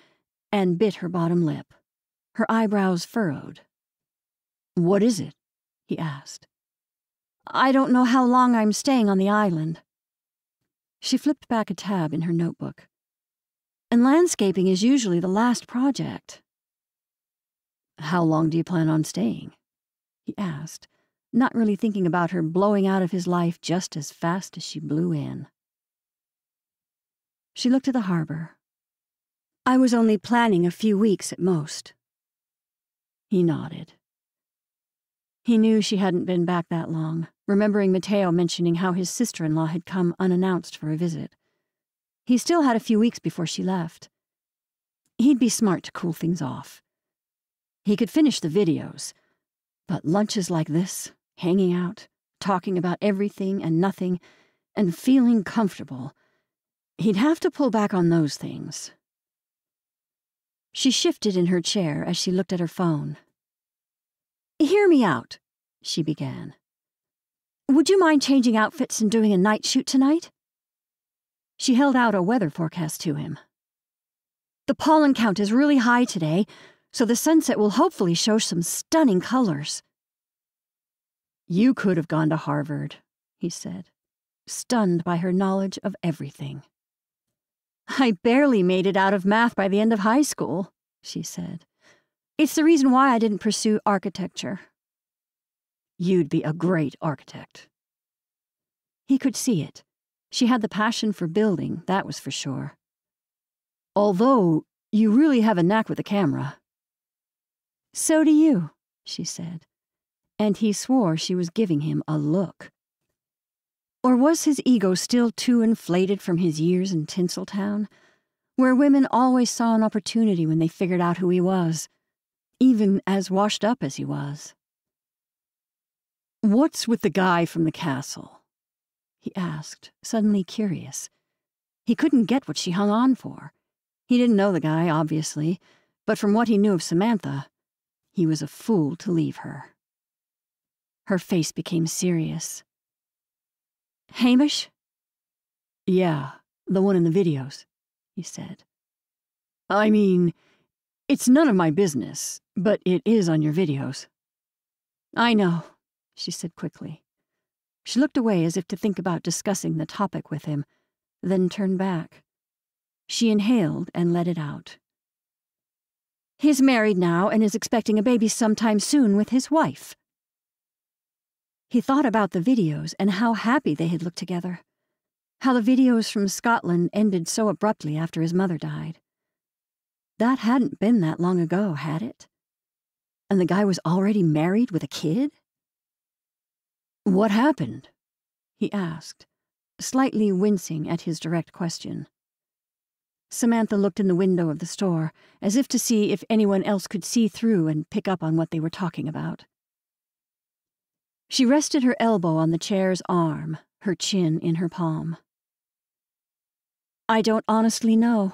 and bit her bottom lip. Her eyebrows furrowed. What is it? he asked. I don't know how long I'm staying on the island. She flipped back a tab in her notebook. And landscaping is usually the last project. How long do you plan on staying? he asked, not really thinking about her blowing out of his life just as fast as she blew in. She looked at the harbor. I was only planning a few weeks at most. He nodded. He knew she hadn't been back that long, remembering Mateo mentioning how his sister in law had come unannounced for a visit. He still had a few weeks before she left. He'd be smart to cool things off. He could finish the videos, but lunches like this, hanging out, talking about everything and nothing, and feeling comfortable, he'd have to pull back on those things. She shifted in her chair as she looked at her phone. Hear me out, she began. Would you mind changing outfits and doing a night shoot tonight? She held out a weather forecast to him. The pollen count is really high today, so the sunset will hopefully show some stunning colors. You could have gone to Harvard, he said, stunned by her knowledge of everything. I barely made it out of math by the end of high school, she said. It's the reason why I didn't pursue architecture. You'd be a great architect. He could see it. She had the passion for building, that was for sure. Although, you really have a knack with the camera. So do you, she said, and he swore she was giving him a look. Or was his ego still too inflated from his years in Tinseltown, where women always saw an opportunity when they figured out who he was, even as washed up as he was? What's with the guy from the castle? he asked, suddenly curious. He couldn't get what she hung on for. He didn't know the guy, obviously, but from what he knew of Samantha, he was a fool to leave her. Her face became serious. Hamish? Yeah, the one in the videos, he said. I mean, it's none of my business, but it is on your videos. I know, she said quickly. She looked away as if to think about discussing the topic with him, then turned back. She inhaled and let it out. He's married now and is expecting a baby sometime soon with his wife. He thought about the videos and how happy they had looked together. How the videos from Scotland ended so abruptly after his mother died. That hadn't been that long ago, had it? And the guy was already married with a kid? What happened? he asked, slightly wincing at his direct question. Samantha looked in the window of the store, as if to see if anyone else could see through and pick up on what they were talking about. She rested her elbow on the chair's arm, her chin in her palm. I don't honestly know.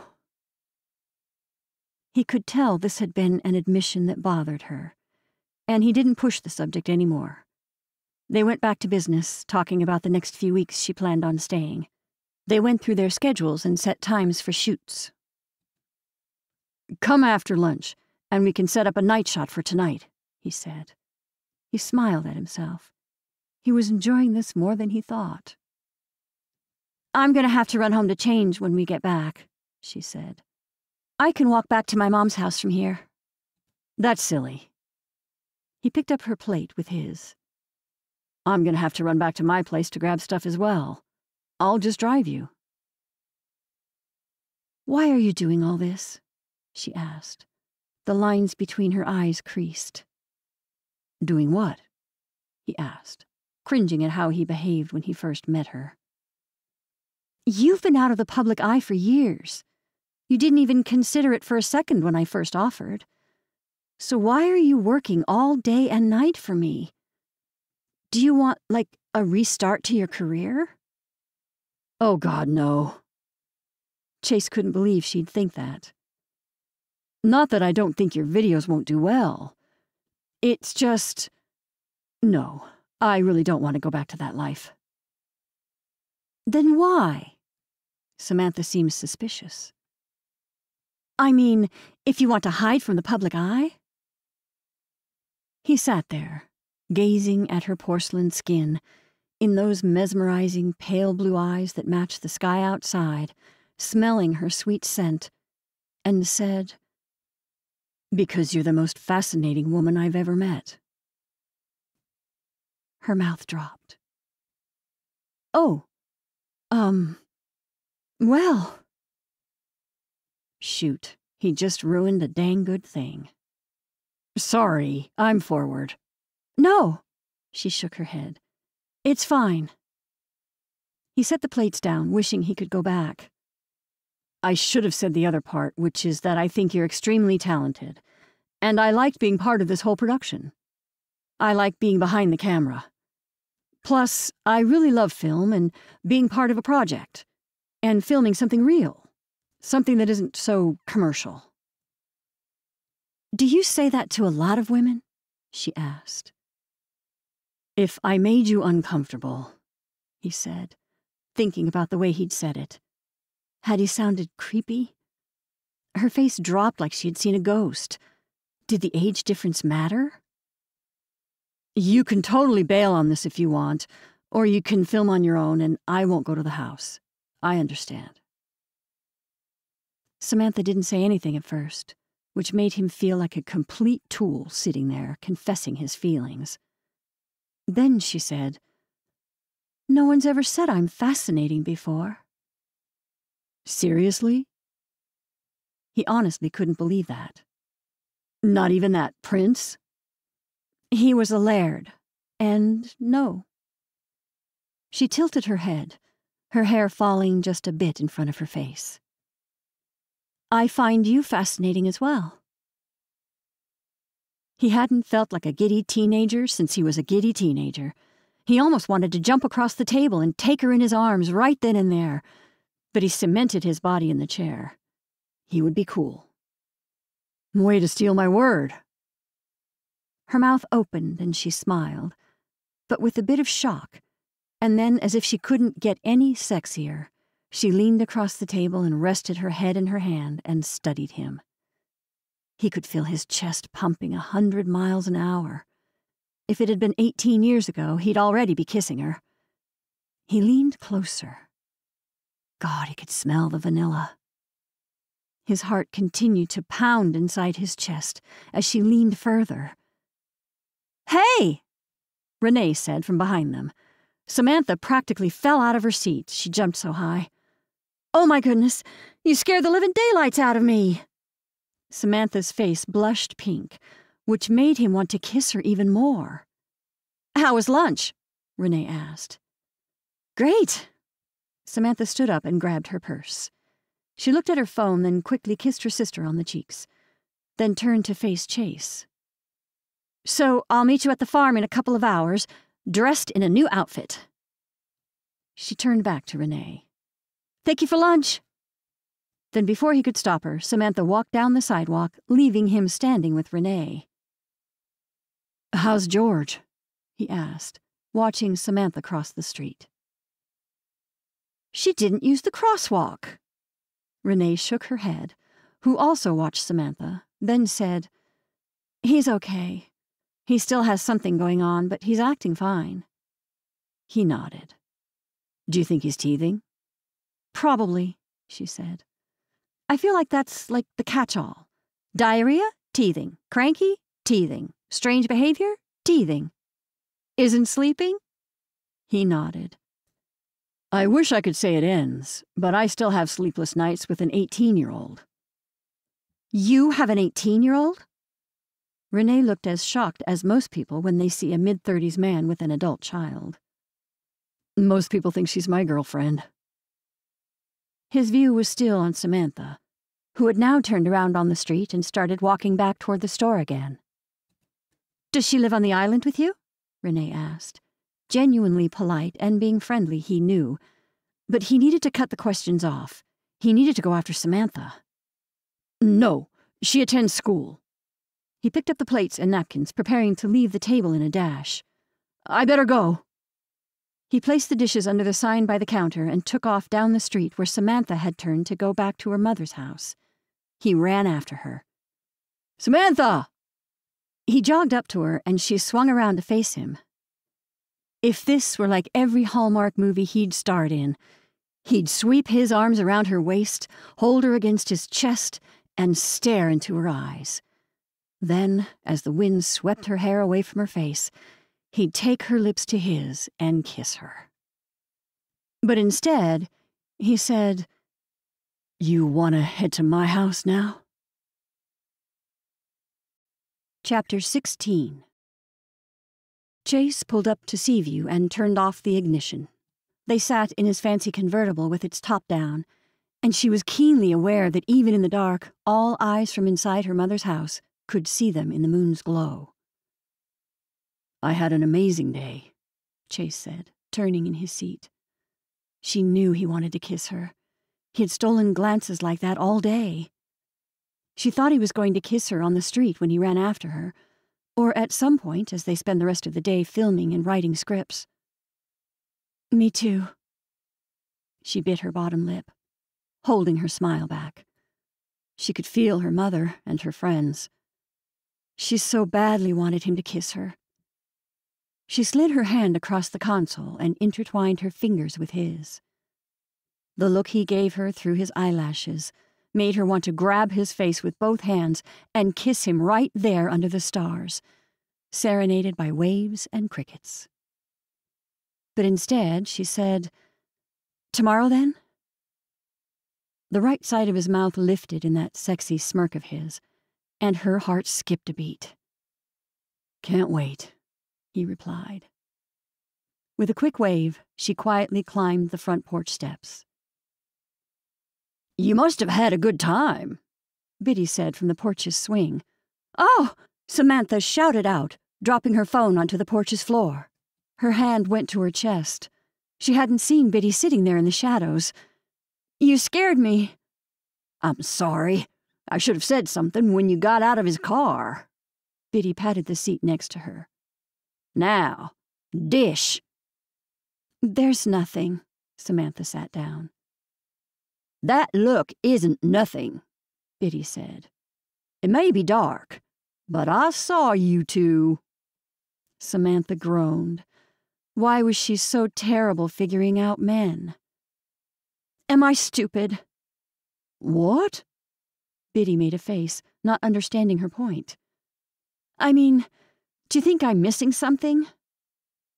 He could tell this had been an admission that bothered her, and he didn't push the subject any more. They went back to business, talking about the next few weeks she planned on staying. They went through their schedules and set times for shoots. Come after lunch, and we can set up a night shot for tonight, he said. He smiled at himself. He was enjoying this more than he thought. I'm going to have to run home to change when we get back, she said. I can walk back to my mom's house from here. That's silly. He picked up her plate with his. I'm gonna have to run back to my place to grab stuff as well. I'll just drive you. Why are you doing all this? she asked. The lines between her eyes creased. Doing what? he asked, cringing at how he behaved when he first met her. You've been out of the public eye for years. You didn't even consider it for a second when I first offered. So why are you working all day and night for me? Do you want, like, a restart to your career? Oh, God, no. Chase couldn't believe she'd think that. Not that I don't think your videos won't do well. It's just. No, I really don't want to go back to that life. Then why? Samantha seems suspicious. I mean, if you want to hide from the public eye? He sat there, gazing at her porcelain skin, in those mesmerizing pale blue eyes that matched the sky outside, smelling her sweet scent, and said, Because you're the most fascinating woman I've ever met. Her mouth dropped. Oh, um, well. Shoot, he just ruined a dang good thing. Sorry, I'm forward. No, she shook her head. It's fine. He set the plates down, wishing he could go back. I should have said the other part, which is that I think you're extremely talented, and I liked being part of this whole production. I like being behind the camera. Plus, I really love film and being part of a project, and filming something real, something that isn't so commercial. Do you say that to a lot of women? she asked. If I made you uncomfortable, he said, thinking about the way he'd said it. Had he sounded creepy? Her face dropped like she had seen a ghost. Did the age difference matter? You can totally bail on this if you want, or you can film on your own and I won't go to the house. I understand. Samantha didn't say anything at first, which made him feel like a complete tool sitting there, confessing his feelings. Then she said, No one's ever said I'm fascinating before. Seriously? He honestly couldn't believe that. Not even that prince? He was a laird, and no. She tilted her head, her hair falling just a bit in front of her face. I find you fascinating as well. He hadn't felt like a giddy teenager since he was a giddy teenager. He almost wanted to jump across the table and take her in his arms right then and there, but he cemented his body in the chair. He would be cool. Way to steal my word. Her mouth opened and she smiled, but with a bit of shock, and then, as if she couldn't get any sexier, she leaned across the table and rested her head in her hand and studied him. He could feel his chest pumping a hundred miles an hour. If it had been eighteen years ago, he'd already be kissing her. He leaned closer. God, he could smell the vanilla. His heart continued to pound inside his chest as she leaned further. Hey! Renee said from behind them. Samantha practically fell out of her seat. She jumped so high. Oh my goodness, you scared the living daylights out of me. Samantha's face blushed pink, which made him want to kiss her even more. How was lunch? Renee asked. Great. Samantha stood up and grabbed her purse. She looked at her phone, then quickly kissed her sister on the cheeks, then turned to face Chase. So I'll meet you at the farm in a couple of hours, dressed in a new outfit. She turned back to Renee. Take you for lunch. Then, before he could stop her, Samantha walked down the sidewalk, leaving him standing with Renee. How's George? he asked, watching Samantha cross the street. She didn't use the crosswalk. Renee shook her head, who also watched Samantha, then said, He's okay. He still has something going on, but he's acting fine. He nodded. Do you think he's teething? Probably, she said. I feel like that's like the catch all diarrhea, teething, cranky, teething, strange behavior, teething. Isn't sleeping? He nodded. I wish I could say it ends, but I still have sleepless nights with an 18 year old. You have an 18 year old? Renee looked as shocked as most people when they see a mid 30s man with an adult child. Most people think she's my girlfriend, his view was still on Samantha, who had now turned around on the street and started walking back toward the store again. Does she live on the island with you? Renee asked, genuinely polite and being friendly, he knew. But he needed to cut the questions off. He needed to go after Samantha. No, she attends school. He picked up the plates and napkins, preparing to leave the table in a dash. I better go. He placed the dishes under the sign by the counter and took off down the street where Samantha had turned to go back to her mother's house. He ran after her. Samantha! He jogged up to her and she swung around to face him. If this were like every Hallmark movie he'd starred in, he'd sweep his arms around her waist, hold her against his chest, and stare into her eyes. Then, as the wind swept her hair away from her face, he'd take her lips to his and kiss her. But instead, he said, You want to head to my house now? Chapter 16 Chase pulled up to Seaview and turned off the ignition. They sat in his fancy convertible with its top down, and she was keenly aware that even in the dark, all eyes from inside her mother's house could see them in the moon's glow. I had an amazing day, Chase said, turning in his seat. She knew he wanted to kiss her. He had stolen glances like that all day. She thought he was going to kiss her on the street when he ran after her, or at some point as they spend the rest of the day filming and writing scripts. Me too. She bit her bottom lip, holding her smile back. She could feel her mother and her friends. She so badly wanted him to kiss her. She slid her hand across the console and intertwined her fingers with his. The look he gave her through his eyelashes made her want to grab his face with both hands and kiss him right there under the stars, serenaded by waves and crickets. But instead, she said, Tomorrow then? The right side of his mouth lifted in that sexy smirk of his, and her heart skipped a beat. Can't wait, he replied. With a quick wave, she quietly climbed the front porch steps. You must have had a good time, Biddy said from the porch's swing. Oh! Samantha shouted out, dropping her phone onto the porch's floor. Her hand went to her chest. She hadn't seen Biddy sitting there in the shadows. You scared me. I'm sorry. I should have said something when you got out of his car. Biddy patted the seat next to her. Now, dish. There's nothing. Samantha sat down. That look isn't nothing, Biddy said. It may be dark, but I saw you two. Samantha groaned. Why was she so terrible figuring out men? Am I stupid? What? Biddy made a face, not understanding her point. I mean, do you think I'm missing something?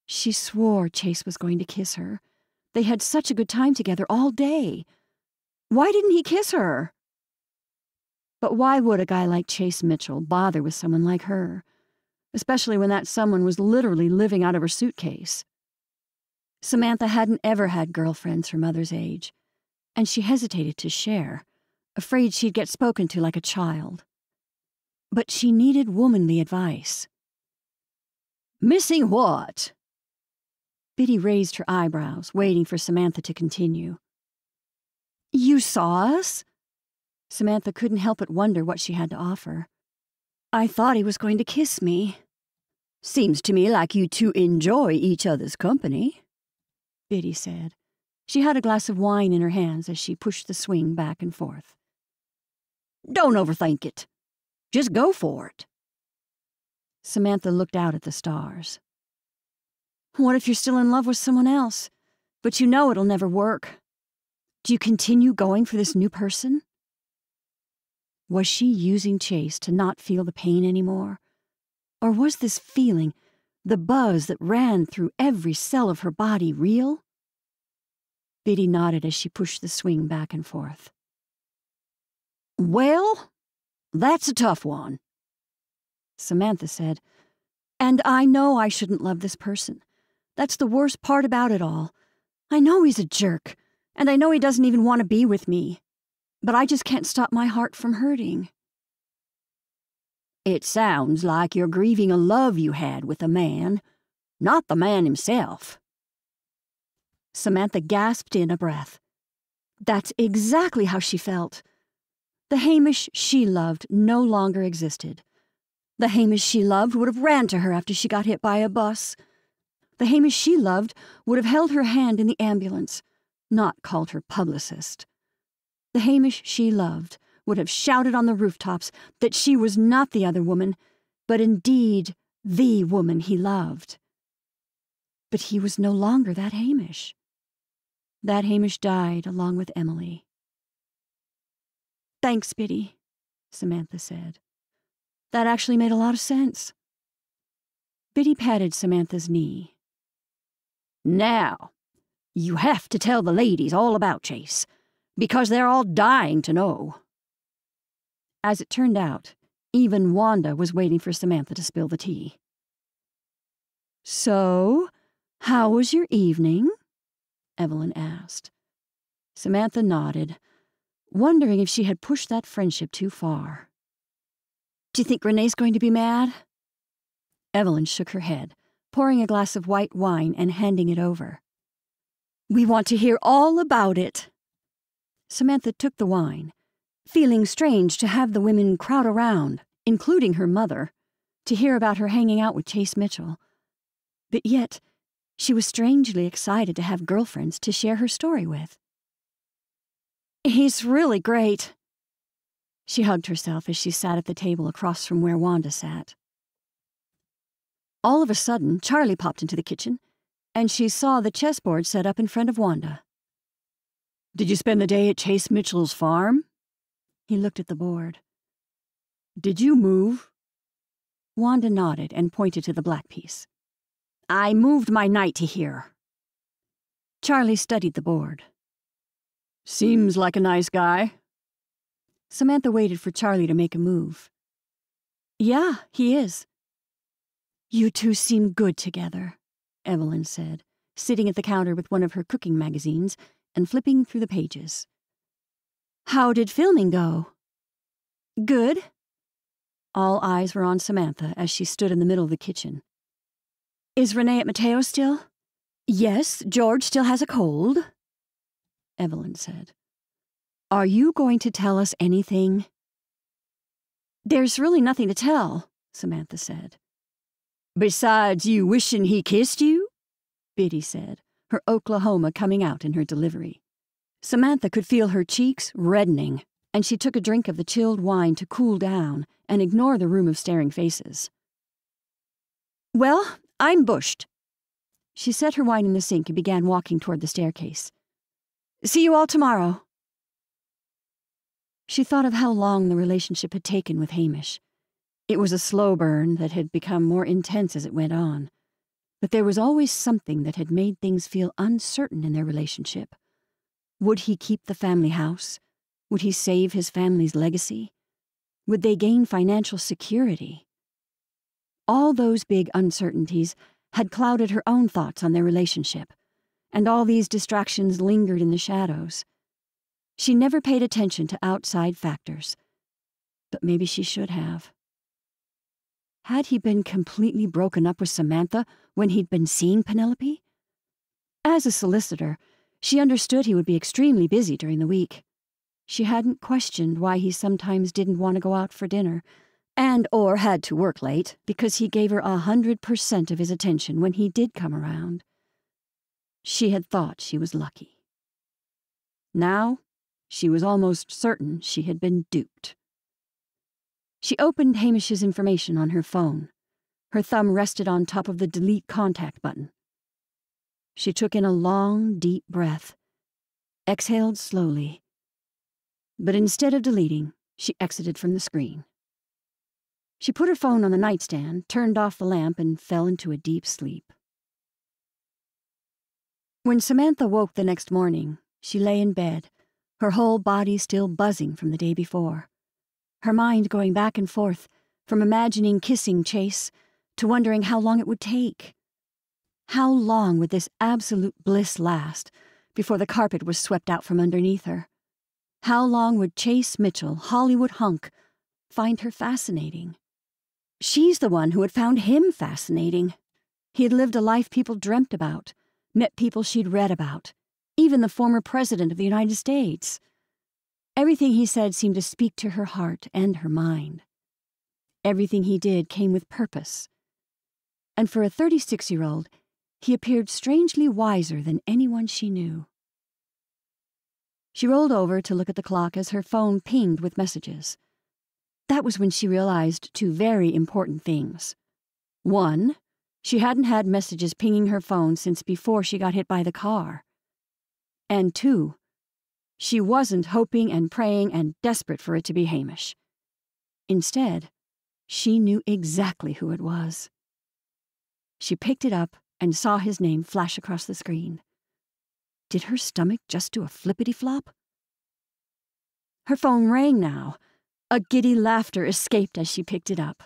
She swore Chase was going to kiss her. They had such a good time together all day. Why didn't he kiss her? But why would a guy like Chase Mitchell bother with someone like her? especially when that someone was literally living out of her suitcase. Samantha hadn't ever had girlfriends her mother's age, and she hesitated to share, afraid she'd get spoken to like a child. But she needed womanly advice. Missing what? Biddy raised her eyebrows, waiting for Samantha to continue. You saw us? Samantha couldn't help but wonder what she had to offer. I thought he was going to kiss me. Seems to me like you two enjoy each other's company, Biddy said. She had a glass of wine in her hands as she pushed the swing back and forth. Don't overthink it. Just go for it. Samantha looked out at the stars. What if you're still in love with someone else, but you know it'll never work? Do you continue going for this new person? Was she using Chase to not feel the pain anymore? Or was this feeling, the buzz that ran through every cell of her body, real? Biddy nodded as she pushed the swing back and forth. Well, that's a tough one. Samantha said, And I know I shouldn't love this person. That's the worst part about it all. I know he's a jerk, and I know he doesn't even want to be with me but I just can't stop my heart from hurting. It sounds like you're grieving a love you had with a man, not the man himself. Samantha gasped in a breath. That's exactly how she felt. The Hamish she loved no longer existed. The Hamish she loved would have ran to her after she got hit by a bus. The Hamish she loved would have held her hand in the ambulance, not called her publicist. The Hamish she loved would have shouted on the rooftops that she was not the other woman, but indeed the woman he loved. But he was no longer that Hamish. That Hamish died along with Emily. Thanks, Biddy, Samantha said. That actually made a lot of sense. Biddy patted Samantha's knee. Now, you have to tell the ladies all about Chase because they're all dying to know. As it turned out, even Wanda was waiting for Samantha to spill the tea. So, how was your evening? Evelyn asked. Samantha nodded, wondering if she had pushed that friendship too far. Do you think Renee's going to be mad? Evelyn shook her head, pouring a glass of white wine and handing it over. We want to hear all about it, Samantha took the wine, feeling strange to have the women crowd around, including her mother, to hear about her hanging out with Chase Mitchell. But yet, she was strangely excited to have girlfriends to share her story with. He's really great. She hugged herself as she sat at the table across from where Wanda sat. All of a sudden, Charlie popped into the kitchen, and she saw the chessboard set up in front of Wanda. Did you spend the day at Chase Mitchell's farm? He looked at the board. Did you move? Wanda nodded and pointed to the black piece. I moved my knight to here. Charlie studied the board. Seems like a nice guy. Samantha waited for Charlie to make a move. Yeah, he is. You two seem good together, Evelyn said, sitting at the counter with one of her cooking magazines and flipping through the pages. How did filming go? Good. All eyes were on Samantha as she stood in the middle of the kitchen. Is Renee at Mateo still? Yes, George still has a cold, Evelyn said. Are you going to tell us anything? There's really nothing to tell, Samantha said. Besides you wishing he kissed you? Biddy said, her Oklahoma coming out in her delivery. Samantha could feel her cheeks reddening, and she took a drink of the chilled wine to cool down and ignore the room of staring faces. Well, I'm bushed. She set her wine in the sink and began walking toward the staircase. See you all tomorrow. She thought of how long the relationship had taken with Hamish. It was a slow burn that had become more intense as it went on. But there was always something that had made things feel uncertain in their relationship. Would he keep the family house? Would he save his family's legacy? Would they gain financial security? All those big uncertainties had clouded her own thoughts on their relationship, and all these distractions lingered in the shadows. She never paid attention to outside factors, but maybe she should have. Had he been completely broken up with Samantha when he'd been seeing Penelope? As a solicitor, she understood he would be extremely busy during the week. She hadn't questioned why he sometimes didn't want to go out for dinner, and or had to work late, because he gave her a hundred percent of his attention when he did come around. She had thought she was lucky. Now, she was almost certain she had been duped. She opened Hamish's information on her phone. Her thumb rested on top of the delete contact button. She took in a long, deep breath, exhaled slowly. But instead of deleting, she exited from the screen. She put her phone on the nightstand, turned off the lamp, and fell into a deep sleep. When Samantha woke the next morning, she lay in bed, her whole body still buzzing from the day before her mind going back and forth from imagining kissing Chase to wondering how long it would take. How long would this absolute bliss last before the carpet was swept out from underneath her? How long would Chase Mitchell, Hollywood hunk, find her fascinating? She's the one who had found him fascinating. He had lived a life people dreamt about, met people she'd read about, even the former President of the United States. Everything he said seemed to speak to her heart and her mind. Everything he did came with purpose. And for a 36 year old, he appeared strangely wiser than anyone she knew. She rolled over to look at the clock as her phone pinged with messages. That was when she realized two very important things. One, she hadn't had messages pinging her phone since before she got hit by the car. And two, she wasn't hoping and praying and desperate for it to be Hamish. Instead, she knew exactly who it was. She picked it up and saw his name flash across the screen. Did her stomach just do a flippity flop? Her phone rang now. A giddy laughter escaped as she picked it up.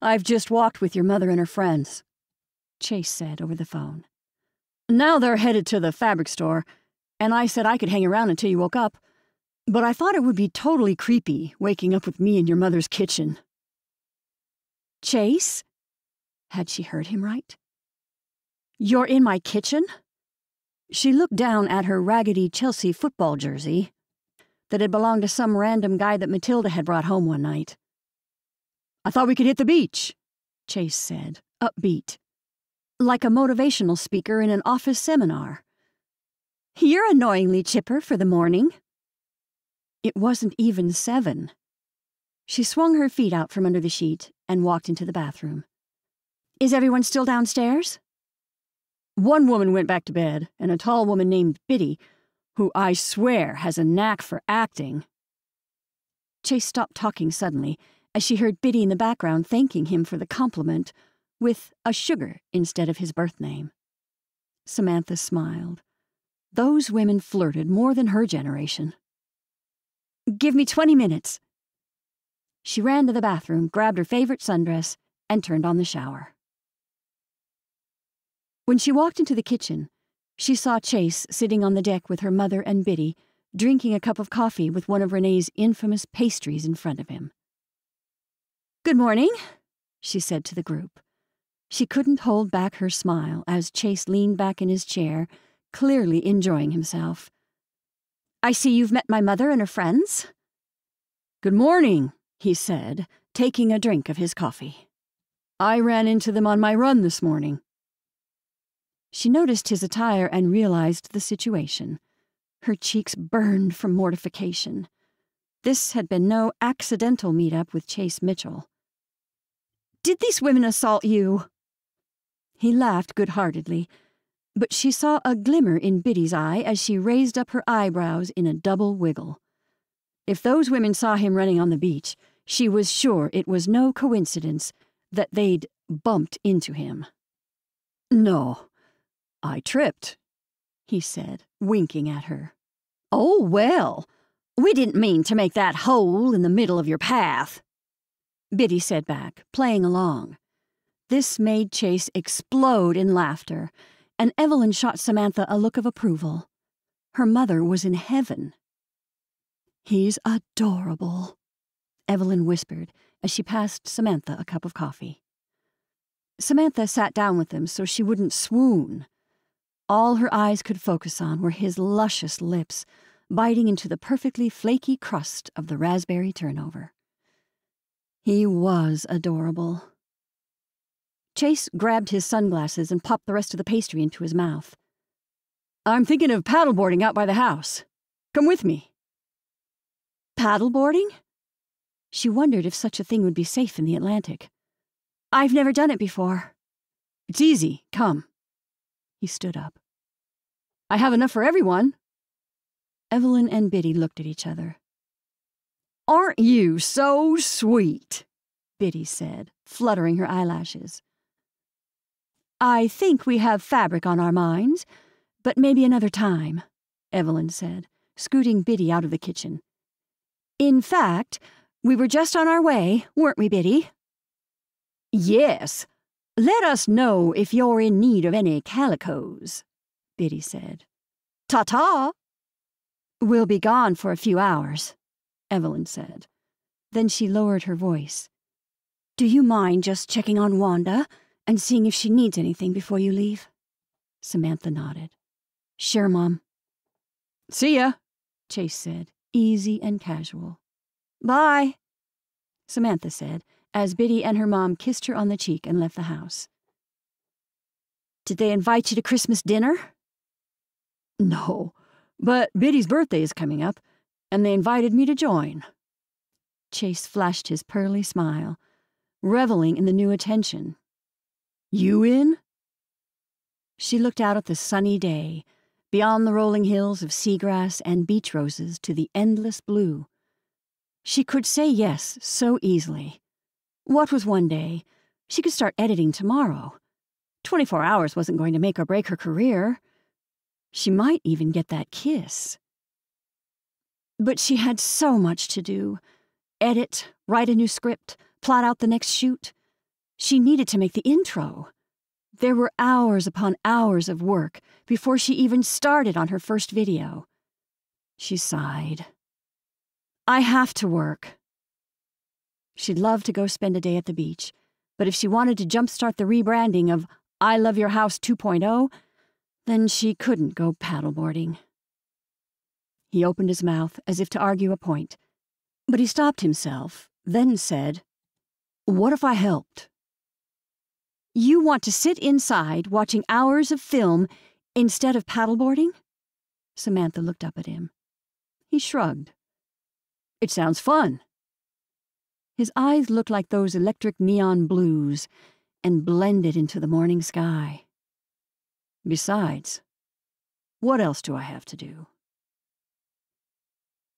I've just walked with your mother and her friends, Chase said over the phone. Now they're headed to the fabric store and I said I could hang around until you woke up, but I thought it would be totally creepy waking up with me in your mother's kitchen. Chase? Had she heard him right? You're in my kitchen? She looked down at her raggedy Chelsea football jersey that had belonged to some random guy that Matilda had brought home one night. I thought we could hit the beach, Chase said, upbeat, like a motivational speaker in an office seminar. You're annoyingly chipper for the morning. It wasn't even seven. She swung her feet out from under the sheet and walked into the bathroom. Is everyone still downstairs? One woman went back to bed, and a tall woman named Biddy, who I swear has a knack for acting. Chase stopped talking suddenly as she heard Biddy in the background thanking him for the compliment with a sugar instead of his birth name. Samantha smiled. Those women flirted more than her generation. Give me 20 minutes. She ran to the bathroom, grabbed her favorite sundress, and turned on the shower. When she walked into the kitchen, she saw Chase sitting on the deck with her mother and Biddy, drinking a cup of coffee with one of Renee's infamous pastries in front of him. Good morning, she said to the group. She couldn't hold back her smile as Chase leaned back in his chair, clearly enjoying himself. I see you've met my mother and her friends. Good morning, he said, taking a drink of his coffee. I ran into them on my run this morning. She noticed his attire and realized the situation. Her cheeks burned from mortification. This had been no accidental meet-up with Chase Mitchell. Did these women assault you? He laughed good-heartedly, but she saw a glimmer in Biddy's eye as she raised up her eyebrows in a double wiggle. If those women saw him running on the beach, she was sure it was no coincidence that they'd bumped into him. No, I tripped, he said, winking at her. Oh, well, we didn't mean to make that hole in the middle of your path. Biddy said back, playing along. This made Chase explode in laughter, and Evelyn shot Samantha a look of approval. Her mother was in heaven. He's adorable, Evelyn whispered as she passed Samantha a cup of coffee. Samantha sat down with them so she wouldn't swoon. All her eyes could focus on were his luscious lips, biting into the perfectly flaky crust of the raspberry turnover. He was adorable. Chase grabbed his sunglasses and popped the rest of the pastry into his mouth. I'm thinking of paddleboarding out by the house. Come with me. Paddleboarding? She wondered if such a thing would be safe in the Atlantic. I've never done it before. It's easy. Come. He stood up. I have enough for everyone. Evelyn and Biddy looked at each other. Aren't you so sweet? Biddy said, fluttering her eyelashes. I think we have fabric on our minds, but maybe another time, Evelyn said, scooting Biddy out of the kitchen. In fact, we were just on our way, weren't we, Biddy? Yes. Let us know if you're in need of any calicoes, Biddy said. Ta ta! We'll be gone for a few hours, Evelyn said. Then she lowered her voice. Do you mind just checking on Wanda and seeing if she needs anything before you leave? Samantha nodded. Sure, Mom. See ya, Chase said, easy and casual. Bye, Samantha said, as Biddy and her mom kissed her on the cheek and left the house. Did they invite you to Christmas dinner? No, but Biddy's birthday is coming up, and they invited me to join. Chase flashed his pearly smile, reveling in the new attention. You in? She looked out at the sunny day, beyond the rolling hills of seagrass and beach roses to the endless blue. She could say yes so easily. What was one day? She could start editing tomorrow. 24 hours wasn't going to make or break her career. She might even get that kiss. But she had so much to do edit, write a new script, plot out the next shoot. She needed to make the intro. There were hours upon hours of work before she even started on her first video. She sighed. I have to work. She'd love to go spend a day at the beach, but if she wanted to jumpstart the rebranding of I Love Your House 2.0, then she couldn't go paddleboarding. He opened his mouth as if to argue a point, but he stopped himself, then said, What if I helped? You want to sit inside watching hours of film instead of paddleboarding? Samantha looked up at him. He shrugged. It sounds fun. His eyes looked like those electric neon blues and blended into the morning sky. Besides, what else do I have to do?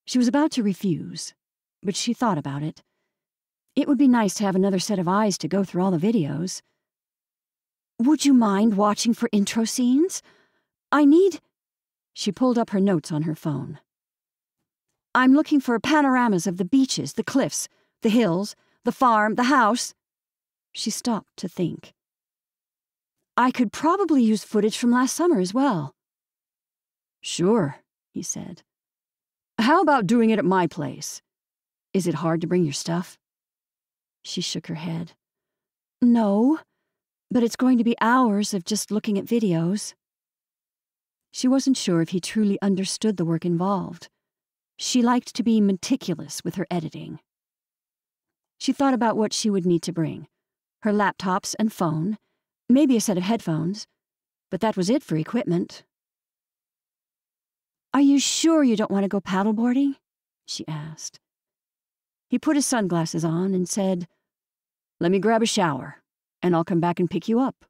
She was about to refuse, but she thought about it. It would be nice to have another set of eyes to go through all the videos. Would you mind watching for intro scenes? I need. She pulled up her notes on her phone. I'm looking for panoramas of the beaches, the cliffs, the hills, the farm, the house. She stopped to think. I could probably use footage from last summer as well. Sure, he said. How about doing it at my place? Is it hard to bring your stuff? She shook her head. No, but it's going to be hours of just looking at videos. She wasn't sure if he truly understood the work involved. She liked to be meticulous with her editing. She thought about what she would need to bring her laptops and phone, maybe a set of headphones, but that was it for equipment. Are you sure you don't want to go paddleboarding? she asked. He put his sunglasses on and said, Let me grab a shower, and I'll come back and pick you up.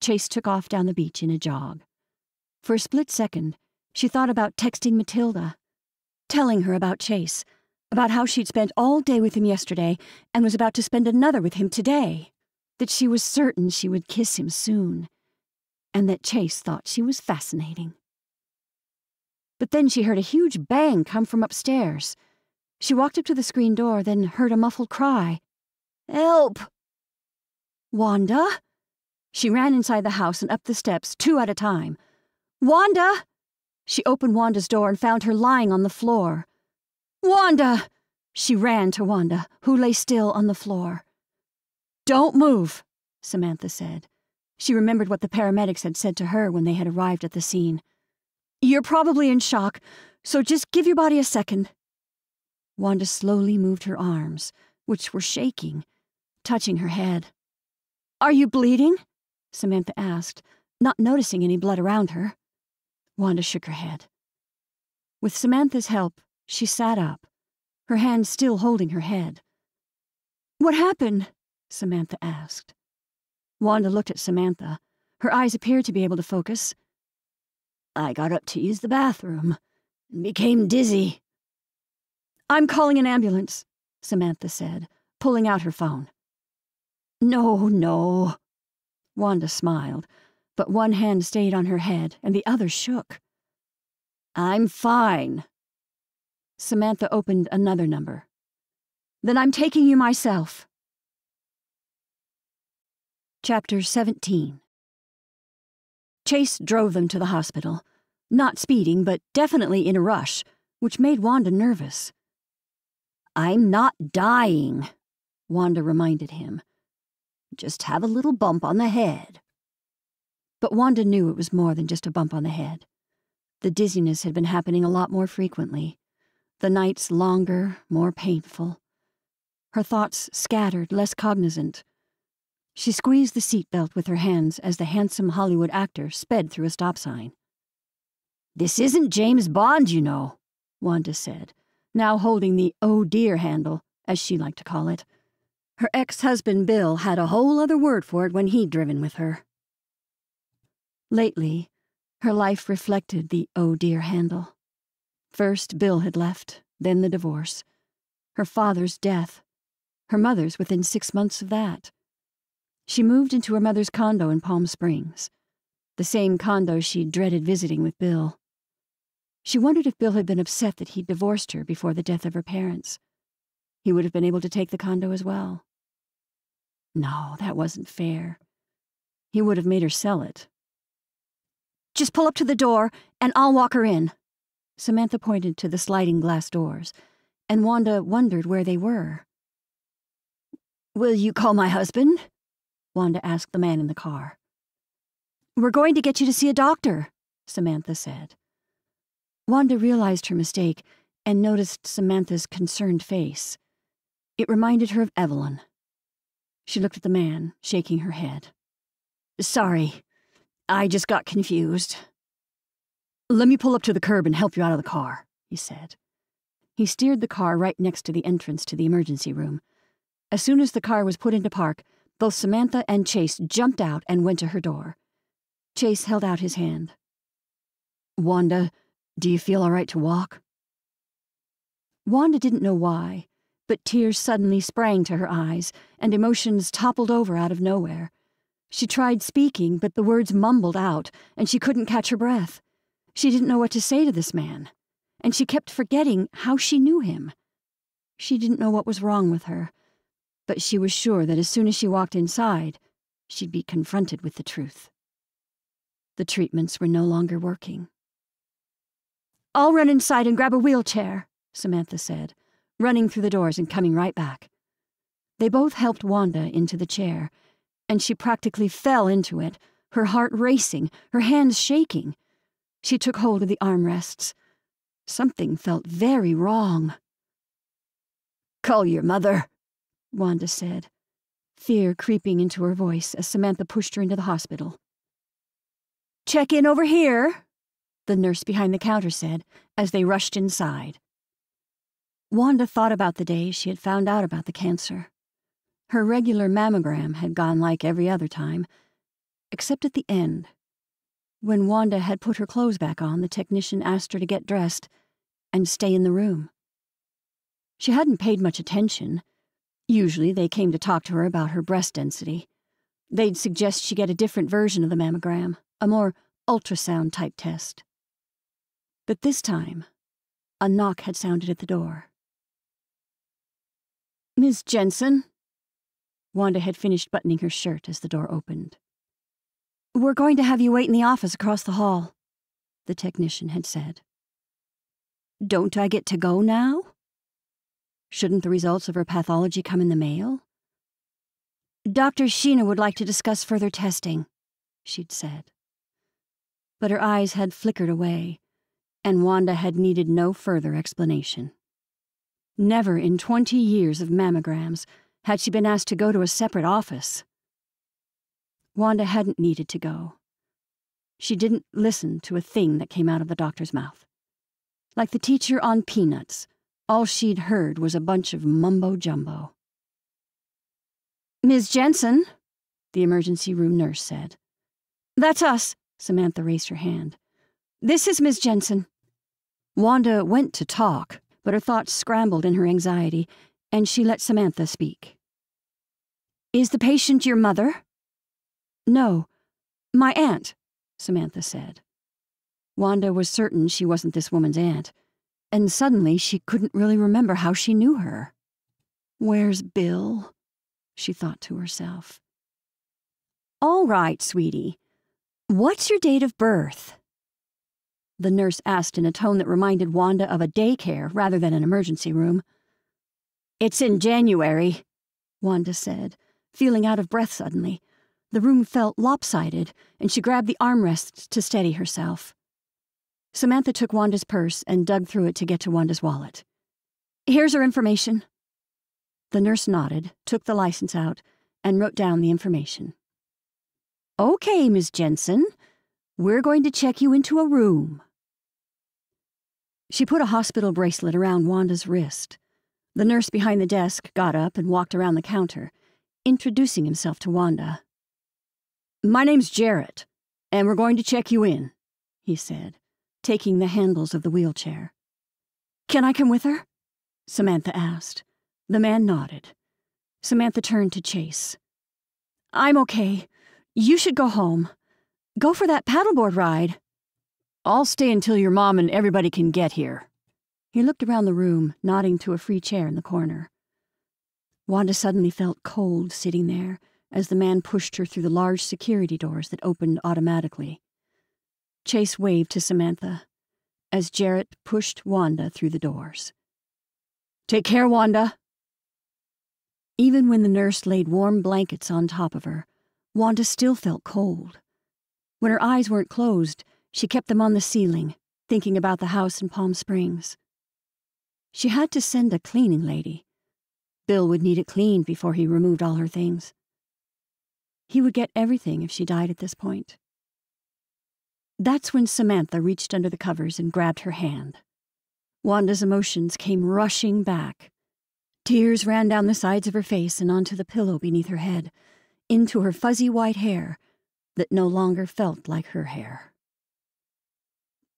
Chase took off down the beach in a jog. For a split second, she thought about texting Matilda, telling her about Chase, about how she'd spent all day with him yesterday and was about to spend another with him today, that she was certain she would kiss him soon, and that Chase thought she was fascinating. But then she heard a huge bang come from upstairs. She walked up to the screen door, then heard a muffled cry. Help! Wanda? She ran inside the house and up the steps, two at a time. Wanda! She opened Wanda's door and found her lying on the floor. Wanda! She ran to Wanda, who lay still on the floor. Don't move, Samantha said. She remembered what the paramedics had said to her when they had arrived at the scene. You're probably in shock, so just give your body a second. Wanda slowly moved her arms, which were shaking, touching her head. Are you bleeding? Samantha asked, not noticing any blood around her. Wanda shook her head. With Samantha's help, she sat up, her hand still holding her head. What happened? Samantha asked. Wanda looked at Samantha. Her eyes appeared to be able to focus. I got up to use the bathroom and became dizzy. I'm calling an ambulance, Samantha said, pulling out her phone. No, no. Wanda smiled, but one hand stayed on her head and the other shook. I'm fine. Samantha opened another number. Then I'm taking you myself. Chapter 17 Chase drove them to the hospital, not speeding, but definitely in a rush, which made Wanda nervous. I'm not dying, Wanda reminded him. Just have a little bump on the head. But Wanda knew it was more than just a bump on the head. The dizziness had been happening a lot more frequently. The nights longer, more painful. Her thoughts scattered, less cognizant. She squeezed the seatbelt with her hands as the handsome Hollywood actor sped through a stop sign. This isn't James Bond, you know, Wanda said, now holding the oh dear handle, as she liked to call it. Her ex husband Bill had a whole other word for it when he'd driven with her. Lately, her life reflected the oh dear handle. First, Bill had left, then the divorce, her father's death, her mother's within six months of that. She moved into her mother's condo in Palm Springs, the same condo she'd dreaded visiting with Bill. She wondered if Bill had been upset that he'd divorced her before the death of her parents. He would have been able to take the condo as well. No, that wasn't fair. He would have made her sell it, just pull up to the door, and I'll walk her in. Samantha pointed to the sliding glass doors, and Wanda wondered where they were. Will you call my husband? Wanda asked the man in the car. We're going to get you to see a doctor, Samantha said. Wanda realized her mistake and noticed Samantha's concerned face. It reminded her of Evelyn. She looked at the man, shaking her head. Sorry, I just got confused. Let me pull up to the curb and help you out of the car, he said. He steered the car right next to the entrance to the emergency room. As soon as the car was put into park, both Samantha and Chase jumped out and went to her door. Chase held out his hand. Wanda, do you feel all right to walk? Wanda didn't know why, but tears suddenly sprang to her eyes, and emotions toppled over out of nowhere. She tried speaking, but the words mumbled out, and she couldn't catch her breath. She didn't know what to say to this man, and she kept forgetting how she knew him. She didn't know what was wrong with her, but she was sure that as soon as she walked inside, she'd be confronted with the truth. The treatments were no longer working. I'll run inside and grab a wheelchair, Samantha said, running through the doors and coming right back. They both helped Wanda into the chair, and she practically fell into it, her heart racing, her hands shaking. She took hold of the armrests. Something felt very wrong. Call your mother, Wanda said, fear creeping into her voice as Samantha pushed her into the hospital. Check in over here, the nurse behind the counter said as they rushed inside. Wanda thought about the day she had found out about the cancer. Her regular mammogram had gone like every other time, except at the end. When Wanda had put her clothes back on, the technician asked her to get dressed and stay in the room. She hadn't paid much attention Usually they came to talk to her about her breast density. They'd suggest she get a different version of the mammogram, a more ultrasound type test. But this time, a knock had sounded at the door. Miss Jensen? Wanda had finished buttoning her shirt as the door opened. We're going to have you wait in the office across the hall, the technician had said. Don't I get to go now? Shouldn't the results of her pathology come in the mail? Dr. Sheena would like to discuss further testing, she'd said. But her eyes had flickered away, and Wanda had needed no further explanation. Never in twenty years of mammograms had she been asked to go to a separate office. Wanda hadn't needed to go. She didn't listen to a thing that came out of the doctor's mouth. Like the teacher on Peanuts, all she'd heard was a bunch of mumbo jumbo. Ms. Jensen, the emergency room nurse said. That's us, Samantha raised her hand. This is Miss Jensen. Wanda went to talk, but her thoughts scrambled in her anxiety, and she let Samantha speak. Is the patient your mother? No, my aunt, Samantha said. Wanda was certain she wasn't this woman's aunt and suddenly she couldn't really remember how she knew her. Where's Bill? she thought to herself. All right, sweetie. What's your date of birth? The nurse asked in a tone that reminded Wanda of a daycare rather than an emergency room. It's in January, Wanda said, feeling out of breath suddenly. The room felt lopsided, and she grabbed the armrests to steady herself. Samantha took Wanda's purse and dug through it to get to Wanda's wallet. Here's her information. The nurse nodded, took the license out, and wrote down the information. Okay, Miss Jensen. We're going to check you into a room. She put a hospital bracelet around Wanda's wrist. The nurse behind the desk got up and walked around the counter, introducing himself to Wanda. My name's Jarrett, and we're going to check you in, he said taking the handles of the wheelchair. Can I come with her? Samantha asked. The man nodded. Samantha turned to Chase. I'm okay. You should go home. Go for that paddleboard ride. I'll stay until your mom and everybody can get here. He looked around the room, nodding to a free chair in the corner. Wanda suddenly felt cold sitting there as the man pushed her through the large security doors that opened automatically. Chase waved to Samantha as Jarrett pushed Wanda through the doors. Take care, Wanda. Even when the nurse laid warm blankets on top of her, Wanda still felt cold. When her eyes weren't closed, she kept them on the ceiling, thinking about the house in Palm Springs. She had to send a cleaning lady. Bill would need it cleaned before he removed all her things. He would get everything if she died at this point. That's when Samantha reached under the covers and grabbed her hand. Wanda's emotions came rushing back. Tears ran down the sides of her face and onto the pillow beneath her head, into her fuzzy white hair that no longer felt like her hair.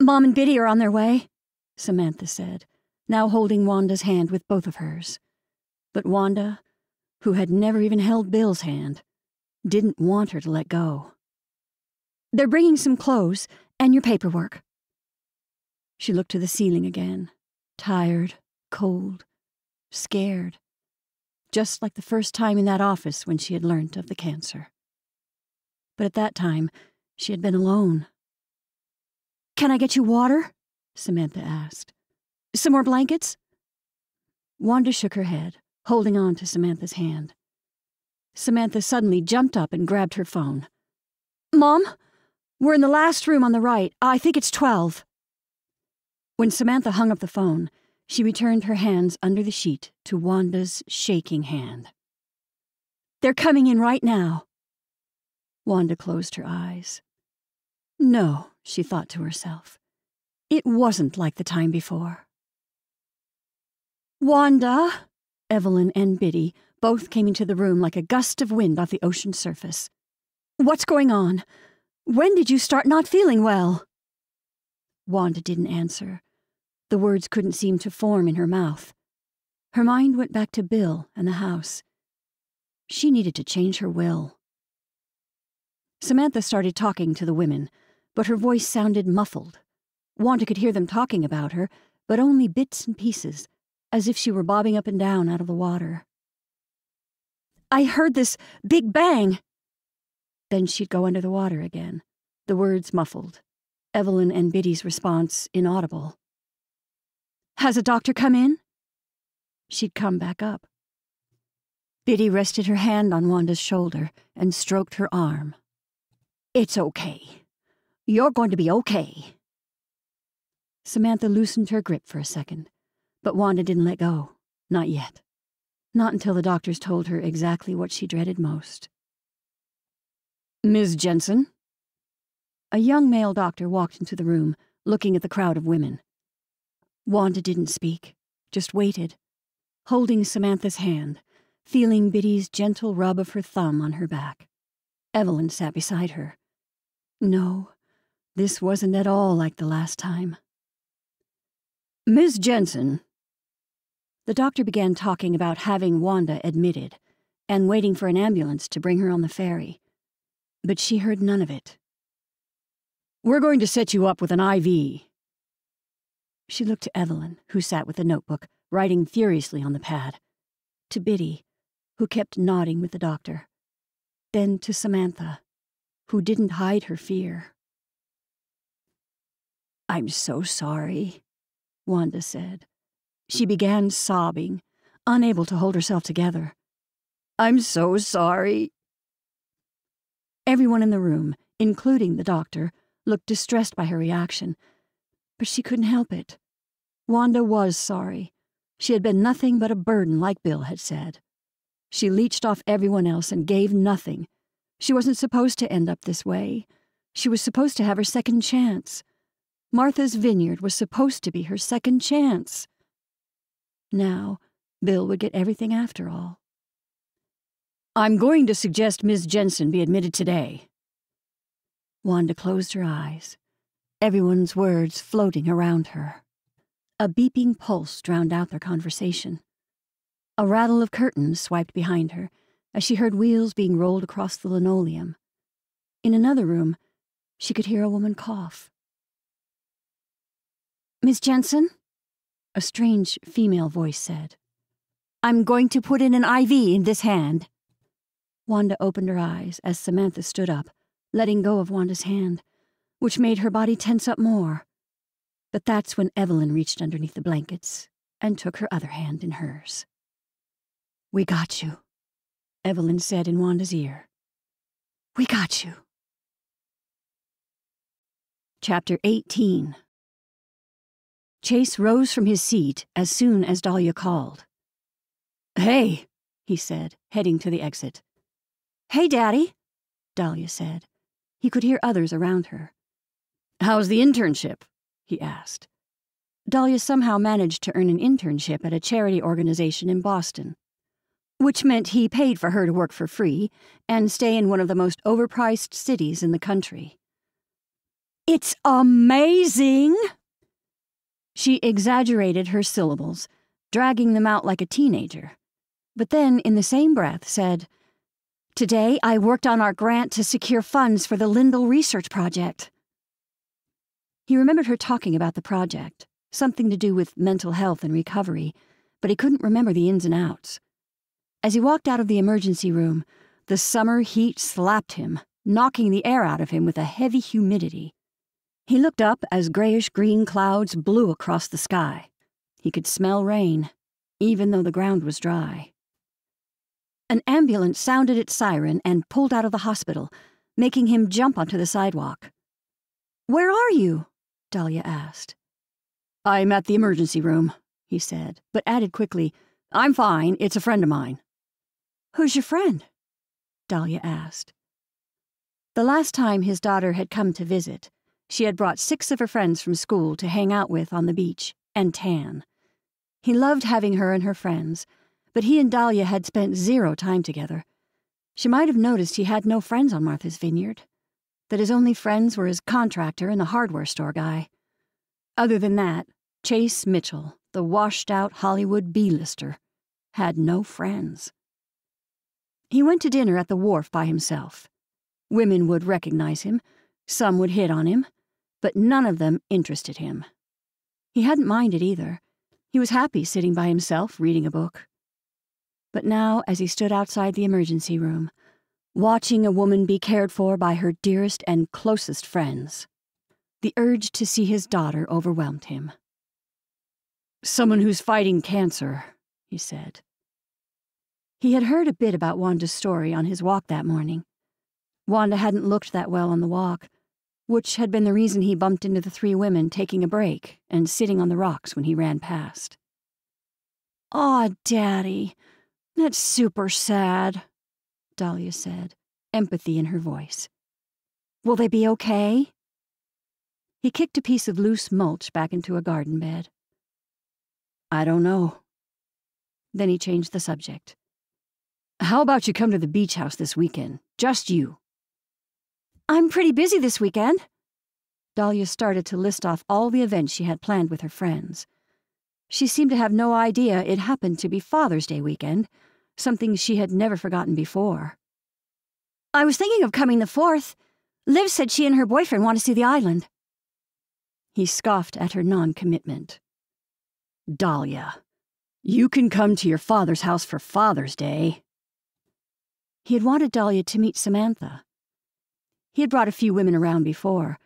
Mom and Biddy are on their way, Samantha said, now holding Wanda's hand with both of hers. But Wanda, who had never even held Bill's hand, didn't want her to let go. They're bringing some clothes and your paperwork. She looked to the ceiling again, tired, cold, scared, just like the first time in that office when she had learnt of the cancer. But at that time, she had been alone. Can I get you water? Samantha asked. Some more blankets? Wanda shook her head, holding on to Samantha's hand. Samantha suddenly jumped up and grabbed her phone. Mom, we're in the last room on the right. I think it's 12. When Samantha hung up the phone, she returned her hands under the sheet to Wanda's shaking hand. They're coming in right now. Wanda closed her eyes. No, she thought to herself. It wasn't like the time before. Wanda, Evelyn and Biddy both came into the room like a gust of wind off the ocean surface. What's going on? When did you start not feeling well? Wanda didn't answer. The words couldn't seem to form in her mouth. Her mind went back to Bill and the house. She needed to change her will. Samantha started talking to the women, but her voice sounded muffled. Wanda could hear them talking about her, but only bits and pieces, as if she were bobbing up and down out of the water. I heard this big bang, then she'd go under the water again, the words muffled, Evelyn and Biddy's response inaudible. Has a doctor come in? She'd come back up. Biddy rested her hand on Wanda's shoulder and stroked her arm. It's okay. You're going to be okay. Samantha loosened her grip for a second, but Wanda didn't let go. Not yet. Not until the doctors told her exactly what she dreaded most. Ms. Jensen? A young male doctor walked into the room, looking at the crowd of women. Wanda didn't speak, just waited, holding Samantha's hand, feeling Biddy's gentle rub of her thumb on her back. Evelyn sat beside her. No, this wasn't at all like the last time. Ms. Jensen. The doctor began talking about having Wanda admitted and waiting for an ambulance to bring her on the ferry but she heard none of it. We're going to set you up with an IV. She looked to Evelyn, who sat with a notebook, writing furiously on the pad, to Biddy, who kept nodding with the doctor, then to Samantha, who didn't hide her fear. I'm so sorry, Wanda said. She mm-hmm. began sobbing, unable to hold herself together. I'm so sorry. Everyone in the room, including the doctor, looked distressed by her reaction. But she couldn't help it. Wanda was sorry. She had been nothing but a burden, like Bill had said. She leached off everyone else and gave nothing. She wasn't supposed to end up this way. She was supposed to have her second chance. Martha's Vineyard was supposed to be her second chance. Now, Bill would get everything after all. I'm going to suggest Ms. Jensen be admitted today. Wanda closed her eyes, everyone's words floating around her. A beeping pulse drowned out their conversation. A rattle of curtains swiped behind her as she heard wheels being rolled across the linoleum. In another room, she could hear a woman cough. Miss Jensen? A strange female voice said. I'm going to put in an IV in this hand. Wanda opened her eyes as Samantha stood up, letting go of Wanda's hand, which made her body tense up more. But that's when Evelyn reached underneath the blankets and took her other hand in hers. We got you, Evelyn said in Wanda's ear. We got you. Chapter 18 Chase rose from his seat as soon as Dahlia called. Hey, he said, heading to the exit. Hey, Daddy, Dahlia said. He could hear others around her. How's the internship? he asked. Dahlia somehow managed to earn an internship at a charity organization in Boston, which meant he paid for her to work for free and stay in one of the most overpriced cities in the country. It's amazing! She exaggerated her syllables, dragging them out like a teenager, but then, in the same breath, said, Today I worked on our grant to secure funds for the Lindell Research Project. He remembered her talking about the project, something to do with mental health and recovery, but he couldn't remember the ins and outs. As he walked out of the emergency room, the summer heat slapped him, knocking the air out of him with a heavy humidity. He looked up as grayish green clouds blew across the sky. He could smell rain, even though the ground was dry. An ambulance sounded its siren and pulled out of the hospital, making him jump onto the sidewalk. Where are you? Dahlia asked. I'm at the emergency room, he said, but added quickly, I'm fine, it's a friend of mine. Who's your friend? Dahlia asked. The last time his daughter had come to visit, she had brought six of her friends from school to hang out with on the beach and tan. He loved having her and her friends, but he and Dahlia had spent zero time together. She might have noticed he had no friends on Martha's Vineyard, that his only friends were his contractor and the hardware store guy. Other than that, Chase Mitchell, the washed out Hollywood B-lister, had no friends. He went to dinner at the wharf by himself. Women would recognize him, some would hit on him, but none of them interested him. He hadn't minded either. He was happy sitting by himself reading a book. But now, as he stood outside the emergency room, watching a woman be cared for by her dearest and closest friends, the urge to see his daughter overwhelmed him. Someone who's fighting cancer, he said. He had heard a bit about Wanda's story on his walk that morning. Wanda hadn't looked that well on the walk, which had been the reason he bumped into the three women taking a break and sitting on the rocks when he ran past. Aw, Daddy, that's super sad, Dahlia said, empathy in her voice. Will they be okay? He kicked a piece of loose mulch back into a garden bed. I don't know. Then he changed the subject. How about you come to the beach house this weekend? Just you. I'm pretty busy this weekend. Dahlia started to list off all the events she had planned with her friends. She seemed to have no idea it happened to be Father's Day weekend, something she had never forgotten before. I was thinking of coming the 4th. Liv said she and her boyfriend want to see the island. He scoffed at her non commitment. Dahlia, you can come to your father's house for Father's Day. He had wanted Dahlia to meet Samantha. He had brought a few women around before,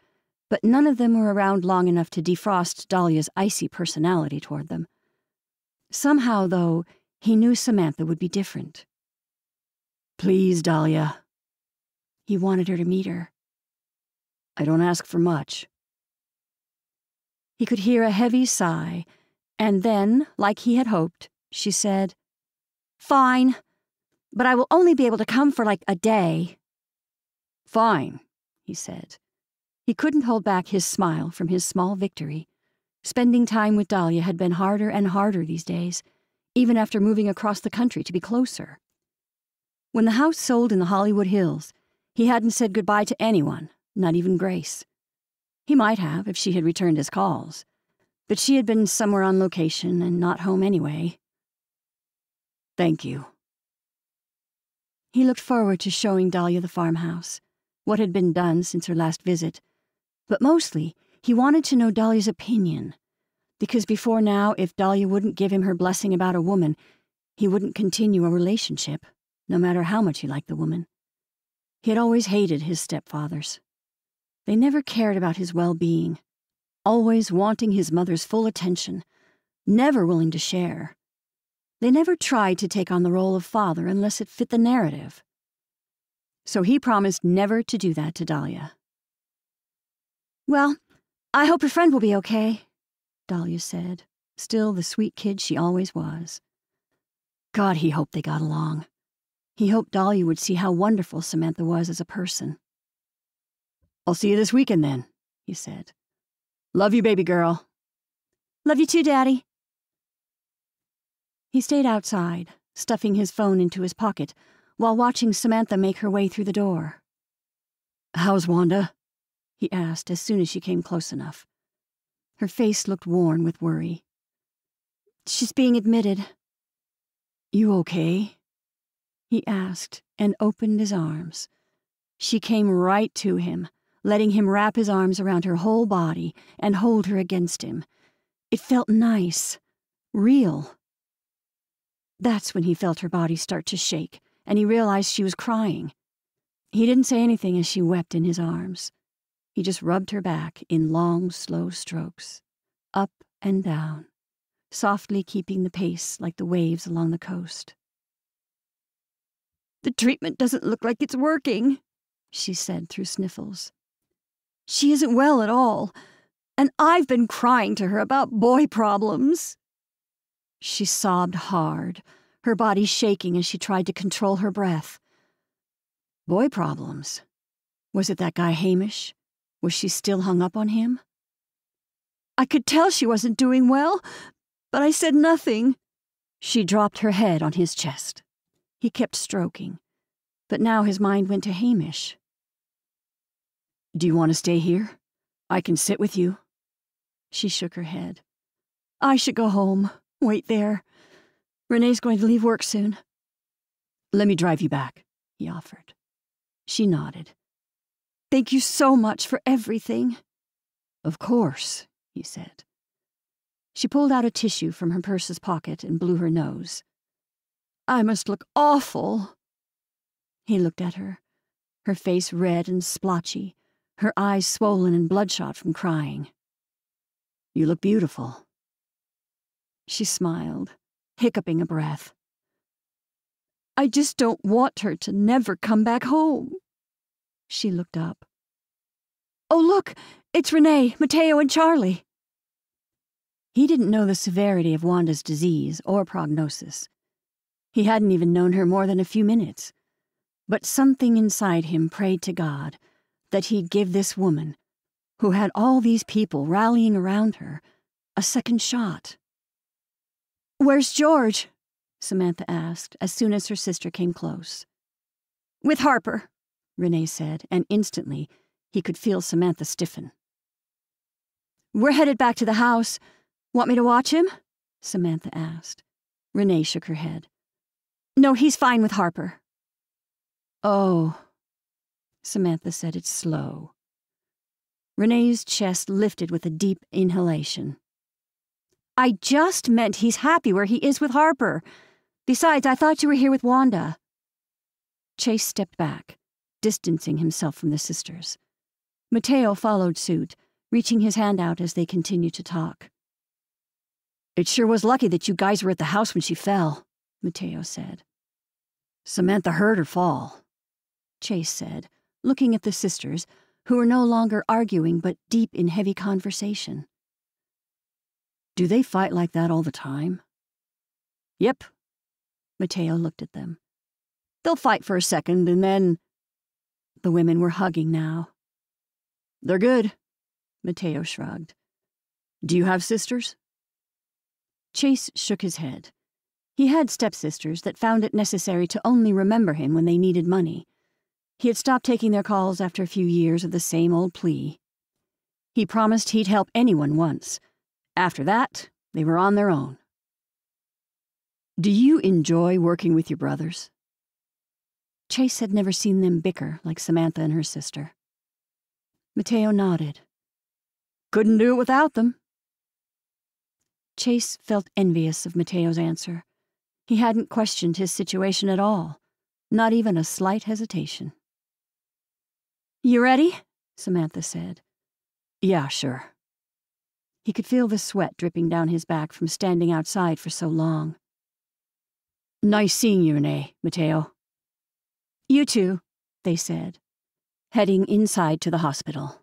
but none of them were around long enough to defrost Dahlia's icy personality toward them. Somehow, though, he knew Samantha would be different. Please, Dahlia. He wanted her to meet her. I don't ask for much. He could hear a heavy sigh, and then, like he had hoped, she said, Fine, but I will only be able to come for like a day. Fine, he said. He couldn't hold back his smile from his small victory. Spending time with Dahlia had been harder and harder these days, even after moving across the country to be closer. When the house sold in the Hollywood Hills, he hadn't said goodbye to anyone, not even Grace. He might have if she had returned his calls, but she had been somewhere on location and not home anyway. Thank you. He looked forward to showing Dahlia the farmhouse, what had been done since her last visit, but mostly he wanted to know Dahlia's opinion, because before now, if Dahlia wouldn't give him her blessing about a woman, he wouldn't continue a relationship, no matter how much he liked the woman. He had always hated his stepfathers. They never cared about his well being, always wanting his mother's full attention, never willing to share. They never tried to take on the role of father unless it fit the narrative. So he promised never to do that to Dahlia. Well, I hope your friend will be okay, Dahlia said, still the sweet kid she always was. God, he hoped they got along. He hoped Dahlia would see how wonderful Samantha was as a person. I'll see you this weekend then, he said. Love you, baby girl. Love you too, Daddy. He stayed outside, stuffing his phone into his pocket, while watching Samantha make her way through the door. How's Wanda? he asked as soon as she came close enough. Her face looked worn with worry. She's being admitted. You okay? He asked and opened his arms. She came right to him, letting him wrap his arms around her whole body and hold her against him. It felt nice, real. That's when he felt her body start to shake, and he realized she was crying. He didn't say anything as she wept in his arms. He just rubbed her back in long, slow strokes, up and down, softly keeping the pace like the waves along the coast. The treatment doesn't look like it's working, she said through sniffles. She isn't well at all, and I've been crying to her about boy problems. She sobbed hard, her body shaking as she tried to control her breath. Boy problems? Was it that guy Hamish? Was she still hung up on him? I could tell she wasn't doing well, but I said nothing. She dropped her head on his chest. He kept stroking, but now his mind went to Hamish. Do you want to stay here? I can sit with you. She shook her head. I should go home. Wait there. Renee's going to leave work soon. Let me drive you back, he offered. She nodded. Thank you so much for everything. Of course, he said. She pulled out a tissue from her purse's pocket and blew her nose. I must look awful. He looked at her, her face red and splotchy, her eyes swollen and bloodshot from crying. You look beautiful. She smiled, hiccuping a breath. I just don't want her to never come back home. She looked up. Oh, look! It's Renee, Mateo, and Charlie. He didn't know the severity of Wanda's disease or prognosis. He hadn't even known her more than a few minutes. But something inside him prayed to God that he'd give this woman, who had all these people rallying around her, a second shot. Where's George? Samantha asked as soon as her sister came close. With Harper, Renee said, and instantly he could feel Samantha stiffen. We're headed back to the house. Want me to watch him? Samantha asked. Renee shook her head. No, he's fine with Harper. Oh, Samantha said it slow. Renee's chest lifted with a deep inhalation. I just meant he's happy where he is with Harper. Besides, I thought you were here with Wanda. Chase stepped back, distancing himself from the sisters. Mateo followed suit, reaching his hand out as they continued to talk. It sure was lucky that you guys were at the house when she fell, Mateo said. Samantha heard her fall, Chase said, looking at the sisters, who were no longer arguing but deep in heavy conversation. Do they fight like that all the time? Yep. Mateo looked at them. They'll fight for a second and then. The women were hugging now. They're good, Mateo shrugged. Do you have sisters? Chase shook his head. He had stepsisters that found it necessary to only remember him when they needed money. He had stopped taking their calls after a few years of the same old plea. He promised he'd help anyone once, after that, they were on their own. Do you enjoy working with your brothers? Chase had never seen them bicker like Samantha and her sister. Mateo nodded. Couldn't do it without them. Chase felt envious of Mateo's answer. He hadn't questioned his situation at all, not even a slight hesitation. You ready? Samantha said. Yeah, sure. He could feel the sweat dripping down his back from standing outside for so long. Nice seeing you, Renee, Mateo. You too, they said, heading inside to the hospital.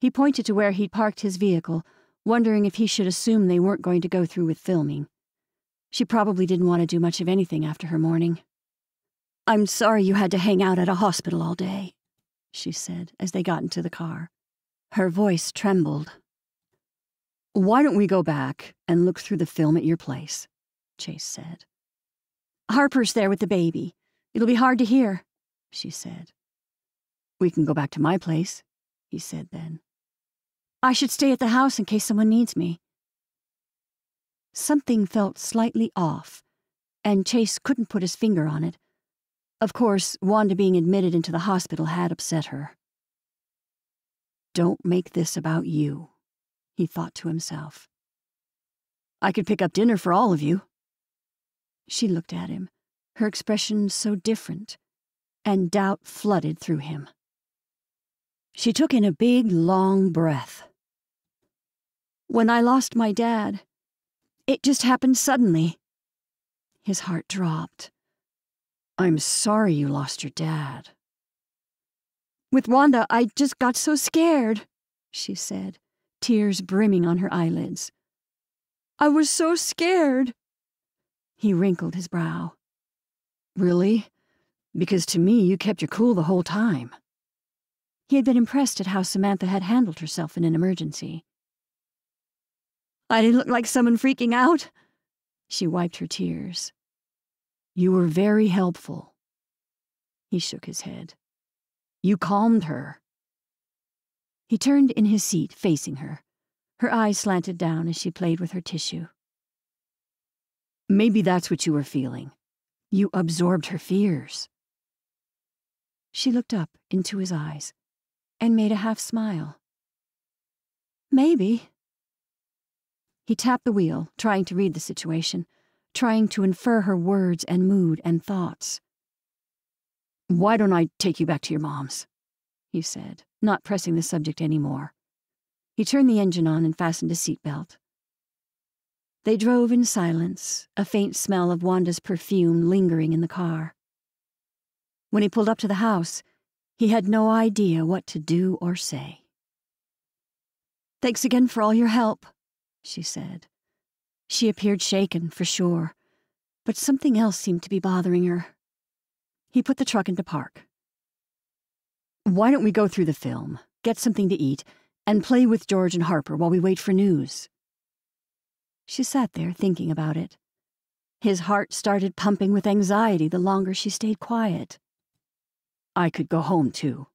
He pointed to where he'd parked his vehicle, wondering if he should assume they weren't going to go through with filming. She probably didn't want to do much of anything after her morning. I'm sorry you had to hang out at a hospital all day, she said as they got into the car. Her voice trembled Why don't we go back and look through the film at your place? Chase said. Harper's there with the baby. It'll be hard to hear, she said. We can go back to my place, he said then. I should stay at the house in case someone needs me. Something felt slightly off, and Chase couldn't put his finger on it. Of course, Wanda being admitted into the hospital had upset her. Don't make this about you, he thought to himself. I could pick up dinner for all of you. She looked at him, her expression so different, and doubt flooded through him. She took in a big, long breath. When I lost my dad, it just happened suddenly. His heart dropped. I'm sorry you lost your dad. With Wanda, I just got so scared, she said, tears brimming on her eyelids. I was so scared. He wrinkled his brow. Really? Because to me, you kept your cool the whole time. He had been impressed at how Samantha had handled herself in an emergency. I didn't look like someone freaking out. She wiped her tears. You were very helpful. He shook his head. You calmed her. He turned in his seat, facing her. Her eyes slanted down as she played with her tissue. Maybe that's what you were feeling. You absorbed her fears. She looked up into his eyes and made a half smile. Maybe. He tapped the wheel, trying to read the situation, trying to infer her words and mood and thoughts. Why don't I take you back to your mom's? he said, not pressing the subject any more. He turned the engine on and fastened his seatbelt. They drove in silence, a faint smell of Wanda's perfume lingering in the car. When he pulled up to the house, he had no idea what to do or say. Thanks again for all your help, she said. She appeared shaken, for sure, but something else seemed to be bothering her. He put the truck into park. Why don't we go through the film, get something to eat, and play with George and Harper while we wait for news? She sat there thinking about it. His heart started pumping with anxiety the longer she stayed quiet. I could go home, too,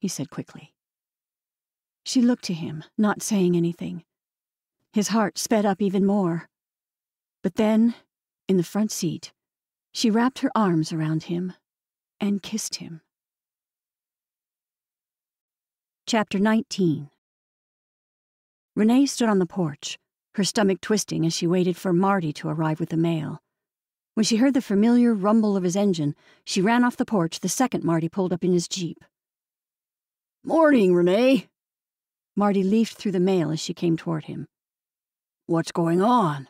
he said quickly. She looked to him, not saying anything. His heart sped up even more. But then, in the front seat, she wrapped her arms around him and kissed him. Chapter 19 Renee stood on the porch, her stomach twisting as she waited for Marty to arrive with the mail. When she heard the familiar rumble of his engine, she ran off the porch the second Marty pulled up in his Jeep. Morning, Renee. Marty leafed through the mail as she came toward him. What's going on?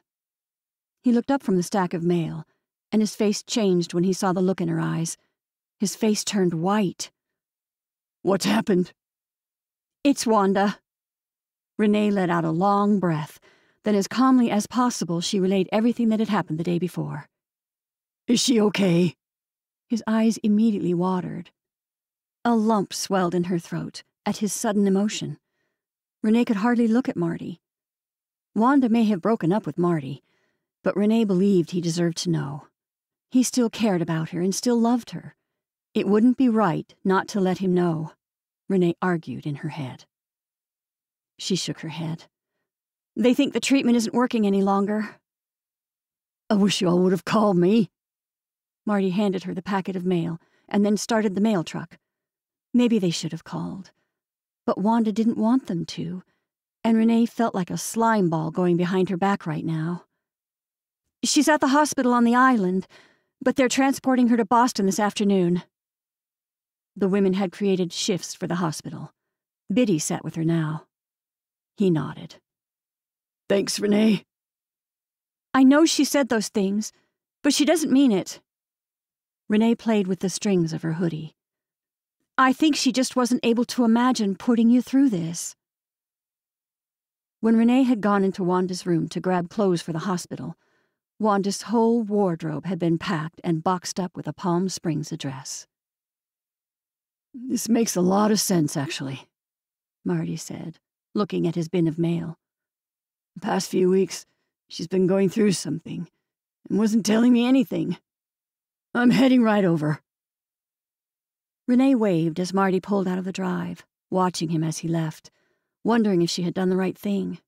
He looked up from the stack of mail, and his face changed when he saw the look in her eyes. His face turned white. What's happened? It's Wanda. Renee let out a long breath. Then, as calmly as possible, she relayed everything that had happened the day before. Is she okay? His eyes immediately watered. A lump swelled in her throat at his sudden emotion. Renee could hardly look at Marty. Wanda may have broken up with Marty, but Renee believed he deserved to know. He still cared about her and still loved her. It wouldn't be right not to let him know, Renee argued in her head. She shook her head. They think the treatment isn't working any longer. I wish you all would have called me. Marty handed her the packet of mail and then started the mail truck. Maybe they should have called. But Wanda didn't want them to, and Renee felt like a slime ball going behind her back right now. She's at the hospital on the island, but they're transporting her to Boston this afternoon. The women had created shifts for the hospital. Biddy sat with her now. He nodded. Thanks, Renee. I know she said those things, but she doesn't mean it. Renee played with the strings of her hoodie. I think she just wasn't able to imagine putting you through this. When Renee had gone into Wanda's room to grab clothes for the hospital, Wanda's whole wardrobe had been packed and boxed up with a Palm Springs address. This makes a lot of sense, actually, Marty said, looking at his bin of mail. The past few weeks, she's been going through something and wasn't telling me anything. I'm heading right over. Renee waved as Marty pulled out of the drive, watching him as he left, wondering if she had done the right thing.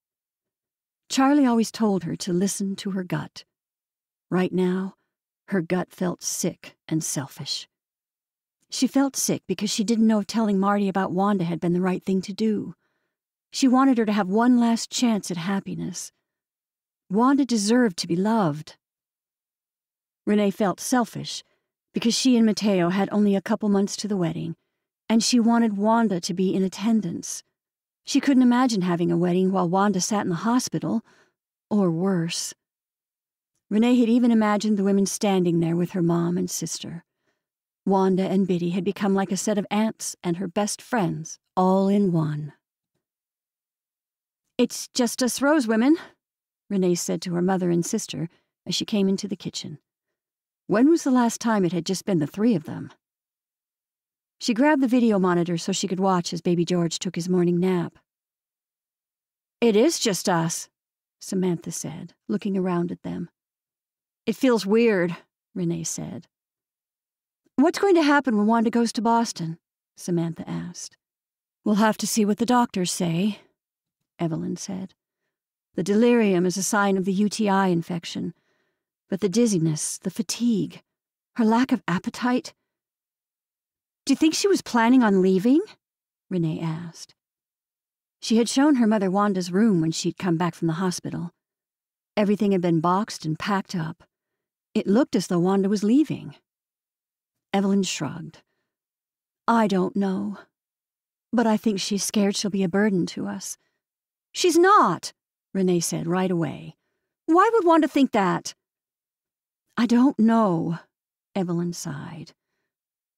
Charlie always told her to listen to her gut. Right now, her gut felt sick and selfish. She felt sick because she didn't know if telling Marty about Wanda had been the right thing to do. She wanted her to have one last chance at happiness. Wanda deserved to be loved. Renee felt selfish because she and Mateo had only a couple months to the wedding, and she wanted Wanda to be in attendance. She couldn't imagine having a wedding while Wanda sat in the hospital, or worse. Renee had even imagined the women standing there with her mom and sister. Wanda and Biddy had become like a set of aunts and her best friends, all in one. It's just us Rose women, Renee said to her mother and sister as she came into the kitchen. When was the last time it had just been the three of them? She grabbed the video monitor so she could watch as baby George took his morning nap. It is just us, Samantha said, looking around at them. It feels weird, Renee said. What's going to happen when Wanda goes to Boston? Samantha asked. We'll have to see what the doctors say, Evelyn said. The delirium is a sign of the UTI infection, but the dizziness, the fatigue, her lack of appetite. Do you think she was planning on leaving? Renee asked. She had shown her mother Wanda's room when she'd come back from the hospital. Everything had been boxed and packed up. It looked as though Wanda was leaving. Evelyn shrugged. I don't know. But I think she's scared she'll be a burden to us. She's not, Renee said right away. Why would Wanda think that? I don't know, Evelyn sighed.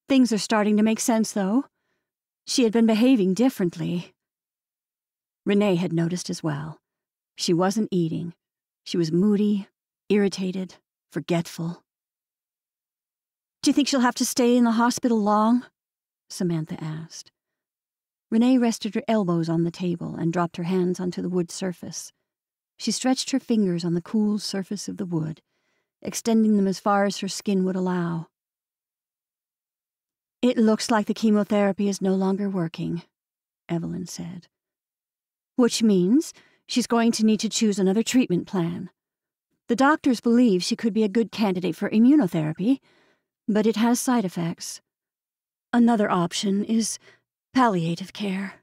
Things are starting to make sense, though. She had been behaving differently. Renee had noticed as well. She wasn't eating. She was moody, irritated, forgetful. Do you think she'll have to stay in the hospital long? Samantha asked. Renee rested her elbows on the table and dropped her hands onto the wood surface. She stretched her fingers on the cool surface of the wood, extending them as far as her skin would allow. It looks like the chemotherapy is no longer working, Evelyn said. Which means she's going to need to choose another treatment plan. The doctors believe she could be a good candidate for immunotherapy, but it has side effects. Another option is Palliative care.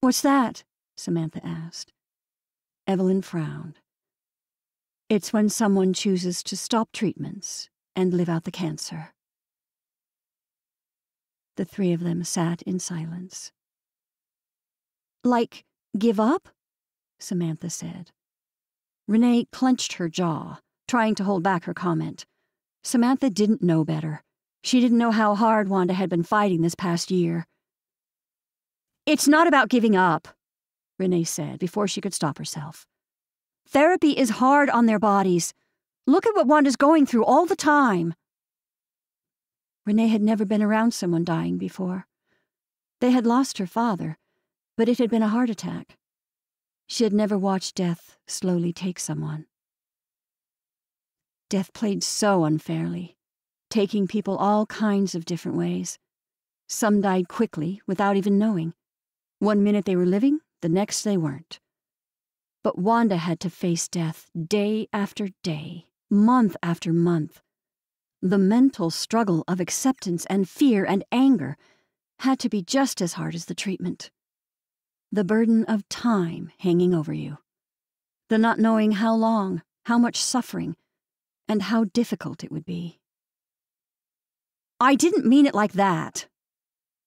What's that? Samantha asked. Evelyn frowned. It's when someone chooses to stop treatments and live out the cancer. The three of them sat in silence. Like, give up? Samantha said. Renee clenched her jaw, trying to hold back her comment. Samantha didn't know better. She didn't know how hard Wanda had been fighting this past year. It's not about giving up, Renee said before she could stop herself. Therapy is hard on their bodies. Look at what Wanda's going through all the time. Renee had never been around someone dying before. They had lost her father, but it had been a heart attack. She had never watched death slowly take someone. Death played so unfairly, taking people all kinds of different ways. Some died quickly without even knowing. One minute they were living, the next they weren't. But Wanda had to face death day after day, month after month. The mental struggle of acceptance and fear and anger had to be just as hard as the treatment. The burden of time hanging over you. The not knowing how long, how much suffering, and how difficult it would be. I didn't mean it like that.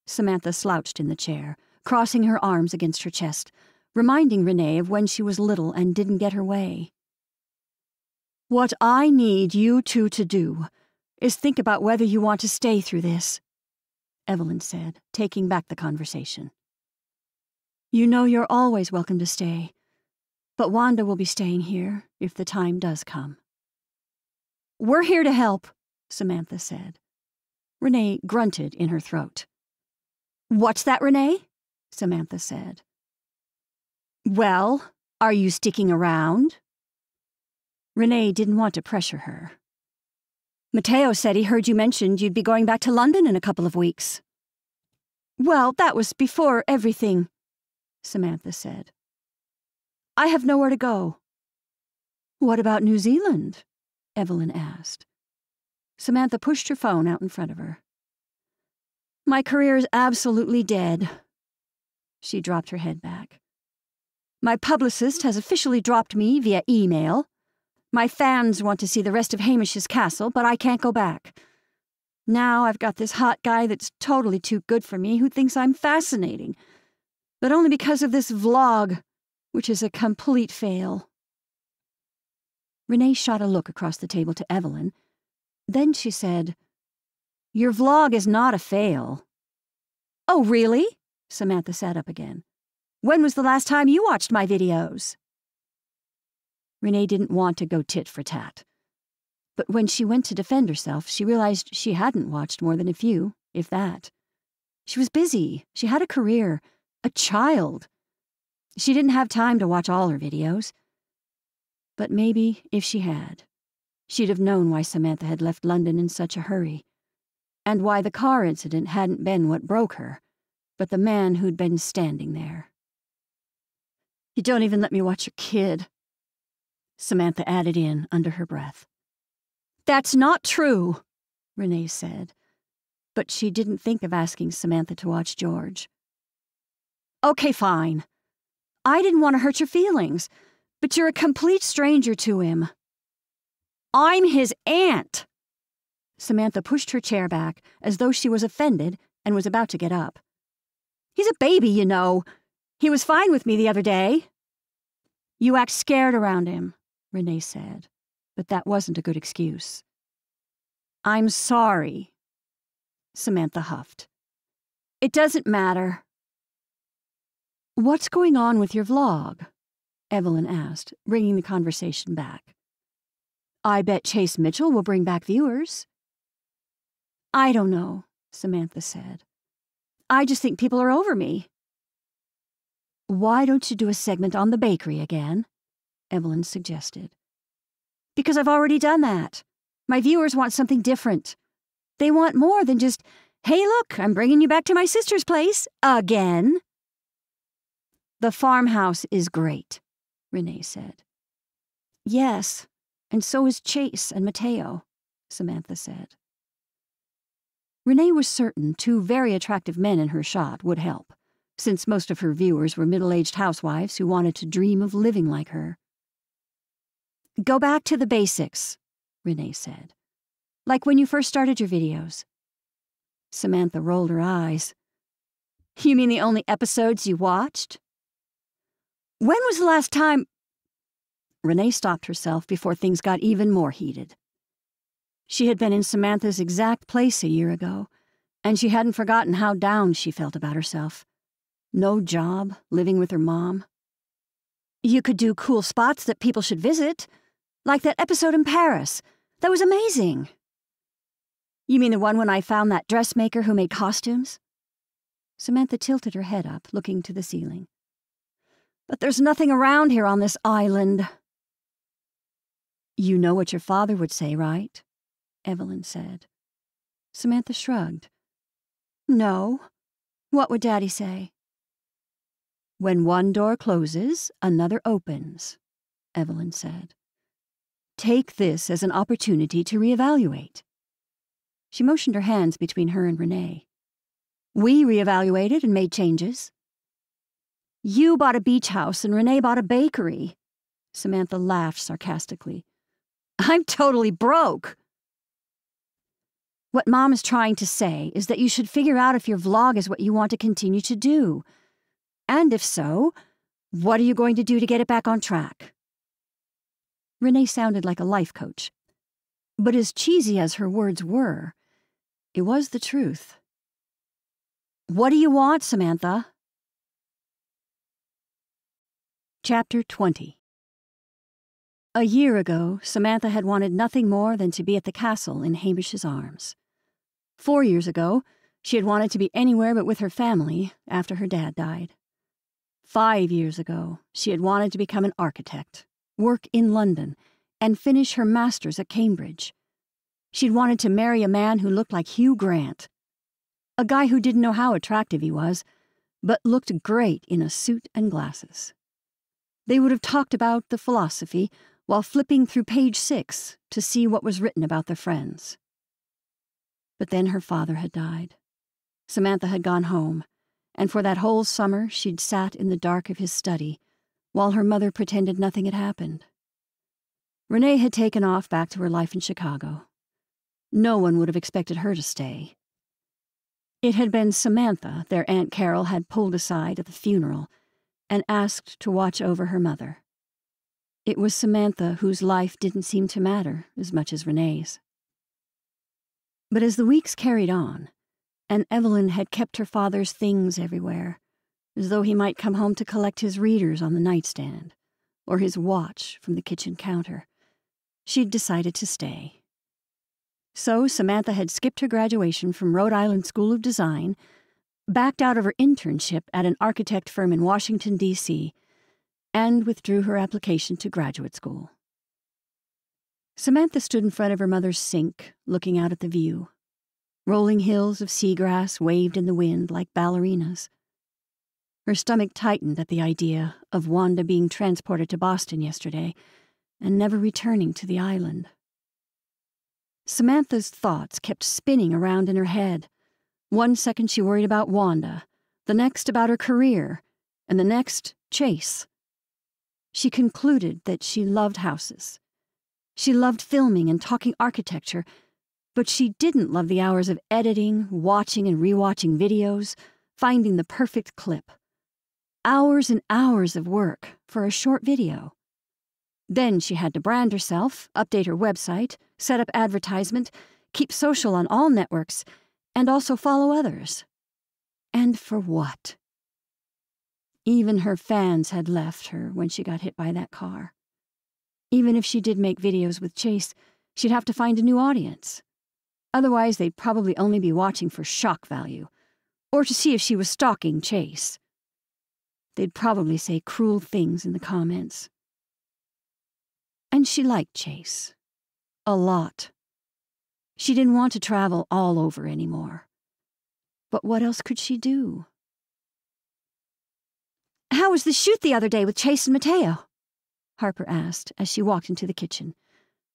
Samantha slouched in the chair, crossing her arms against her chest, reminding Renee of when she was little and didn't get her way. What I need you two to do is think about whether you want to stay through this, Evelyn said, taking back the conversation. You know you're always welcome to stay, but Wanda will be staying here if the time does come. We're here to help, Samantha said. Renee grunted in her throat. What's that, Renee? Samantha said. Well, Are you sticking around? Renee didn't want to pressure her. Mateo said he heard you mentioned you'd be going back to London in a couple of weeks. Well, that was before everything, Samantha said. I have nowhere to go. What about New Zealand? Evelyn asked. Samantha pushed her phone out in front of her. My career is absolutely dead. She dropped her head back. My publicist has officially dropped me via email. My fans want to see the rest of Hamish's castle, but I can't go back. Now I've got this hot guy that's totally too good for me who thinks I'm fascinating. But only because of this vlog, which is a complete fail. Renee shot a look across the table to Evelyn. Then she said, Your vlog is not a fail. Oh, really? Samantha sat up again. When was the last time you watched my videos? Renee didn't want to go tit for tat. But when she went to defend herself, she realized she hadn't watched more than a few, if that. She was busy. She had a career, a child. She didn't have time to watch all her videos. But maybe, if she had, she'd have known why Samantha had left London in such a hurry, and why the car incident hadn't been what broke her, but the man who'd been standing there. You don't even let me watch your kid. Samantha added in under her breath. That's not true, Renee said, but she didn't think of asking Samantha to watch George. Okay, fine. I didn't want to hurt your feelings, but you're a complete stranger to him. I'm his aunt. Samantha pushed her chair back as though she was offended and was about to get up. He's a baby, you know. He was fine with me the other day. You act scared around him, Renee said, but that wasn't a good excuse. I'm sorry, Samantha huffed. It doesn't matter. What's going on with your vlog? Evelyn asked, bringing the conversation back. I bet Chase Mitchell will bring back viewers. I don't know, Samantha said. I just think people are over me. Why don't you do a segment on the bakery again? Evelyn suggested. Because I've already done that. My viewers want something different. They want more than just, hey, look, I'm bringing you back to my sister's place again. The farmhouse is great, Renee said. Yes, and so is Chase and Mateo, Samantha said. Renee was certain two very attractive men in her shot would help, since most of her viewers were middle aged housewives who wanted to dream of living like her. Go back to the basics, Renee said. Like when you first started your videos. Samantha rolled her eyes. You mean the only episodes you watched? When was the last time? Renee stopped herself before things got even more heated. She had been in Samantha's exact place a year ago, and she hadn't forgotten how down she felt about herself. No job, living with her mom. You could do cool spots that people should visit, like that episode in Paris. That was amazing. You mean the one when I found that dressmaker who made costumes? Samantha tilted her head up, looking to the ceiling. But there's nothing around here on this island. You know what your father would say, right? Evelyn said. Samantha shrugged. No. What would Daddy say? When one door closes, another opens, Evelyn said. Take this as an opportunity to reevaluate. She motioned her hands between her and Renee. We reevaluated and made changes. You bought a beach house and Renee bought a bakery. Samantha laughed sarcastically. I'm totally broke. What Mom is trying to say is that you should figure out if your vlog is what you want to continue to do. And if so, what are you going to do to get it back on track? Renee sounded like a life coach. But as cheesy as her words were, it was the truth. What do you want, Samantha? Chapter 20 a year ago, Samantha had wanted nothing more than to be at the castle in Hamish's arms. Four years ago, she had wanted to be anywhere but with her family after her dad died. Five years ago, she had wanted to become an architect, work in London, and finish her master's at Cambridge. She'd wanted to marry a man who looked like Hugh Grant, a guy who didn't know how attractive he was, but looked great in a suit and glasses. They would have talked about the philosophy while flipping through page six to see what was written about their friends. But then her father had died. Samantha had gone home, and for that whole summer she'd sat in the dark of his study while her mother pretended nothing had happened. Renee had taken off back to her life in Chicago. No one would have expected her to stay. It had been Samantha their Aunt Carol had pulled aside at the funeral and asked to watch over her mother. It was Samantha whose life didn't seem to matter as much as Renee's. But as the weeks carried on, and Evelyn had kept her father's things everywhere, as though he might come home to collect his readers on the nightstand, or his watch from the kitchen counter, she'd decided to stay. So Samantha had skipped her graduation from Rhode Island School of Design, backed out of her internship at an architect firm in Washington, D.C., and withdrew her application to graduate school. Samantha stood in front of her mother's sink, looking out at the view. Rolling hills of seagrass waved in the wind like ballerinas. Her stomach tightened at the idea of Wanda being transported to Boston yesterday and never returning to the island. Samantha's thoughts kept spinning around in her head. One second she worried about Wanda, the next about her career, and the next, Chase. She concluded that she loved houses she loved filming and talking architecture, but she didn't love the hours of editing, watching and rewatching videos, finding the perfect clip. Hours and hours of work for a short video. Then she had to brand herself, update her website, set up advertisement, keep social on all networks, and also follow others. And for what? Even her fans had left her when she got hit by that car. Even if she did make videos with Chase, she'd have to find a new audience. Otherwise, they'd probably only be watching for shock value, or to see if she was stalking Chase. They'd probably say cruel things in the comments. And she liked Chase. A lot. She didn't want to travel all over anymore. But what else could she do? How was the shoot the other day with Chase and Mateo? Harper asked as she walked into the kitchen.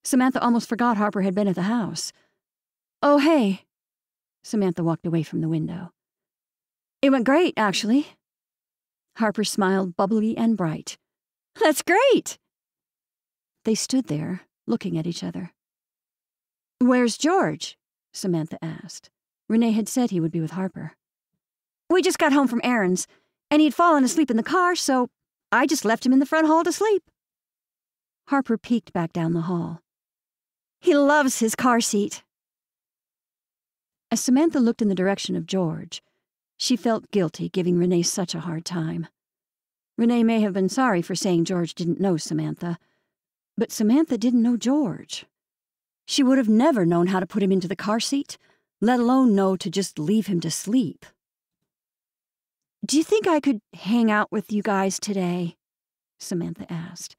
Samantha almost forgot Harper had been at the house. Oh, hey. Samantha walked away from the window. It went great, actually. Harper smiled bubbly and bright. That's great. They stood there, looking at each other. Where's George? Samantha asked. Renee had said he would be with Harper. We just got home from errands, and he'd fallen asleep in the car, so I just left him in the front hall to sleep. Harper peeked back down the hall. He loves his car seat. As Samantha looked in the direction of George, she felt guilty giving Renee such a hard time. Renee may have been sorry for saying George didn't know Samantha, but Samantha didn't know George. She would have never known how to put him into the car seat, let alone know to just leave him to sleep. Do you think I could hang out with you guys today? Samantha asked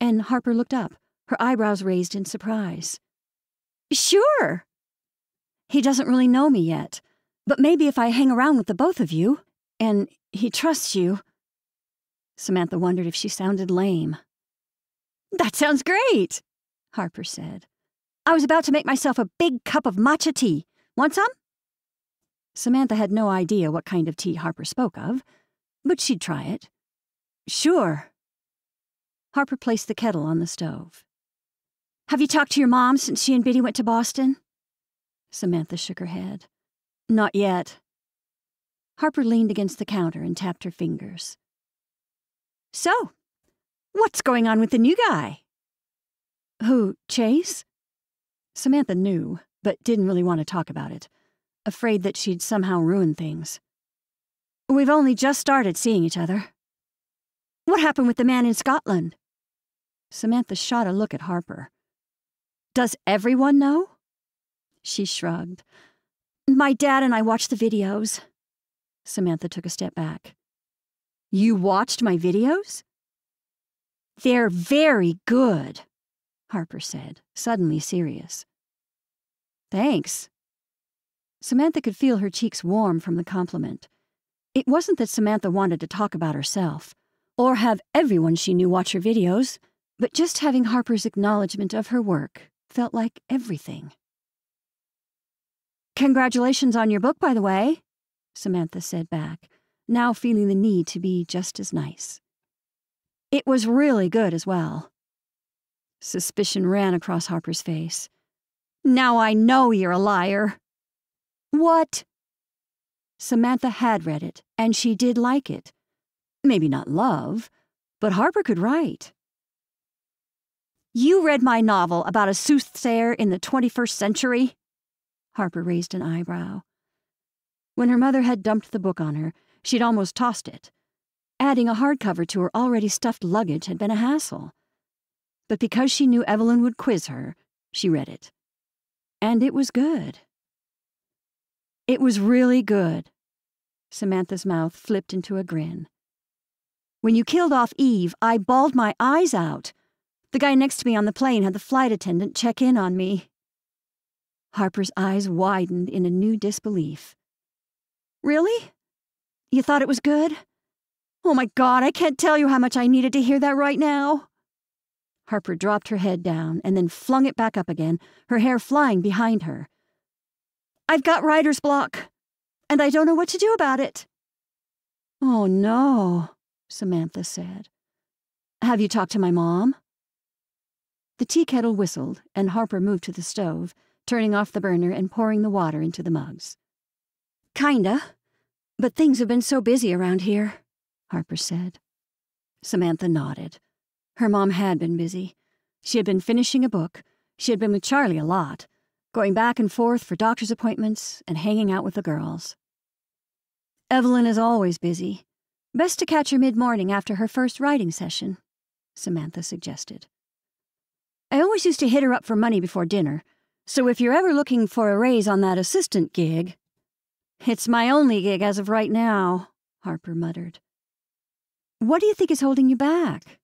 and Harper looked up, her eyebrows raised in surprise. Sure. He doesn't really know me yet, but maybe if I hang around with the both of you, and he trusts you. Samantha wondered if she sounded lame. That sounds great, Harper said. I was about to make myself a big cup of matcha tea. Want some? Samantha had no idea what kind of tea Harper spoke of, but she'd try it. Sure, Harper placed the kettle on the stove. Have you talked to your mom since she and Biddy went to Boston? Samantha shook her head. Not yet. Harper leaned against the counter and tapped her fingers. So, what's going on with the new guy? Who, Chase? Samantha knew, but didn't really want to talk about it, afraid that she'd somehow ruin things. We've only just started seeing each other. What happened with the man in Scotland? Samantha shot a look at Harper. Does everyone know? She shrugged. My dad and I watched the videos. Samantha took a step back. You watched my videos? They're very good, Harper said, suddenly serious. Thanks. Samantha could feel her cheeks warm from the compliment. It wasn't that Samantha wanted to talk about herself, or have everyone she knew watch her videos, but just having Harper's acknowledgement of her work felt like everything. Congratulations on your book, by the way, Samantha said back, now feeling the need to be just as nice. It was really good as well. Suspicion ran across Harper's face. Now I know you're a liar. What? Samantha had read it, and she did like it. Maybe not love, but Harper could write. You read my novel about a soothsayer in the 21st century? Harper raised an eyebrow. When her mother had dumped the book on her, she'd almost tossed it. Adding a hardcover to her already stuffed luggage had been a hassle. But because she knew Evelyn would quiz her, she read it. And it was good. It was really good. Samantha's mouth flipped into a grin. When you killed off Eve, I bawled my eyes out. The guy next to me on the plane had the flight attendant check in on me. Harper's eyes widened in a new disbelief. Really? You thought it was good? Oh my god, I can't tell you how much I needed to hear that right now. Harper dropped her head down and then flung it back up again, her hair flying behind her. I've got writer's block, and I don't know what to do about it. Oh no, Samantha said. Have you talked to my mom? The tea kettle whistled, and Harper moved to the stove, turning off the burner and pouring the water into the mugs. Kinda. But things have been so busy around here, Harper said. Samantha nodded. Her mom had been busy. She had been finishing a book. She had been with Charlie a lot, going back and forth for doctor's appointments and hanging out with the girls. Evelyn is always busy. Best to catch her mid morning after her first writing session, Samantha suggested. I always used to hit her up for money before dinner, so if you're ever looking for a raise on that assistant gig, it's my only gig as of right now, Harper muttered. What do you think is holding you back?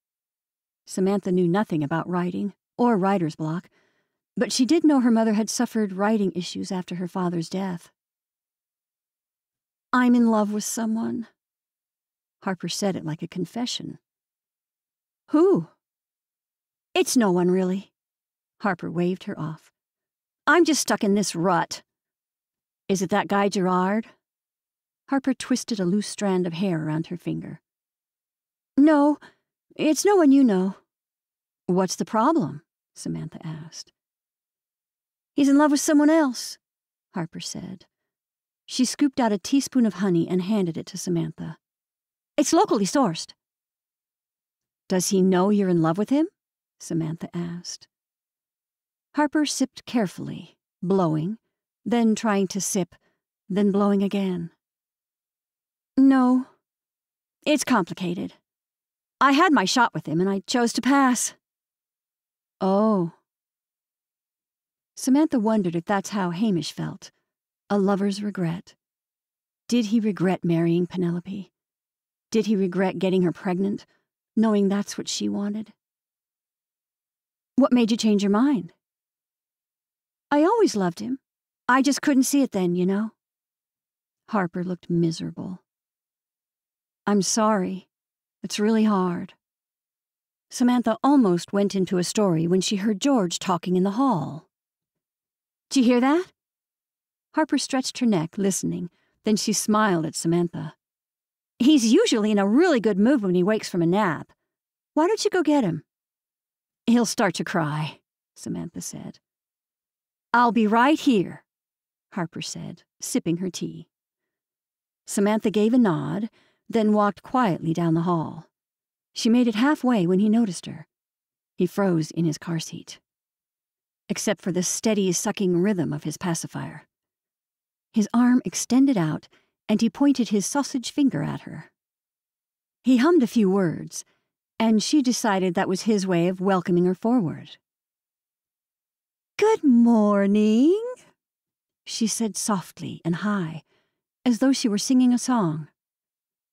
Samantha knew nothing about writing or writer's block, but she did know her mother had suffered writing issues after her father's death. I'm in love with someone. Harper said it like a confession. Who? It's no one, really. Harper waved her off. I'm just stuck in this rut. Is it that guy Gerard? Harper twisted a loose strand of hair around her finger. No, it's no one you know. What's the problem? Samantha asked. He's in love with someone else, Harper said. She scooped out a teaspoon of honey and handed it to Samantha. It's locally sourced. Does he know you're in love with him? Samantha asked. Harper sipped carefully, blowing, then trying to sip, then blowing again. No. It's complicated. I had my shot with him and I chose to pass. Oh. Samantha wondered if that's how Hamish felt a lover's regret. Did he regret marrying Penelope? Did he regret getting her pregnant, knowing that's what she wanted? What made you change your mind? I always loved him. I just couldn't see it then, you know. Harper looked miserable. I'm sorry. It's really hard. Samantha almost went into a story when she heard George talking in the hall. Do you hear that? Harper stretched her neck, listening. Then she smiled at Samantha. He's usually in a really good mood when he wakes from a nap. Why don't you go get him? He'll start to cry, Samantha said. I'll be right here, Harper said, sipping her tea. Samantha gave a nod, then walked quietly down the hall. She made it halfway when he noticed her. He froze in his car seat. Except for the steady sucking rhythm of his pacifier. His arm extended out, and he pointed his sausage finger at her. He hummed a few words, and she decided that was his way of welcoming her forward. Good morning, she said softly and high, as though she were singing a song.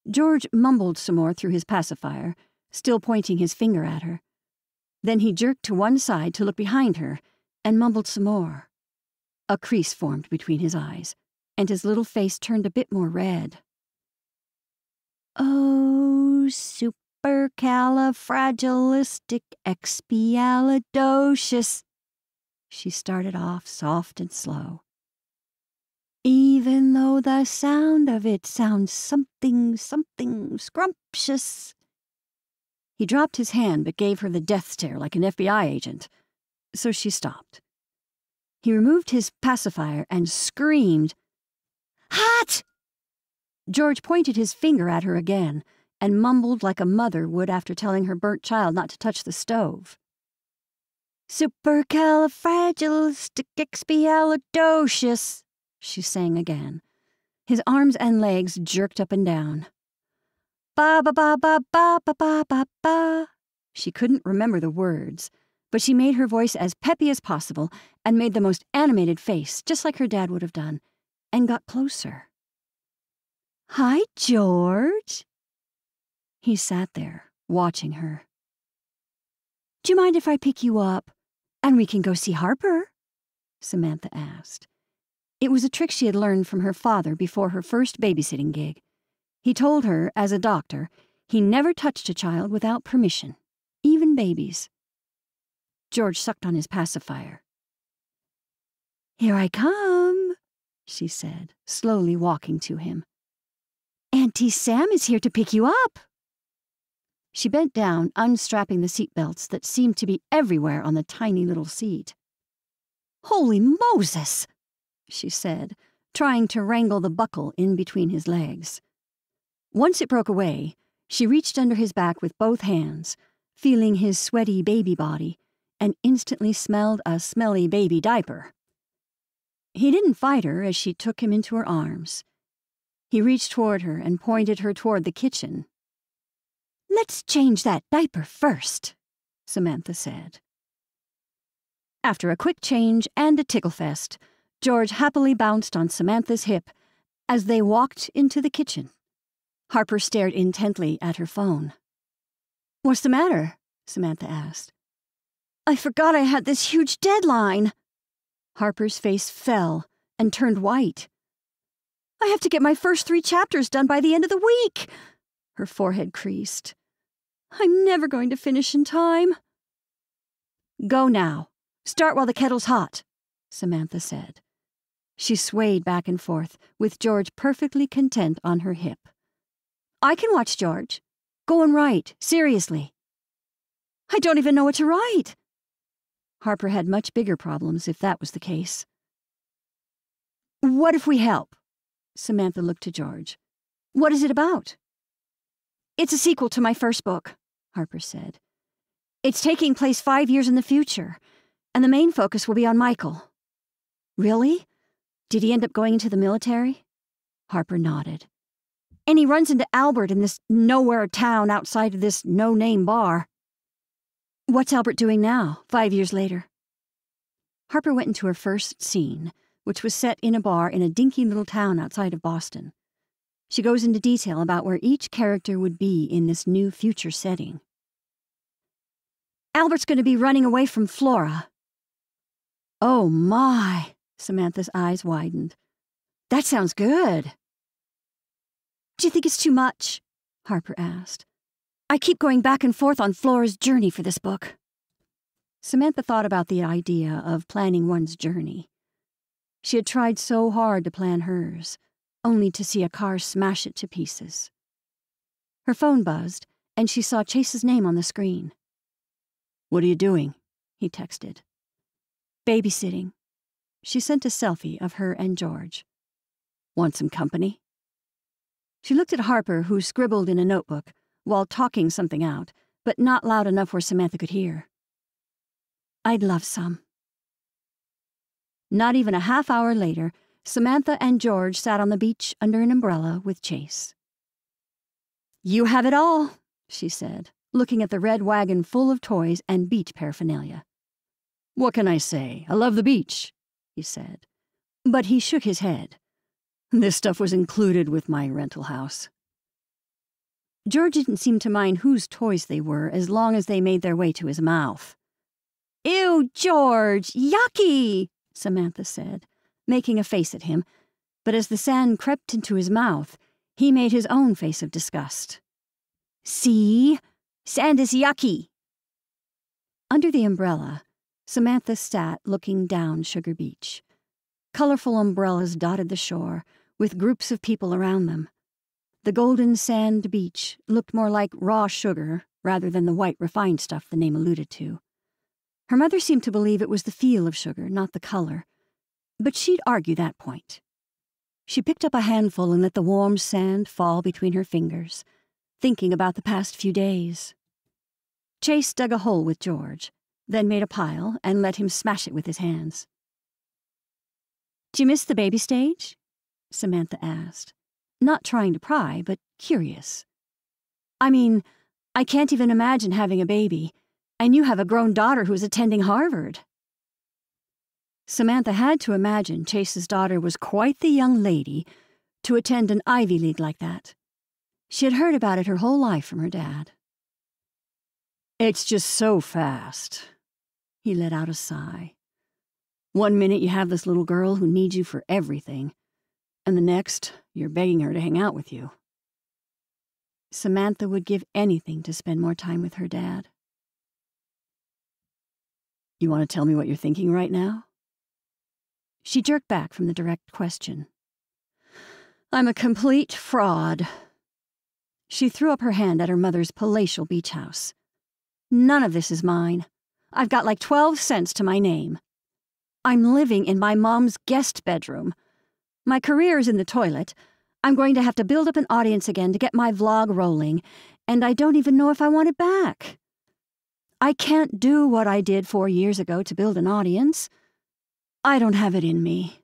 George mumbled some more through his pacifier, still pointing his finger at her. Then he jerked to one side to look behind her and mumbled some more. A crease formed between his eyes, and his little face turned a bit more red. Oh, supercalifragilisticexpialidocious. She started off soft and slow. Even though the sound of it sounds something, something scrumptious. He dropped his hand but gave her the death stare like an FBI agent, so she stopped. He removed his pacifier and screamed, Hot! George pointed his finger at her again and mumbled like a mother would after telling her burnt child not to touch the stove. Supercalifragilisticexpialidocious, she sang again. His arms and legs jerked up and down. Ba ba ba ba ba ba ba ba ba. She couldn't remember the words, but she made her voice as peppy as possible and made the most animated face, just like her dad would have done, and got closer. Hi, George. He sat there, watching her. Do you mind if I pick you up and we can go see Harper? Samantha asked. It was a trick she had learned from her father before her first babysitting gig. He told her, as a doctor, he never touched a child without permission, even babies. George sucked on his pacifier. Here I come, she said, slowly walking to him. Auntie Sam is here to pick you up. She bent down, unstrapping the seat belts that seemed to be everywhere on the tiny little seat. Holy Moses! She said, trying to wrangle the buckle in between his legs. Once it broke away, she reached under his back with both hands, feeling his sweaty baby body, and instantly smelled a smelly baby diaper. He didn't fight her as she took him into her arms. He reached toward her and pointed her toward the kitchen. Let's change that diaper first, Samantha said. After a quick change and a tickle fest, George happily bounced on Samantha's hip as they walked into the kitchen. Harper stared intently at her phone. What's the matter? Samantha asked. I forgot I had this huge deadline. Harper's face fell and turned white. I have to get my first three chapters done by the end of the week. Her forehead creased. I'm never going to finish in time. Go now. Start while the kettle's hot, Samantha said. She swayed back and forth, with George perfectly content on her hip. I can watch George. Go and write, seriously. I don't even know what to write. Harper had much bigger problems if that was the case. What if we help? Samantha looked to George. What is it about? It's a sequel to my first book, Harper said. It's taking place five years in the future, and the main focus will be on Michael. Really? Did he end up going into the military? Harper nodded. And he runs into Albert in this nowhere town outside of this no name bar. What's Albert doing now, five years later? Harper went into her first scene, which was set in a bar in a dinky little town outside of Boston. She goes into detail about where each character would be in this new future setting. Albert's going to be running away from Flora. Oh my, Samantha's eyes widened. That sounds good. Do you think it's too much? Harper asked. I keep going back and forth on Flora's journey for this book. Samantha thought about the idea of planning one's journey. She had tried so hard to plan hers, only to see a car smash it to pieces. Her phone buzzed, and she saw Chase's name on the screen. What are you doing? he texted. Babysitting. She sent a selfie of her and George. Want some company? She looked at Harper, who scribbled in a notebook while talking something out, but not loud enough where Samantha could hear. I'd love some. Not even a half hour later, Samantha and George sat on the beach under an umbrella with Chase. You have it all, she said, looking at the red wagon full of toys and beach paraphernalia. What can I say? I love the beach he said. But he shook his head. This stuff was included with my rental house. George didn't seem to mind whose toys they were as long as they made their way to his mouth. Ew, George, yucky, Samantha said, making a face at him, but as the sand crept into his mouth, he made his own face of disgust. See? Sand is yucky. Under the umbrella, Samantha sat looking down Sugar Beach. Colorful umbrellas dotted the shore, with groups of people around them. The golden sand beach looked more like raw sugar rather than the white refined stuff the name alluded to. Her mother seemed to believe it was the feel of sugar, not the color, but she'd argue that point. She picked up a handful and let the warm sand fall between her fingers, thinking about the past few days. Chase dug a hole with George, then made a pile and let him smash it with his hands. Do you miss the baby stage? Samantha asked, not trying to pry, but curious. I mean, I can't even imagine having a baby, and you have a grown daughter who's attending Harvard. Samantha had to imagine Chase's daughter was quite the young lady to attend an Ivy League like that. She had heard about it her whole life from her dad. It's just so fast. He let out a sigh. One minute you have this little girl who needs you for everything, and the next, you're begging her to hang out with you. Samantha would give anything to spend more time with her dad. You want to tell me what you're thinking right now? She jerked back from the direct question. I'm a complete fraud. She threw up her hand at her mother's palatial beach house. None of this is mine. I've got like 12 cents to my name. I'm living in my mom's guest bedroom. My career is in the toilet. I'm going to have to build up an audience again to get my vlog rolling, and I don't even know if I want it back. I can't do what I did four years ago to build an audience. I don't have it in me.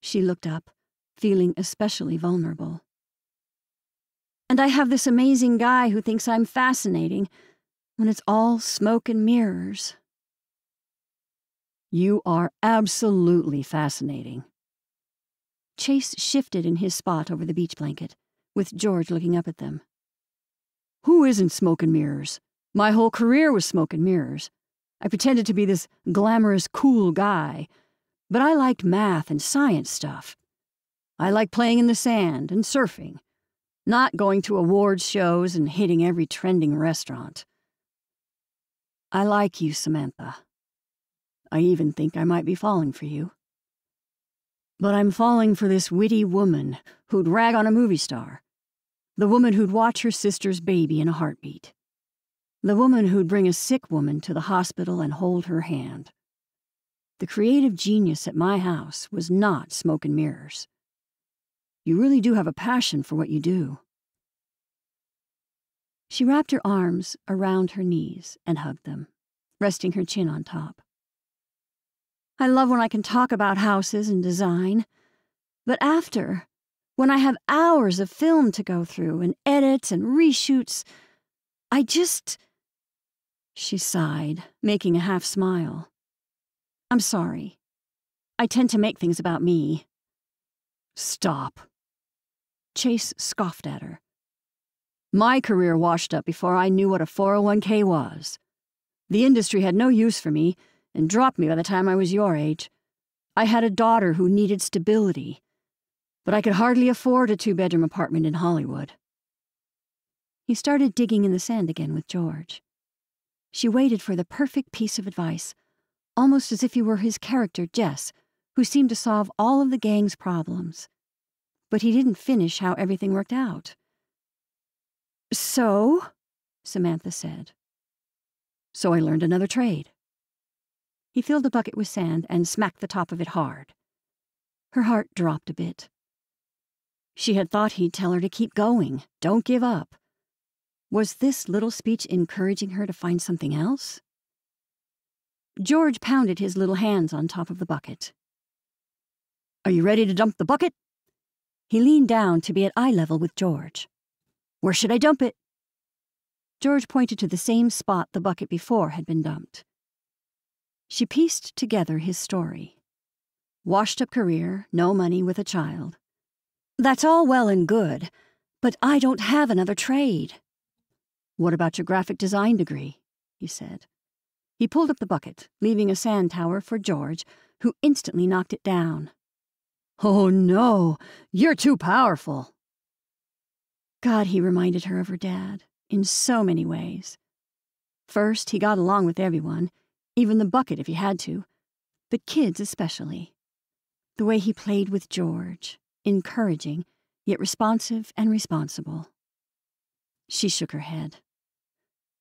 She looked up, feeling especially vulnerable. And I have this amazing guy who thinks I'm fascinating when it's all smoke and mirrors. You are absolutely fascinating. Chase shifted in his spot over the beach blanket, with George looking up at them. Who isn't smoke and mirrors? My whole career was smoke and mirrors. I pretended to be this glamorous, cool guy, but I liked math and science stuff. I liked playing in the sand and surfing, not going to awards shows and hitting every trending restaurant. I like you, Samantha. I even think I might be falling for you. But I'm falling for this witty woman who'd rag on a movie star, the woman who'd watch her sister's baby in a heartbeat. The woman who'd bring a sick woman to the hospital and hold her hand. The creative genius at my house was not smoke and mirrors. You really do have a passion for what you do. She wrapped her arms around her knees and hugged them, resting her chin on top. I love when I can talk about houses and design, but after, when I have hours of film to go through and edits and reshoots, I just. She sighed, making a half smile. I'm sorry. I tend to make things about me. Stop. Chase scoffed at her. My career washed up before I knew what a 401k was. The industry had no use for me and dropped me by the time I was your age. I had a daughter who needed stability, but I could hardly afford a two bedroom apartment in Hollywood. He started digging in the sand again with George. She waited for the perfect piece of advice, almost as if he were his character, Jess, who seemed to solve all of the gang's problems. But he didn't finish how everything worked out. So, Samantha said. So I learned another trade. He filled the bucket with sand and smacked the top of it hard. Her heart dropped a bit. She had thought he'd tell her to keep going, don't give up. Was this little speech encouraging her to find something else? George pounded his little hands on top of the bucket. Are you ready to dump the bucket? He leaned down to be at eye level with George. Where should I dump it? George pointed to the same spot the bucket before had been dumped. She pieced together his story. Washed up career, no money with a child. That's all well and good, But I don't have another trade. What about your graphic design degree? he said. He pulled up the bucket, leaving a sand tower for George, who instantly knocked it down. Oh no, you're too powerful. God, he reminded her of her dad, in so many ways. First, he got along with everyone, even the bucket if he had to, but kids especially. The way he played with George, encouraging, yet responsive and responsible. She shook her head.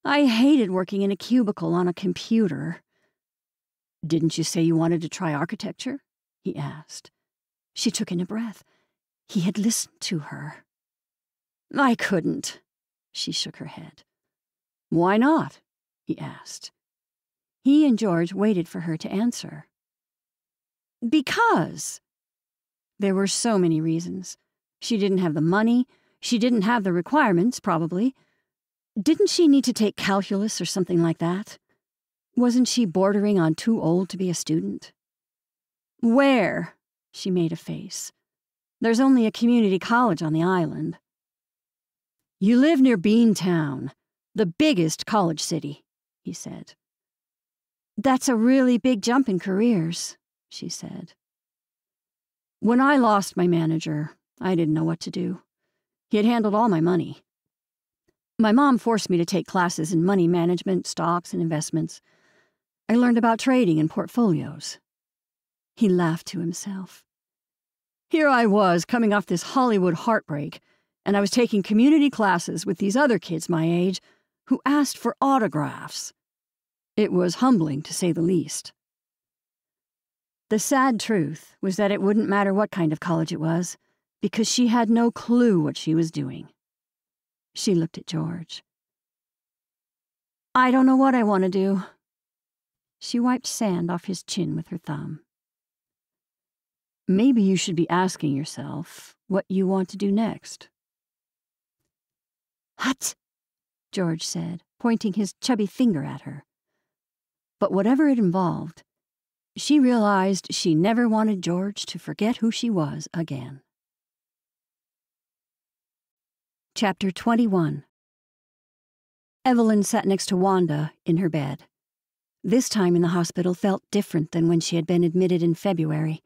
I hated working in a cubicle on a computer. Didn't you say you wanted to try architecture? he asked. She took in a breath. He had listened to her. I couldn't. She shook her head. Why not? he asked. He and George waited for her to answer. Because. There were so many reasons. She didn't have the money. She didn't have the requirements, probably. Didn't she need to take calculus or something like that? Wasn't she bordering on too old to be a student? Where? She made a face. There's only a community college on the island. You live near Beantown, the biggest college city, he said. That's a really big jump in careers, she said. When I lost my manager, I didn't know what to do. He had handled all my money. My mom forced me to take classes in money management, stocks, and investments. I learned about trading and portfolios. He laughed to himself. Here I was, coming off this Hollywood heartbreak, and I was taking community classes with these other kids my age who asked for autographs. It was humbling, to say the least. The sad truth was that it wouldn't matter what kind of college it was, because she had no clue what she was doing. She looked at George. I don't know what I want to do. She wiped sand off his chin with her thumb. Maybe you should be asking yourself what you want to do next. Hut, George said, pointing his chubby finger at her. But whatever it involved, she realized she never wanted George to forget who she was again. Chapter 21 Evelyn sat next to Wanda in her bed. This time in the hospital felt different than when she had been admitted in February.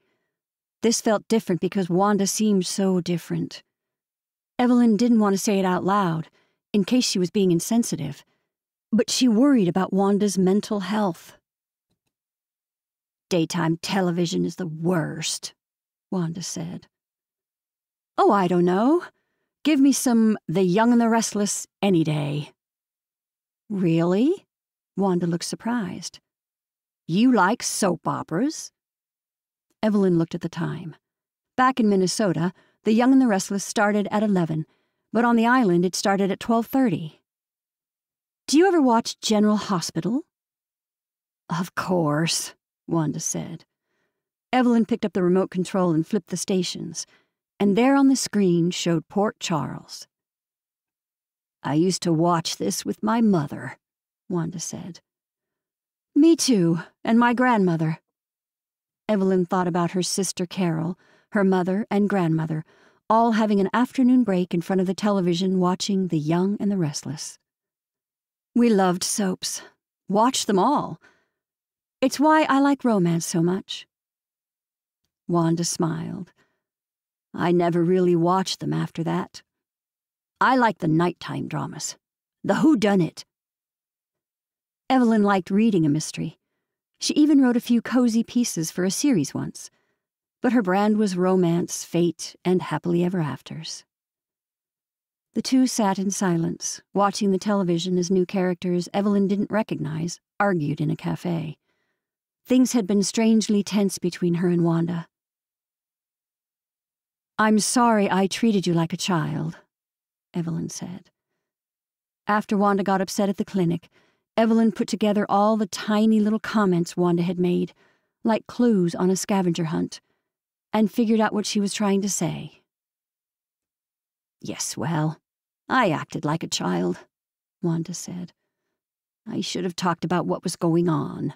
This felt different because Wanda seemed so different. Evelyn didn't want to say it out loud, in case she was being insensitive, but she worried about Wanda's mental health. Daytime television is the worst, Wanda said. Oh, I don't know. Give me some The Young and the Restless any day. Really? Wanda looked surprised. You like soap operas? Evelyn looked at the time. Back in Minnesota, The Young and the Restless started at 11, but on the island it started at 12:30. Do you ever watch General Hospital? Of course. Wanda said. Evelyn picked up the remote control and flipped the stations, and there on the screen showed Port Charles. I used to watch this with my mother, Wanda said. Me too, and my grandmother. Evelyn thought about her sister Carol, her mother, and grandmother, all having an afternoon break in front of the television watching The Young and the Restless. We loved soaps, watched them all it's why I like romance so much. Wanda smiled. I never really watched them after that. I like the nighttime dramas, the Who Done It. Evelyn liked reading a mystery. She even wrote a few cozy pieces for a series once, but her brand was romance, fate, and happily ever afters. The two sat in silence, watching the television as new characters Evelyn didn't recognize argued in a cafe. Things had been strangely tense between her and Wanda. I'm sorry I treated you like a child, Evelyn said. After Wanda got upset at the clinic, Evelyn put together all the tiny little comments Wanda had made, like clues on a scavenger hunt, and figured out what she was trying to say. Yes, well, I acted like a child, Wanda said. I should have talked about what was going on.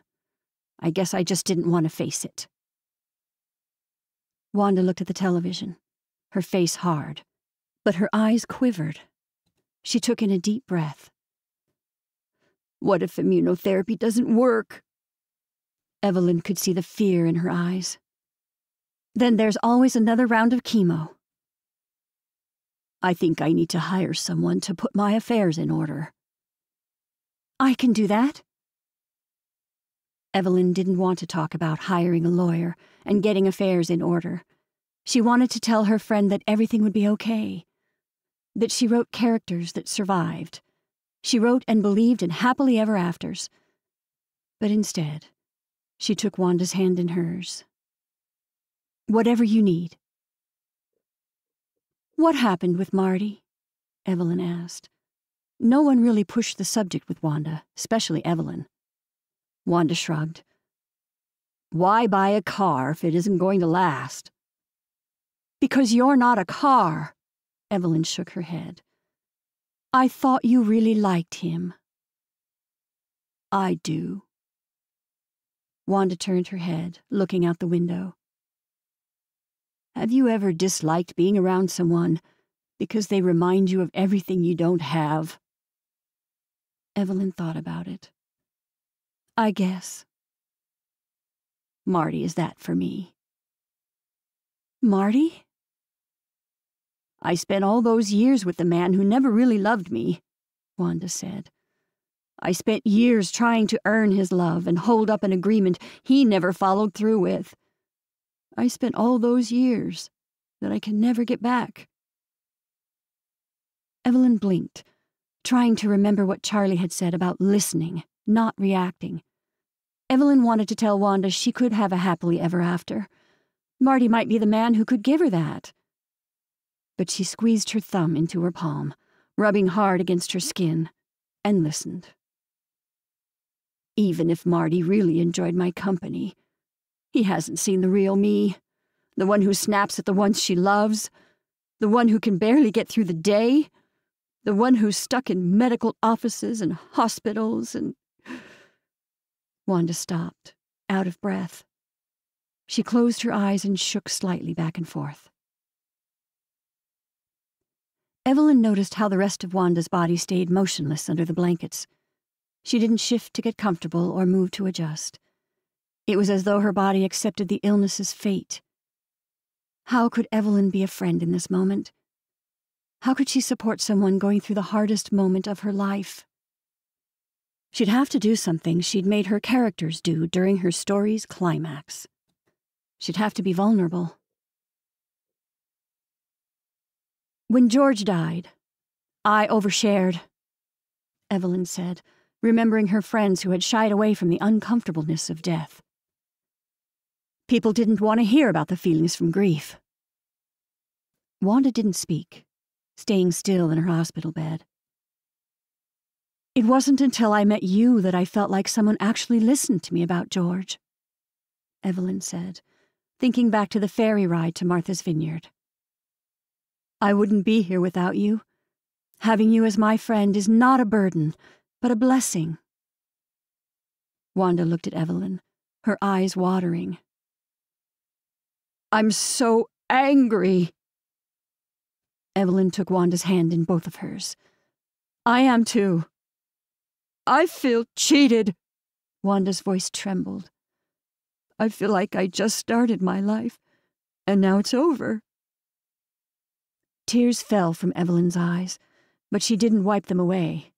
I guess I just didn't want to face it. Wanda looked at the television, her face hard. But her eyes quivered. She took in a deep breath. What if immunotherapy doesn't work? Evelyn could see the fear in her eyes. Then there's always another round of chemo. I think I need to hire someone to put my affairs in order. I can do that. Evelyn didn't want to talk about hiring a lawyer and getting affairs in order. She wanted to tell her friend that everything would be okay, that she wrote characters that survived. She wrote and believed in happily ever afters. But instead, she took Wanda's hand in hers. Whatever you need. What happened with Marty? Evelyn asked. No one really pushed the subject with Wanda, especially Evelyn. Wanda shrugged. Why buy a car if it isn't going to last? Because you're not a car. Evelyn shook her head. I thought you really liked him. I do. Wanda turned her head, looking out the window. Have you ever disliked being around someone because they remind you of everything you don't have? Evelyn thought about it. I guess. Marty is that for me. Marty? I spent all those years with the man who never really loved me, Wanda said. I spent years trying to earn his love and hold up an agreement he never followed through with. I spent all those years that I can never get back. Evelyn blinked, trying to remember what Charlie had said about listening, not reacting. Evelyn wanted to tell Wanda she could have a happily ever after. Marty might be the man who could give her that. But she squeezed her thumb into her palm, rubbing hard against her skin, and listened. Even if Marty really enjoyed my company, he hasn't seen the real me, the one who snaps at the ones she loves, the one who can barely get through the day, the one who's stuck in medical offices and hospitals and Wanda stopped, out of breath. She closed her eyes and shook slightly back and forth. Evelyn noticed how the rest of Wanda's body stayed motionless under the blankets. She didn't shift to get comfortable or move to adjust. It was as though her body accepted the illness's fate. How could Evelyn be a friend in this moment? How could she support someone going through the hardest moment of her life? She'd have to do something she'd made her characters do during her story's climax. She'd have to be vulnerable. When George died, I overshared, Evelyn said, remembering her friends who had shied away from the uncomfortableness of death. People didn't want to hear about the feelings from grief. Wanda didn't speak, staying still in her hospital bed. It wasn't until I met you that I felt like someone actually listened to me about George, Evelyn said, thinking back to the ferry ride to Martha's Vineyard. I wouldn't be here without you. Having you as my friend is not a burden, but a blessing. Wanda looked at Evelyn, her eyes watering. I'm so angry. Evelyn took Wanda's hand in both of hers. I am too. I feel cheated. Wanda's voice trembled. I feel like I just started my life, and now it's over. Tears fell from Evelyn's eyes, but she didn't wipe them away.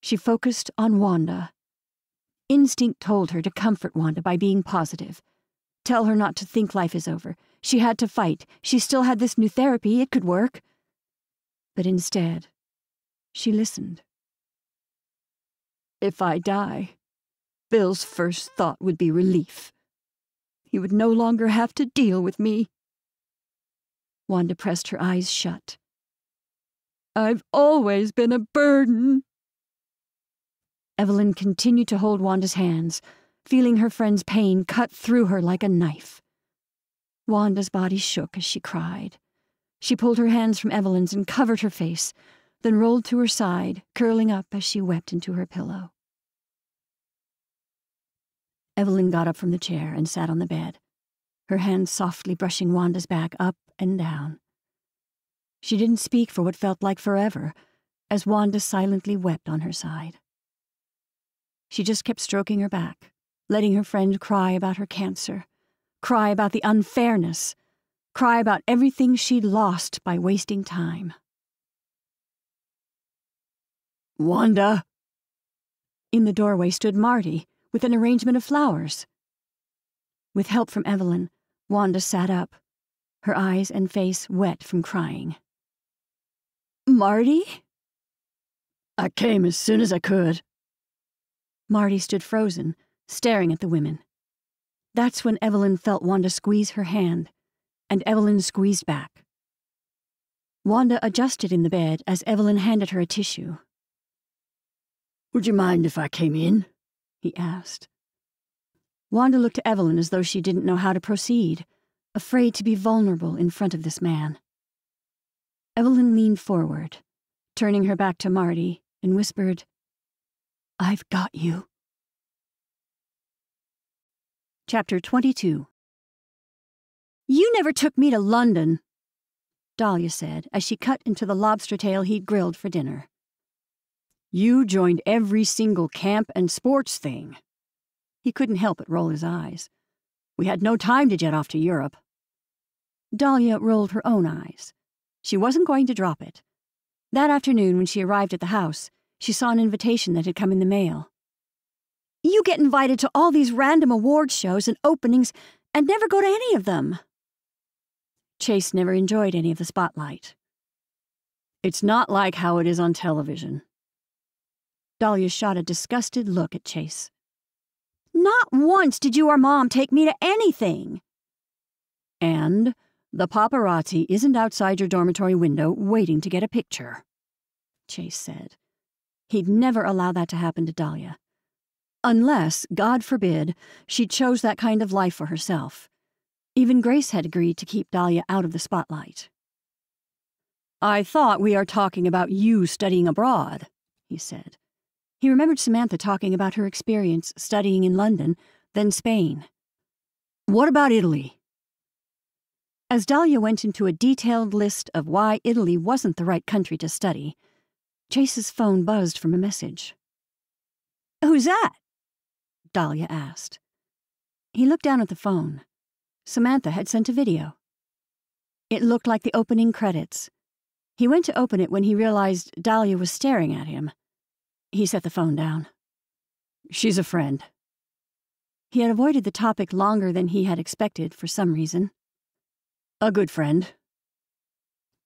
She focused on Wanda. Instinct told her to comfort Wanda by being positive. Tell her not to think life is over. She had to fight. She still had this new therapy. It could work. But instead, she listened. If I die, Bill's first thought would be relief. He would no longer have to deal with me. Wanda pressed her eyes shut. I've always been a burden. Evelyn continued to hold Wanda's hands, feeling her friend's pain cut through her like a knife. Wanda's body shook as she cried. She pulled her hands from Evelyn's and covered her face, then rolled to her side, curling up as she wept into her pillow. Evelyn got up from the chair and sat on the bed, her hands softly brushing Wanda's back up and down. She didn't speak for what felt like forever, as Wanda silently wept on her side. She just kept stroking her back, letting her friend cry about her cancer, cry about the unfairness, cry about everything she'd lost by wasting time. Wanda! In the doorway stood Marty with an arrangement of flowers. With help from Evelyn, Wanda sat up, her eyes and face wet from crying. Marty? I came as soon as I could. Marty stood frozen, staring at the women. That's when Evelyn felt Wanda squeeze her hand, and Evelyn squeezed back. Wanda adjusted in the bed as Evelyn handed her a tissue. Would you mind if I came in? he asked. Wanda looked to Evelyn as though she didn't know how to proceed, afraid to be vulnerable in front of this man. Evelyn leaned forward, turning her back to Marty, and whispered, I've got you. Chapter 22 You never took me to London, Dahlia said as she cut into the lobster tail he'd grilled for dinner. You joined every single camp and sports thing. He couldn't help but roll his eyes. We had no time to jet off to Europe. Dahlia rolled her own eyes. She wasn't going to drop it. That afternoon, when she arrived at the house, she saw an invitation that had come in the mail. You get invited to all these random award shows and openings and never go to any of them. Chase never enjoyed any of the spotlight. It's not like how it is on television. Dahlia shot a disgusted look at Chase. Not once did you or Mom take me to anything. And the paparazzi isn't outside your dormitory window waiting to get a picture, Chase said. He'd never allow that to happen to Dahlia. Unless, God forbid, she chose that kind of life for herself. Even Grace had agreed to keep Dahlia out of the spotlight. I thought we are talking about you studying abroad, he said. He remembered Samantha talking about her experience studying in London, then Spain. What about Italy? As Dahlia went into a detailed list of why Italy wasn't the right country to study, Chase's phone buzzed from a message. Who's that? Dahlia asked. He looked down at the phone. Samantha had sent a video. It looked like the opening credits. He went to open it when he realized Dahlia was staring at him. He set the phone down. She's a friend. He had avoided the topic longer than he had expected for some reason. A good friend.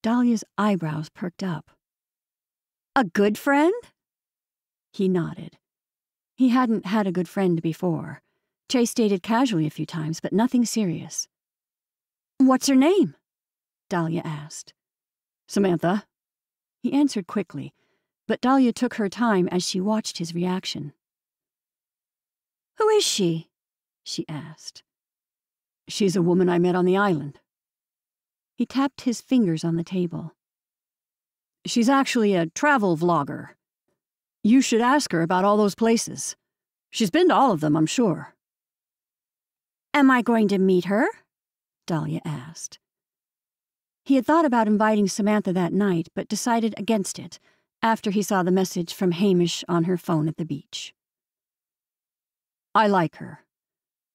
Dahlia's eyebrows perked up. A good friend? He nodded. He hadn't had a good friend before. Chase dated casually a few times, but nothing serious. What's her name? Dahlia asked. Samantha. He answered quickly, but Dahlia took her time as she watched his reaction. Who is she? she asked. She's a woman I met on the island. He tapped his fingers on the table. She's actually a travel vlogger. You should ask her about all those places. She's been to all of them, I'm sure. Am I going to meet her? Dahlia asked. He had thought about inviting Samantha that night, but decided against it after he saw the message from Hamish on her phone at the beach. I like her,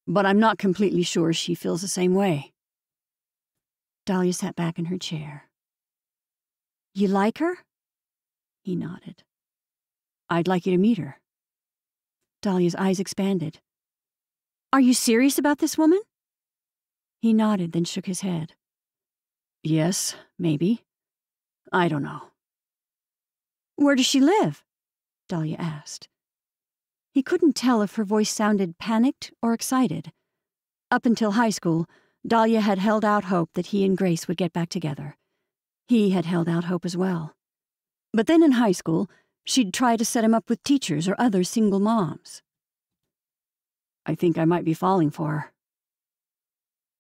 but I'm not completely sure she feels the same way. Dahlia sat back in her chair. You like her? He nodded. I'd like you to meet her. Dahlia's eyes expanded. Are you serious about this woman? He nodded, then shook his head. Yes, maybe. I don't know. Where does she live? Dahlia asked. He couldn't tell if her voice sounded panicked or excited. Up until high school, Dahlia had held out hope that he and Grace would get back together. He had held out hope as well. But then in high school, she'd try to set him up with teachers or other single moms. I think I might be falling for her.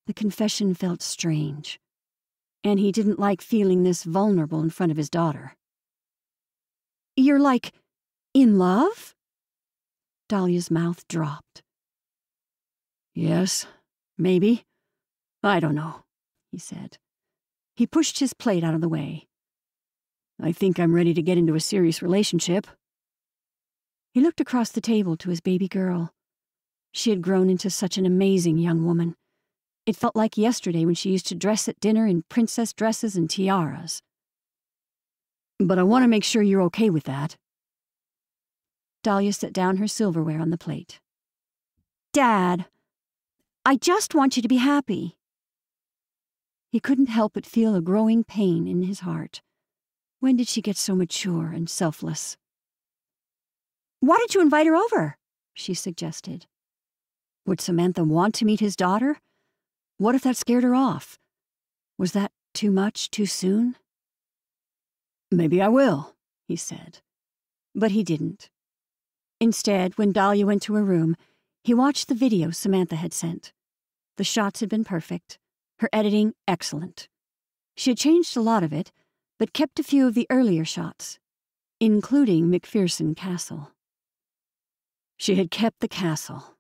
The confession felt strange, and he didn't like feeling this vulnerable in front of his daughter. You're like, in love? Dahlia's mouth dropped. Yes, maybe. I don't know, he said. He pushed his plate out of the way. I think I'm ready to get into a serious relationship. He looked across the table to his baby girl. She had grown into such an amazing young woman. It felt like yesterday when she used to dress at dinner in princess dresses and tiaras. But I want to make sure you're okay with that. Dahlia set down her silverware on the plate. Dad, I just want you to be happy. He couldn't help but feel a growing pain in his heart. When did she get so mature and selfless? Why did you invite her over? she suggested. Would Samantha want to meet his daughter? What if that scared her off? Was that too much too soon? Maybe I will, he said. But he didn't. Instead, when Dahlia went to her room, he watched the video Samantha had sent. The shots had been perfect, her editing excellent. She had changed a lot of it, but kept a few of the earlier shots, including McPherson Castle. She had kept the castle.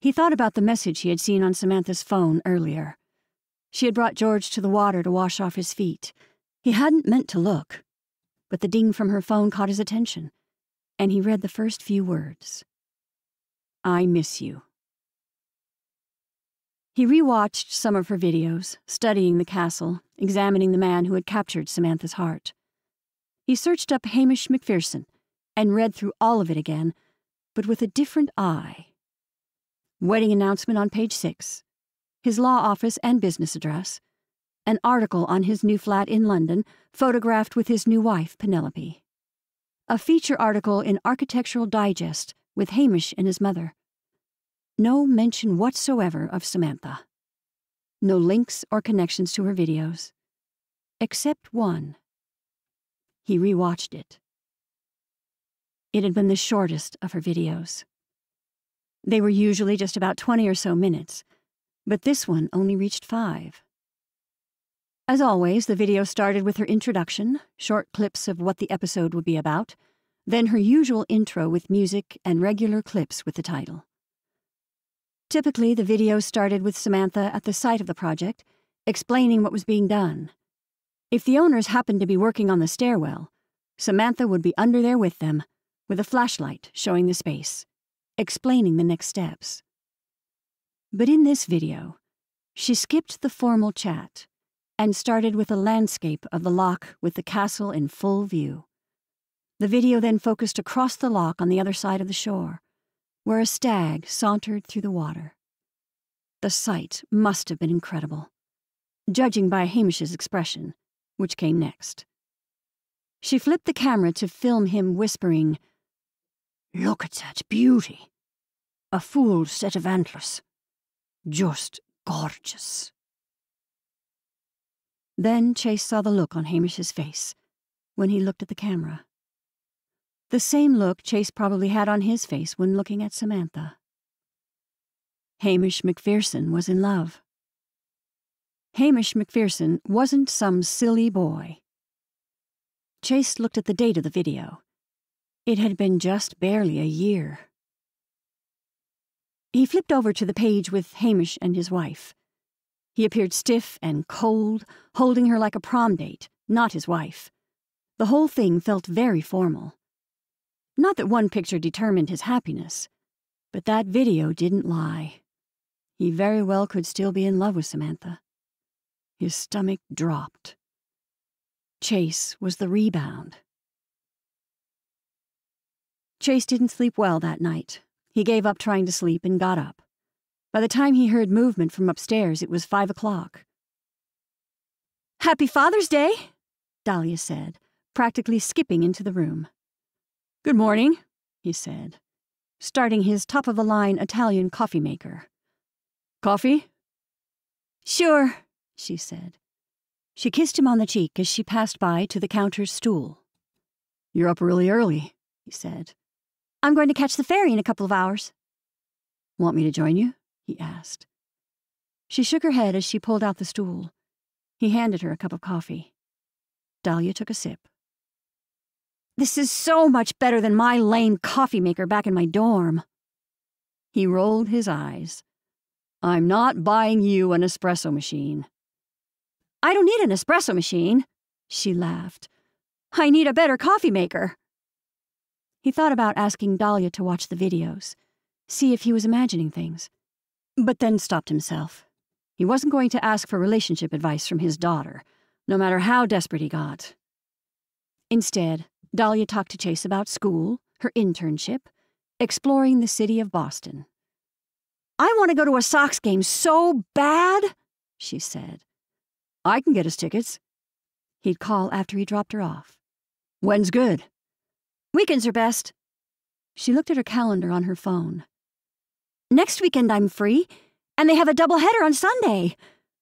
He thought about the message he had seen on Samantha's phone earlier. She had brought George to the water to wash off his feet. He hadn't meant to look, but the ding from her phone caught his attention, and he read the first few words I miss you. He rewatched some of her videos, studying the castle, examining the man who had captured Samantha's heart. He searched up Hamish McPherson and read through all of it again, but with a different eye. Wedding announcement on page six, his law office and business address, an article on his new flat in London, photographed with his new wife, Penelope. A feature article in Architectural Digest with Hamish and his mother. No mention whatsoever of Samantha. No links or connections to her videos. Except one. He rewatched it. It had been the shortest of her videos. They were usually just about 20 or so minutes, but this one only reached five. As always, the video started with her introduction, short clips of what the episode would be about, then her usual intro with music and regular clips with the title. Typically, the video started with Samantha at the site of the project, explaining what was being done. If the owners happened to be working on the stairwell, Samantha would be under there with them, with a flashlight showing the space, explaining the next steps. But in this video, she skipped the formal chat and started with a landscape of the loch with the castle in full view. The video then focused across the loch on the other side of the shore where a stag sauntered through the water. The sight must have been incredible, judging by Hamish's expression, which came next. She flipped the camera to film him whispering, Look at that beauty! A full set of antlers. Just gorgeous. Then Chase saw the look on Hamish's face when he looked at the camera. The same look Chase probably had on his face when looking at Samantha. Hamish McPherson was in love. Hamish McPherson wasn't some silly boy. Chase looked at the date of the video. It had been just barely a year. He flipped over to the page with Hamish and his wife. He appeared stiff and cold, holding her like a prom date, not his wife. The whole thing felt very formal. Not that one picture determined his happiness, but that video didn't lie. He very well could still be in love with Samantha. His stomach dropped. Chase was the rebound. Chase didn't sleep well that night. He gave up trying to sleep and got up. By the time he heard movement from upstairs, it was five o'clock. Happy Father's Day, Dahlia said, practically skipping into the room. Good morning, he said, starting his top of the line Italian coffee maker. Coffee? Sure, she said. She kissed him on the cheek as she passed by to the counter's stool. You're up really early, he said. I'm going to catch the ferry in a couple of hours. Want me to join you? he asked. She shook her head as she pulled out the stool. He handed her a cup of coffee. Dahlia took a sip. This is so much better than my lame coffee maker back in my dorm. He rolled his eyes. I'm not buying you an espresso machine. I don't need an espresso machine, She laughed. I need a better coffee maker. He thought about asking Dahlia to watch the videos, see if he was imagining things, but then stopped himself. He wasn't going to ask for relationship advice from his daughter, no matter how desperate he got. Instead, Dahlia talked to Chase about school, her internship, exploring the city of Boston. I want to go to a Sox game so bad, she said. I can get us tickets. He'd call after he dropped her off. When's good? Weekends are best. She looked at her calendar on her phone. Next weekend I'm free, and they have a double header on Sunday.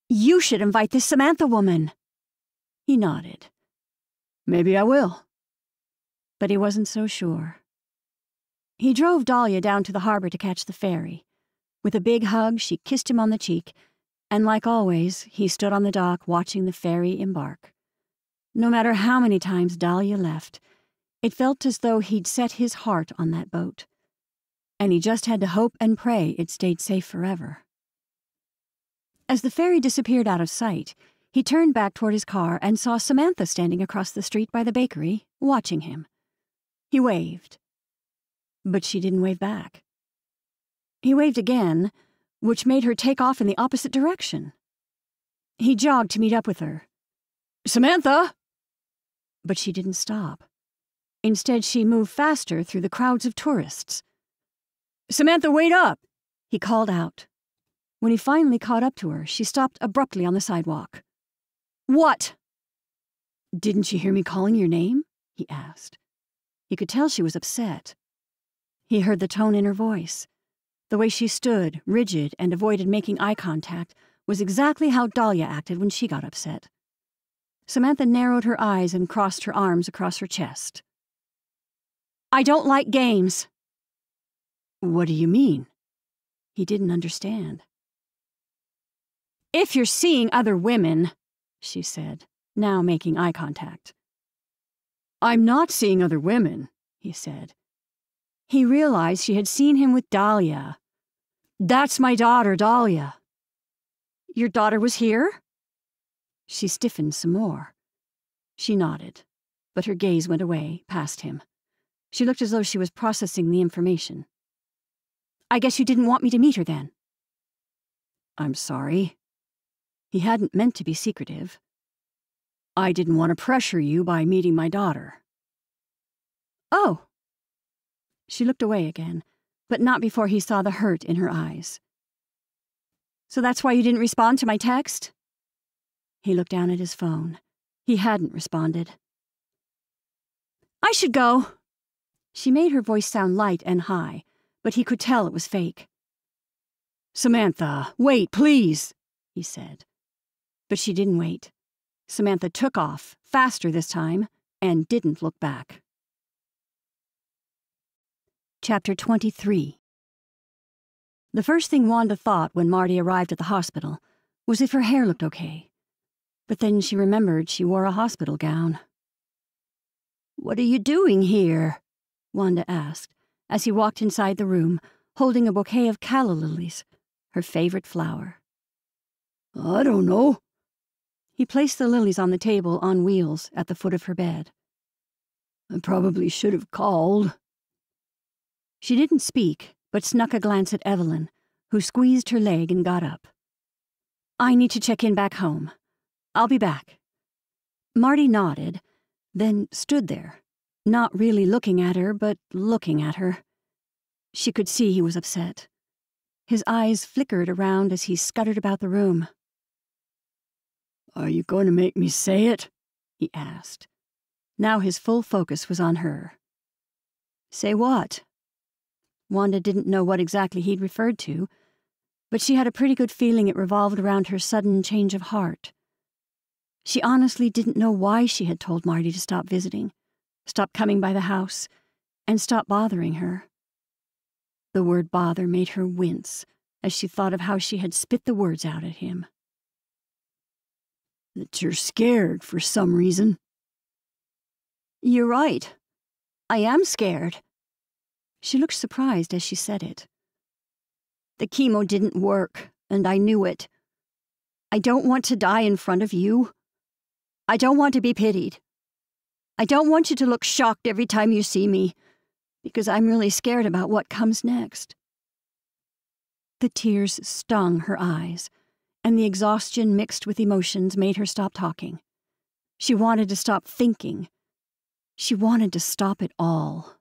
You should invite this Samantha woman. He nodded. Maybe I will. But he wasn't so sure. He drove Dahlia down to the harbor to catch the ferry. With a big hug, she kissed him on the cheek, and like always, he stood on the dock watching the ferry embark. No matter how many times Dahlia left, it felt as though he'd set his heart on that boat. And he just had to hope and pray it stayed safe forever. As the ferry disappeared out of sight, he turned back toward his car and saw Samantha standing across the street by the bakery, watching him. He waved. But she didn't wave back. He waved again, which made her take off in the opposite direction. He jogged to meet up with her. Samantha! But she didn't stop. Instead, she moved faster through the crowds of tourists. Samantha, wait up! He called out. When he finally caught up to her, she stopped abruptly on the sidewalk. What? Didn't you hear me calling your name? he asked. He could tell she was upset. He heard the tone in her voice. The way she stood, rigid, and avoided making eye contact was exactly how Dahlia acted when she got upset. Samantha narrowed her eyes and crossed her arms across her chest. I don't like games. What do you mean? He didn't understand. If you're seeing other women, she said, now making eye contact. I'm not seeing other women, he said. He realized she had seen him with Dahlia. That's my daughter, Dahlia. Your daughter was here? She stiffened some more. She nodded, but her gaze went away, past him. She looked as though she was processing the information. I guess you didn't want me to meet her then. I'm sorry. He hadn't meant to be secretive. I didn't want to pressure you by meeting my daughter. Oh. She looked away again, but not before he saw the hurt in her eyes. So that's why you didn't respond to my text? He looked down at his phone. He hadn't responded. I should go. She made her voice sound light and high, but he could tell it was fake. Samantha, wait, please, he said. But she didn't wait. Samantha took off, faster this time, and didn't look back. Chapter 23 The first thing Wanda thought when Marty arrived at the hospital was if her hair looked okay. But then she remembered she wore a hospital gown. What are you doing here? Wanda asked as he walked inside the room, holding a bouquet of calla lilies, her favorite flower. I don't know, he placed the lilies on the table on wheels at the foot of her bed. I probably should have called. She didn't speak, but snuck a glance at Evelyn, who squeezed her leg and got up. I need to check in back home. I'll be back. Marty nodded, then stood there, not really looking at her, but looking at her. She could see he was upset. His eyes flickered around as he scuttered about the room. Are you going to make me say it? he asked. Now his full focus was on her. Say what? Wanda didn't know what exactly he'd referred to, but she had a pretty good feeling it revolved around her sudden change of heart. She honestly didn't know why she had told Marty to stop visiting, stop coming by the house, and stop bothering her. The word bother made her wince as she thought of how she had spit the words out at him that you're scared for some reason. You're right. I am scared. She looked surprised as she said it. The chemo didn't work, and I knew it. I don't want to die in front of you. I don't want to be pitied. I don't want you to look shocked every time you see me, because I'm really scared about what comes next. The tears stung her eyes, and the exhaustion mixed with emotions made her stop talking. She wanted to stop thinking. She wanted to stop it all.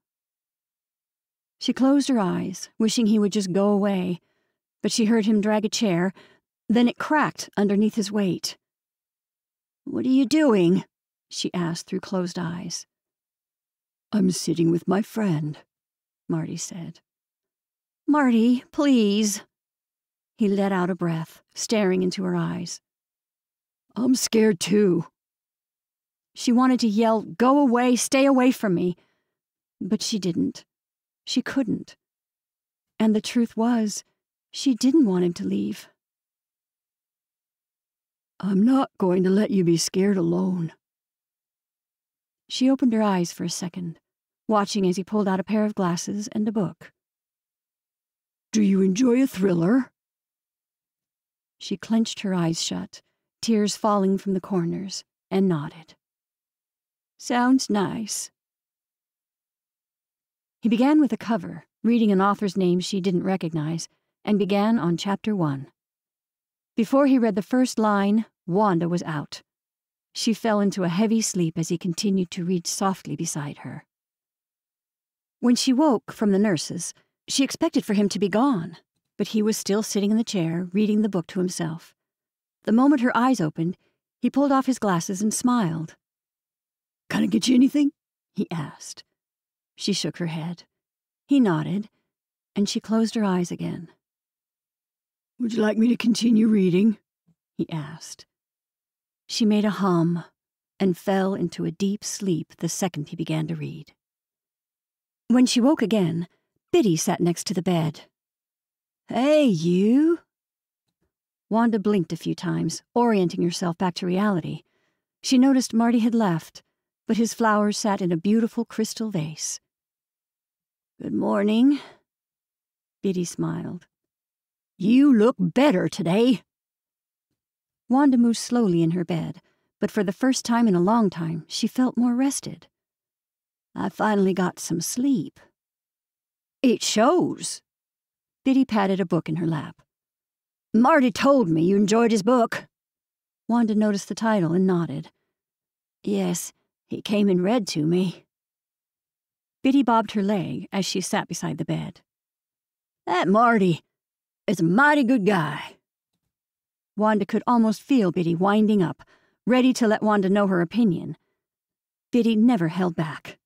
She closed her eyes, wishing he would just go away, but she heard him drag a chair, then it cracked underneath his weight. What are you doing? she asked through closed eyes. I'm sitting with my friend, Marty said. Marty, please. He let out a breath, staring into her eyes. I'm scared too. She wanted to yell, Go away, stay away from me. But she didn't. She couldn't. And the truth was, she didn't want him to leave. I'm not going to let you be scared alone. She opened her eyes for a second, watching as he pulled out a pair of glasses and a book. Do you enjoy a thriller? She clenched her eyes shut, tears falling from the corners, and nodded. Sounds nice. He began with a cover, reading an author's name she didn't recognize, and began on chapter one. Before he read the first line, Wanda was out. She fell into a heavy sleep as he continued to read softly beside her. When she woke from the nurses, she expected for him to be gone, but he was still sitting in the chair, reading the book to himself. The moment her eyes opened, he pulled off his glasses and smiled. Can I get you anything? he asked. She shook her head. He nodded, and she closed her eyes again. Would you like me to continue reading? he asked. She made a hum and fell into a deep sleep the second he began to read. When she woke again, Biddy sat next to the bed. Hey, you! Wanda blinked a few times, orienting herself back to reality. She noticed Marty had left, but his flowers sat in a beautiful crystal vase. Good morning. Biddy smiled. You look better today. Wanda moved slowly in her bed, but for the first time in a long time, she felt more rested. I finally got some sleep. It shows. Biddy patted a book in her lap. Marty told me you enjoyed his book. Wanda noticed the title and nodded. Yes, he came and read to me. Biddy bobbed her leg as she sat beside the bed. That Marty, is a mighty good guy. Wanda could almost feel Biddy winding up, ready to let Wanda know her opinion. Biddy never held back.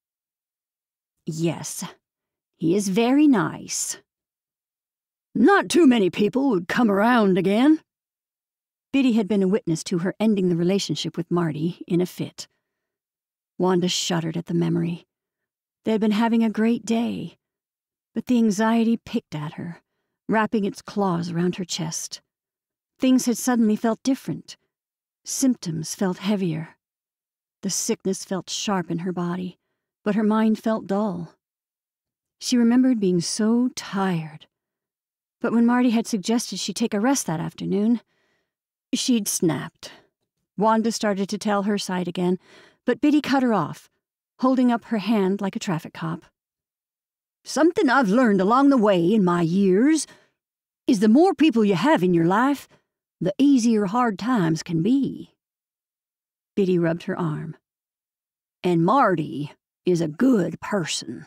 Yes, he is very nice. Not too many people would come around again. Biddy had been a witness to her ending the relationship with Marty in a fit. Wanda shuddered at the memory. They had been having a great day, but the anxiety picked at her wrapping its claws around her chest. Things had suddenly felt different. Symptoms felt heavier. The sickness felt sharp in her body, but her mind felt dull. She remembered being so tired. But when Marty had suggested she take a rest that afternoon, she'd snapped. Wanda started to tell her side again, but Biddy cut her off, holding up her hand like a traffic cop. Something I've learned along the way in my years is the more people you have in your life, the easier hard times can be. Biddy rubbed her arm. And Marty is a good person.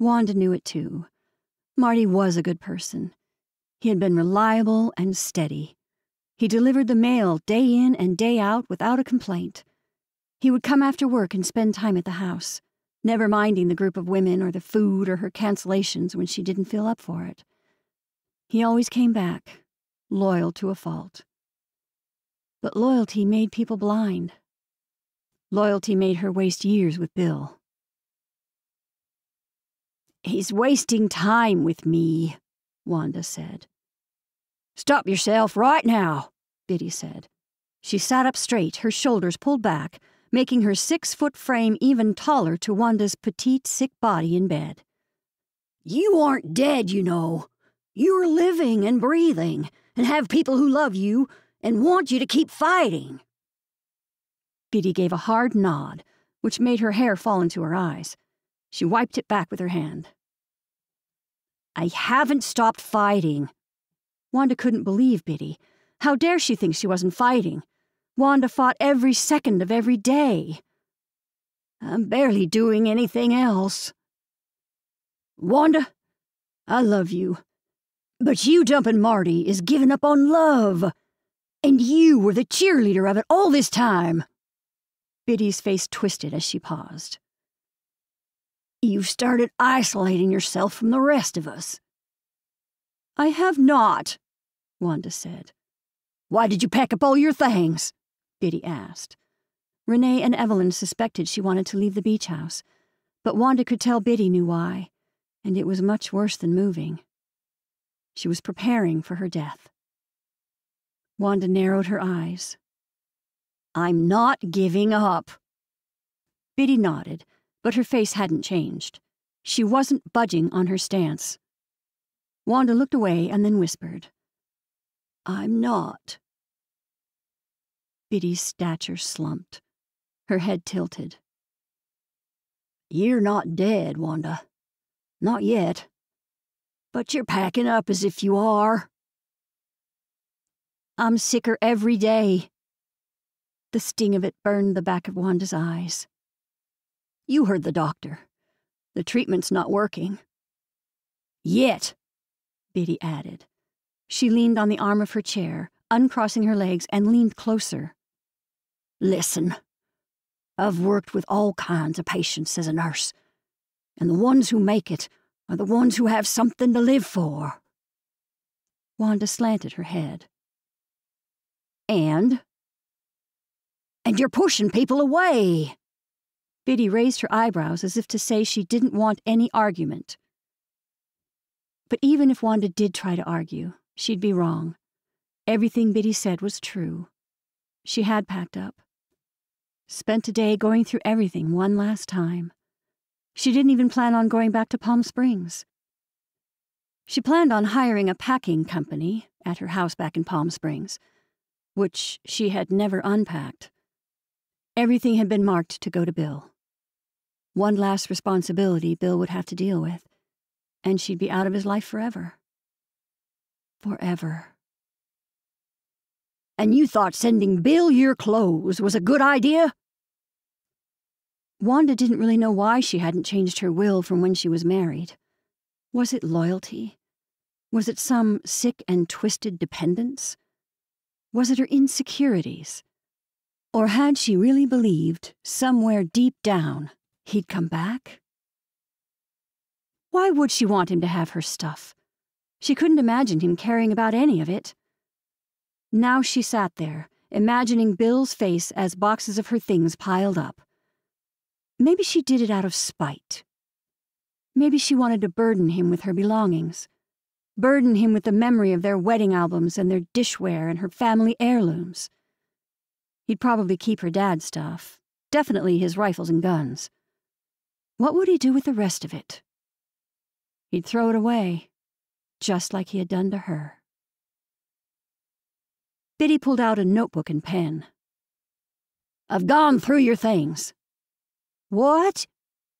Wanda knew it too. Marty was a good person. He had been reliable and steady. He delivered the mail day in and day out without a complaint. He would come after work and spend time at the house, never minding the group of women or the food or her cancellations when she didn't feel up for it. He always came back, loyal to a fault. But loyalty made people blind. Loyalty made her waste years with Bill. He's wasting time with me, Wanda said. Stop yourself right now, Biddy said. She sat up straight, her shoulders pulled back, making her six foot frame even taller to Wanda's petite, sick body in bed. You aren't dead, you know. You're living and breathing and have people who love you and want you to keep fighting. Biddy gave a hard nod, which made her hair fall into her eyes. She wiped it back with her hand. I haven't stopped fighting. Wanda couldn't believe Biddy. How dare she think she wasn't fighting? Wanda fought every second of every day. I'm barely doing anything else. Wanda, I love you. But you dumping Marty is giving up on love. And you were the cheerleader of it all this time. Biddy's face twisted as she paused. You've started isolating yourself from the rest of us. I have not, Wanda said. Why did you pack up all your things? Biddy asked. Renee and Evelyn suspected she wanted to leave the beach house, but Wanda could tell Biddy knew why, and it was much worse than moving. She was preparing for her death. Wanda narrowed her eyes. I'm not giving up. Biddy nodded, but her face hadn't changed. She wasn't budging on her stance. Wanda looked away and then whispered, I'm not. Biddy's stature slumped. Her head tilted. You're not dead, Wanda. Not yet. But you're packing up as if you are. I'm sicker every day. The sting of it burned the back of Wanda's eyes. You heard the doctor. The treatment's not working. Yet, Biddy added. She leaned on the arm of her chair, uncrossing her legs, and leaned closer. Listen, I've worked with all kinds of patients as a nurse, and the ones who make it are the ones who have something to live for. Wanda slanted her head. And? And you're pushing people away. Biddy raised her eyebrows as if to say she didn't want any argument. But even if Wanda did try to argue, she'd be wrong. Everything Biddy said was true. She had packed up. Spent a day going through everything one last time. She didn't even plan on going back to Palm Springs. She planned on hiring a packing company at her house back in Palm Springs, which she had never unpacked. Everything had been marked to go to Bill. One last responsibility Bill would have to deal with, and she'd be out of his life forever. Forever. And you thought sending Bill your clothes was a good idea? Wanda didn't really know why she hadn't changed her will from when she was married. Was it loyalty? Was it some sick and twisted dependence? Was it her insecurities? Or had she really believed, somewhere deep down, he'd come back? Why would she want him to have her stuff? She couldn't imagine him caring about any of it. Now she sat there, imagining Bill's face as boxes of her things piled up. Maybe she did it out of spite. Maybe she wanted to burden him with her belongings burden him with the memory of their wedding albums and their dishware and her family heirlooms. He'd probably keep her dad's stuff, definitely his rifles and guns. What would he do with the rest of it? He'd throw it away, just like he had done to her. Biddy pulled out a notebook and pen. I've gone through your things. What?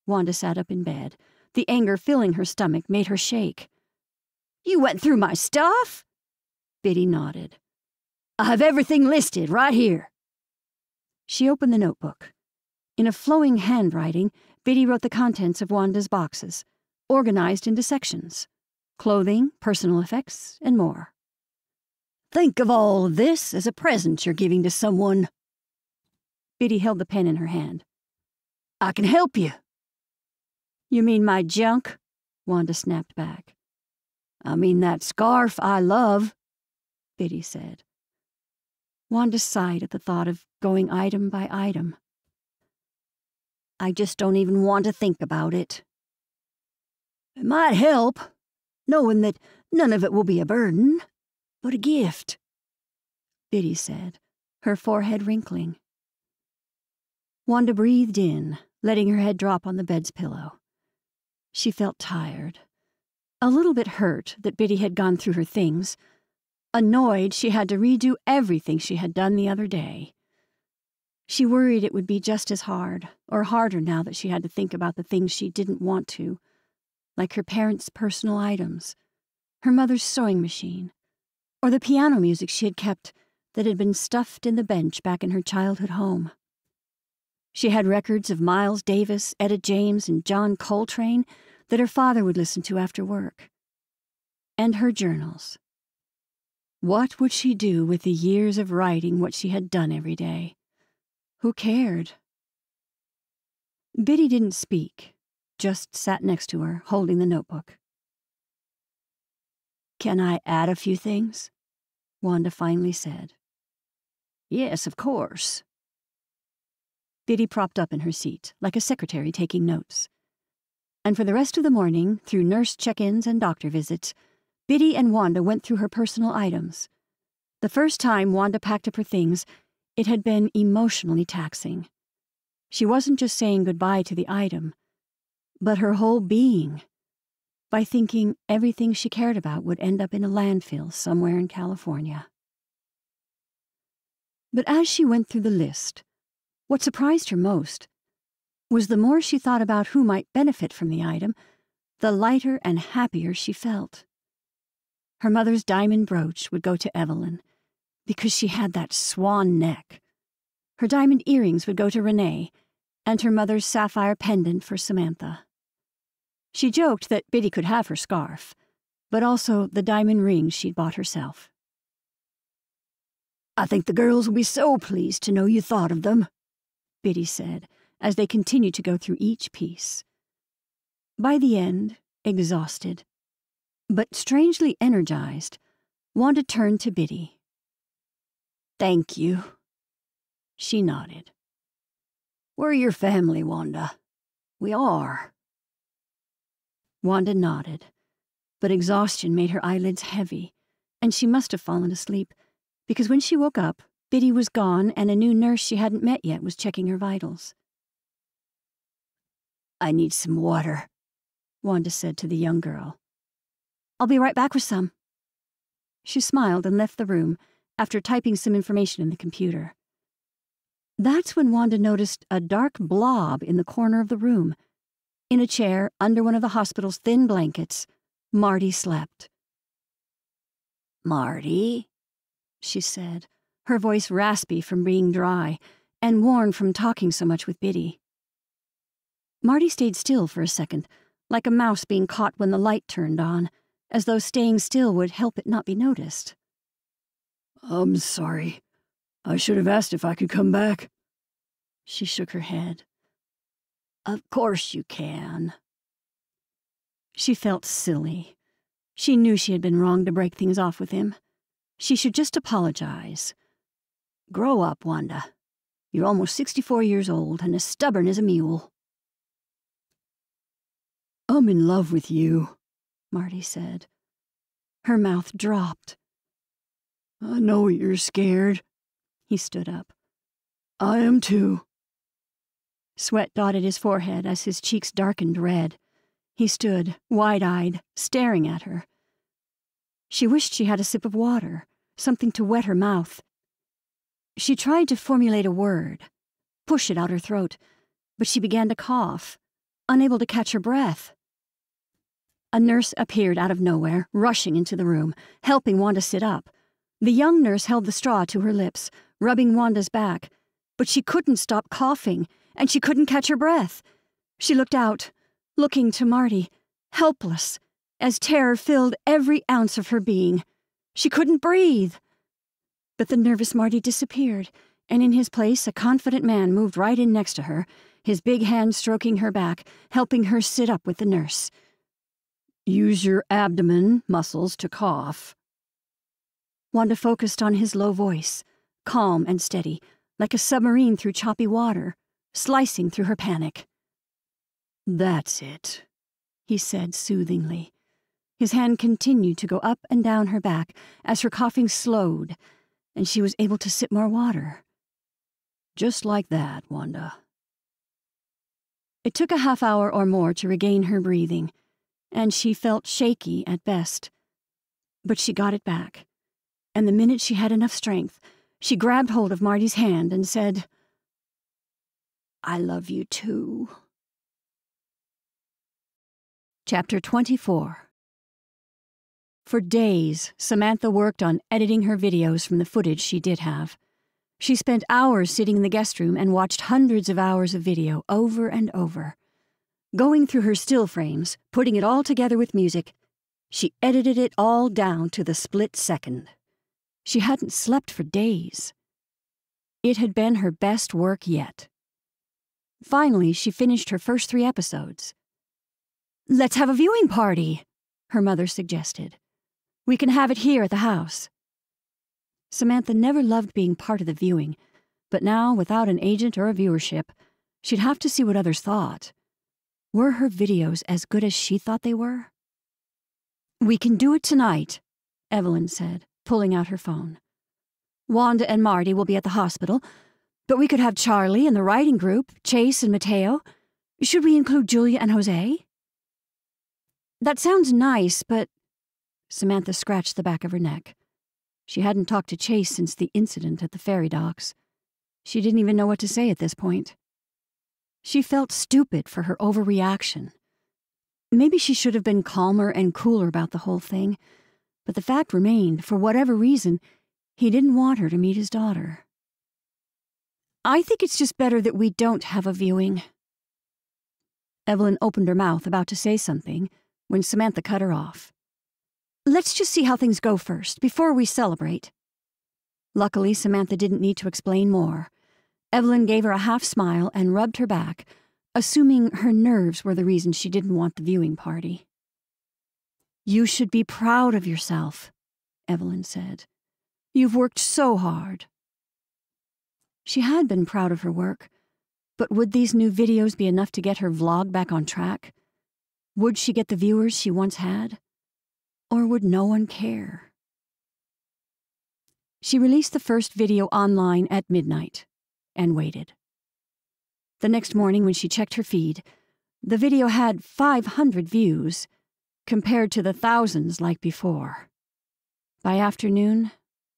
Wanda sat up in bed. The anger filling her stomach made her shake. You went through my stuff? Biddy nodded. I have everything listed right here. She opened the notebook. In a flowing handwriting, Biddy wrote the contents of Wanda's boxes, organized into sections clothing, personal effects, and more. Think of all of this as a present you're giving to someone. Biddy held the pen in her hand. I can help you. You mean my junk? Wanda snapped back. I mean that scarf I love, Biddy said. Wanda sighed at the thought of going item by item. I just don't even want to think about it. It might help, knowing that none of it will be a burden, but a gift, Biddy said, her forehead wrinkling. Wanda breathed in, letting her head drop on the bed's pillow. She felt tired a little bit hurt that Biddy had gone through her things, annoyed she had to redo everything she had done the other day. She worried it would be just as hard, or harder now that she had to think about the things she didn't want to, like her parents' personal items, her mother's sewing machine, or the piano music she had kept that had been stuffed in the bench back in her childhood home. She had records of Miles Davis, Etta James, and John Coltrane that her father would listen to after work. And her journals. What would she do with the years of writing what she had done every day? Who cared? Biddy didn't speak, just sat next to her, holding the notebook. Can I add a few things? Wanda finally said. Yes, of course. Biddy propped up in her seat, like a secretary taking notes. And for the rest of the morning, through nurse check ins and doctor visits, Biddy and Wanda went through her personal items. The first time Wanda packed up her things, it had been emotionally taxing. She wasn't just saying goodbye to the item, but her whole being, by thinking everything she cared about would end up in a landfill somewhere in California. But as she went through the list, what surprised her most was the more she thought about who might benefit from the item, the lighter and happier she felt. Her mother's diamond brooch would go to Evelyn, because she had that swan neck. Her diamond earrings would go to Renee, and her mother's sapphire pendant for Samantha. She joked that Biddy could have her scarf, but also the diamond rings she'd bought herself. I think the girls will be so pleased to know you thought of them, Biddy said, as they continued to go through each piece. By the end, exhausted, but strangely energized, Wanda turned to Biddy. Thank you. She nodded. We're your family, Wanda. We are. Wanda nodded, but exhaustion made her eyelids heavy, and she must have fallen asleep, because when she woke up, Biddy was gone and a new nurse she hadn't met yet was checking her vitals. I need some water, Wanda said to the young girl. I'll be right back with some. She smiled and left the room, after typing some information in the computer. That's when Wanda noticed a dark blob in the corner of the room. In a chair under one of the hospital's thin blankets, Marty slept. Marty, she said, her voice raspy from being dry and worn from talking so much with Biddy. Marty stayed still for a second, like a mouse being caught when the light turned on, as though staying still would help it not be noticed. I'm sorry. I should have asked if I could come back. She shook her head. Of course you can. She felt silly. She knew she had been wrong to break things off with him. She should just apologize. Grow up, Wanda. You're almost 64 years old and as stubborn as a mule. I'm in love with you, Marty said. Her mouth dropped. I know you're scared. He stood up. I am too. Sweat dotted his forehead as his cheeks darkened red. He stood, wide eyed, staring at her. She wished she had a sip of water, something to wet her mouth. She tried to formulate a word, push it out her throat, but she began to cough, unable to catch her breath. A nurse appeared out of nowhere, rushing into the room, helping Wanda sit up. The young nurse held the straw to her lips, rubbing Wanda's back, but she couldn't stop coughing, and she couldn't catch her breath. She looked out, looking to Marty, helpless, as terror filled every ounce of her being. She couldn't breathe. But the nervous Marty disappeared, and in his place, a confident man moved right in next to her, his big hand stroking her back, helping her sit up with the nurse. Use your abdomen muscles to cough, Wanda focused on his low voice, calm and steady, like a submarine through choppy water, slicing through her panic. That's it, he said soothingly. His hand continued to go up and down her back as her coughing slowed, and she was able to sip more water. Just like that, Wanda. It took a half hour or more to regain her breathing, and she felt shaky at best. But she got it back and the minute she had enough strength, she grabbed hold of Marty's hand and said, I love you too. Chapter 24 For days, Samantha worked on editing her videos from the footage she did have. She spent hours sitting in the guest room and watched hundreds of hours of video over and over. Going through her still frames, putting it all together with music, she edited it all down to the split second. She hadn't slept for days. It had been her best work yet. Finally, she finished her first three episodes. Let's have a viewing party, her mother suggested. We can have it here at the house. Samantha never loved being part of the viewing, but now, without an agent or a viewership, she'd have to see what others thought. Were her videos as good as she thought they were? We can do it tonight, Evelyn said, pulling out her phone. Wanda and Marty will be at the hospital, but we could have Charlie and the writing group, Chase and Mateo. Should we include Julia and Jose? That sounds nice, but. Samantha scratched the back of her neck. She hadn't talked to Chase since the incident at the ferry docks. She didn't even know what to say at this point. She felt stupid for her overreaction. Maybe she should have been calmer and cooler about the whole thing, but the fact remained, for whatever reason, he didn't want her to meet his daughter. I think it's just better that we don't have a viewing. Evelyn opened her mouth, about to say something, when Samantha cut her off. Let's just see how things go first, before we celebrate. Luckily, Samantha didn't need to explain more. Evelyn gave her a half smile and rubbed her back, assuming her nerves were the reason she didn't want the viewing party. You should be proud of yourself, Evelyn said. You've worked so hard. She had been proud of her work, but would these new videos be enough to get her vlog back on track? Would she get the viewers she once had? Or would no one care? She released the first video online at midnight and waited. The next morning, when she checked her feed, the video had 500 views compared to the thousands like before. By afternoon,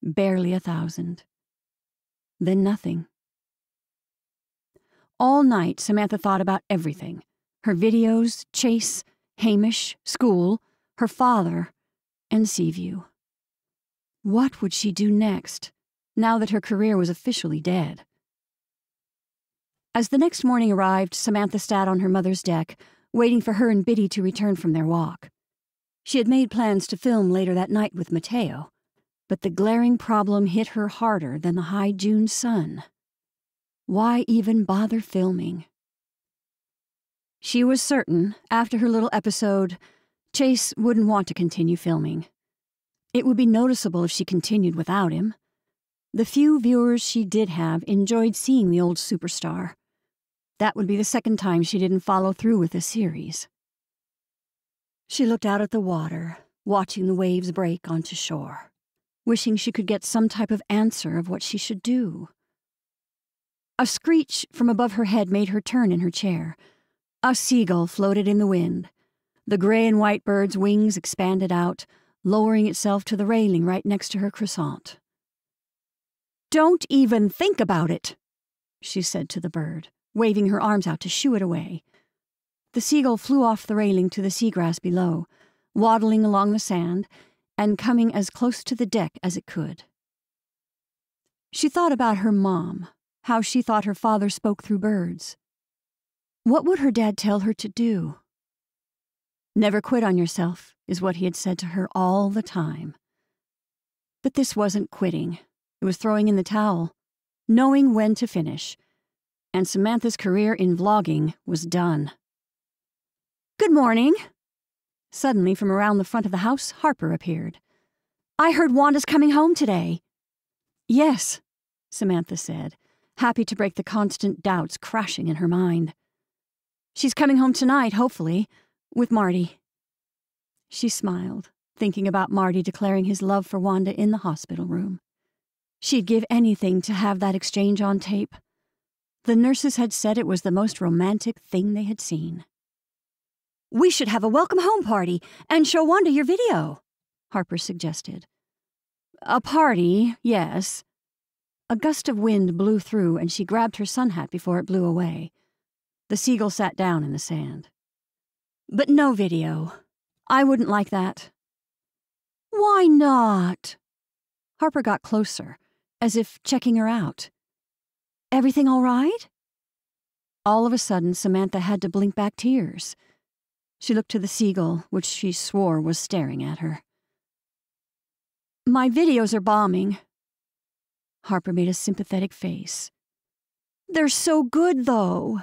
barely a thousand. Then nothing. All night, Samantha thought about everything her videos, Chase, Hamish, school, her father, and Seaview. What would she do next, now that her career was officially dead? As the next morning arrived, Samantha sat on her mother's deck, waiting for her and Biddy to return from their walk. She had made plans to film later that night with Mateo, but the glaring problem hit her harder than the high June sun. Why even bother filming? She was certain, after her little episode, Chase wouldn't want to continue filming. It would be noticeable if she continued without him. The few viewers she did have enjoyed seeing the old superstar. That would be the second time she didn't follow through with the series. She looked out at the water, watching the waves break onto shore, wishing she could get some type of answer of what she should do. A screech from above her head made her turn in her chair. A seagull floated in the wind. The gray and white bird's wings expanded out, lowering itself to the railing right next to her croissant. Don't even think about it, she said to the bird waving her arms out to shoo it away. The seagull flew off the railing to the seagrass below, waddling along the sand, and coming as close to the deck as it could. She thought about her mom, how she thought her father spoke through birds. What would her dad tell her to do? Never quit on yourself, is what he had said to her all the time. But this wasn't quitting, it was throwing in the towel, knowing when to finish, and Samantha's career in vlogging was done. Good morning. Suddenly, from around the front of the house, Harper appeared. I heard Wanda's coming home today. Yes, Samantha said, happy to break the constant doubts crashing in her mind. She's coming home tonight, hopefully, with Marty. She smiled, thinking about Marty declaring his love for Wanda in the hospital room. She'd give anything to have that exchange on tape. The nurses had said it was the most romantic thing they had seen. We should have a welcome home party and show Wanda your video, Harper suggested. A party, yes. A gust of wind blew through, and she grabbed her sun hat before it blew away. The seagull sat down in the sand. But no video. I wouldn't like that. Why not? Harper got closer, as if checking her out. Everything all right? All of a sudden, Samantha had to blink back tears. She looked to the seagull, which she swore was staring at her. My videos are bombing. Harper made a sympathetic face. They're so good, though.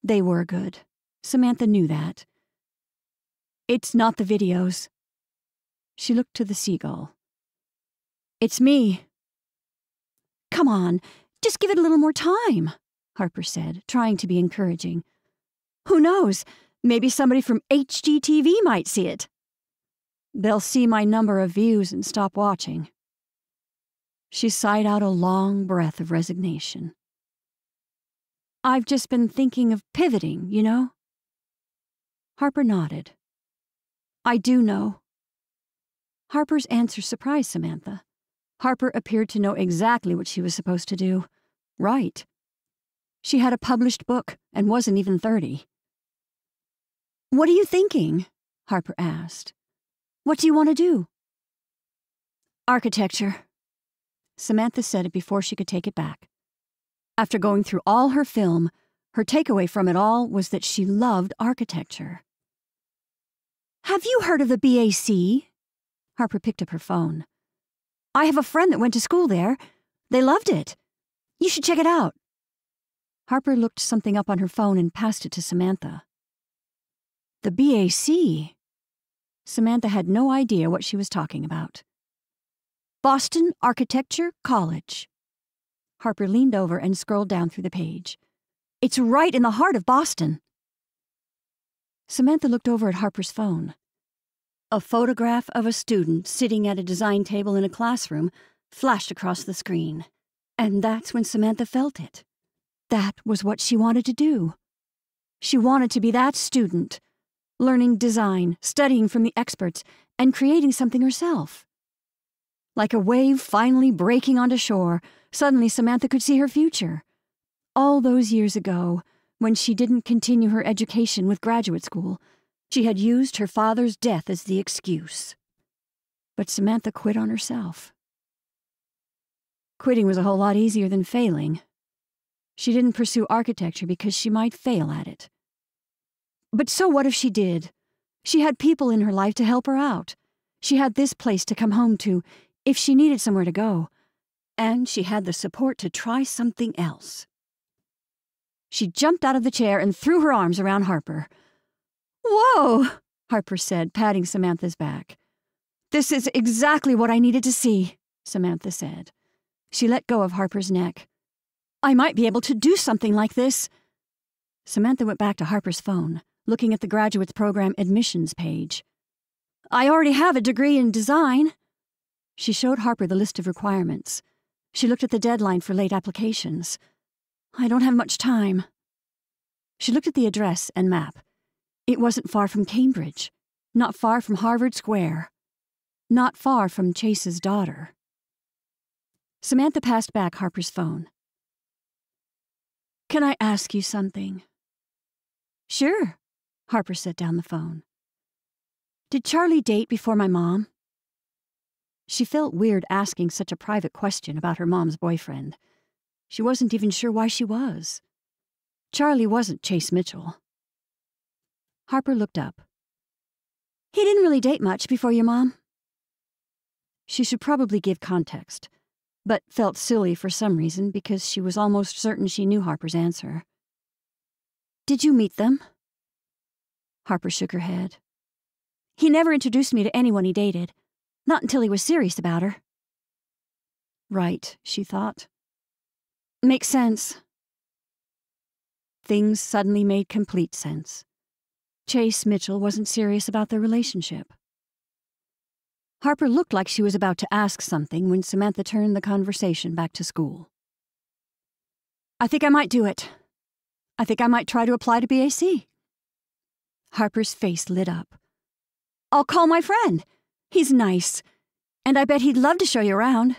They were good. Samantha knew that. It's not the videos. She looked to the seagull. It's me. Come on, just give it a little more time, Harper said, trying to be encouraging. Who knows? Maybe somebody from HGTV might see it. They'll see my number of views and stop watching. She sighed out a long breath of resignation. I've just been thinking of pivoting, you know? Harper nodded. I do know. Harper's answer surprised Samantha. Harper appeared to know exactly what she was supposed to do. Right. She had a published book and wasn't even 30. What are you thinking? Harper asked. What do you want to do? Architecture. Samantha said it before she could take it back. After going through all her film, her takeaway from it all was that she loved architecture. Have you heard of the BAC? Harper picked up her phone. I have a friend that went to school there. They loved it. You should check it out. Harper looked something up on her phone and passed it to Samantha. The BAC? Samantha had no idea what she was talking about. Boston Architecture College. Harper leaned over and scrolled down through the page. It's right in the heart of Boston. Samantha looked over at Harper's phone. A photograph of a student sitting at a design table in a classroom flashed across the screen. And that's when Samantha felt it. That was what she wanted to do. She wanted to be that student, learning design, studying from the experts, and creating something herself. Like a wave finally breaking onto shore, suddenly Samantha could see her future. All those years ago, when she didn't continue her education with graduate school, she had used her father's death as the excuse. But Samantha quit on herself. Quitting was a whole lot easier than failing. She didn't pursue architecture because she might fail at it. But so what if she did? She had people in her life to help her out. She had this place to come home to if she needed somewhere to go. And she had the support to try something else. She jumped out of the chair and threw her arms around Harper. Whoa, Harper said, patting Samantha's back. This is exactly what I needed to see, Samantha said. She let go of Harper's neck. I might be able to do something like this. Samantha went back to Harper's phone, looking at the graduates program admissions page. I already have a degree in design. She showed Harper the list of requirements. She looked at the deadline for late applications. I don't have much time. She looked at the address and map. It wasn't far from Cambridge, not far from Harvard Square, not far from Chase's daughter. Samantha passed back Harper's phone. Can I ask you something? Sure, Harper set down the phone. Did Charlie date before my mom? She felt weird asking such a private question about her mom's boyfriend. She wasn't even sure why she was. Charlie wasn't Chase Mitchell. Harper looked up. He didn't really date much before your mom. She should probably give context, but felt silly for some reason because she was almost certain she knew Harper's answer. Did you meet them? Harper shook her head. He never introduced me to anyone he dated, not until he was serious about her. Right, she thought. Makes sense. Things suddenly made complete sense. Chase Mitchell wasn't serious about their relationship. Harper looked like she was about to ask something when Samantha turned the conversation back to school. I think I might do it. I think I might try to apply to BAC. Harper's face lit up. I'll call my friend. He's nice, and I bet he'd love to show you around.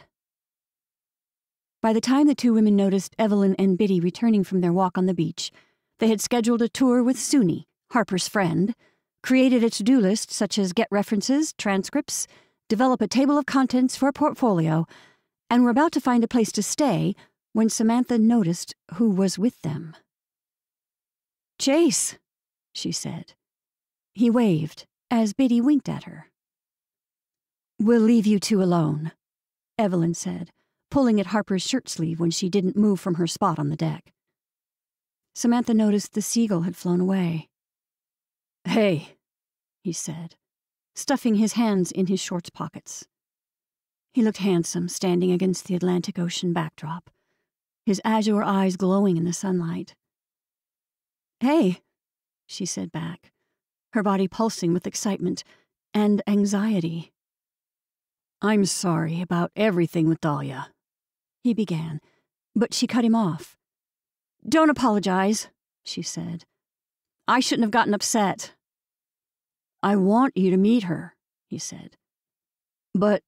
By the time the two women noticed Evelyn and Biddy returning from their walk on the beach, they had scheduled a tour with Suni, Harper's friend, created a to do list such as get references, transcripts, develop a table of contents for a portfolio, and were about to find a place to stay when Samantha noticed who was with them. Chase, she said. He waved as Biddy winked at her. We'll leave you two alone, Evelyn said, pulling at Harper's shirt sleeve when she didn't move from her spot on the deck. Samantha noticed the seagull had flown away. Hey, he said, stuffing his hands in his shorts pockets. He looked handsome standing against the Atlantic Ocean backdrop, his azure eyes glowing in the sunlight. Hey, she said back, her body pulsing with excitement and anxiety. I'm sorry about everything with Dahlia, he began, but she cut him off. Don't apologize, she said. I shouldn't have gotten upset. I want you to meet her, he said. But.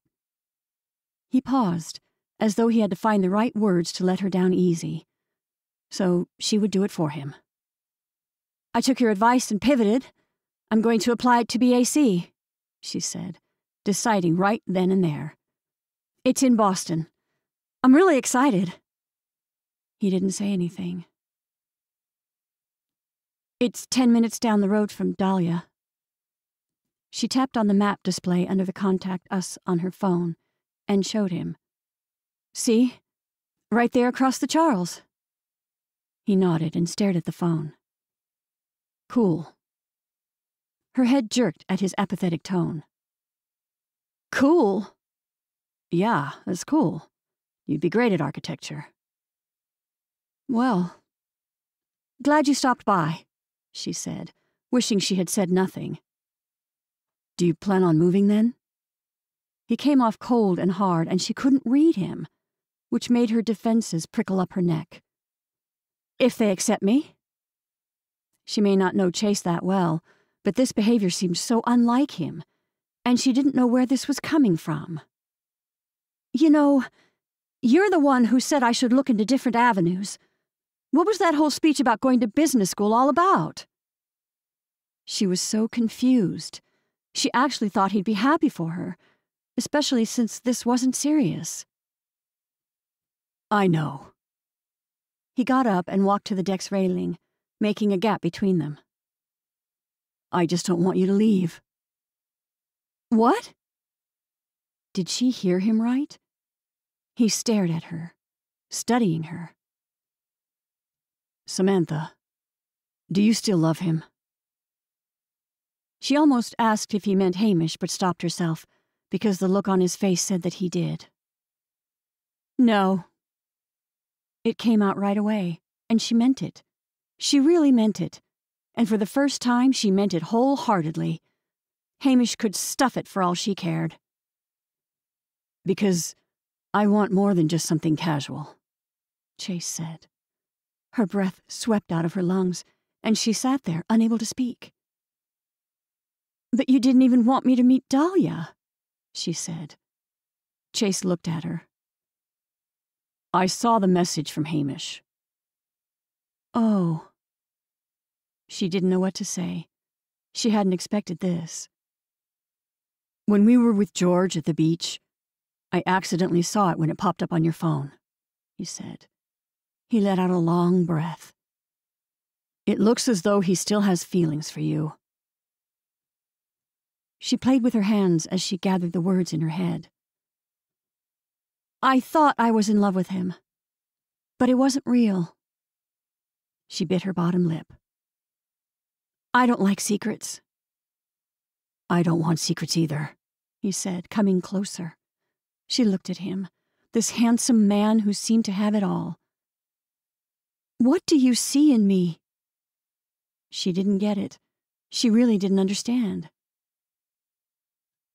He paused, as though he had to find the right words to let her down easy. So she would do it for him. I took your advice and pivoted. I'm going to apply to BAC, she said, deciding right then and there. It's in Boston. I'm really excited. He didn't say anything. It's ten minutes down the road from Dahlia. She tapped on the map display under the Contact Us on her phone and showed him. See? Right there across the Charles. He nodded and stared at the phone. Cool. Her head jerked at his apathetic tone. Cool? Yeah, that's cool. You'd be great at architecture. Well, glad you stopped by, she said, wishing she had said nothing. Do you plan on moving then? He came off cold and hard, and she couldn't read him, which made her defenses prickle up her neck. If they accept me? She may not know Chase that well, but this behavior seemed so unlike him, and she didn't know where this was coming from. You know, you're the one who said I should look into different avenues. What was that whole speech about going to business school all about? She was so confused. She actually thought he'd be happy for her, especially since this wasn't serious. I know. He got up and walked to the deck's railing, making a gap between them. I just don't want you to leave. What? Did she hear him right? He stared at her, studying her. Samantha, do you still love him? She almost asked if he meant Hamish, but stopped herself, because the look on his face said that he did. No. It came out right away, and she meant it. She really meant it, and for the first time she meant it wholeheartedly. Hamish could stuff it for all she cared. Because I want more than just something casual, Chase said. Her breath swept out of her lungs, and she sat there, unable to speak. But you didn't even want me to meet Dahlia, she said. Chase looked at her. I saw the message from Hamish. Oh. She didn't know what to say. She hadn't expected this. When we were with George at the beach, I accidentally saw it when it popped up on your phone, he said. He let out a long breath. It looks as though he still has feelings for you. She played with her hands as she gathered the words in her head. I thought I was in love with him, but it wasn't real. She bit her bottom lip. I don't like secrets. I don't want secrets either, he said, coming closer. She looked at him, this handsome man who seemed to have it all. What do you see in me? She didn't get it. She really didn't understand.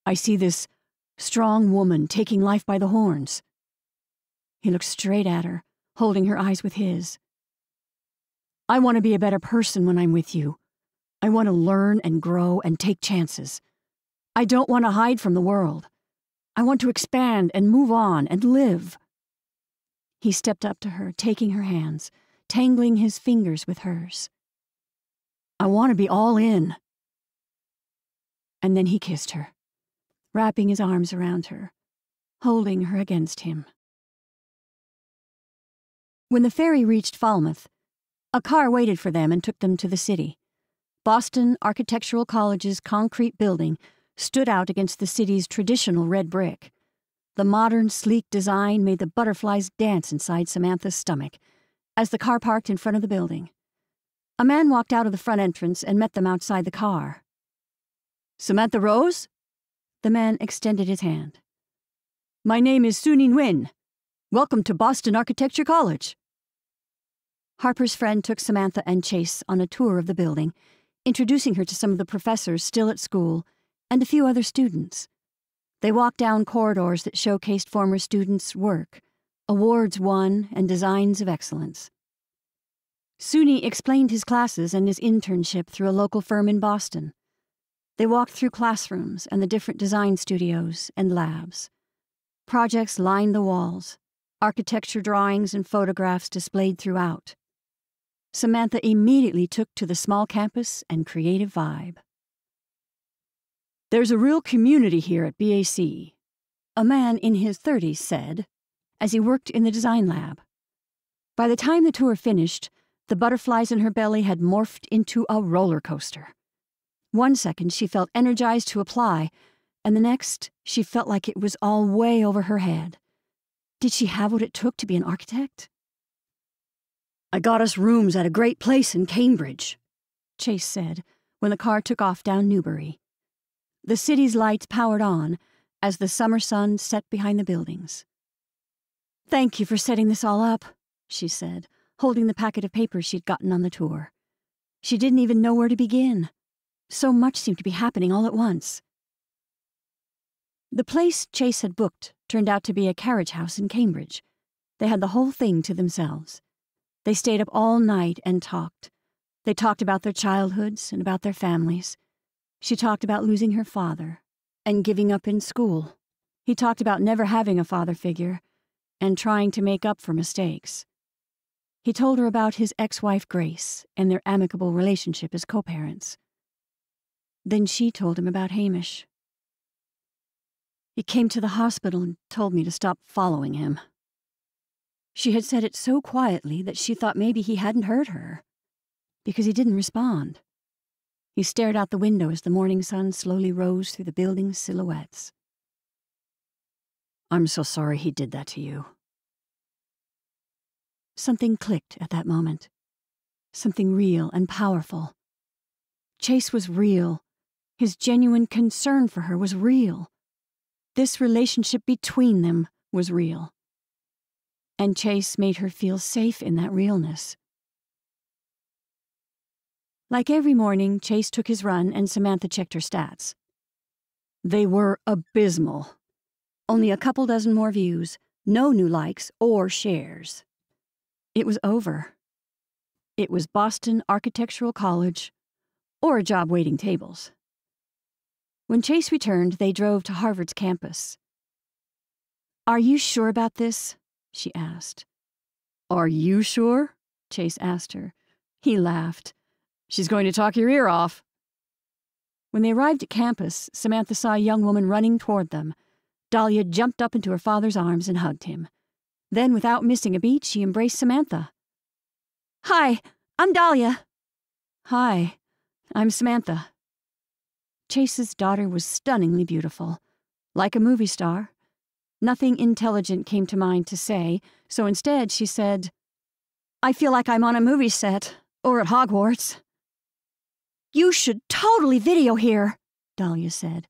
I see this strong woman taking life by the horns. He looked straight at her, holding her eyes with his. I want to be a better person when I'm with you. I want to learn and grow and take chances. I don't want to hide from the world. I want to expand and move on and live. He stepped up to her, taking her hands, tangling his fingers with hers. I want to be all in. And then he kissed her, wrapping his arms around her, holding her against him. When the ferry reached Falmouth, a car waited for them and took them to the city. Boston Architectural College's concrete building stood out against the city's traditional red brick. The modern, sleek design made the butterflies dance inside Samantha's stomach as the car parked in front of the building. A man walked out of the front entrance and met them outside the car. Samantha Rose? The man extended his hand. My name is Suni Nguyen. Welcome to Boston Architecture College. Harper's friend took Samantha and Chase on a tour of the building, introducing her to some of the professors still at school and a few other students. They walked down corridors that showcased former students' work, awards won, and designs of excellence. Suni explained his classes and his internship through a local firm in Boston. They walked through classrooms and the different design studios and labs. Projects lined the walls, architecture drawings and photographs displayed throughout. Samantha immediately took to the small campus and creative vibe. There's a real community here at BAC, a man in his 30s said, as he worked in the design lab. By the time the tour finished, the butterflies in her belly had morphed into a roller coaster. One second she felt energized to apply, and the next she felt like it was all way over her head. Did she have what it took to be an architect? I got us rooms at a great place in Cambridge, Chase said when the car took off down Newbury. The city's lights powered on as the summer sun set behind the buildings. Thank you for setting this all up, she said, holding the packet of papers she'd gotten on the tour. She didn't even know where to begin. So much seemed to be happening all at once. The place Chase had booked turned out to be a carriage house in Cambridge. They had the whole thing to themselves. They stayed up all night and talked. They talked about their childhoods and about their families. She talked about losing her father and giving up in school. He talked about never having a father figure and trying to make up for mistakes. He told her about his ex wife Grace and their amicable relationship as co parents. Then she told him about Hamish. He came to the hospital and told me to stop following him. She had said it so quietly that she thought maybe he hadn't heard her, because he didn't respond. He stared out the window as the morning sun slowly rose through the building's silhouettes. I'm so sorry he did that to you. Something clicked at that moment. Something real and powerful. Chase was real. His genuine concern for her was real. This relationship between them was real. And Chase made her feel safe in that realness. Like every morning, Chase took his run and Samantha checked her stats. They were abysmal. Only a couple dozen more views, no new likes or shares. It was over. It was Boston Architectural College or a job waiting tables. When Chase returned, they drove to Harvard's campus. Are you sure about this? She asked. Are you sure? Chase asked her. He laughed. She's going to talk your ear off. When they arrived at campus, Samantha saw a young woman running toward them. Dahlia jumped up into her father's arms and hugged him. Then, without missing a beat, she embraced Samantha. Hi, I'm Dahlia. Hi, I'm Samantha. Chase's daughter was stunningly beautiful, like a movie star. Nothing intelligent came to mind to say, so instead she said, I feel like I'm on a movie set, or at Hogwarts. You should totally video here, Dahlia said.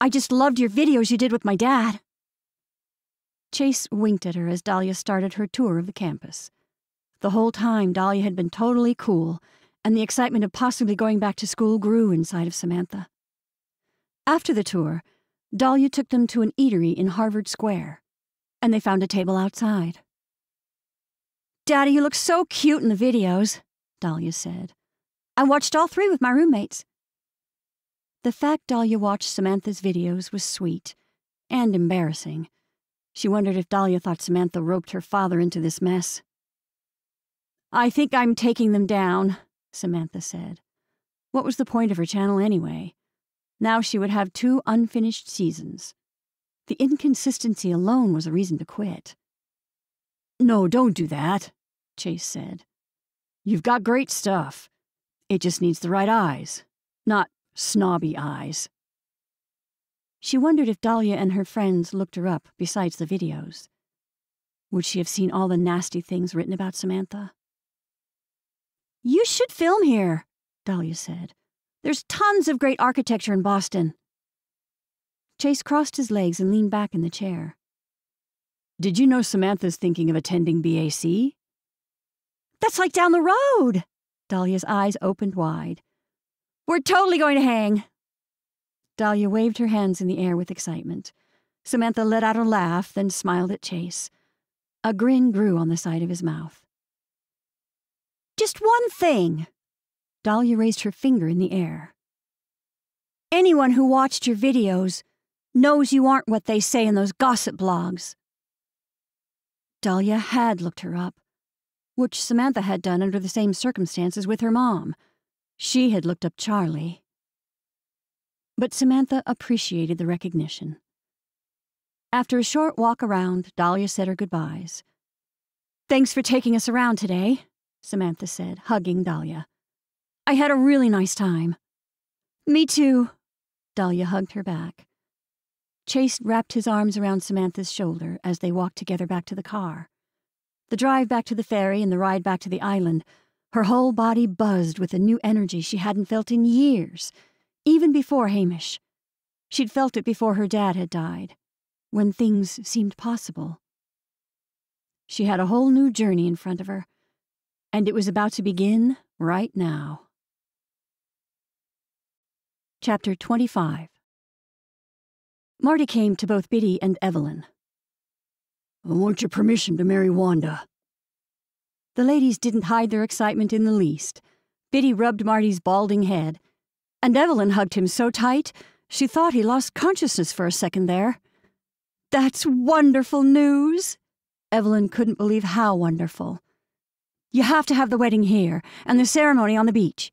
I just loved your videos you did with my dad. Chase winked at her as Dahlia started her tour of the campus. The whole time, Dahlia had been totally cool and the excitement of possibly going back to school grew inside of Samantha. After the tour, Dahlia took them to an eatery in Harvard Square, and they found a table outside. Daddy, you look so cute in the videos, Dahlia said. I watched all three with my roommates. The fact Dahlia watched Samantha's videos was sweet and embarrassing. She wondered if Dahlia thought Samantha roped her father into this mess. I think I'm taking them down, Samantha said. What was the point of her channel anyway? Now she would have two unfinished seasons. The inconsistency alone was a reason to quit. No, don't do that, Chase said. You've got great stuff. It just needs the right eyes, not snobby eyes. She wondered if Dahlia and her friends looked her up besides the videos. Would she have seen all the nasty things written about Samantha? You should film here, Dahlia said. There's tons of great architecture in Boston. Chase crossed his legs and leaned back in the chair. Did you know Samantha's thinking of attending BAC? That's like down the road. Dahlia's eyes opened wide. We're totally going to hang. Dahlia waved her hands in the air with excitement. Samantha let out a laugh, then smiled at Chase. A grin grew on the side of his mouth. Just one thing. Dahlia raised her finger in the air. Anyone who watched your videos knows you aren't what they say in those gossip blogs. Dahlia had looked her up, which Samantha had done under the same circumstances with her mom. She had looked up Charlie. But Samantha appreciated the recognition. After a short walk around, Dahlia said her goodbyes. Thanks for taking us around today, Samantha said, hugging Dahlia. I had a really nice time. Me too. Dahlia hugged her back. Chase wrapped his arms around Samantha's shoulder as they walked together back to the car. The drive back to the ferry and the ride back to the island, her whole body buzzed with a new energy she hadn't felt in years, even before Hamish. She'd felt it before her dad had died, when things seemed possible. She had a whole new journey in front of her, and it was about to begin right now. Chapter 25 Marty came to both Biddy and Evelyn. I want your permission to marry Wanda. The ladies didn't hide their excitement in the least. Biddy rubbed Marty's balding head, and Evelyn hugged him so tight she thought he lost consciousness for a second there. That's wonderful news! Evelyn couldn't believe how wonderful. You have to have the wedding here, and the ceremony on the beach.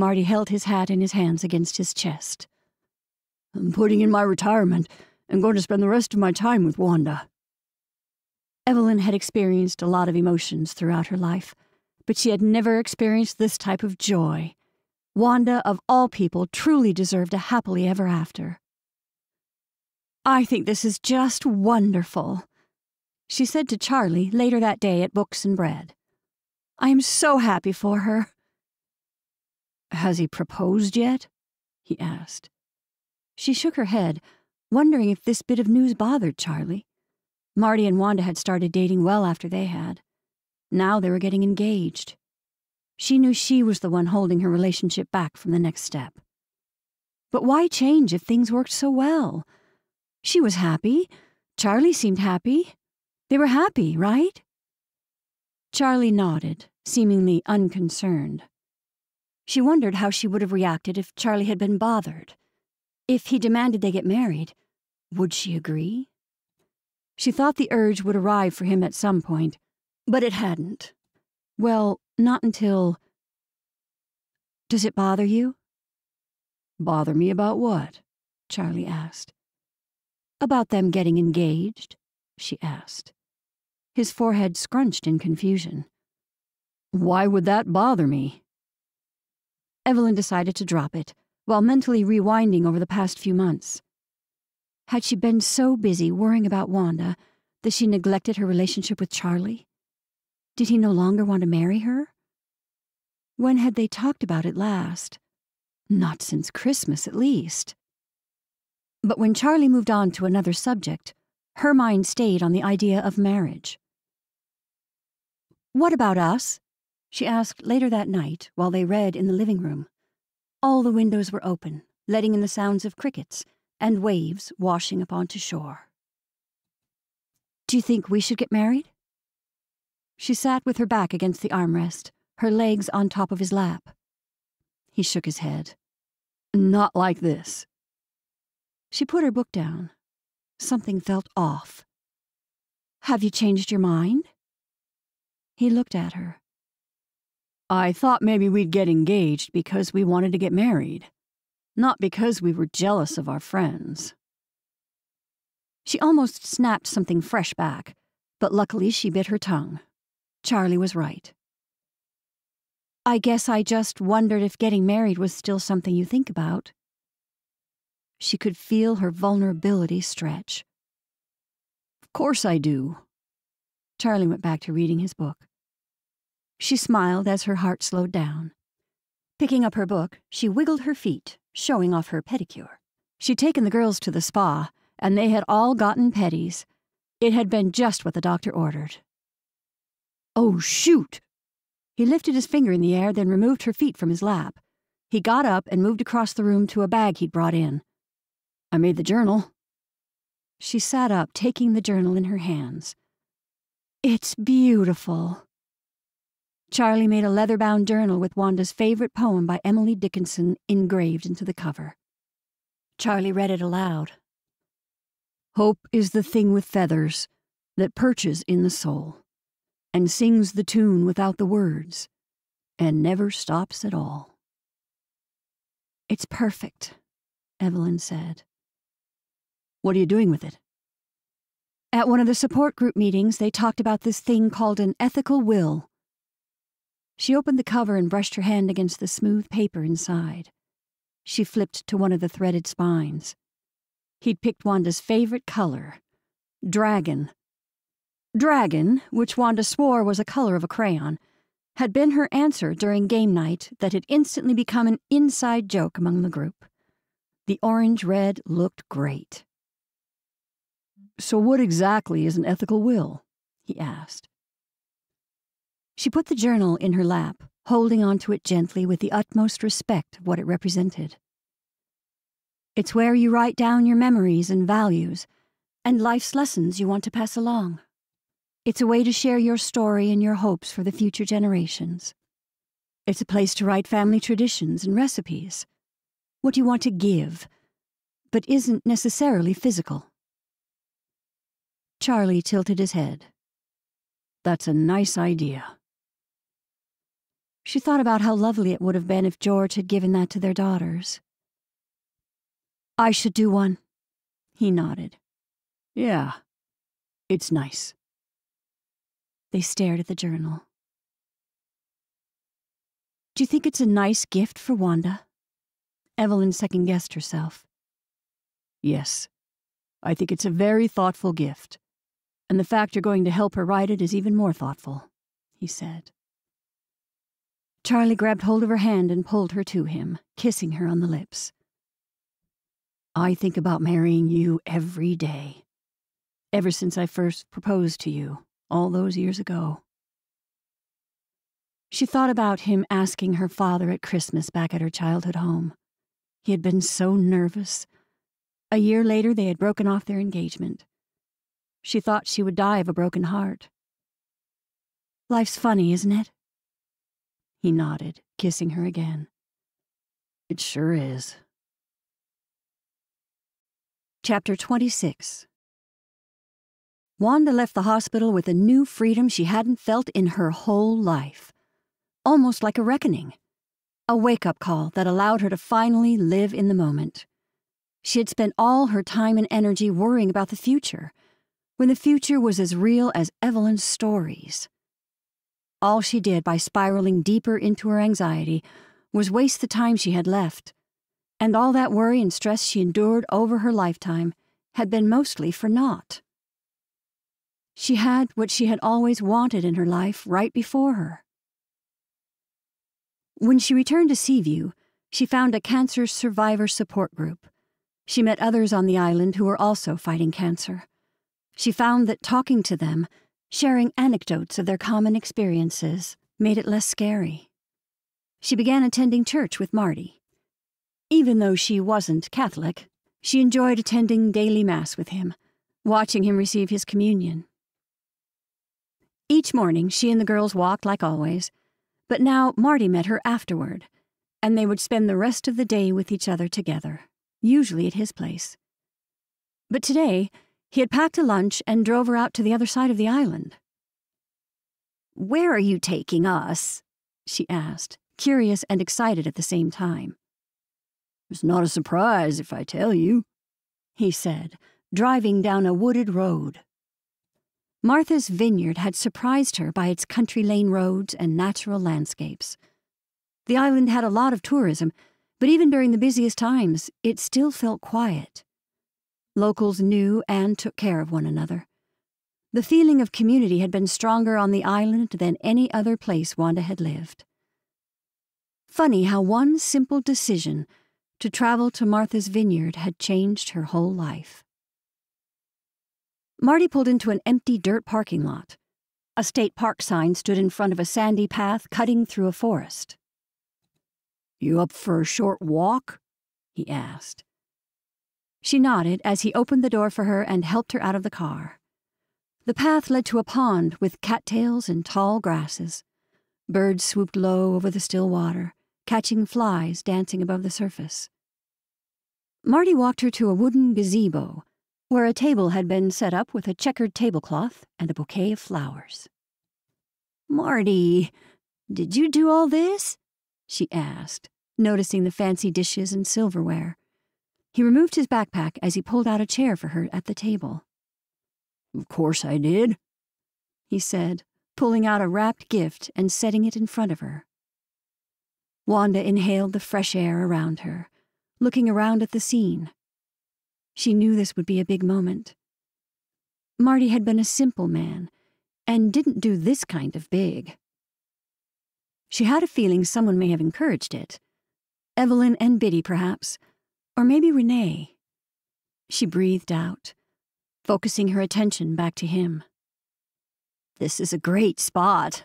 Marty held his hat in his hands against his chest. I'm putting in my retirement and going to spend the rest of my time with Wanda. Evelyn had experienced a lot of emotions throughout her life, but she had never experienced this type of joy. Wanda, of all people, truly deserved a happily ever after. I think this is just wonderful, she said to Charlie later that day at Books and Bread. I am so happy for her. Has he proposed yet? he asked. She shook her head, wondering if this bit of news bothered Charlie. Marty and Wanda had started dating well after they had. Now they were getting engaged. She knew she was the one holding her relationship back from the next step. But why change if things worked so well? She was happy. Charlie seemed happy. They were happy, right? Charlie nodded, seemingly unconcerned. She wondered how she would have reacted if Charlie had been bothered. If he demanded they get married, would she agree? She thought the urge would arrive for him at some point, but it hadn't. Well, not until. Does it bother you? Bother me about what? Charlie asked. About them getting engaged, she asked. His forehead scrunched in confusion. Why would that bother me? Evelyn decided to drop it, while mentally rewinding over the past few months. Had she been so busy worrying about Wanda that she neglected her relationship with Charlie? Did he no longer want to marry her? When had they talked about it last? Not since Christmas, at least. But when Charlie moved on to another subject, her mind stayed on the idea of marriage. What about us? She asked later that night while they read in the living room. All the windows were open, letting in the sounds of crickets and waves washing up onto shore. Do you think we should get married? She sat with her back against the armrest, her legs on top of his lap. He shook his head. Not like this. She put her book down. Something felt off. Have you changed your mind? He looked at her. I thought maybe we'd get engaged because we wanted to get married, not because we were jealous of our friends. She almost snapped something fresh back, but luckily she bit her tongue. Charlie was right. I guess I just wondered if getting married was still something you think about. She could feel her vulnerability stretch. Of course I do. Charlie went back to reading his book. She smiled as her heart slowed down. Picking up her book, she wiggled her feet, showing off her pedicure. She'd taken the girls to the spa, and they had all gotten petties. It had been just what the doctor ordered. Oh, shoot! He lifted his finger in the air, then removed her feet from his lap. He got up and moved across the room to a bag he'd brought in. I made the journal. She sat up, taking the journal in her hands. It's beautiful. Charlie made a leather bound journal with Wanda's favorite poem by Emily Dickinson engraved into the cover. Charlie read it aloud. Hope is the thing with feathers that perches in the soul and sings the tune without the words and never stops at all. It's perfect, Evelyn said. What are you doing with it? At one of the support group meetings, they talked about this thing called an ethical will. She opened the cover and brushed her hand against the smooth paper inside. She flipped to one of the threaded spines. He'd picked Wanda's favorite color dragon. Dragon, which Wanda swore was a color of a crayon, had been her answer during game night that had instantly become an inside joke among the group. The orange red looked great. So, what exactly is an ethical will? he asked. She put the journal in her lap, holding onto it gently with the utmost respect of what it represented. It's where you write down your memories and values and life's lessons you want to pass along. It's a way to share your story and your hopes for the future generations. It's a place to write family traditions and recipes, what you want to give, but isn't necessarily physical. Charlie tilted his head. That's a nice idea. She thought about how lovely it would have been if George had given that to their daughters. I should do one. He nodded. Yeah, it's nice. They stared at the journal. Do you think it's a nice gift for Wanda? Evelyn second guessed herself. Yes, I think it's a very thoughtful gift and the fact you're going to help her write it is even more thoughtful, he said. Charlie grabbed hold of her hand and pulled her to him, kissing her on the lips. I think about marrying you every day, ever since I first proposed to you, all those years ago. She thought about him asking her father at Christmas back at her childhood home. He had been so nervous. A year later, they had broken off their engagement. She thought she would die of a broken heart. Life's funny, isn't it? He nodded, kissing her again. It sure is. Chapter 26 Wanda left the hospital with a new freedom she hadn't felt in her whole life. Almost like a reckoning. A wake up call that allowed her to finally live in the moment. She had spent all her time and energy worrying about the future when the future was as real as Evelyn's stories. All she did by spiraling deeper into her anxiety was waste the time she had left, and all that worry and stress she endured over her lifetime had been mostly for naught. She had what she had always wanted in her life right before her. When she returned to Seaview, she found a cancer survivor support group. She met others on the island who were also fighting cancer she found that talking to them, sharing anecdotes of their common experiences, made it less scary. She began attending church with Marty. Even though she wasn't Catholic, she enjoyed attending daily Mass with him, watching him receive his communion. Each morning, she and the girls walked like always, but now Marty met her afterward, and they would spend the rest of the day with each other together, usually at his place. But today, He had packed a lunch and drove her out to the other side of the island. Where are you taking us? she asked, curious and excited at the same time. It's not a surprise if I tell you, he said, driving down a wooded road. Martha's vineyard had surprised her by its country lane roads and natural landscapes. The island had a lot of tourism, but even during the busiest times, it still felt quiet. Locals knew and took care of one another. The feeling of community had been stronger on the island than any other place Wanda had lived. Funny how one simple decision to travel to Martha's vineyard had changed her whole life. Marty pulled into an empty dirt parking lot. A state park sign stood in front of a sandy path cutting through a forest. You up for a short walk? he asked. She nodded as he opened the door for her and helped her out of the car. The path led to a pond with cattails and tall grasses. Birds swooped low over the still water, catching flies dancing above the surface. Marty walked her to a wooden gazebo where a table had been set up with a checkered tablecloth and a bouquet of flowers. Marty, did you do all this? she asked, noticing the fancy dishes and silverware. He removed his backpack as he pulled out a chair for her at the table. Of course I did, he said, pulling out a wrapped gift and setting it in front of her. Wanda inhaled the fresh air around her, looking around at the scene. She knew this would be a big moment. Marty had been a simple man and didn't do this kind of big. She had a feeling someone may have encouraged it. Evelyn and Biddy, perhaps, or maybe Renee. She breathed out, focusing her attention back to him. This is a great spot.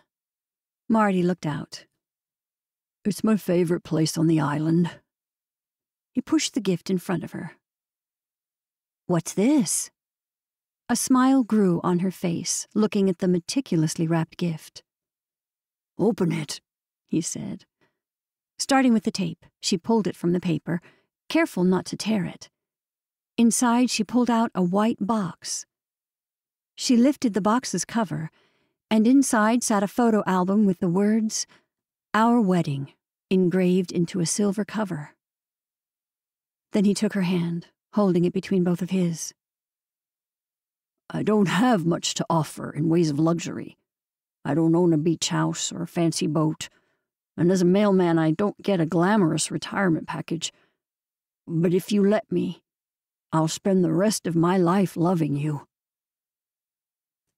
Marty looked out. It's my favorite place on the island. He pushed the gift in front of her. What's this? A smile grew on her face, looking at the meticulously wrapped gift. Open it, he said. Starting with the tape, she pulled it from the paper, careful not to tear it. Inside, she pulled out a white box. She lifted the box's cover, and inside sat a photo album with the words, Our Wedding, engraved into a silver cover. Then he took her hand holding it between both of his. I don't have much to offer in ways of luxury. I don't own a beach house or a fancy boat, and as a mailman, I don't get a glamorous retirement package. But if you let me, I'll spend the rest of my life loving you.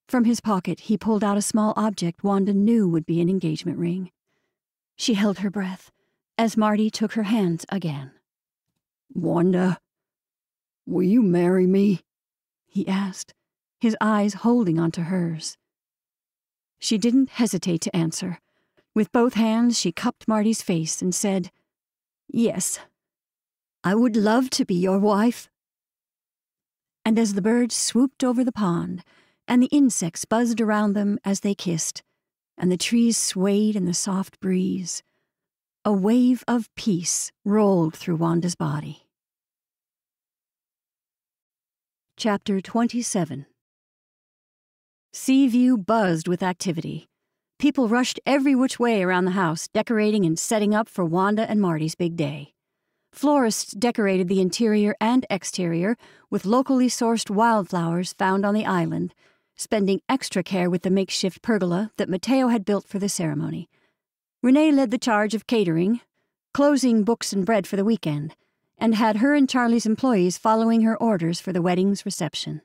From his pocket, he pulled out a small object Wanda knew would be an engagement ring. She held her breath as Marty took her hands again. Wanda, Will you marry me? he asked, his eyes holding onto hers. She didn't hesitate to answer. With both hands, she cupped Marty's face and said, Yes, I would love to be your wife. And as the birds swooped over the pond, and the insects buzzed around them as they kissed, and the trees swayed in the soft breeze, a wave of peace rolled through Wanda's body. Chapter 27 Seaview buzzed with activity. People rushed every which way around the house, decorating and setting up for Wanda and Marty's big day. Florists decorated the interior and exterior with locally sourced wildflowers found on the island, spending extra care with the makeshift pergola that Mateo had built for the ceremony. Renee led the charge of catering, closing books and bread for the weekend and had her and Charlie's employees following her orders for the wedding's reception.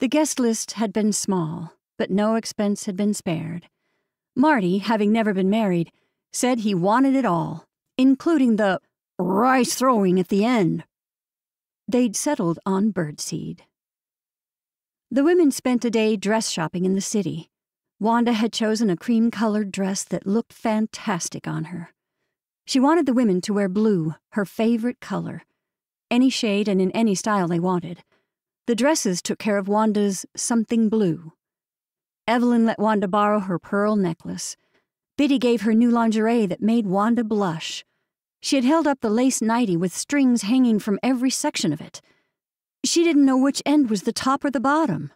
The guest list had been small, but no expense had been spared. Marty, having never been married, said he wanted it all, including the rice throwing at the end. They'd settled on birdseed. The women spent a day dress shopping in the city. Wanda had chosen a cream colored dress that looked fantastic on her. She wanted the women to wear blue, her favorite color, any shade and in any style they wanted. The dresses took care of Wanda's something blue. Evelyn let Wanda borrow her pearl necklace. Biddy gave her new lingerie that made Wanda blush. She had held up the lace nightie with strings hanging from every section of it. She didn't know which end was the top or the bottom.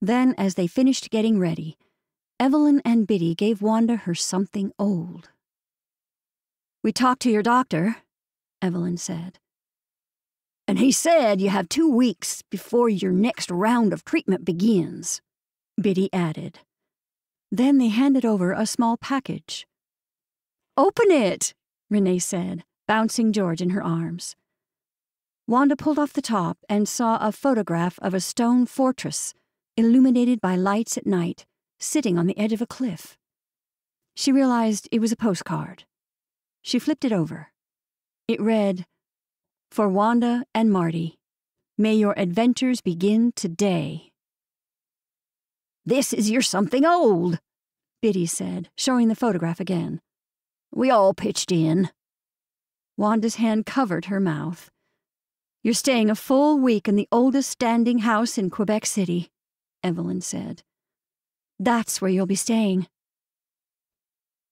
Then, as they finished getting ready, Evelyn and Biddy gave Wanda her something old. We talked to your doctor, Evelyn said. And he said you have two weeks before your next round of treatment begins, Biddy added. Then they handed over a small package. Open it, Renee said, bouncing George in her arms. Wanda pulled off the top and saw a photograph of a stone fortress, illuminated by lights at night, sitting on the edge of a cliff. She realized it was a postcard. She flipped it over. It read, For Wanda and Marty, may your adventures begin today. This is your something old, Biddy said, showing the photograph again. We all pitched in. Wanda's hand covered her mouth. You're staying a full week in the oldest standing house in Quebec City, Evelyn said. That's where you'll be staying.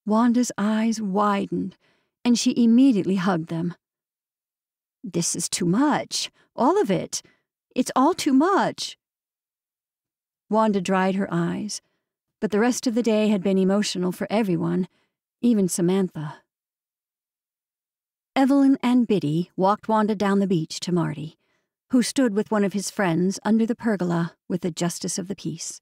Wanda's eyes widened, and she immediately hugged them. This is too much. All of it. It's all too much. Wanda dried her eyes, but the rest of the day had been emotional for everyone, even Samantha. Evelyn and Biddy walked Wanda down the beach to Marty, who stood with one of his friends under the pergola with the justice of the peace.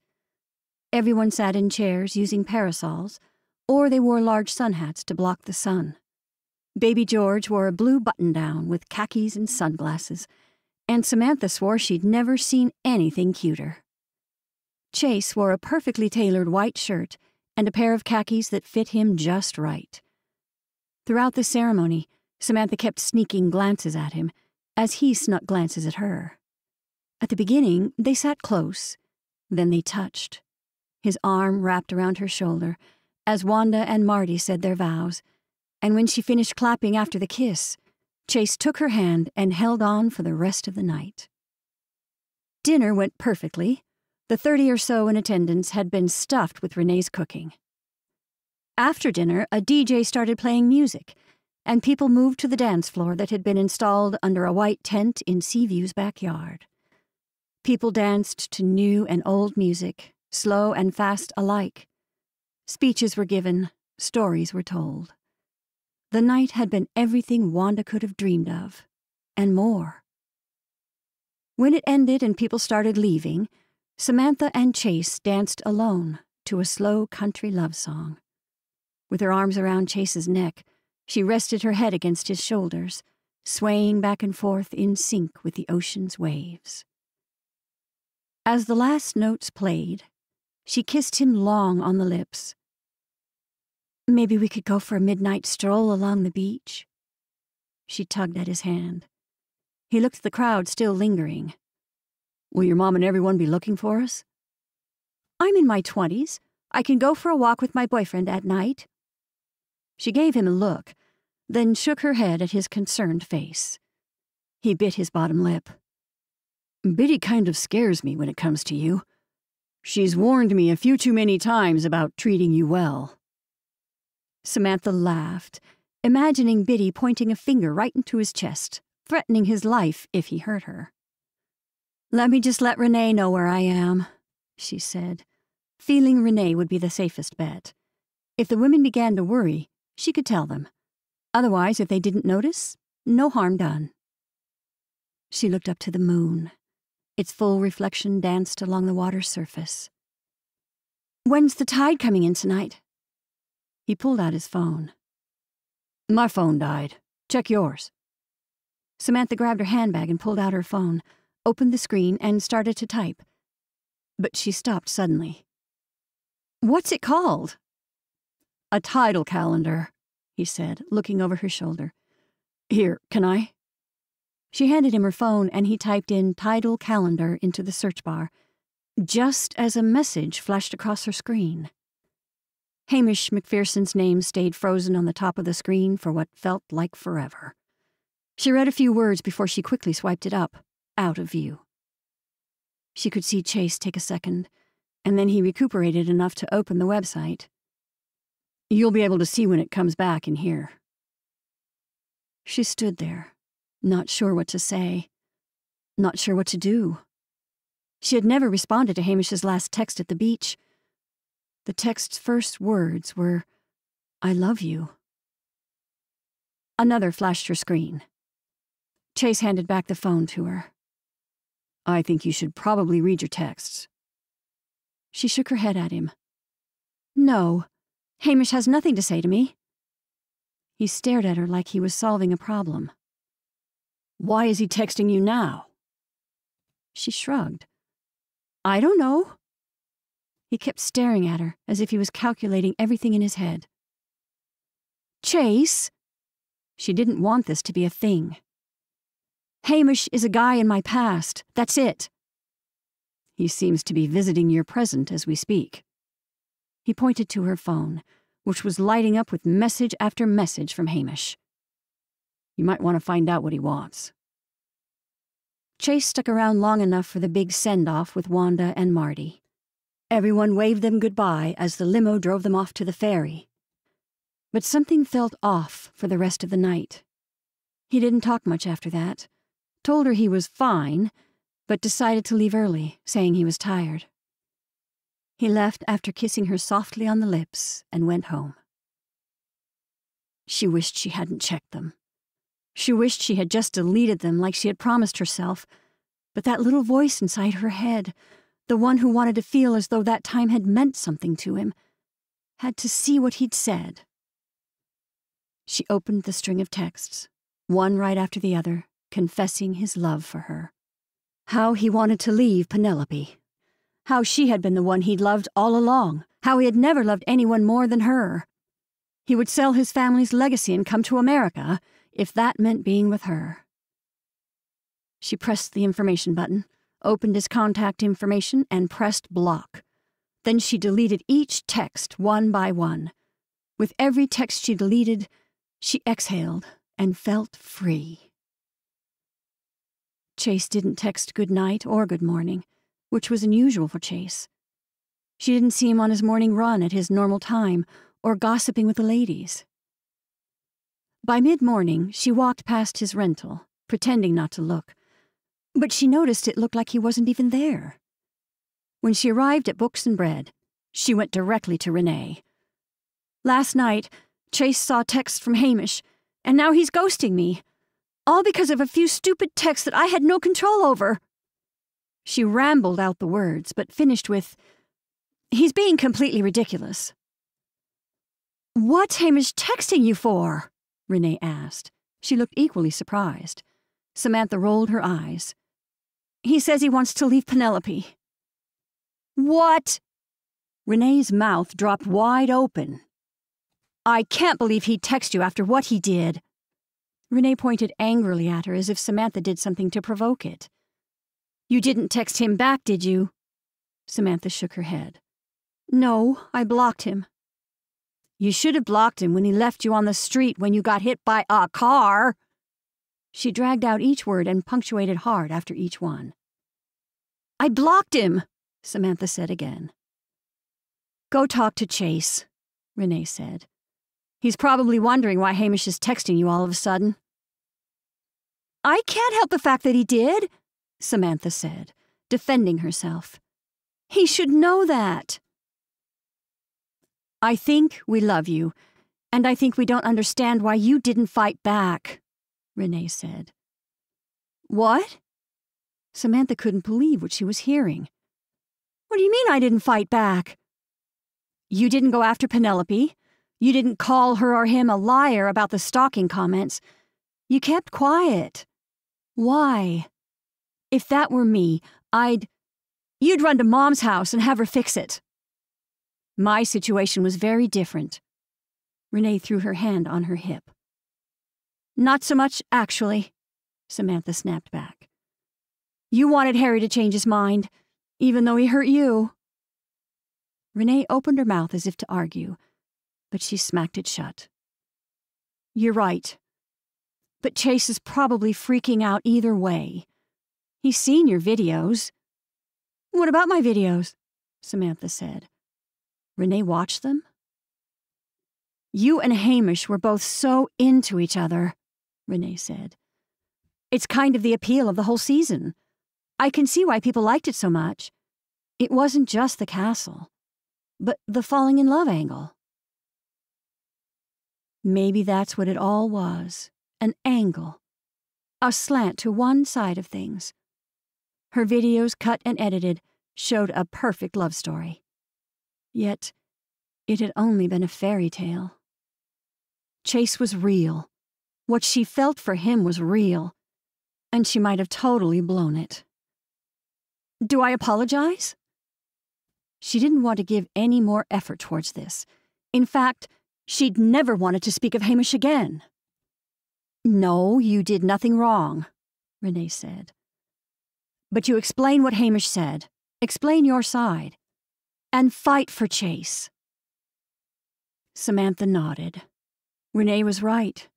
Everyone sat in chairs using parasols, or they wore large sun hats to block the sun. Baby George wore a blue button down with khakis and sunglasses, and Samantha swore she'd never seen anything cuter. Chase wore a perfectly tailored white shirt and a pair of khakis that fit him just right. Throughout the ceremony, Samantha kept sneaking glances at him, as he snuck glances at her. At the beginning, they sat close, then they touched. His arm wrapped around her shoulder as Wanda and Marty said their vows, and when she finished clapping after the kiss, Chase took her hand and held on for the rest of the night. Dinner went perfectly, the thirty or so in attendance had been stuffed with Renee's cooking. After dinner, a DJ started playing music, and people moved to the dance floor that had been installed under a white tent in Seaview's backyard. People danced to new and old music, slow and fast alike. Speeches were given, stories were told. The night had been everything Wanda could have dreamed of, and more. When it ended and people started leaving, Samantha and Chase danced alone to a slow country love song. With her arms around Chase's neck, she rested her head against his shoulders, swaying back and forth in sync with the ocean's waves. As the last notes played, she kissed him long on the lips. Maybe we could go for a midnight stroll along the beach. She tugged at his hand. He looked at the crowd still lingering, Will your mom and everyone be looking for us? I'm in my twenties. I can go for a walk with my boyfriend at night. She gave him a look, then shook her head at his concerned face. He bit his bottom lip. Biddy kind of scares me when it comes to you. She's warned me a few too many times about treating you well. Samantha laughed, imagining Biddy pointing a finger right into his chest, threatening his life if he hurt her. Let me just let Renee know where I am, she said, feeling Renee would be the safest bet. If the women began to worry, she could tell them. Otherwise, if they didn't notice, no harm done. She looked up to the moon. Its full reflection danced along the water's surface. When's the tide coming in tonight? He pulled out his phone. My phone died. Check yours. Samantha grabbed her handbag and pulled out her phone, opened the screen, and started to type. But she stopped suddenly. What's it called? A tidal calendar, he said, looking over her shoulder. Here, can I? She handed him her phone and he typed in tidal calendar into the search bar, just as a message flashed across her screen. Hamish McPherson's name stayed frozen on the top of the screen for what felt like forever. She read a few words before she quickly swiped it up out of view. She could see Chase take a second, and then he recuperated enough to open the website. You'll be able to see when it comes back in here. She stood there, not sure what to say. not sure what to do. She had never responded to Hamish's last text at the beach. The text's first words were, I love you. Another flashed her screen. Chase handed back the phone to her. I think you should probably read your texts. She shook her head at him. No, Hamish has nothing to say to me. He stared at her like he was solving a problem. Why is he texting you now? She shrugged. I don't know. He kept staring at her as if he was calculating everything in his head. Chase! She didn't want this to be a thing. Hamish is a guy in my past. That's it. He seems to be visiting your present as we speak. He pointed to her phone, which was lighting up with message after message from Hamish. You might want to find out what he wants. Chase stuck around long enough for the big send off with Wanda and Marty. Everyone waved them goodbye as the limo drove them off to the ferry. But something felt off for the rest of the night. He didn't talk much after that, told her he was fine, but decided to leave early, saying he was tired. He left after kissing her softly on the lips and went home. She wished she hadn't checked them. She wished she had just deleted them like she had promised herself, but that little voice inside her head, the one who wanted to feel as though that time had meant something to him, had to see what he'd said. She opened the string of texts, one right after the other, confessing his love for her. How he wanted to leave Penelope. How she had been the one he'd loved all along. How he had never loved anyone more than her. He would sell his family's legacy and come to America if that meant being with her. She pressed the information button, opened his contact information, and pressed block. Then she deleted each text one by one. With every text she deleted, she exhaled and felt free. Chase didn't text good night or good morning, which was unusual for Chase. She didn't see him on his morning run at his normal time or gossiping with the ladies. By mid morning, she walked past his rental, pretending not to look, but she noticed it looked like he wasn't even there. When she arrived at Books and Bread, she went directly to Renee. Last night, Chase saw text from Hamish, and now he's ghosting me all because of a few stupid texts that I had no control over. She rambled out the words, but finished with, He's being completely ridiculous. What's Hamish texting you for? Renee asked. She looked equally surprised. Samantha rolled her eyes. He says he wants to leave Penelope. What? Renee's mouth dropped wide open. I can't believe he'd text you after what he did. Renee pointed angrily at her as if Samantha did something to provoke it. You didn't text him back, did you? Samantha shook her head. No, I blocked him. You should have blocked him when he left you on the street when you got hit by a car. She dragged out each word and punctuated hard after each one. I blocked him, Samantha said again. Go talk to Chase, Renee said. He's probably wondering why Hamish is texting you all of a sudden. I can't help the fact that he did, Samantha said, defending herself. He should know that. I think we love you, and I think we don't understand why you didn't fight back, Renee said. What? Samantha couldn't believe what she was hearing. What do you mean I didn't fight back? You didn't go after Penelope. You didn't call her or him a liar about the stalking comments. You kept quiet. Why? If that were me, I'd. You'd run to Mom's house and have her fix it. My situation was very different. Renee threw her hand on her hip. Not so much, actually, Samantha snapped back. You wanted Harry to change his mind, even though he hurt you. Renee opened her mouth as if to argue, but she smacked it shut. You're right. But Chase is probably freaking out either way. He's seen your videos. What about my videos? Samantha said. Renee watched them? You and Hamish were both so into each other, Renee said. It's kind of the appeal of the whole season. I can see why people liked it so much. It wasn't just the castle, but the falling in love angle. Maybe that's what it all was an angle, a slant to one side of things. Her videos, cut and edited, showed a perfect love story. Yet, it had only been a fairy tale. Chase was real. What she felt for him was real. And she might have totally blown it. Do I apologize? She didn't want to give any more effort towards this. In fact, she'd never wanted to speak of Hamish again. No, you did nothing wrong, Renee said. But you explain what Hamish said. Explain your side. And fight for Chase. Samantha nodded. Renee was right.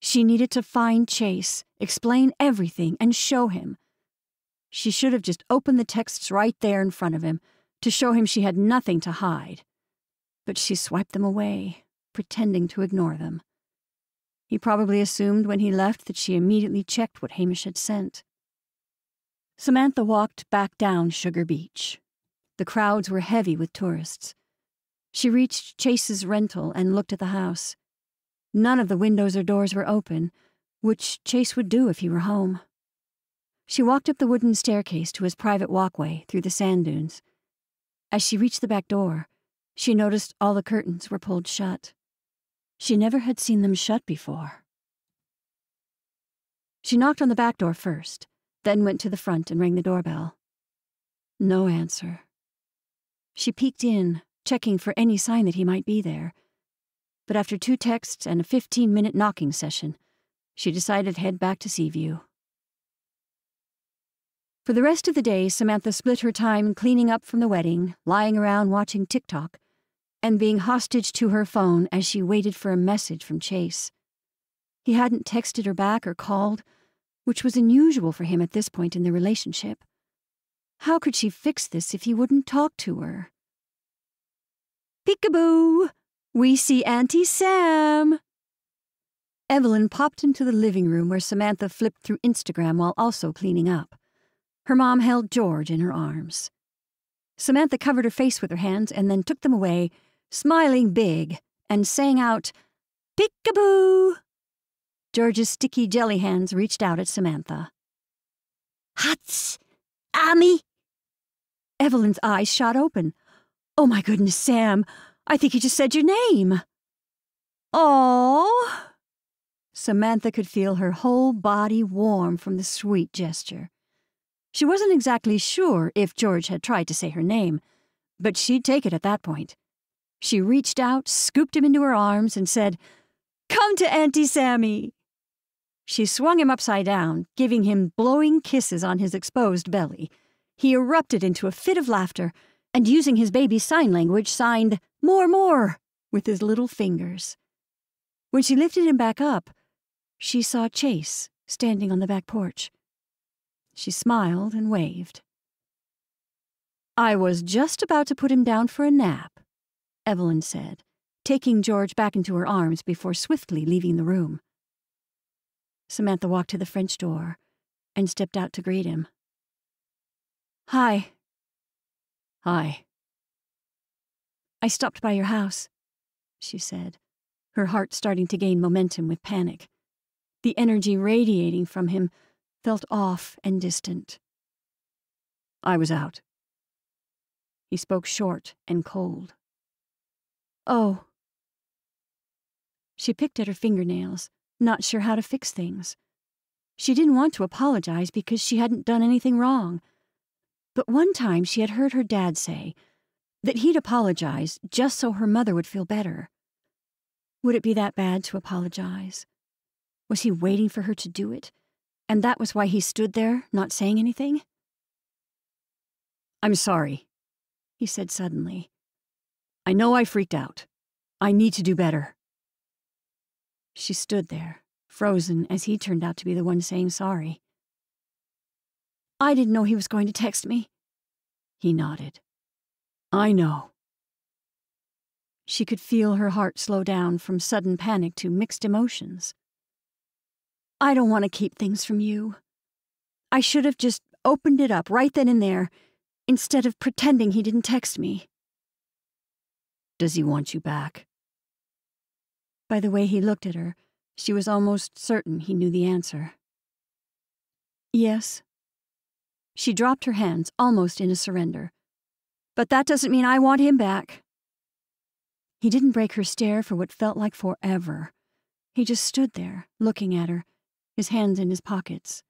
She needed to find Chase, explain everything, and show him. She should have just opened the texts right there in front of him to show him she had nothing to hide. But she swiped them away, pretending to ignore them. He probably assumed when he left that she immediately checked what Hamish had sent. Samantha walked back down Sugar Beach. The crowds were heavy with tourists. She reached Chase's rental and looked at the house. None of the windows or doors were open, which Chase would do if he were home. She walked up the wooden staircase to his private walkway through the sand dunes. As she reached the back door, she noticed all the curtains were pulled shut. She never had seen them shut before. She knocked on the back door first, then went to the front and rang the doorbell. No answer. She peeked in, checking for any sign that he might be there. But after two texts and a 15 minute knocking session, she decided to head back to Seaview. For the rest of the day, Samantha split her time cleaning up from the wedding, lying around watching TikTok, and being hostage to her phone as she waited for a message from Chase. He hadn't texted her back or called, which was unusual for him at this point in the relationship. How could she fix this if he wouldn't talk to her? Peekaboo! We see Auntie Sam! Evelyn popped into the living room where Samantha flipped through Instagram while also cleaning up. Her mom held George in her arms. Samantha covered her face with her hands and then took them away, smiling big, and sang out, Peekaboo! George's sticky jelly hands reached out at Samantha. Huts! Ami! Evelyn's eyes shot open. Oh my goodness, Sam, I think he just said your name. Oh! Samantha could feel her whole body warm from the sweet gesture. She wasn't exactly sure if George had tried to say her name, but she'd take it at that point. She reached out, scooped him into her arms, and said, Come to Auntie Sammy. She swung him upside down, giving him blowing kisses on his exposed belly. He erupted into a fit of laughter, and using his baby sign language, signed, More, more, with his little fingers. When she lifted him back up, she saw Chase standing on the back porch. She smiled and waved. I was just about to put him down for a nap, Evelyn said, taking George back into her arms before swiftly leaving the room. Samantha walked to the French door and stepped out to greet him. Hi. Hi. I stopped by your house, she said, her heart starting to gain momentum with panic. The energy radiating from him felt off and distant. I was out. He spoke short and cold. Oh. She picked at her fingernails, not sure how to fix things. She didn't want to apologize because she hadn't done anything wrong. But one time she had heard her dad say that he'd apologize just so her mother would feel better. Would it be that bad to apologize? Was he waiting for her to do it? And that was why he stood there, not saying anything? I'm sorry, he said suddenly. I know I freaked out. I need to do better. She stood there, frozen, as he turned out to be the one saying sorry. I didn't know he was going to text me. He nodded. I know. She could feel her heart slow down from sudden panic to mixed emotions. I don't want to keep things from you. I should have just opened it up right then and there, instead of pretending he didn't text me. Does he want you back? By the way he looked at her, she was almost certain he knew the answer. Yes. She dropped her hands almost in a surrender. But that doesn't mean I want him back. He didn't break her stare for what felt like forever. He just stood there, looking at her, his hands in his pockets.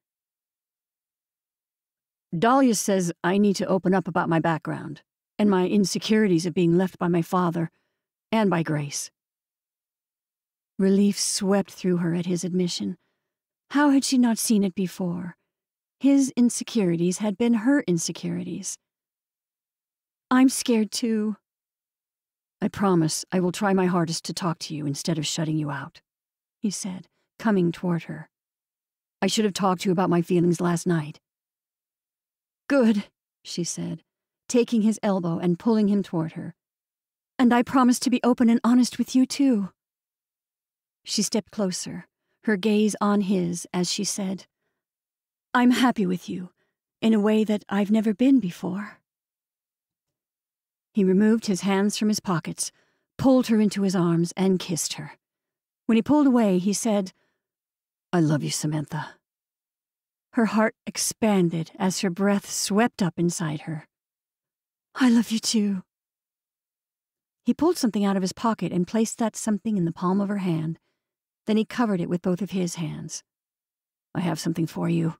Dahlia says I need to open up about my background and my insecurities of being left by my father and by Grace. Relief swept through her at his admission. How had she not seen it before? His insecurities had been her insecurities. I'm scared too. I promise I will try my hardest to talk to you instead of shutting you out, he said, coming toward her. I should have talked to you about my feelings last night. Good, she said, taking his elbow and pulling him toward her. And I promise to be open and honest with you too. She stepped closer, her gaze on his as she said, I'm happy with you, in a way that I've never been before. He removed his hands from his pockets, pulled her into his arms, and kissed her. When he pulled away, he said, I love you, Samantha. Her heart expanded as her breath swept up inside her. I love you too. He pulled something out of his pocket and placed that something in the palm of her hand. Then he covered it with both of his hands. I have something for you.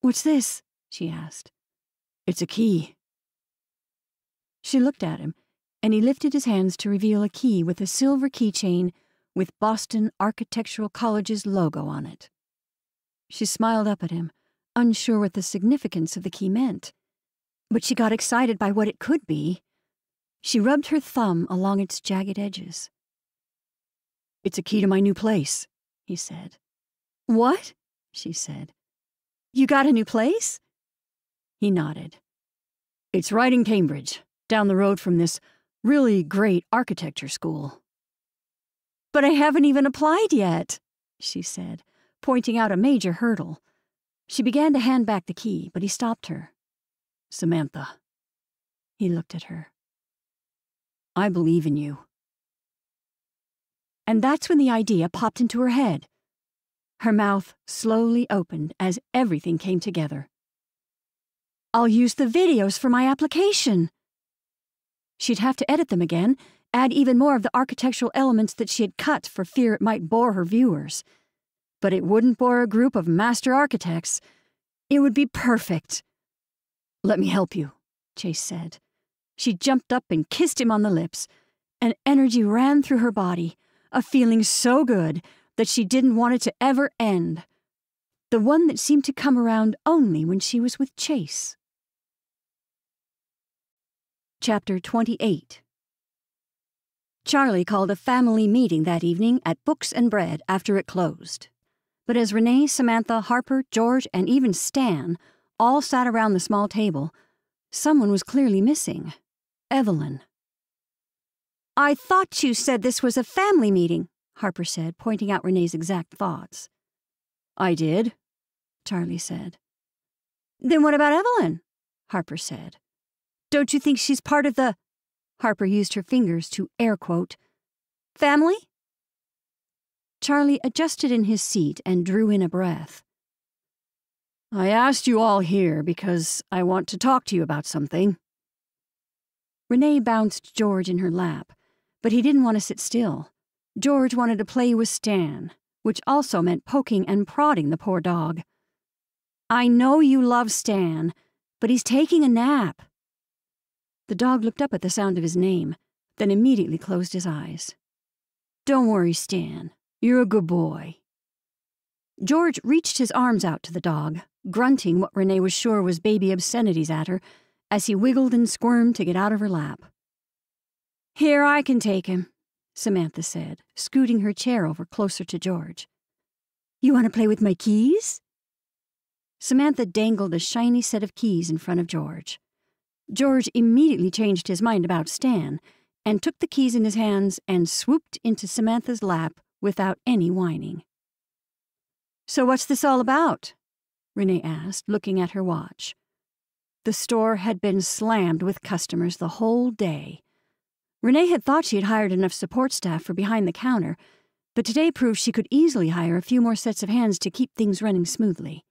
What's this? she asked. It's a key. She looked at him, and he lifted his hands to reveal a key with a silver keychain with Boston Architectural College's logo on it. She smiled up at him, unsure what the significance of the key meant. But she got excited by what it could be. She rubbed her thumb along its jagged edges. It's a key to my new place, he said. What? she said. You got a new place? He nodded. It's right in Cambridge, down the road from this really great architecture school. But I haven't even applied yet, she said, pointing out a major hurdle. She began to hand back the key, but he stopped her. Samantha. He looked at her. I believe in you. And that's when the idea popped into her head. Her mouth slowly opened as everything came together. I'll use the videos for my application. She'd have to edit them again, add even more of the architectural elements that she had cut for fear it might bore her viewers. But it wouldn't bore a group of master architects. It would be perfect. Let me help you, Chase said. She jumped up and kissed him on the lips. An energy ran through her body, a feeling so good that she didn't want it to ever end. The one that seemed to come around only when she was with Chase. Chapter 28 Charlie called a family meeting that evening at Books and Bread after it closed. But as Renee, Samantha, Harper, George, and even Stan all sat around the small table, someone was clearly missing Evelyn. I thought you said this was a family meeting, Harper said, pointing out Renee's exact thoughts. I did, Charlie said. Then what about Evelyn? Harper said. Don't you think she's part of the. Harper used her fingers to air quote, family? Charlie adjusted in his seat and drew in a breath. I asked you all here because I want to talk to you about something. Renee bounced George in her lap, but he didn't want to sit still. George wanted to play with Stan, which also meant poking and prodding the poor dog. I know you love Stan, but he's taking a nap. The dog looked up at the sound of his name, then immediately closed his eyes. Don't worry, Stan. You're a good boy. George reached his arms out to the dog, grunting what Renee was sure was baby obscenities at her as he wiggled and squirmed to get out of her lap. Here, I can take him, Samantha said, scooting her chair over closer to George. You want to play with my keys? Samantha dangled a shiny set of keys in front of George. George immediately changed his mind about Stan and took the keys in his hands and swooped into Samantha's lap without any whining. So, what's this all about? Renee asked, looking at her watch. The store had been slammed with customers the whole day. Renee had thought she had hired enough support staff for behind the counter, but today proved she could easily hire a few more sets of hands to keep things running smoothly.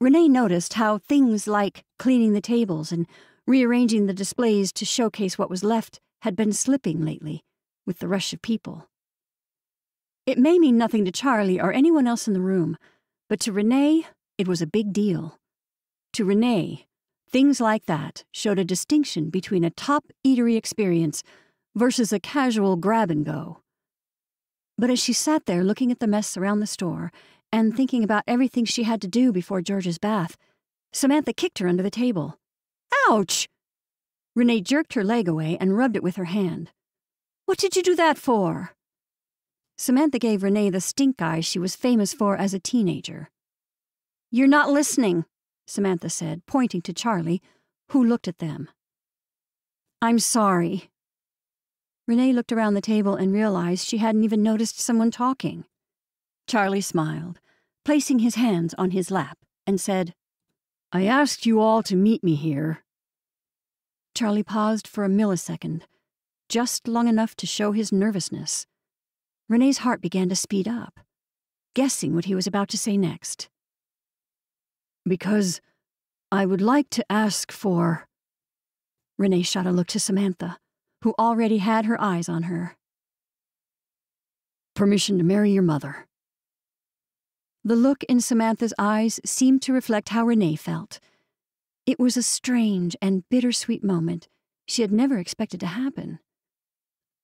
Renee noticed how things like cleaning the tables and rearranging the displays to showcase what was left had been slipping lately, with the rush of people. It may mean nothing to Charlie or anyone else in the room, but to Renee, it was a big deal. To Renee, things like that showed a distinction between a top eatery experience versus a casual grab and go. But as she sat there looking at the mess around the store and thinking about everything she had to do before George's bath, Samantha kicked her under the table. Ouch! Renee jerked her leg away and rubbed it with her hand. What did you do that for? Samantha gave Renee the stink eye she was famous for as a teenager. You're not listening, Samantha said, pointing to Charlie, who looked at them. I'm sorry, Renee looked around the table and realized she hadn't even noticed someone talking. Charlie smiled, placing his hands on his lap, and said, I asked you all to meet me here. Charlie paused for a millisecond, just long enough to show his nervousness. Renee's heart began to speed up, guessing what he was about to say next. Because I would like to ask for. Renee shot a look to Samantha who already had her eyes on her. Permission to marry your mother. The look in Samantha's eyes seemed to reflect how Renee felt. It was a strange and bittersweet moment she had never expected to happen.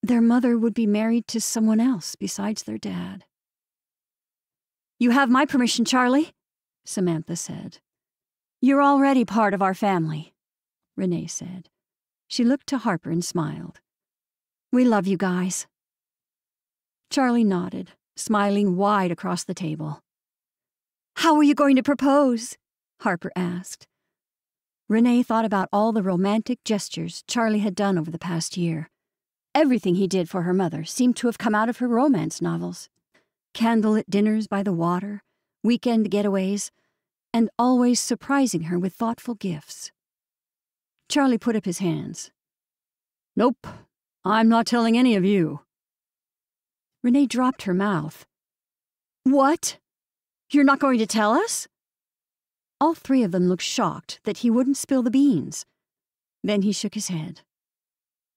Their mother would be married to someone else besides their dad. You have my permission, Charlie, Samantha said. You're already part of our family, Renee said. She looked to Harper and smiled. We love you guys. Charlie nodded, smiling wide across the table. How are you going to propose? Harper asked. Renee thought about all the romantic gestures Charlie had done over the past year. Everything he did for her mother seemed to have come out of her romance novels candlelit dinners by the water, weekend getaways, and always surprising her with thoughtful gifts. Charlie put up his hands. Nope, I'm not telling any of you. Renee dropped her mouth. What? You're not going to tell us? All three of them looked shocked that he wouldn't spill the beans. Then he shook his head.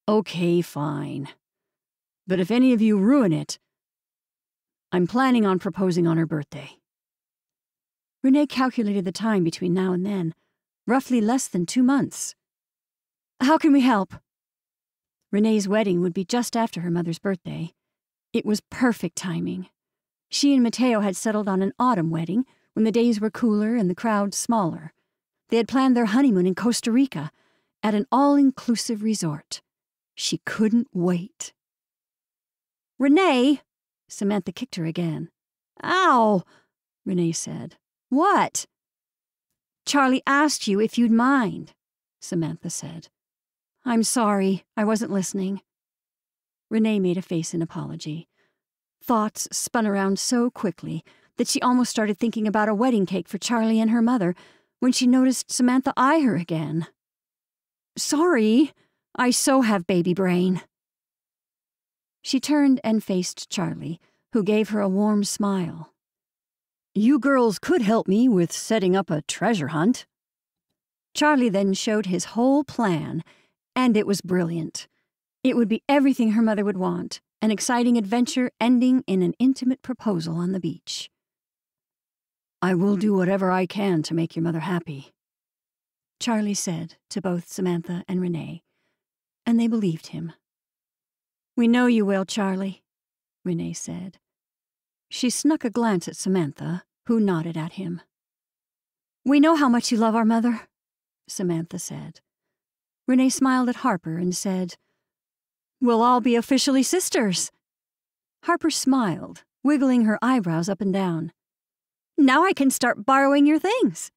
Okay, fine. But if any of you ruin it, I'm planning on proposing on her birthday. Renee calculated the time between now and then, roughly less than two months. How can we help? Renee's wedding would be just after her mother's birthday. It was perfect timing. She and Mateo had settled on an autumn wedding when the days were cooler and the crowd smaller. They had planned their honeymoon in Costa Rica at an all inclusive resort. She couldn't wait. Renee! Samantha kicked her again. Ow! Renee said. What? Charlie asked you if you'd mind, Samantha said. I'm sorry, I wasn't listening. Renee made a face in apology. Thoughts spun around so quickly that she almost started thinking about a wedding cake for Charlie and her mother when she noticed Samantha eye her again. Sorry, I so have baby brain. She turned and faced Charlie, who gave her a warm smile. You girls could help me with setting up a treasure hunt. Charlie then showed his whole plan and it was brilliant. It would be everything her mother would want an exciting adventure ending in an intimate proposal on the beach. I will hmm. do whatever I can to make your mother happy, Charlie said to both Samantha and Renee, and they believed him. We know you will, Charlie, Renee said. She snuck a glance at Samantha, who nodded at him. We know how much you love our mother, Samantha said. Renee smiled at Harper and said, We'll all be officially sisters. Harper smiled, wiggling her eyebrows up and down. Now I can start borrowing your things.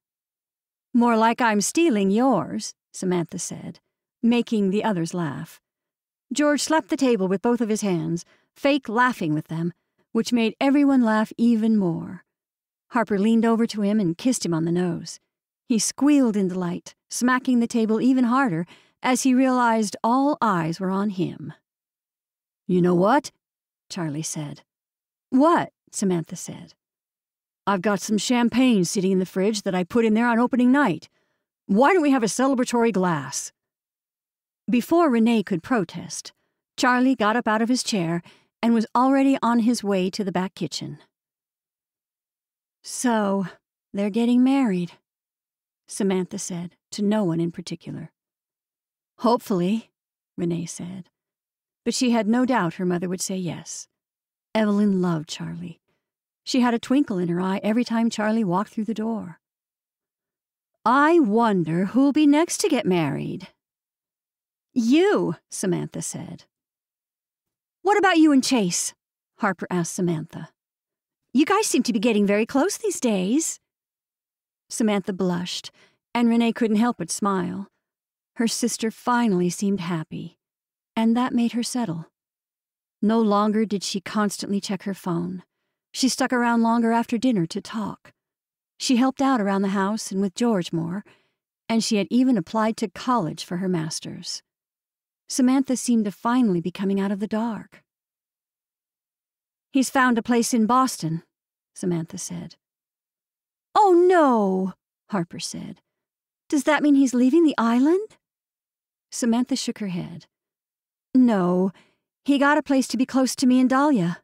More like I'm stealing yours, Samantha said, making the others laugh. George slapped the table with both of his hands, fake laughing with them, which made everyone laugh even more. Harper leaned over to him and kissed him on the nose. He squealed in delight, smacking the table even harder as he realized all eyes were on him. You know what? Charlie said. What? Samantha said. I've got some champagne sitting in the fridge that I put in there on opening night. Why don't we have a celebratory glass? Before Renee could protest, Charlie got up out of his chair and was already on his way to the back kitchen. So, they're getting married, Samantha said, to no one in particular. Hopefully, Renee said. But she had no doubt her mother would say yes. Evelyn loved Charlie. She had a twinkle in her eye every time Charlie walked through the door. I wonder who'll be next to get married. You, Samantha said. What about you and Chase? Harper asked Samantha. You guys seem to be getting very close these days. Samantha blushed, and Renee couldn't help but smile. Her sister finally seemed happy, and that made her settle. No longer did she constantly check her phone. She stuck around longer after dinner to talk. She helped out around the house and with George more, and she had even applied to college for her master's. Samantha seemed to finally be coming out of the dark. He's found a place in Boston, Samantha said. Oh, no, Harper said. Does that mean he's leaving the island? Samantha shook her head. No, he got a place to be close to me and Dahlia.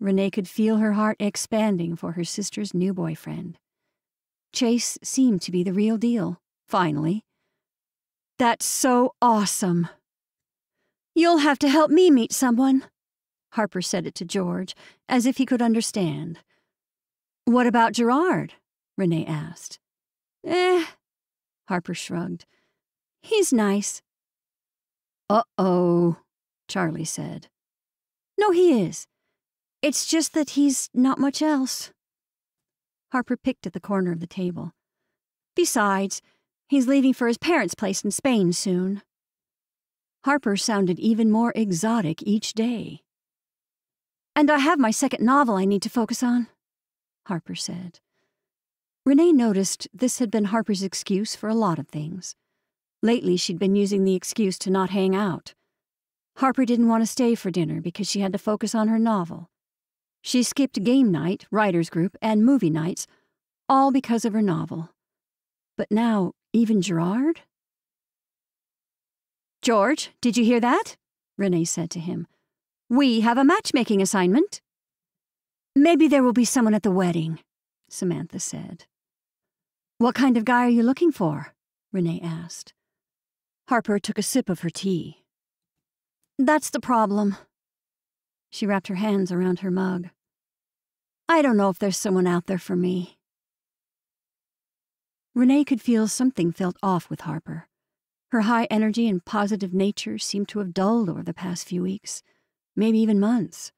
Renee could feel her heart expanding for her sister's new boyfriend. Chase seemed to be the real deal, finally. That's so awesome. You'll have to help me meet someone. Harper said it to George, as if he could understand. What about Gerard? Renee asked. Eh, Harper shrugged. He's nice. Uh-oh, Charlie said. No, he is. It's just that he's not much else. Harper picked at the corner of the table. Besides, He's leaving for his parents' place in Spain soon. Harper sounded even more exotic each day. And I have my second novel I need to focus on, Harper said. Renee noticed this had been Harper's excuse for a lot of things. Lately, she'd been using the excuse to not hang out. Harper didn't want to stay for dinner because she had to focus on her novel. She skipped game night, writers' group, and movie nights, all because of her novel. But now even Gerard? George, did you hear that? Renee said to him. We have a matchmaking assignment. Maybe there will be someone at the wedding, Samantha said. What kind of guy are you looking for? Renee asked. Harper took a sip of her tea. That's the problem. She wrapped her hands around her mug. I don't know if there's someone out there for me. Renee could feel something felt off with Harper. Her high energy and positive nature seemed to have dulled over the past few weeks, maybe even months.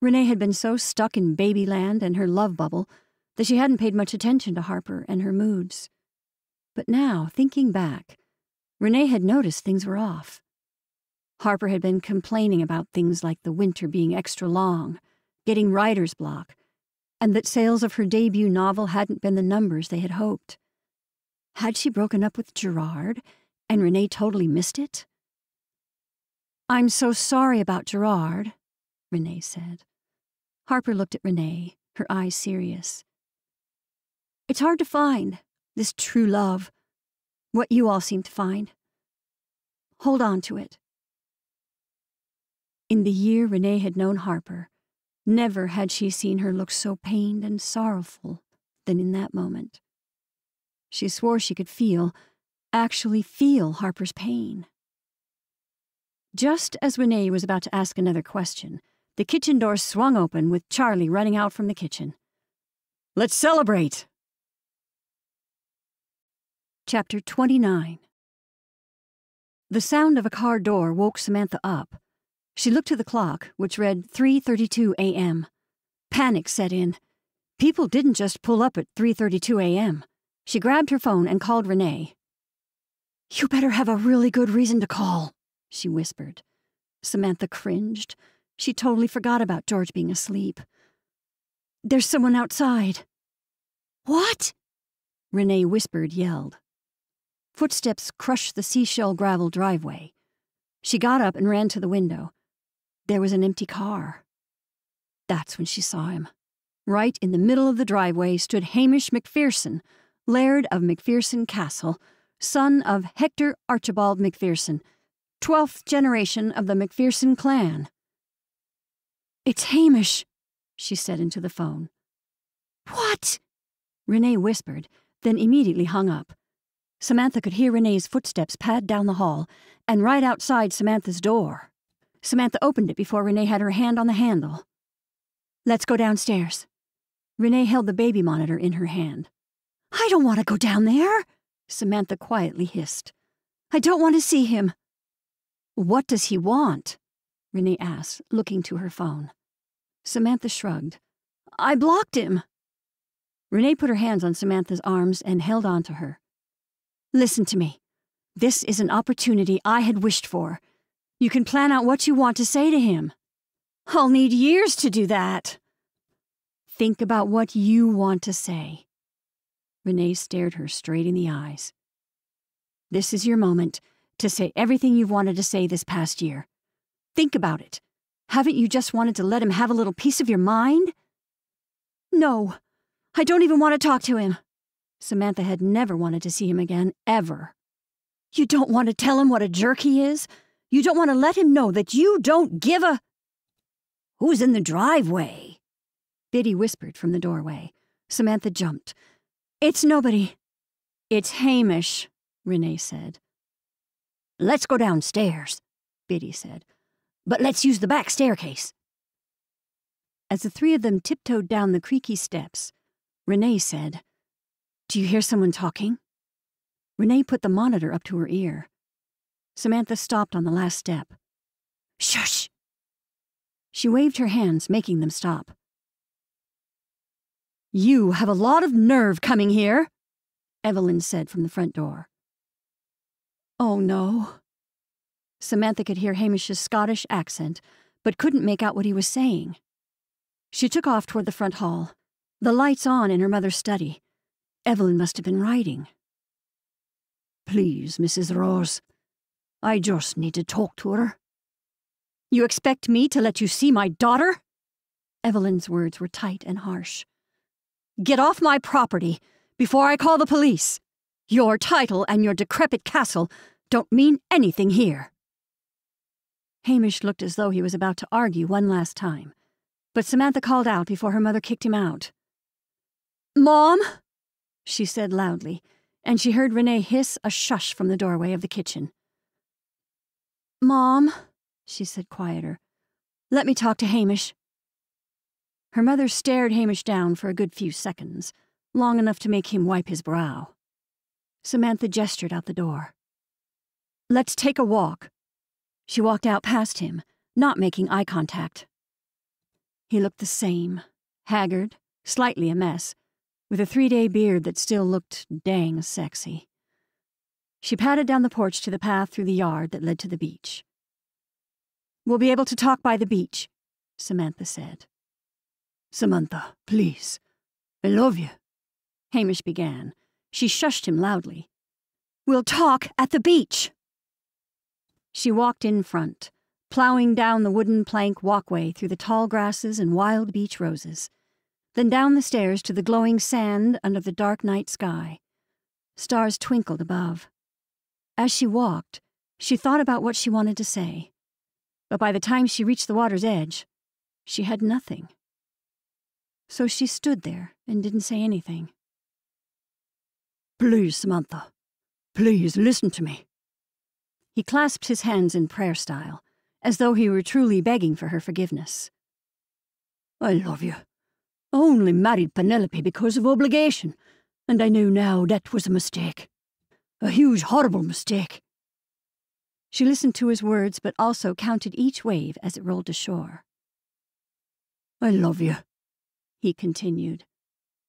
Renee had been so stuck in babyland and her love bubble that she hadn't paid much attention to Harper and her moods. But now, thinking back, Renee had noticed things were off. Harper had been complaining about things like the winter being extra long, getting writer's block, and that sales of her debut novel hadn't been the numbers they had hoped. Had she broken up with Gerard, and Renee totally missed it? I'm so sorry about Gerard, Renee said. Harper looked at Renee, her eyes serious. It's hard to find, this true love, what you all seem to find. Hold on to it. In the year Renee had known Harper, never had she seen her look so pained and sorrowful than in that moment. She swore she could feel, actually feel Harper's pain. Just as Renee was about to ask another question, the kitchen door swung open with Charlie running out from the kitchen. Let's celebrate! Chapter 29 The sound of a car door woke Samantha up. She looked to the clock, which read 3.32 a.m. Panic set in. People didn't just pull up at 3.32 a.m. She grabbed her phone and called Renee. You better have a really good reason to call, she whispered. Samantha cringed. She totally forgot about George being asleep. There's someone outside. What? Renee whispered, yelled. Footsteps crushed the seashell gravel driveway. She got up and ran to the window. There was an empty car. That's when she saw him. Right in the middle of the driveway stood Hamish McPherson, Laird of McPherson Castle, son of Hector Archibald McPherson, twelfth generation of the McPherson clan. It's Hamish, she said into the phone. What? Renee whispered, then immediately hung up. Samantha could hear Renee's footsteps pad down the hall and right outside Samantha's door. Samantha opened it before Renee had her hand on the handle. Let's go downstairs. Renee held the baby monitor in her hand. I don't want to go down there, Samantha quietly hissed. I don't want to see him. What does he want? Renee asked, looking to her phone. Samantha shrugged. I blocked him. Renee put her hands on Samantha's arms and held on to her. Listen to me. This is an opportunity I had wished for. You can plan out what you want to say to him. I'll need years to do that. Think about what you want to say. Renee stared her straight in the eyes. This is your moment to say everything you've wanted to say this past year. Think about it. Haven't you just wanted to let him have a little piece of your mind? No, I don't even want to talk to him. Samantha had never wanted to see him again, ever. You don't want to tell him what a jerk he is? You don't want to let him know that you don't give a. Who's in the driveway? Biddy whispered from the doorway. Samantha jumped. It's nobody. It's Hamish, Renee said. Let's go downstairs, Biddy said. But let's use the back staircase. As the three of them tiptoed down the creaky steps, Renee said, Do you hear someone talking? Renee put the monitor up to her ear. Samantha stopped on the last step. Shush! She waved her hands, making them stop. You have a lot of nerve coming here, Evelyn said from the front door. Oh no. Samantha could hear Hamish's Scottish accent, but couldn't make out what he was saying. She took off toward the front hall, the lights on in her mother's study. Evelyn must have been writing. Please, Mrs. Rose, I just need to talk to her. You expect me to let you see my daughter? Evelyn's words were tight and harsh. Get off my property before I call the police. Your title and your decrepit castle don't mean anything here. Hamish looked as though he was about to argue one last time, but Samantha called out before her mother kicked him out. Mom, she said loudly, and she heard Renee hiss a shush from the doorway of the kitchen. Mom, she said quieter, let me talk to Hamish. Her mother stared Hamish down for a good few seconds, long enough to make him wipe his brow. Samantha gestured out the door. Let's take a walk. She walked out past him, not making eye contact. He looked the same, haggard, slightly a mess, with a three day beard that still looked dang sexy. She padded down the porch to the path through the yard that led to the beach. We'll be able to talk by the beach, Samantha said. Samantha, please. I love you. Hamish began. She shushed him loudly. We'll talk at the beach. She walked in front, plowing down the wooden plank walkway through the tall grasses and wild beach roses, then down the stairs to the glowing sand under the dark night sky. Stars twinkled above. As she walked, she thought about what she wanted to say. But by the time she reached the water's edge, she had nothing so she stood there and didn't say anything. Please, Samantha, please listen to me. He clasped his hands in prayer style, as though he were truly begging for her forgiveness. I love you. I only married Penelope because of obligation, and I know now that was a mistake. A huge, horrible mistake. She listened to his words, but also counted each wave as it rolled ashore. I love you he continued.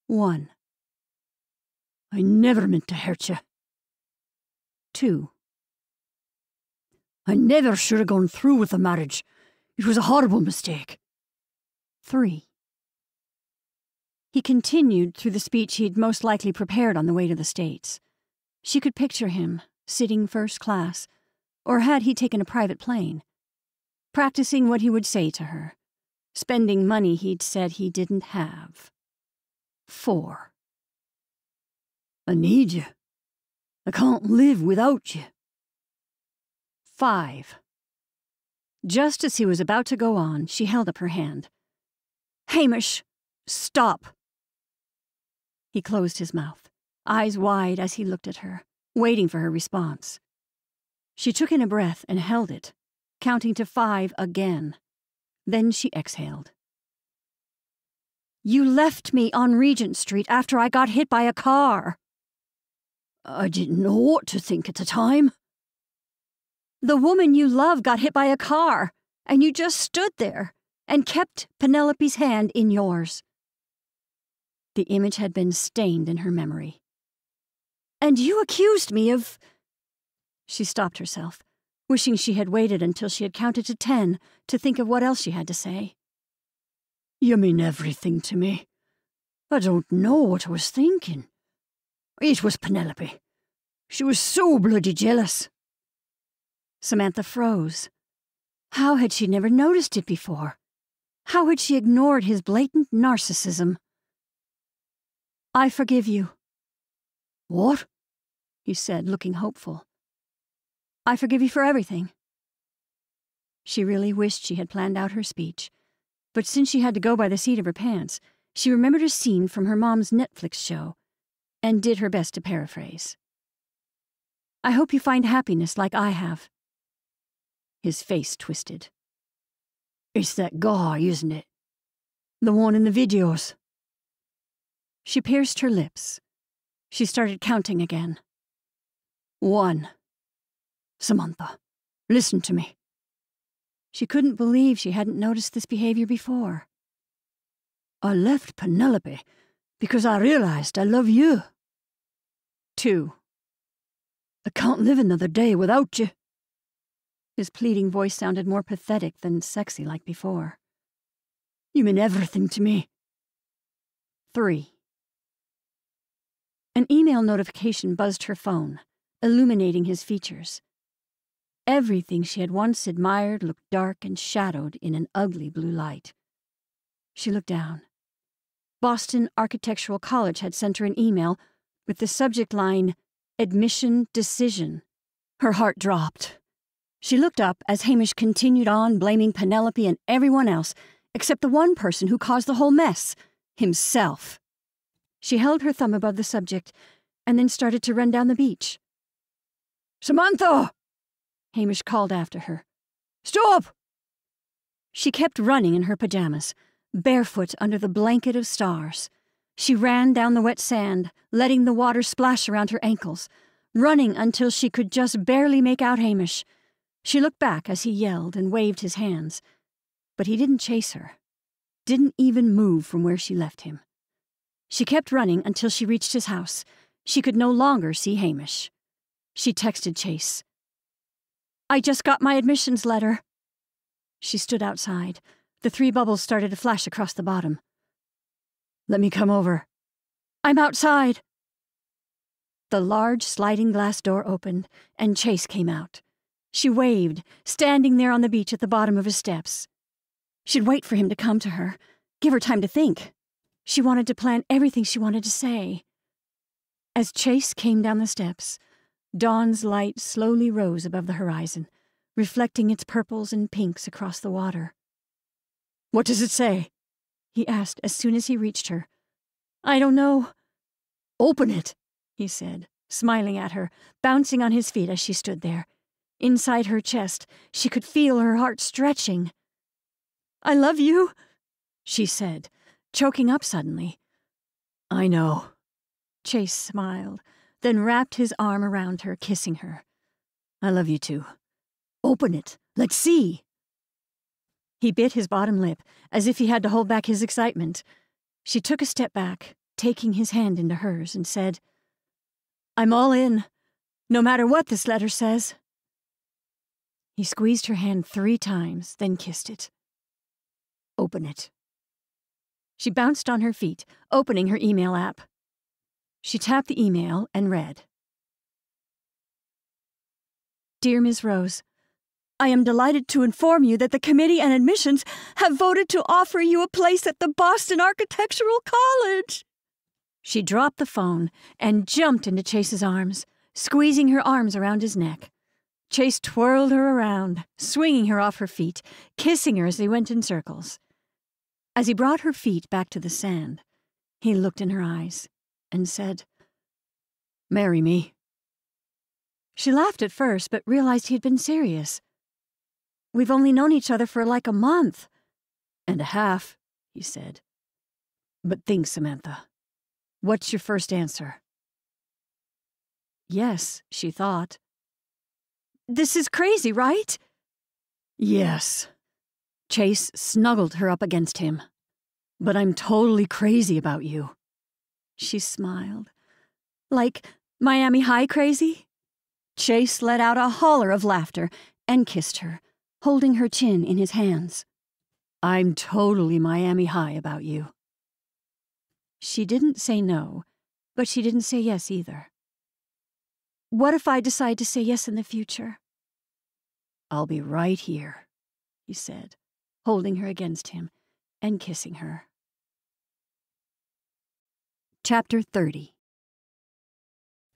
One. I never meant to hurt you. Two. I never should have gone through with the marriage. It was a horrible mistake. Three. He continued through the speech he'd most likely prepared on the way to the States. She could picture him, sitting first class, or had he taken a private plane, practicing what he would say to her, spending money he'd said he didn't have. Four. I need you. I can't live without you. Five. Just as he was about to go on, she held up her hand. Hamish, stop. He closed his mouth, eyes wide as he looked at her, waiting for her response. She took in a breath and held it, counting to five again. Then she exhaled. You left me on Regent Street after I got hit by a car. I didn't know what to think at the time. The woman you love got hit by a car, and you just stood there and kept Penelope's hand in yours. The image had been stained in her memory. And you accused me of. She stopped herself, wishing she had waited until she had counted to ten to think of what else she had to say. You mean everything to me. I don't know what I was thinking. It was Penelope. She was so bloody jealous. Samantha froze. How had she never noticed it before? How had she ignored his blatant narcissism? I forgive you. What? he said, looking hopeful. I forgive you for everything. She really wished she had planned out her speech, but since she had to go by the seat of her pants, she remembered a scene from her mom's Netflix show and did her best to paraphrase. I hope you find happiness like I have. His face twisted. It's that guy, isn't it? The one in the videos. She pierced her lips. She started counting again. One. Samantha, listen to me. She couldn't believe she hadn't noticed this behavior before. I left Penelope because I realized I love you. Two. I can't live another day without you. His pleading voice sounded more pathetic than sexy like before. You mean everything to me. Three. An email notification buzzed her phone, illuminating his features. Everything she had once admired looked dark and shadowed in an ugly blue light. She looked down. Boston Architectural College had sent her an email with the subject line, Admission Decision. Her heart dropped. She looked up as Hamish continued on blaming Penelope and everyone else, except the one person who caused the whole mess himself. She held her thumb above the subject and then started to run down the beach. Samantha! Hamish called after her. Stop! She kept running in her pajamas, barefoot under the blanket of stars. She ran down the wet sand, letting the water splash around her ankles, running until she could just barely make out Hamish. She looked back as he yelled and waved his hands, but he didn't chase her, didn't even move from where she left him. She kept running until she reached his house. She could no longer see Hamish. She texted Chase. I just got my admissions letter. She stood outside. The three bubbles started to flash across the bottom. Let me come over. I'm outside. The large sliding glass door opened, and Chase came out. She waved, standing there on the beach at the bottom of his steps. She'd wait for him to come to her, give her time to think. She wanted to plan everything she wanted to say. As Chase came down the steps, dawn's light slowly rose above the horizon, reflecting its purples and pinks across the water. What does it say? He asked as soon as he reached her. I don't know. Open it, he said, smiling at her, bouncing on his feet as she stood there. Inside her chest, she could feel her heart stretching. I love you, she said, choking up suddenly. I know. Chase smiled, then wrapped his arm around her, kissing her. I love you too. Open it. Let's see. He bit his bottom lip, as if he had to hold back his excitement. She took a step back, taking his hand into hers, and said, I'm all in, no matter what this letter says. He squeezed her hand three times, then kissed it. Open it. She bounced on her feet, opening her email app. She tapped the email and read Dear Ms. Rose, I am delighted to inform you that the committee and admissions have voted to offer you a place at the Boston Architectural College. She dropped the phone and jumped into Chase's arms, squeezing her arms around his neck. Chase twirled her around, swinging her off her feet, kissing her as they went in circles. As he brought her feet back to the sand, he looked in her eyes and said, Marry me. She laughed at first, but realized he had been serious. We've only known each other for like a month. And a half, he said. But think, Samantha. What's your first answer? Yes, she thought. This is crazy, right? Yes. Chase snuggled her up against him. But I'm totally crazy about you. She smiled. Like Miami High crazy? Chase let out a holler of laughter and kissed her, holding her chin in his hands. I'm totally Miami High about you. She didn't say no, but she didn't say yes either. What if I decide to say yes in the future? I'll be right here, he said, holding her against him and kissing her. Chapter 30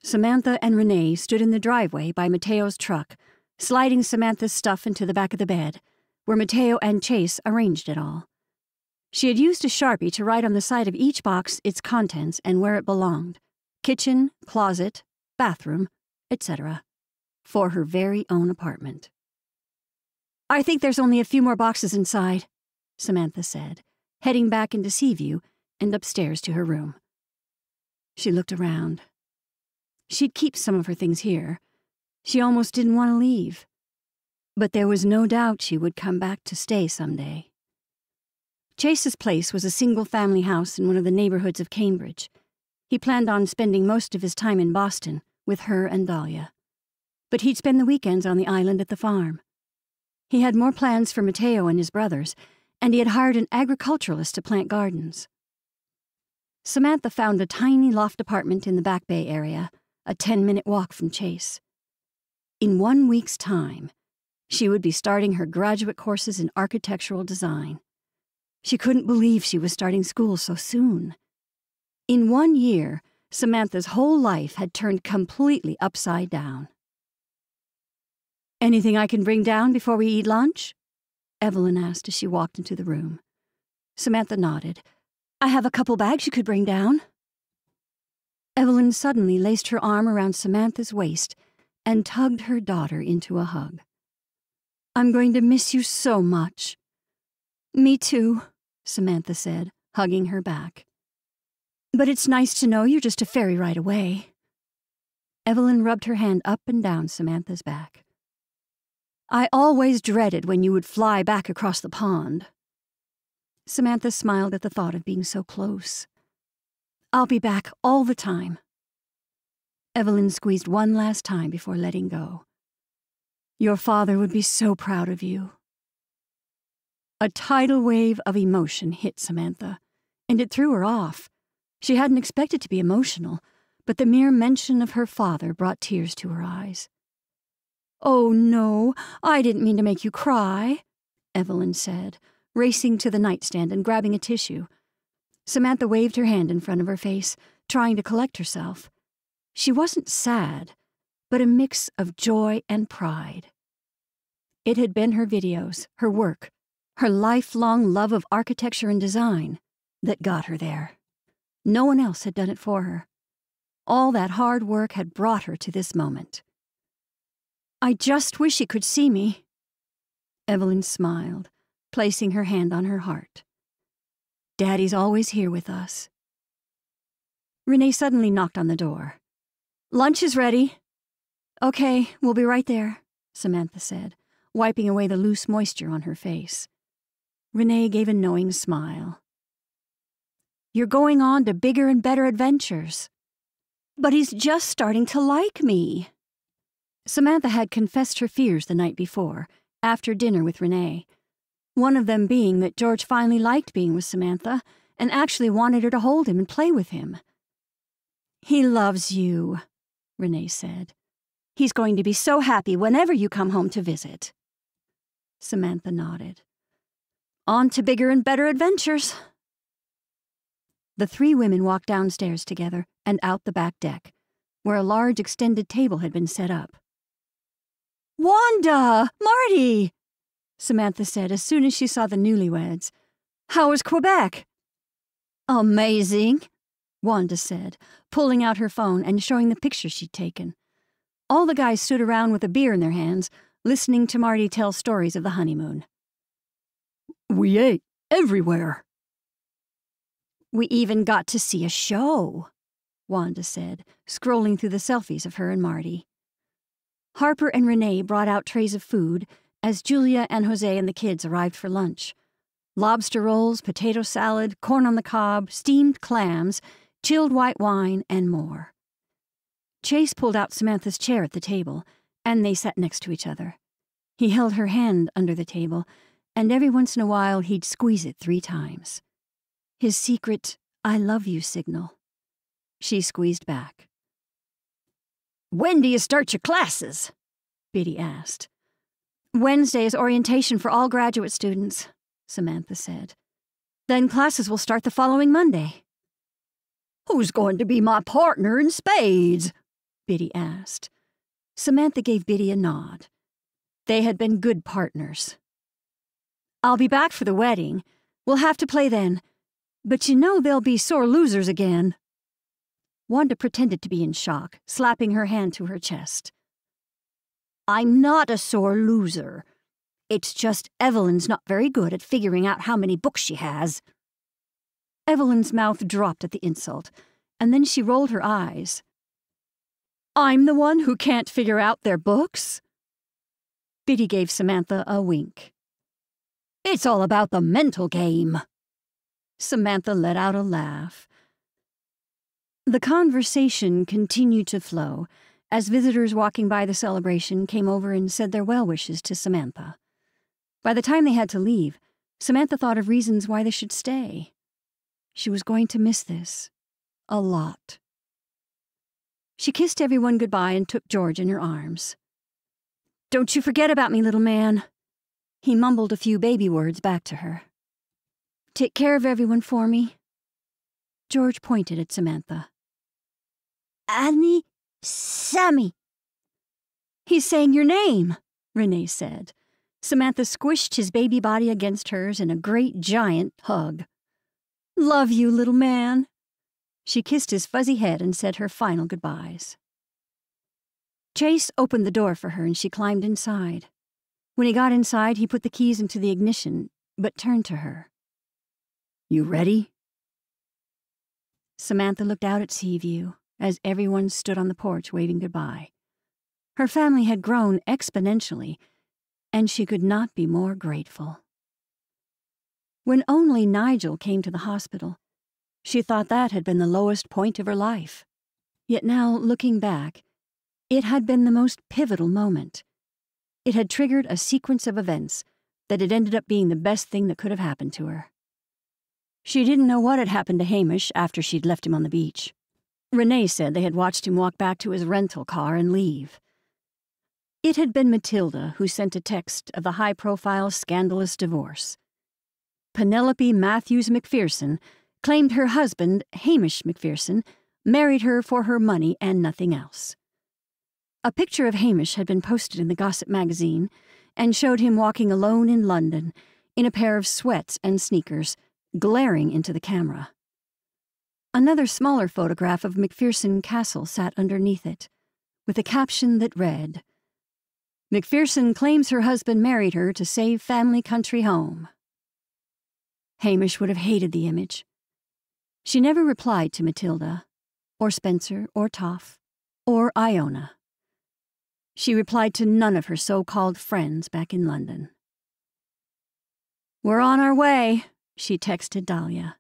Samantha and Renee stood in the driveway by Mateo's truck, sliding Samantha's stuff into the back of the bed, where Mateo and Chase arranged it all. She had used a sharpie to write on the side of each box its contents and where it belonged kitchen, closet, bathroom, etc. for her very own apartment. I think there's only a few more boxes inside, Samantha said, heading back into Seaview and upstairs to her room. She looked around. She'd keep some of her things here. She almost didn't want to leave. But there was no doubt she would come back to stay someday. Chase's place was a single family house in one of the neighborhoods of Cambridge. He planned on spending most of his time in Boston with her and Dahlia. But he'd spend the weekends on the island at the farm. He had more plans for Mateo and his brothers, and he had hired an agriculturalist to plant gardens. Samantha found a tiny loft apartment in the Back Bay area, a 10 minute walk from Chase. In one week's time, she would be starting her graduate courses in architectural design. She couldn't believe she was starting school so soon. In one year, Samantha's whole life had turned completely upside down. Anything I can bring down before we eat lunch? Evelyn asked as she walked into the room. Samantha nodded, I have a couple bags you could bring down. Evelyn suddenly laced her arm around Samantha's waist and tugged her daughter into a hug. I'm going to miss you so much. Me too, Samantha said, hugging her back. But it's nice to know you're just a ferry right away. Evelyn rubbed her hand up and down Samantha's back. I always dreaded when you would fly back across the pond. Samantha smiled at the thought of being so close. I'll be back all the time. Evelyn squeezed one last time before letting go. Your father would be so proud of you. A tidal wave of emotion hit Samantha, and it threw her off. She hadn't expected to be emotional, but the mere mention of her father brought tears to her eyes. Oh, no, I didn't mean to make you cry, Evelyn said, racing to the nightstand and grabbing a tissue. Samantha waved her hand in front of her face, trying to collect herself. She wasn't sad, but a mix of joy and pride. It had been her videos, her work, her lifelong love of architecture and design that got her there. No one else had done it for her. All that hard work had brought her to this moment. I just wish he could see me. Evelyn smiled, placing her hand on her heart. Daddy's always here with us. Renee suddenly knocked on the door. Lunch is ready. Okay, we'll be right there, Samantha said, wiping away the loose moisture on her face. Renee gave a knowing smile. You're going on to bigger and better adventures. But he's just starting to like me. Samantha had confessed her fears the night before, after dinner with Renee, one of them being that George finally liked being with Samantha and actually wanted her to hold him and play with him. He loves you, Renee said. He's going to be so happy whenever you come home to visit. Samantha nodded. On to bigger and better adventures. The three women walked downstairs together and out the back deck, where a large extended table had been set up. Wanda! Marty! Samantha said as soon as she saw the newlyweds. How was Quebec? Amazing, Wanda said, pulling out her phone and showing the picture she'd taken. All the guys stood around with a beer in their hands, listening to Marty tell stories of the honeymoon. We ate everywhere. We even got to see a show, Wanda said, scrolling through the selfies of her and Marty. Harper and Renee brought out trays of food as Julia and Jose and the kids arrived for lunch lobster rolls, potato salad, corn on the cob, steamed clams, chilled white wine, and more. Chase pulled out Samantha's chair at the table, and they sat next to each other. He held her hand under the table, and every once in a while he'd squeeze it three times. His secret, I love you signal. She squeezed back. When do you start your classes? Biddy asked. Wednesday is orientation for all graduate students, Samantha said. Then classes will start the following Monday. Who's going to be my partner in spades? Biddy asked. Samantha gave Biddy a nod. They had been good partners. I'll be back for the wedding. We'll have to play then. But you know they'll be sore losers again. Wanda pretended to be in shock, slapping her hand to her chest. I'm not a sore loser. It's just Evelyn's not very good at figuring out how many books she has. Evelyn's mouth dropped at the insult, and then she rolled her eyes. I'm the one who can't figure out their books? Biddy gave Samantha a wink. It's all about the mental game. Samantha let out a laugh. The conversation continued to flow as visitors walking by the celebration came over and said their well wishes to Samantha. By the time they had to leave, Samantha thought of reasons why they should stay. She was going to miss this. A lot. She kissed everyone goodbye and took George in her arms. Don't you forget about me, little man. He mumbled a few baby words back to her. Take care of everyone for me. George pointed at Samantha. Annie, Sammy. He's saying your name, Renee said, Samantha squished his baby body against hers in a great giant hug. Love you, little man. She kissed his fuzzy head and said her final goodbyes. Chase opened the door for her and she climbed inside. When he got inside, he put the keys into the ignition, but turned to her. You ready? Samantha looked out at Seaview as everyone stood on the porch waving goodbye. Her family had grown exponentially and she could not be more grateful. When only Nigel came to the hospital, she thought that had been the lowest point of her life. Yet now, looking back, it had been the most pivotal moment. It had triggered a sequence of events that had ended up being the best thing that could have happened to her. She didn't know what had happened to Hamish after she'd left him on the beach. Renee said they had watched him walk back to his rental car and leave. It had been Matilda who sent a text of the high profile scandalous divorce. Penelope Matthews McPherson claimed her husband, Hamish McPherson, married her for her money and nothing else. A picture of Hamish had been posted in the gossip magazine and showed him walking alone in London in a pair of sweats and sneakers, glaring into the camera. Another smaller photograph of McPherson Castle sat underneath it, with a caption that read, McPherson claims her husband married her to save family country home. Hamish would have hated the image. She never replied to Matilda, or Spencer, or Toff, or Iona. She replied to none of her so called friends back in London. We're on our way, she texted Dahlia.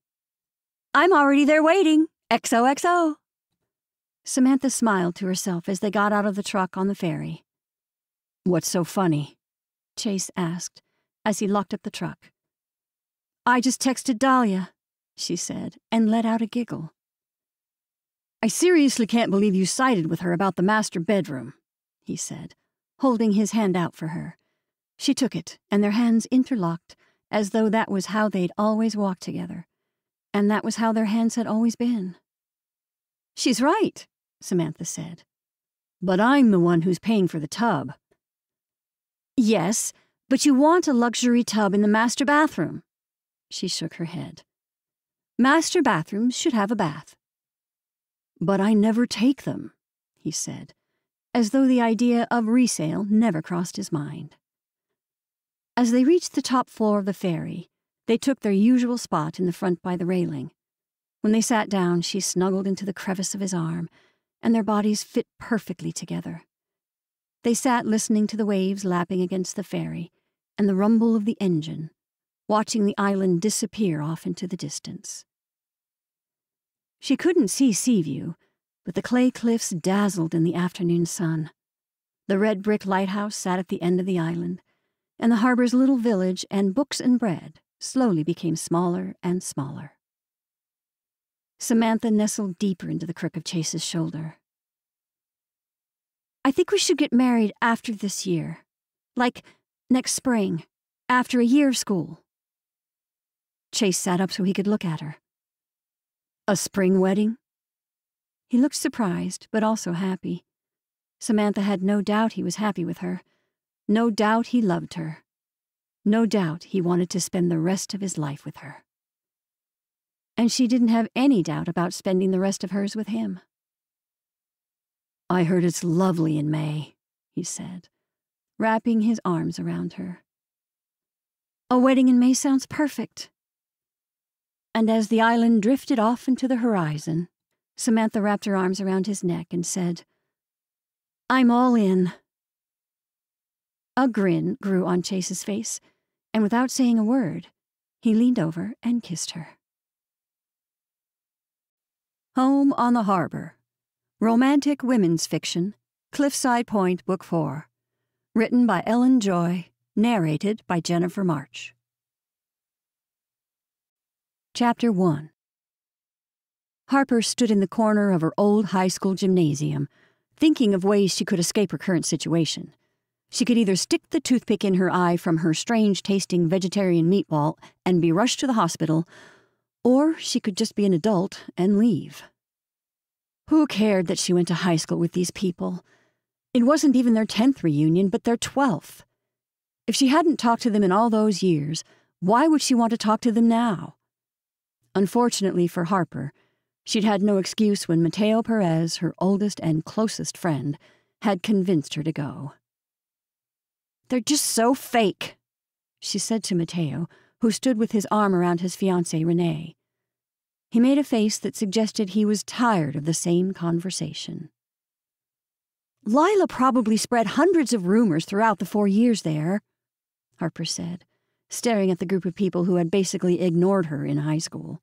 I'm already there waiting. XOXO. Samantha smiled to herself as they got out of the truck on the ferry. What's so funny? Chase asked as he locked up the truck. I just texted Dahlia. she said, and let out a giggle. I seriously can't believe you sided with her about the master bedroom, he said, holding his hand out for her. She took it, and their hands interlocked, as though that was how they'd always walked together, and that was how their hands had always been. She's right, Samantha said. But I'm the one who's paying for the tub. Yes, but you want a luxury tub in the master bathroom. She shook her head. Master bathrooms should have a bath. But I never take them, he said, as though the idea of resale never crossed his mind. As they reached the top floor of the ferry, they took their usual spot in the front by the railing. When they sat down, she snuggled into the crevice of his arm, and their bodies fit perfectly together. They sat listening to the waves lapping against the ferry and the rumble of the engine, watching the island disappear off into the distance. She couldn't see Seaview, but the clay cliffs dazzled in the afternoon sun. The red brick lighthouse sat at the end of the island, and the harbor's little village and books and bread slowly became smaller and smaller. Samantha nestled deeper into the crook of Chase's shoulder. I think we should get married after this year. Like next spring, after a year of school. Chase sat up so he could look at her. A spring wedding? He looked surprised, but also happy. Samantha had no doubt he was happy with her. No doubt he loved her. No doubt he wanted to spend the rest of his life with her. And she didn't have any doubt about spending the rest of hers with him. I heard it's lovely in May, he said, wrapping his arms around her. A wedding in May sounds perfect, and as the island drifted off into the horizon, Samantha wrapped her arms around his neck and said, I'm all in. A grin grew on Chase's face, and without saying a word, he leaned over and kissed her. Home on the Harbor Romantic Women's Fiction, Cliffside Point, Book 4. Written by Ellen Joy, narrated by Jennifer March. Chapter 1 Harper stood in the corner of her old high school gymnasium, thinking of ways she could escape her current situation. She could either stick the toothpick in her eye from her strange tasting vegetarian meatball and be rushed to the hospital, or she could just be an adult and leave. Who cared that she went to high school with these people? It wasn't even their 10th reunion, but their 12th. If she hadn't talked to them in all those years, why would she want to talk to them now? Unfortunately for Harper, she'd had no excuse when Mateo Perez, her oldest and closest friend, had convinced her to go. They're just so fake, she said to Mateo, who stood with his arm around his fiancée Renee. He made a face that suggested he was tired of the same conversation. Lila probably spread hundreds of rumors throughout the four years there, Harper said, staring at the group of people who had basically ignored her in high school.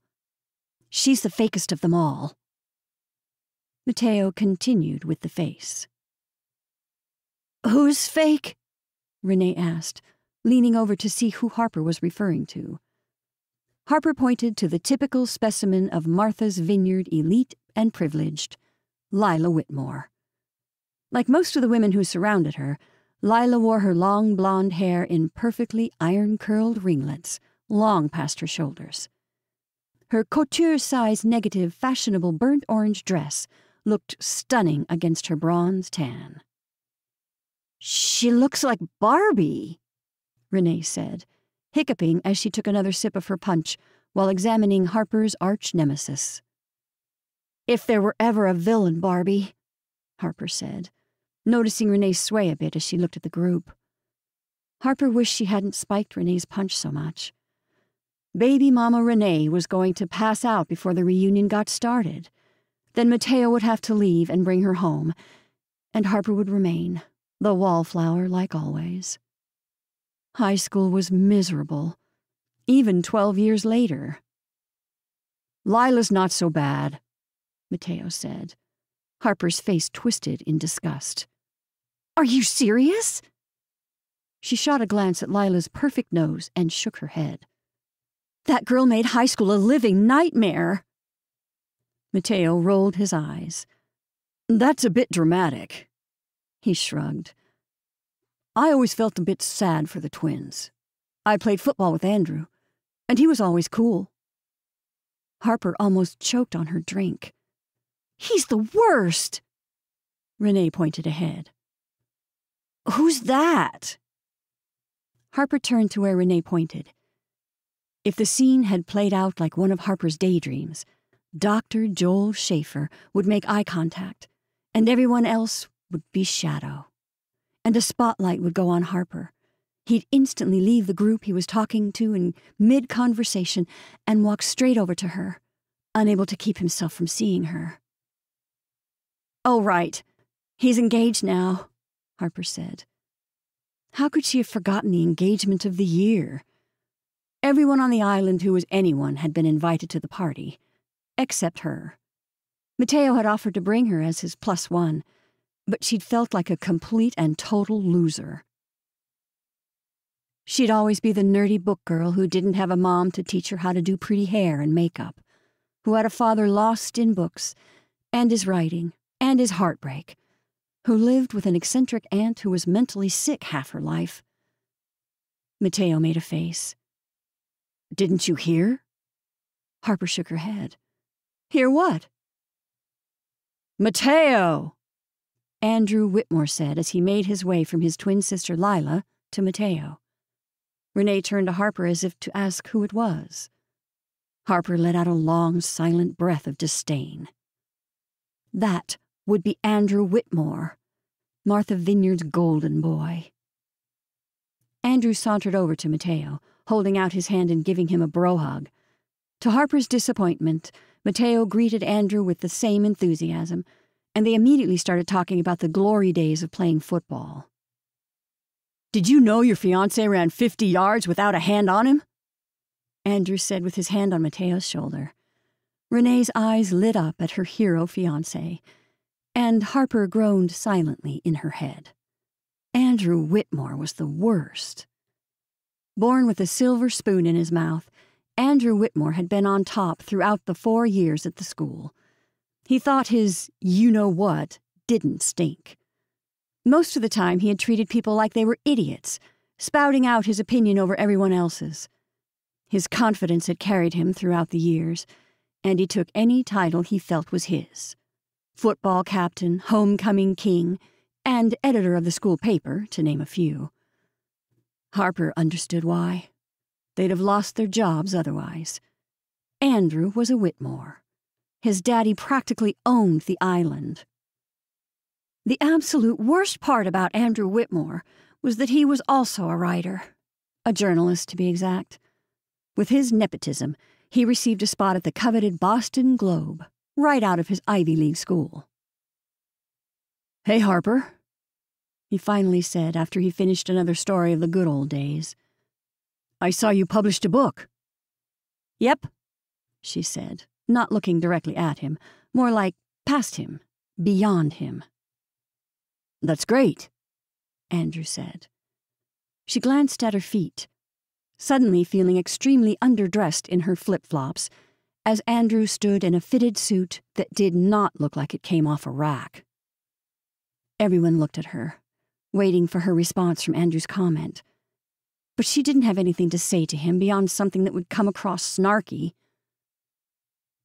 She's the fakest of them all. Mateo continued with the face. Who's fake? Renee asked, leaning over to see who Harper was referring to. Harper pointed to the typical specimen of Martha's Vineyard elite and privileged, Lila Whitmore. Like most of the women who surrounded her, Lila wore her long blonde hair in perfectly iron curled ringlets, long past her shoulders. Her couture size negative fashionable burnt orange dress looked stunning against her bronze tan. She looks like Barbie, Renee said, hiccuping as she took another sip of her punch while examining Harper's arch nemesis. If there were ever a villain, Barbie, Harper said, noticing Renee sway a bit as she looked at the group. Harper wished she hadn't spiked Renee's punch so much. Baby Mama Renee was going to pass out before the reunion got started. Then Mateo would have to leave and bring her home, and Harper would remain, the wallflower like always. High school was miserable, even twelve years later. Lila's not so bad, Mateo said. Harper's face twisted in disgust. Are you serious? She shot a glance at Lila's perfect nose and shook her head. That girl made high school a living nightmare. Mateo rolled his eyes. That's a bit dramatic. He shrugged. I always felt a bit sad for the twins. I played football with Andrew, and he was always cool. Harper almost choked on her drink. He's the worst! Renee pointed ahead. Who's that? Harper turned to where Renee pointed. If the scene had played out like one of Harper's daydreams, Dr. Joel Schaefer would make eye contact, and everyone else would be shadow. And a spotlight would go on Harper. He'd instantly leave the group he was talking to in mid conversation and walk straight over to her, unable to keep himself from seeing her. Oh, right. He's engaged now, Harper said. How could she have forgotten the engagement of the year? Everyone on the island who was anyone had been invited to the party except her. Mateo had offered to bring her as his plus one, but she'd felt like a complete and total loser. She'd always be the nerdy book girl who didn't have a mom to teach her how to do pretty hair and makeup, who had a father lost in books, and his writing, and his heartbreak, who lived with an eccentric aunt who was mentally sick half her life. Mateo made a face. Didn't you hear? Harper shook her head. Hear what? Mateo! Andrew Whitmore said as he made his way from his twin sister Lila to Mateo. Renee turned to Harper as if to ask who it was. Harper let out a long, silent breath of disdain. That would be Andrew Whitmore, Martha Vineyard's golden boy. Andrew sauntered over to Mateo, holding out his hand and giving him a bro hug. To Harper's disappointment, Mateo greeted Andrew with the same enthusiasm, and they immediately started talking about the glory days of playing football. Did you know your fiance ran 50 yards without a hand on him? Andrew said with his hand on Mateo's shoulder. Renee's eyes lit up at her hero fiance, and Harper groaned silently in her head. Andrew Whitmore was the worst. Born with a silver spoon in his mouth, Andrew Whitmore had been on top throughout the four years at the school. He thought his you know what didn't stink. Most of the time, he had treated people like they were idiots, spouting out his opinion over everyone else's. His confidence had carried him throughout the years, and he took any title he felt was his football captain, homecoming king, and editor of the school paper, to name a few. Harper understood why. They'd have lost their jobs otherwise. Andrew was a Whitmore. His daddy practically owned the island. The absolute worst part about Andrew Whitmore was that he was also a writer, a journalist to be exact. With his nepotism, he received a spot at the coveted Boston Globe, right out of his Ivy League school. Hey, Harper, he finally said after he finished another story of the good old days. I saw you published a book. Yep, she said, not looking directly at him, more like past him, beyond him. That's great, Andrew said. She glanced at her feet, suddenly feeling extremely underdressed in her flip flops, as Andrew stood in a fitted suit that did not look like it came off a rack. Everyone looked at her, waiting for her response from Andrew's comment but she didn't have anything to say to him beyond something that would come across snarky.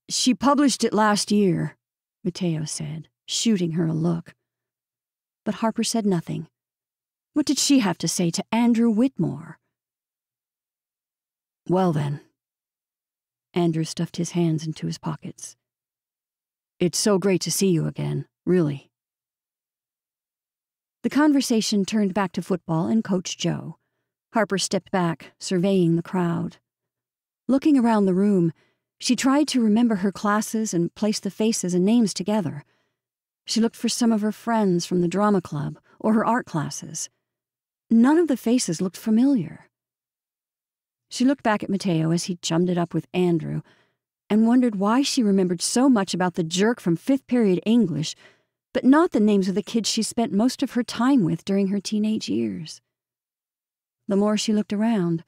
She published it last year, Mateo said, shooting her a look. But Harper said nothing. What did she have to say to Andrew Whitmore? Well, then. Andrew stuffed his hands into his pockets. It's so great to see you again, really. The conversation turned back to football and Coach Joe. Harper stepped back, surveying the crowd. Looking around the room, she tried to remember her classes and place the faces and names together. She looked for some of her friends from the drama club or her art classes. None of the faces looked familiar. She looked back at Mateo as he chummed it up with Andrew and wondered why she remembered so much about the jerk from fifth period English, but not the names of the kids she spent most of her time with during her teenage years. The more she looked around,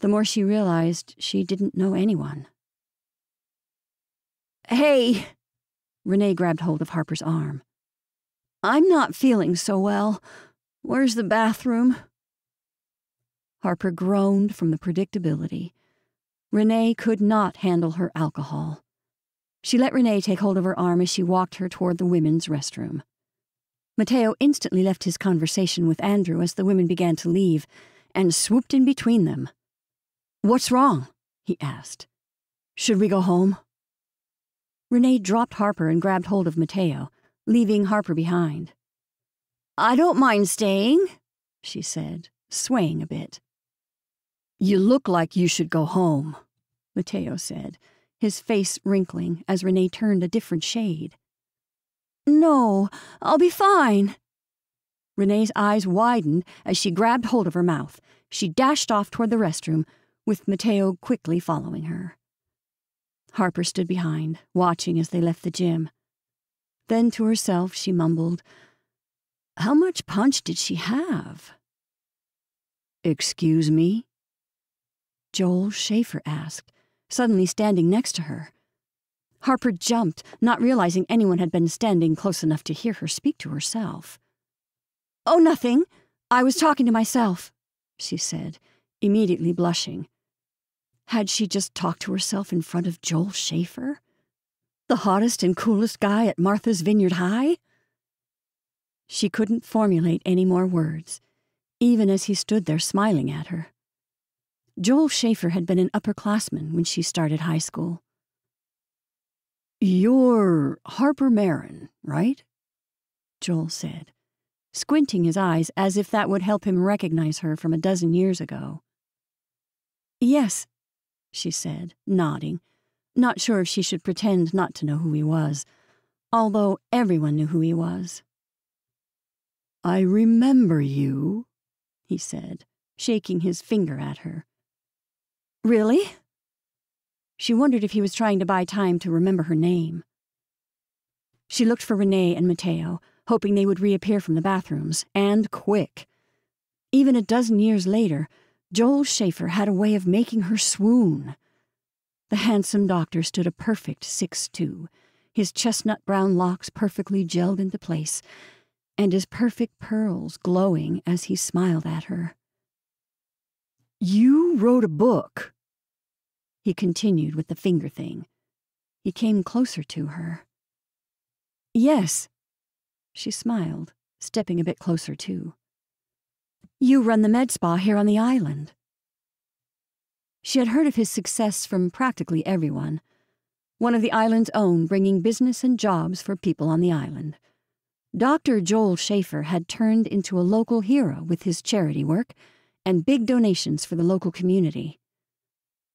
the more she realized she didn't know anyone. Hey! Renee grabbed hold of Harper's arm. I'm not feeling so well. Where's the bathroom? Harper groaned from the predictability. Renee could not handle her alcohol. She let Renee take hold of her arm as she walked her toward the women's restroom. Mateo instantly left his conversation with Andrew as the women began to leave and swooped in between them. What's wrong? he asked. Should we go home? Renee dropped Harper and grabbed hold of Mateo, leaving Harper behind. I don't mind staying, she said, swaying a bit. You look like you should go home, Mateo said, his face wrinkling as Renee turned a different shade. No, I'll be fine. Renee's eyes widened as she grabbed hold of her mouth. She dashed off toward the restroom, with Mateo quickly following her. Harper stood behind, watching as they left the gym. Then to herself, she mumbled, How much punch did she have? Excuse me? Joel Schaefer asked, suddenly standing next to her. Harper jumped, not realizing anyone had been standing close enough to hear her speak to herself. Oh, nothing. I was talking to myself, she said, immediately blushing. Had she just talked to herself in front of Joel Schaefer? The hottest and coolest guy at Martha's Vineyard High? She couldn't formulate any more words, even as he stood there smiling at her. Joel Schaefer had been an upperclassman when she started high school. You're Harper Marin, right? Joel said, squinting his eyes as if that would help him recognize her from a dozen years ago. Yes, she said, nodding, not sure if she should pretend not to know who he was, although everyone knew who he was. I remember you, he said, shaking his finger at her. Really? She wondered if he was trying to buy time to remember her name. She looked for Renee and Mateo, hoping they would reappear from the bathrooms, and quick. Even a dozen years later, Joel Schaefer had a way of making her swoon. The handsome doctor stood a perfect six-two, his chestnut brown locks perfectly gelled into place, and his perfect pearls glowing as he smiled at her. You wrote a book, he continued with the finger thing. He came closer to her. Yes. She smiled, stepping a bit closer too. You run the med spa here on the island. She had heard of his success from practically everyone. One of the island's own bringing business and jobs for people on the island. Dr. Joel Schaefer had turned into a local hero with his charity work and big donations for the local community.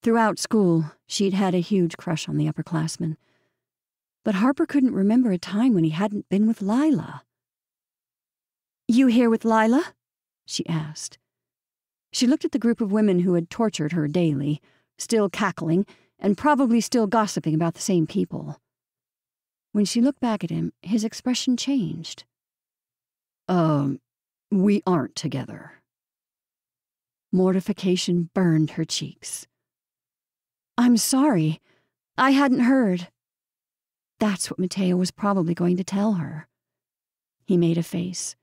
Throughout school, she'd had a huge crush on the upperclassmen. But Harper couldn't remember a time when he hadn't been with Lila. You here with Lila? she asked. She looked at the group of women who had tortured her daily, still cackling and probably still gossiping about the same people. When she looked back at him, his expression changed. Um, we aren't together. Mortification burned her cheeks. I'm sorry. I hadn't heard. That's what Mateo was probably going to tell her. He made a face.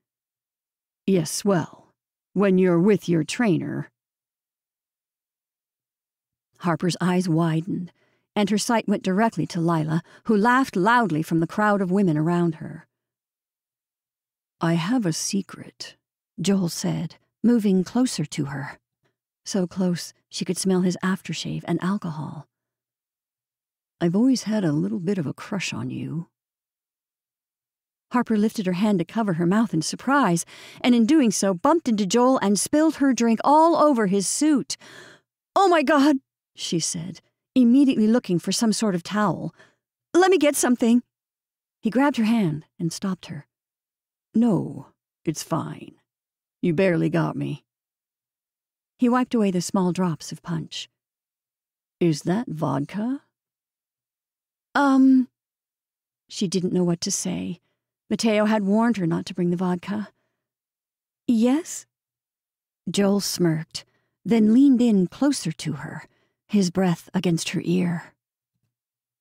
Yes, well, when you're with your trainer. Harper's eyes widened, and her sight went directly to Lila, who laughed loudly from the crowd of women around her. I have a secret, Joel said, moving closer to her so close she could smell his aftershave and alcohol. I've always had a little bit of a crush on you. Harper lifted her hand to cover her mouth in surprise, and in doing so bumped into Joel and spilled her drink all over his suit. Oh my God, she said, immediately looking for some sort of towel. Let me get something. He grabbed her hand and stopped her. No, it's fine. You barely got me. He wiped away the small drops of punch. Is that vodka? Um. She didn't know what to say. Mateo had warned her not to bring the vodka. Yes? Joel smirked, then leaned in closer to her, his breath against her ear.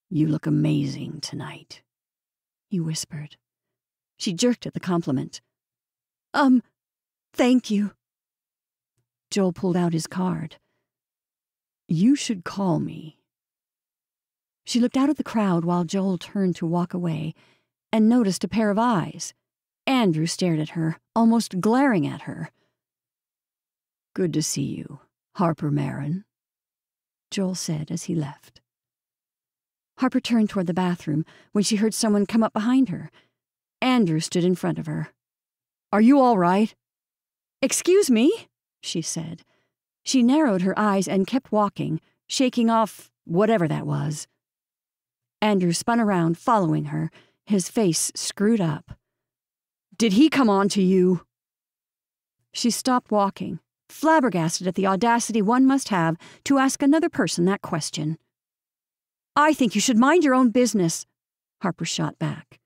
You look amazing tonight, he whispered. She jerked at the compliment. Um, thank you. Joel pulled out his card. You should call me. She looked out at the crowd while Joel turned to walk away and noticed a pair of eyes. Andrew stared at her, almost glaring at her. Good to see you, Harper Marin, Joel said as he left. Harper turned toward the bathroom when she heard someone come up behind her. Andrew stood in front of her. Are you all right? Excuse me, she said. She narrowed her eyes and kept walking, shaking off whatever that was. Andrew spun around, following her, his face screwed up. Did he come on to you? She stopped walking, flabbergasted at the audacity one must have to ask another person that question. I think you should mind your own business, Harper shot back.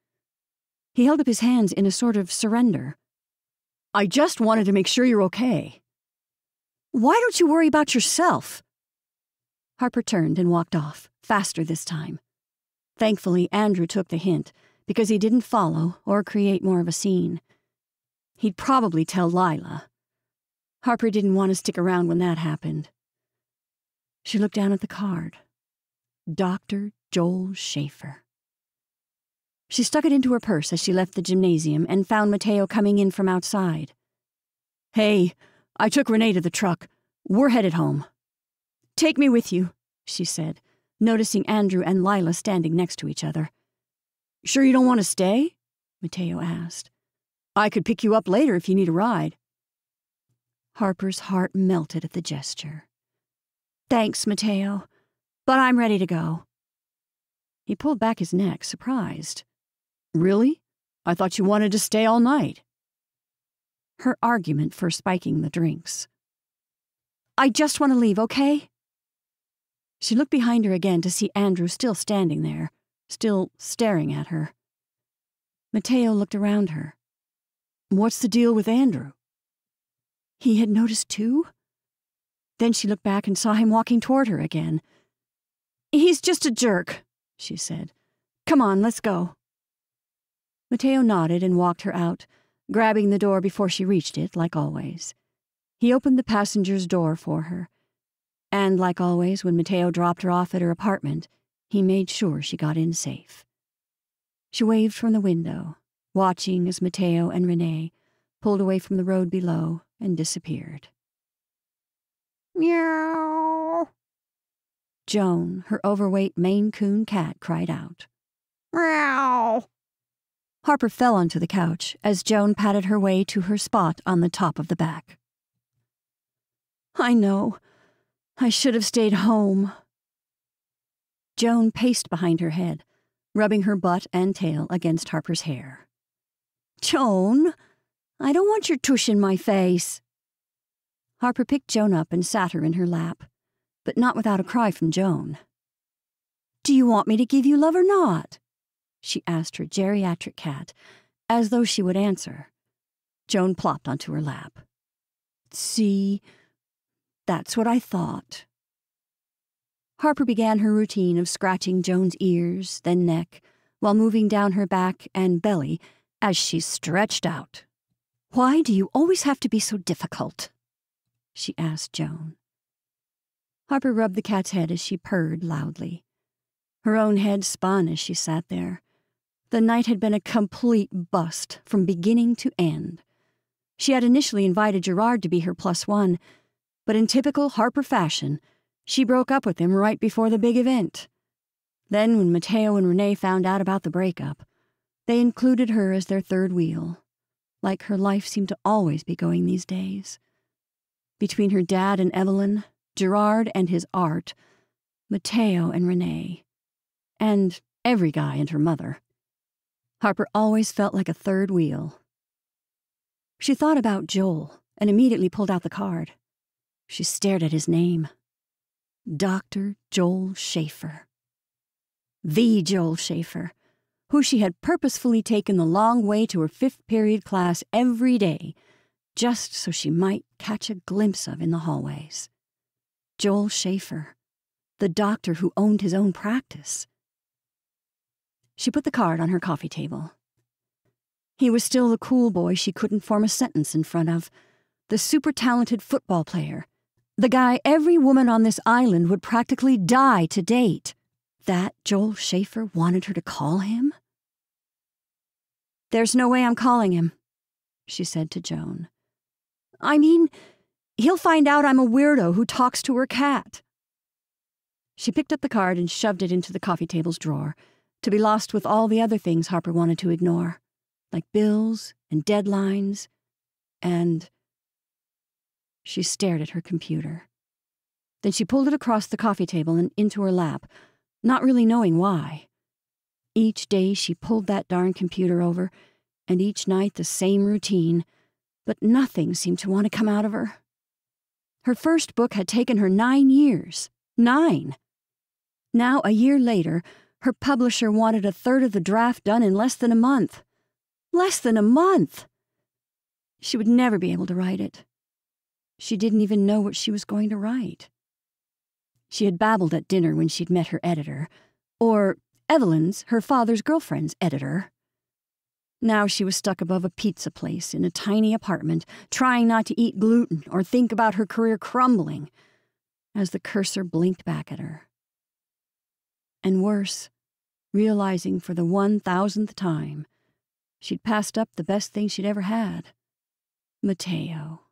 He held up his hands in a sort of surrender. I just wanted to make sure you're okay. Why don't you worry about yourself? Harper turned and walked off, faster this time. Thankfully, Andrew took the hint, because he didn't follow or create more of a scene. He'd probably tell Lila. Harper didn't want to stick around when that happened. She looked down at the card. Dr. Joel Schaefer. She stuck it into her purse as she left the gymnasium and found Mateo coming in from outside. Hey, I took Renee to the truck. We're headed home. Take me with you, she said, noticing Andrew and Lila standing next to each other. Sure you don't want to stay? Mateo asked. I could pick you up later if you need a ride. Harper's heart melted at the gesture. Thanks, Mateo but I'm ready to go. He pulled back his neck, surprised. Really? I thought you wanted to stay all night. Her argument for spiking the drinks. I just want to leave, okay? She looked behind her again to see Andrew still standing there, still staring at her. Mateo looked around her. What's the deal with Andrew? He had noticed too? Then she looked back and saw him walking toward her again, He's just a jerk, she said. Come on, let's go. Mateo nodded and walked her out, grabbing the door before she reached it, like always. He opened the passenger's door for her. And like always, when Mateo dropped her off at her apartment, he made sure she got in safe. She waved from the window, watching as Mateo and Renee pulled away from the road below and disappeared. Meow. Joan, her overweight Maine Coon cat, cried out. Meow. Harper fell onto the couch as Joan patted her way to her spot on the top of the back. I know. I should have stayed home. Joan paced behind her head, rubbing her butt and tail against Harper's hair. Joan, I don't want your tush in my face. Harper picked Joan up and sat her in her lap but not without a cry from Joan. Do you want me to give you love or not? She asked her geriatric cat, as though she would answer. Joan plopped onto her lap. See, that's what I thought. Harper began her routine of scratching Joan's ears, then neck, while moving down her back and belly as she stretched out. Why do you always have to be so difficult? she asked Joan. Harper rubbed the cat's head as she purred loudly. Her own head spun as she sat there. The night had been a complete bust from beginning to end. She had initially invited Gerard to be her plus one, but in typical Harper fashion, she broke up with him right before the big event. Then, when Mateo and Renee found out about the breakup, they included her as their third wheel, like her life seemed to always be going these days. Between her dad and Evelyn, Gerard and his art, Mateo and Renee, and every guy and her mother. Harper always felt like a third wheel. She thought about Joel and immediately pulled out the card. She stared at his name Dr. Joel Schaefer. The Joel Schaefer, who she had purposefully taken the long way to her fifth period class every day just so she might catch a glimpse of in the hallways. Joel Schaefer, the doctor who owned his own practice. She put the card on her coffee table. He was still the cool boy she couldn't form a sentence in front of, the super talented football player, the guy every woman on this island would practically die to date. That Joel Schaefer wanted her to call him? There's no way I'm calling him, she said to Joan. I mean, he'll find out I'm a weirdo who talks to her cat. She picked up the card and shoved it into the coffee table's drawer, to be lost with all the other things Harper wanted to ignore, like bills and deadlines, and. She stared at her computer. Then she pulled it across the coffee table and into her lap, not really knowing why. Each day she pulled that darn computer over, and each night the same routine, but nothing seemed to want to come out of her. Her first book had taken her nine years. Nine! Now, a year later, her publisher wanted a third of the draft done in less than a month. Less than a month! She would never be able to write it. She didn't even know what she was going to write. She had babbled at dinner when she'd met her editor, or Evelyn's, her father's girlfriend's editor. Now she was stuck above a pizza place in a tiny apartment, trying not to eat gluten or think about her career crumbling, as the cursor blinked back at her. And worse, realizing for the one thousandth time she'd passed up the best thing she'd ever had Mateo.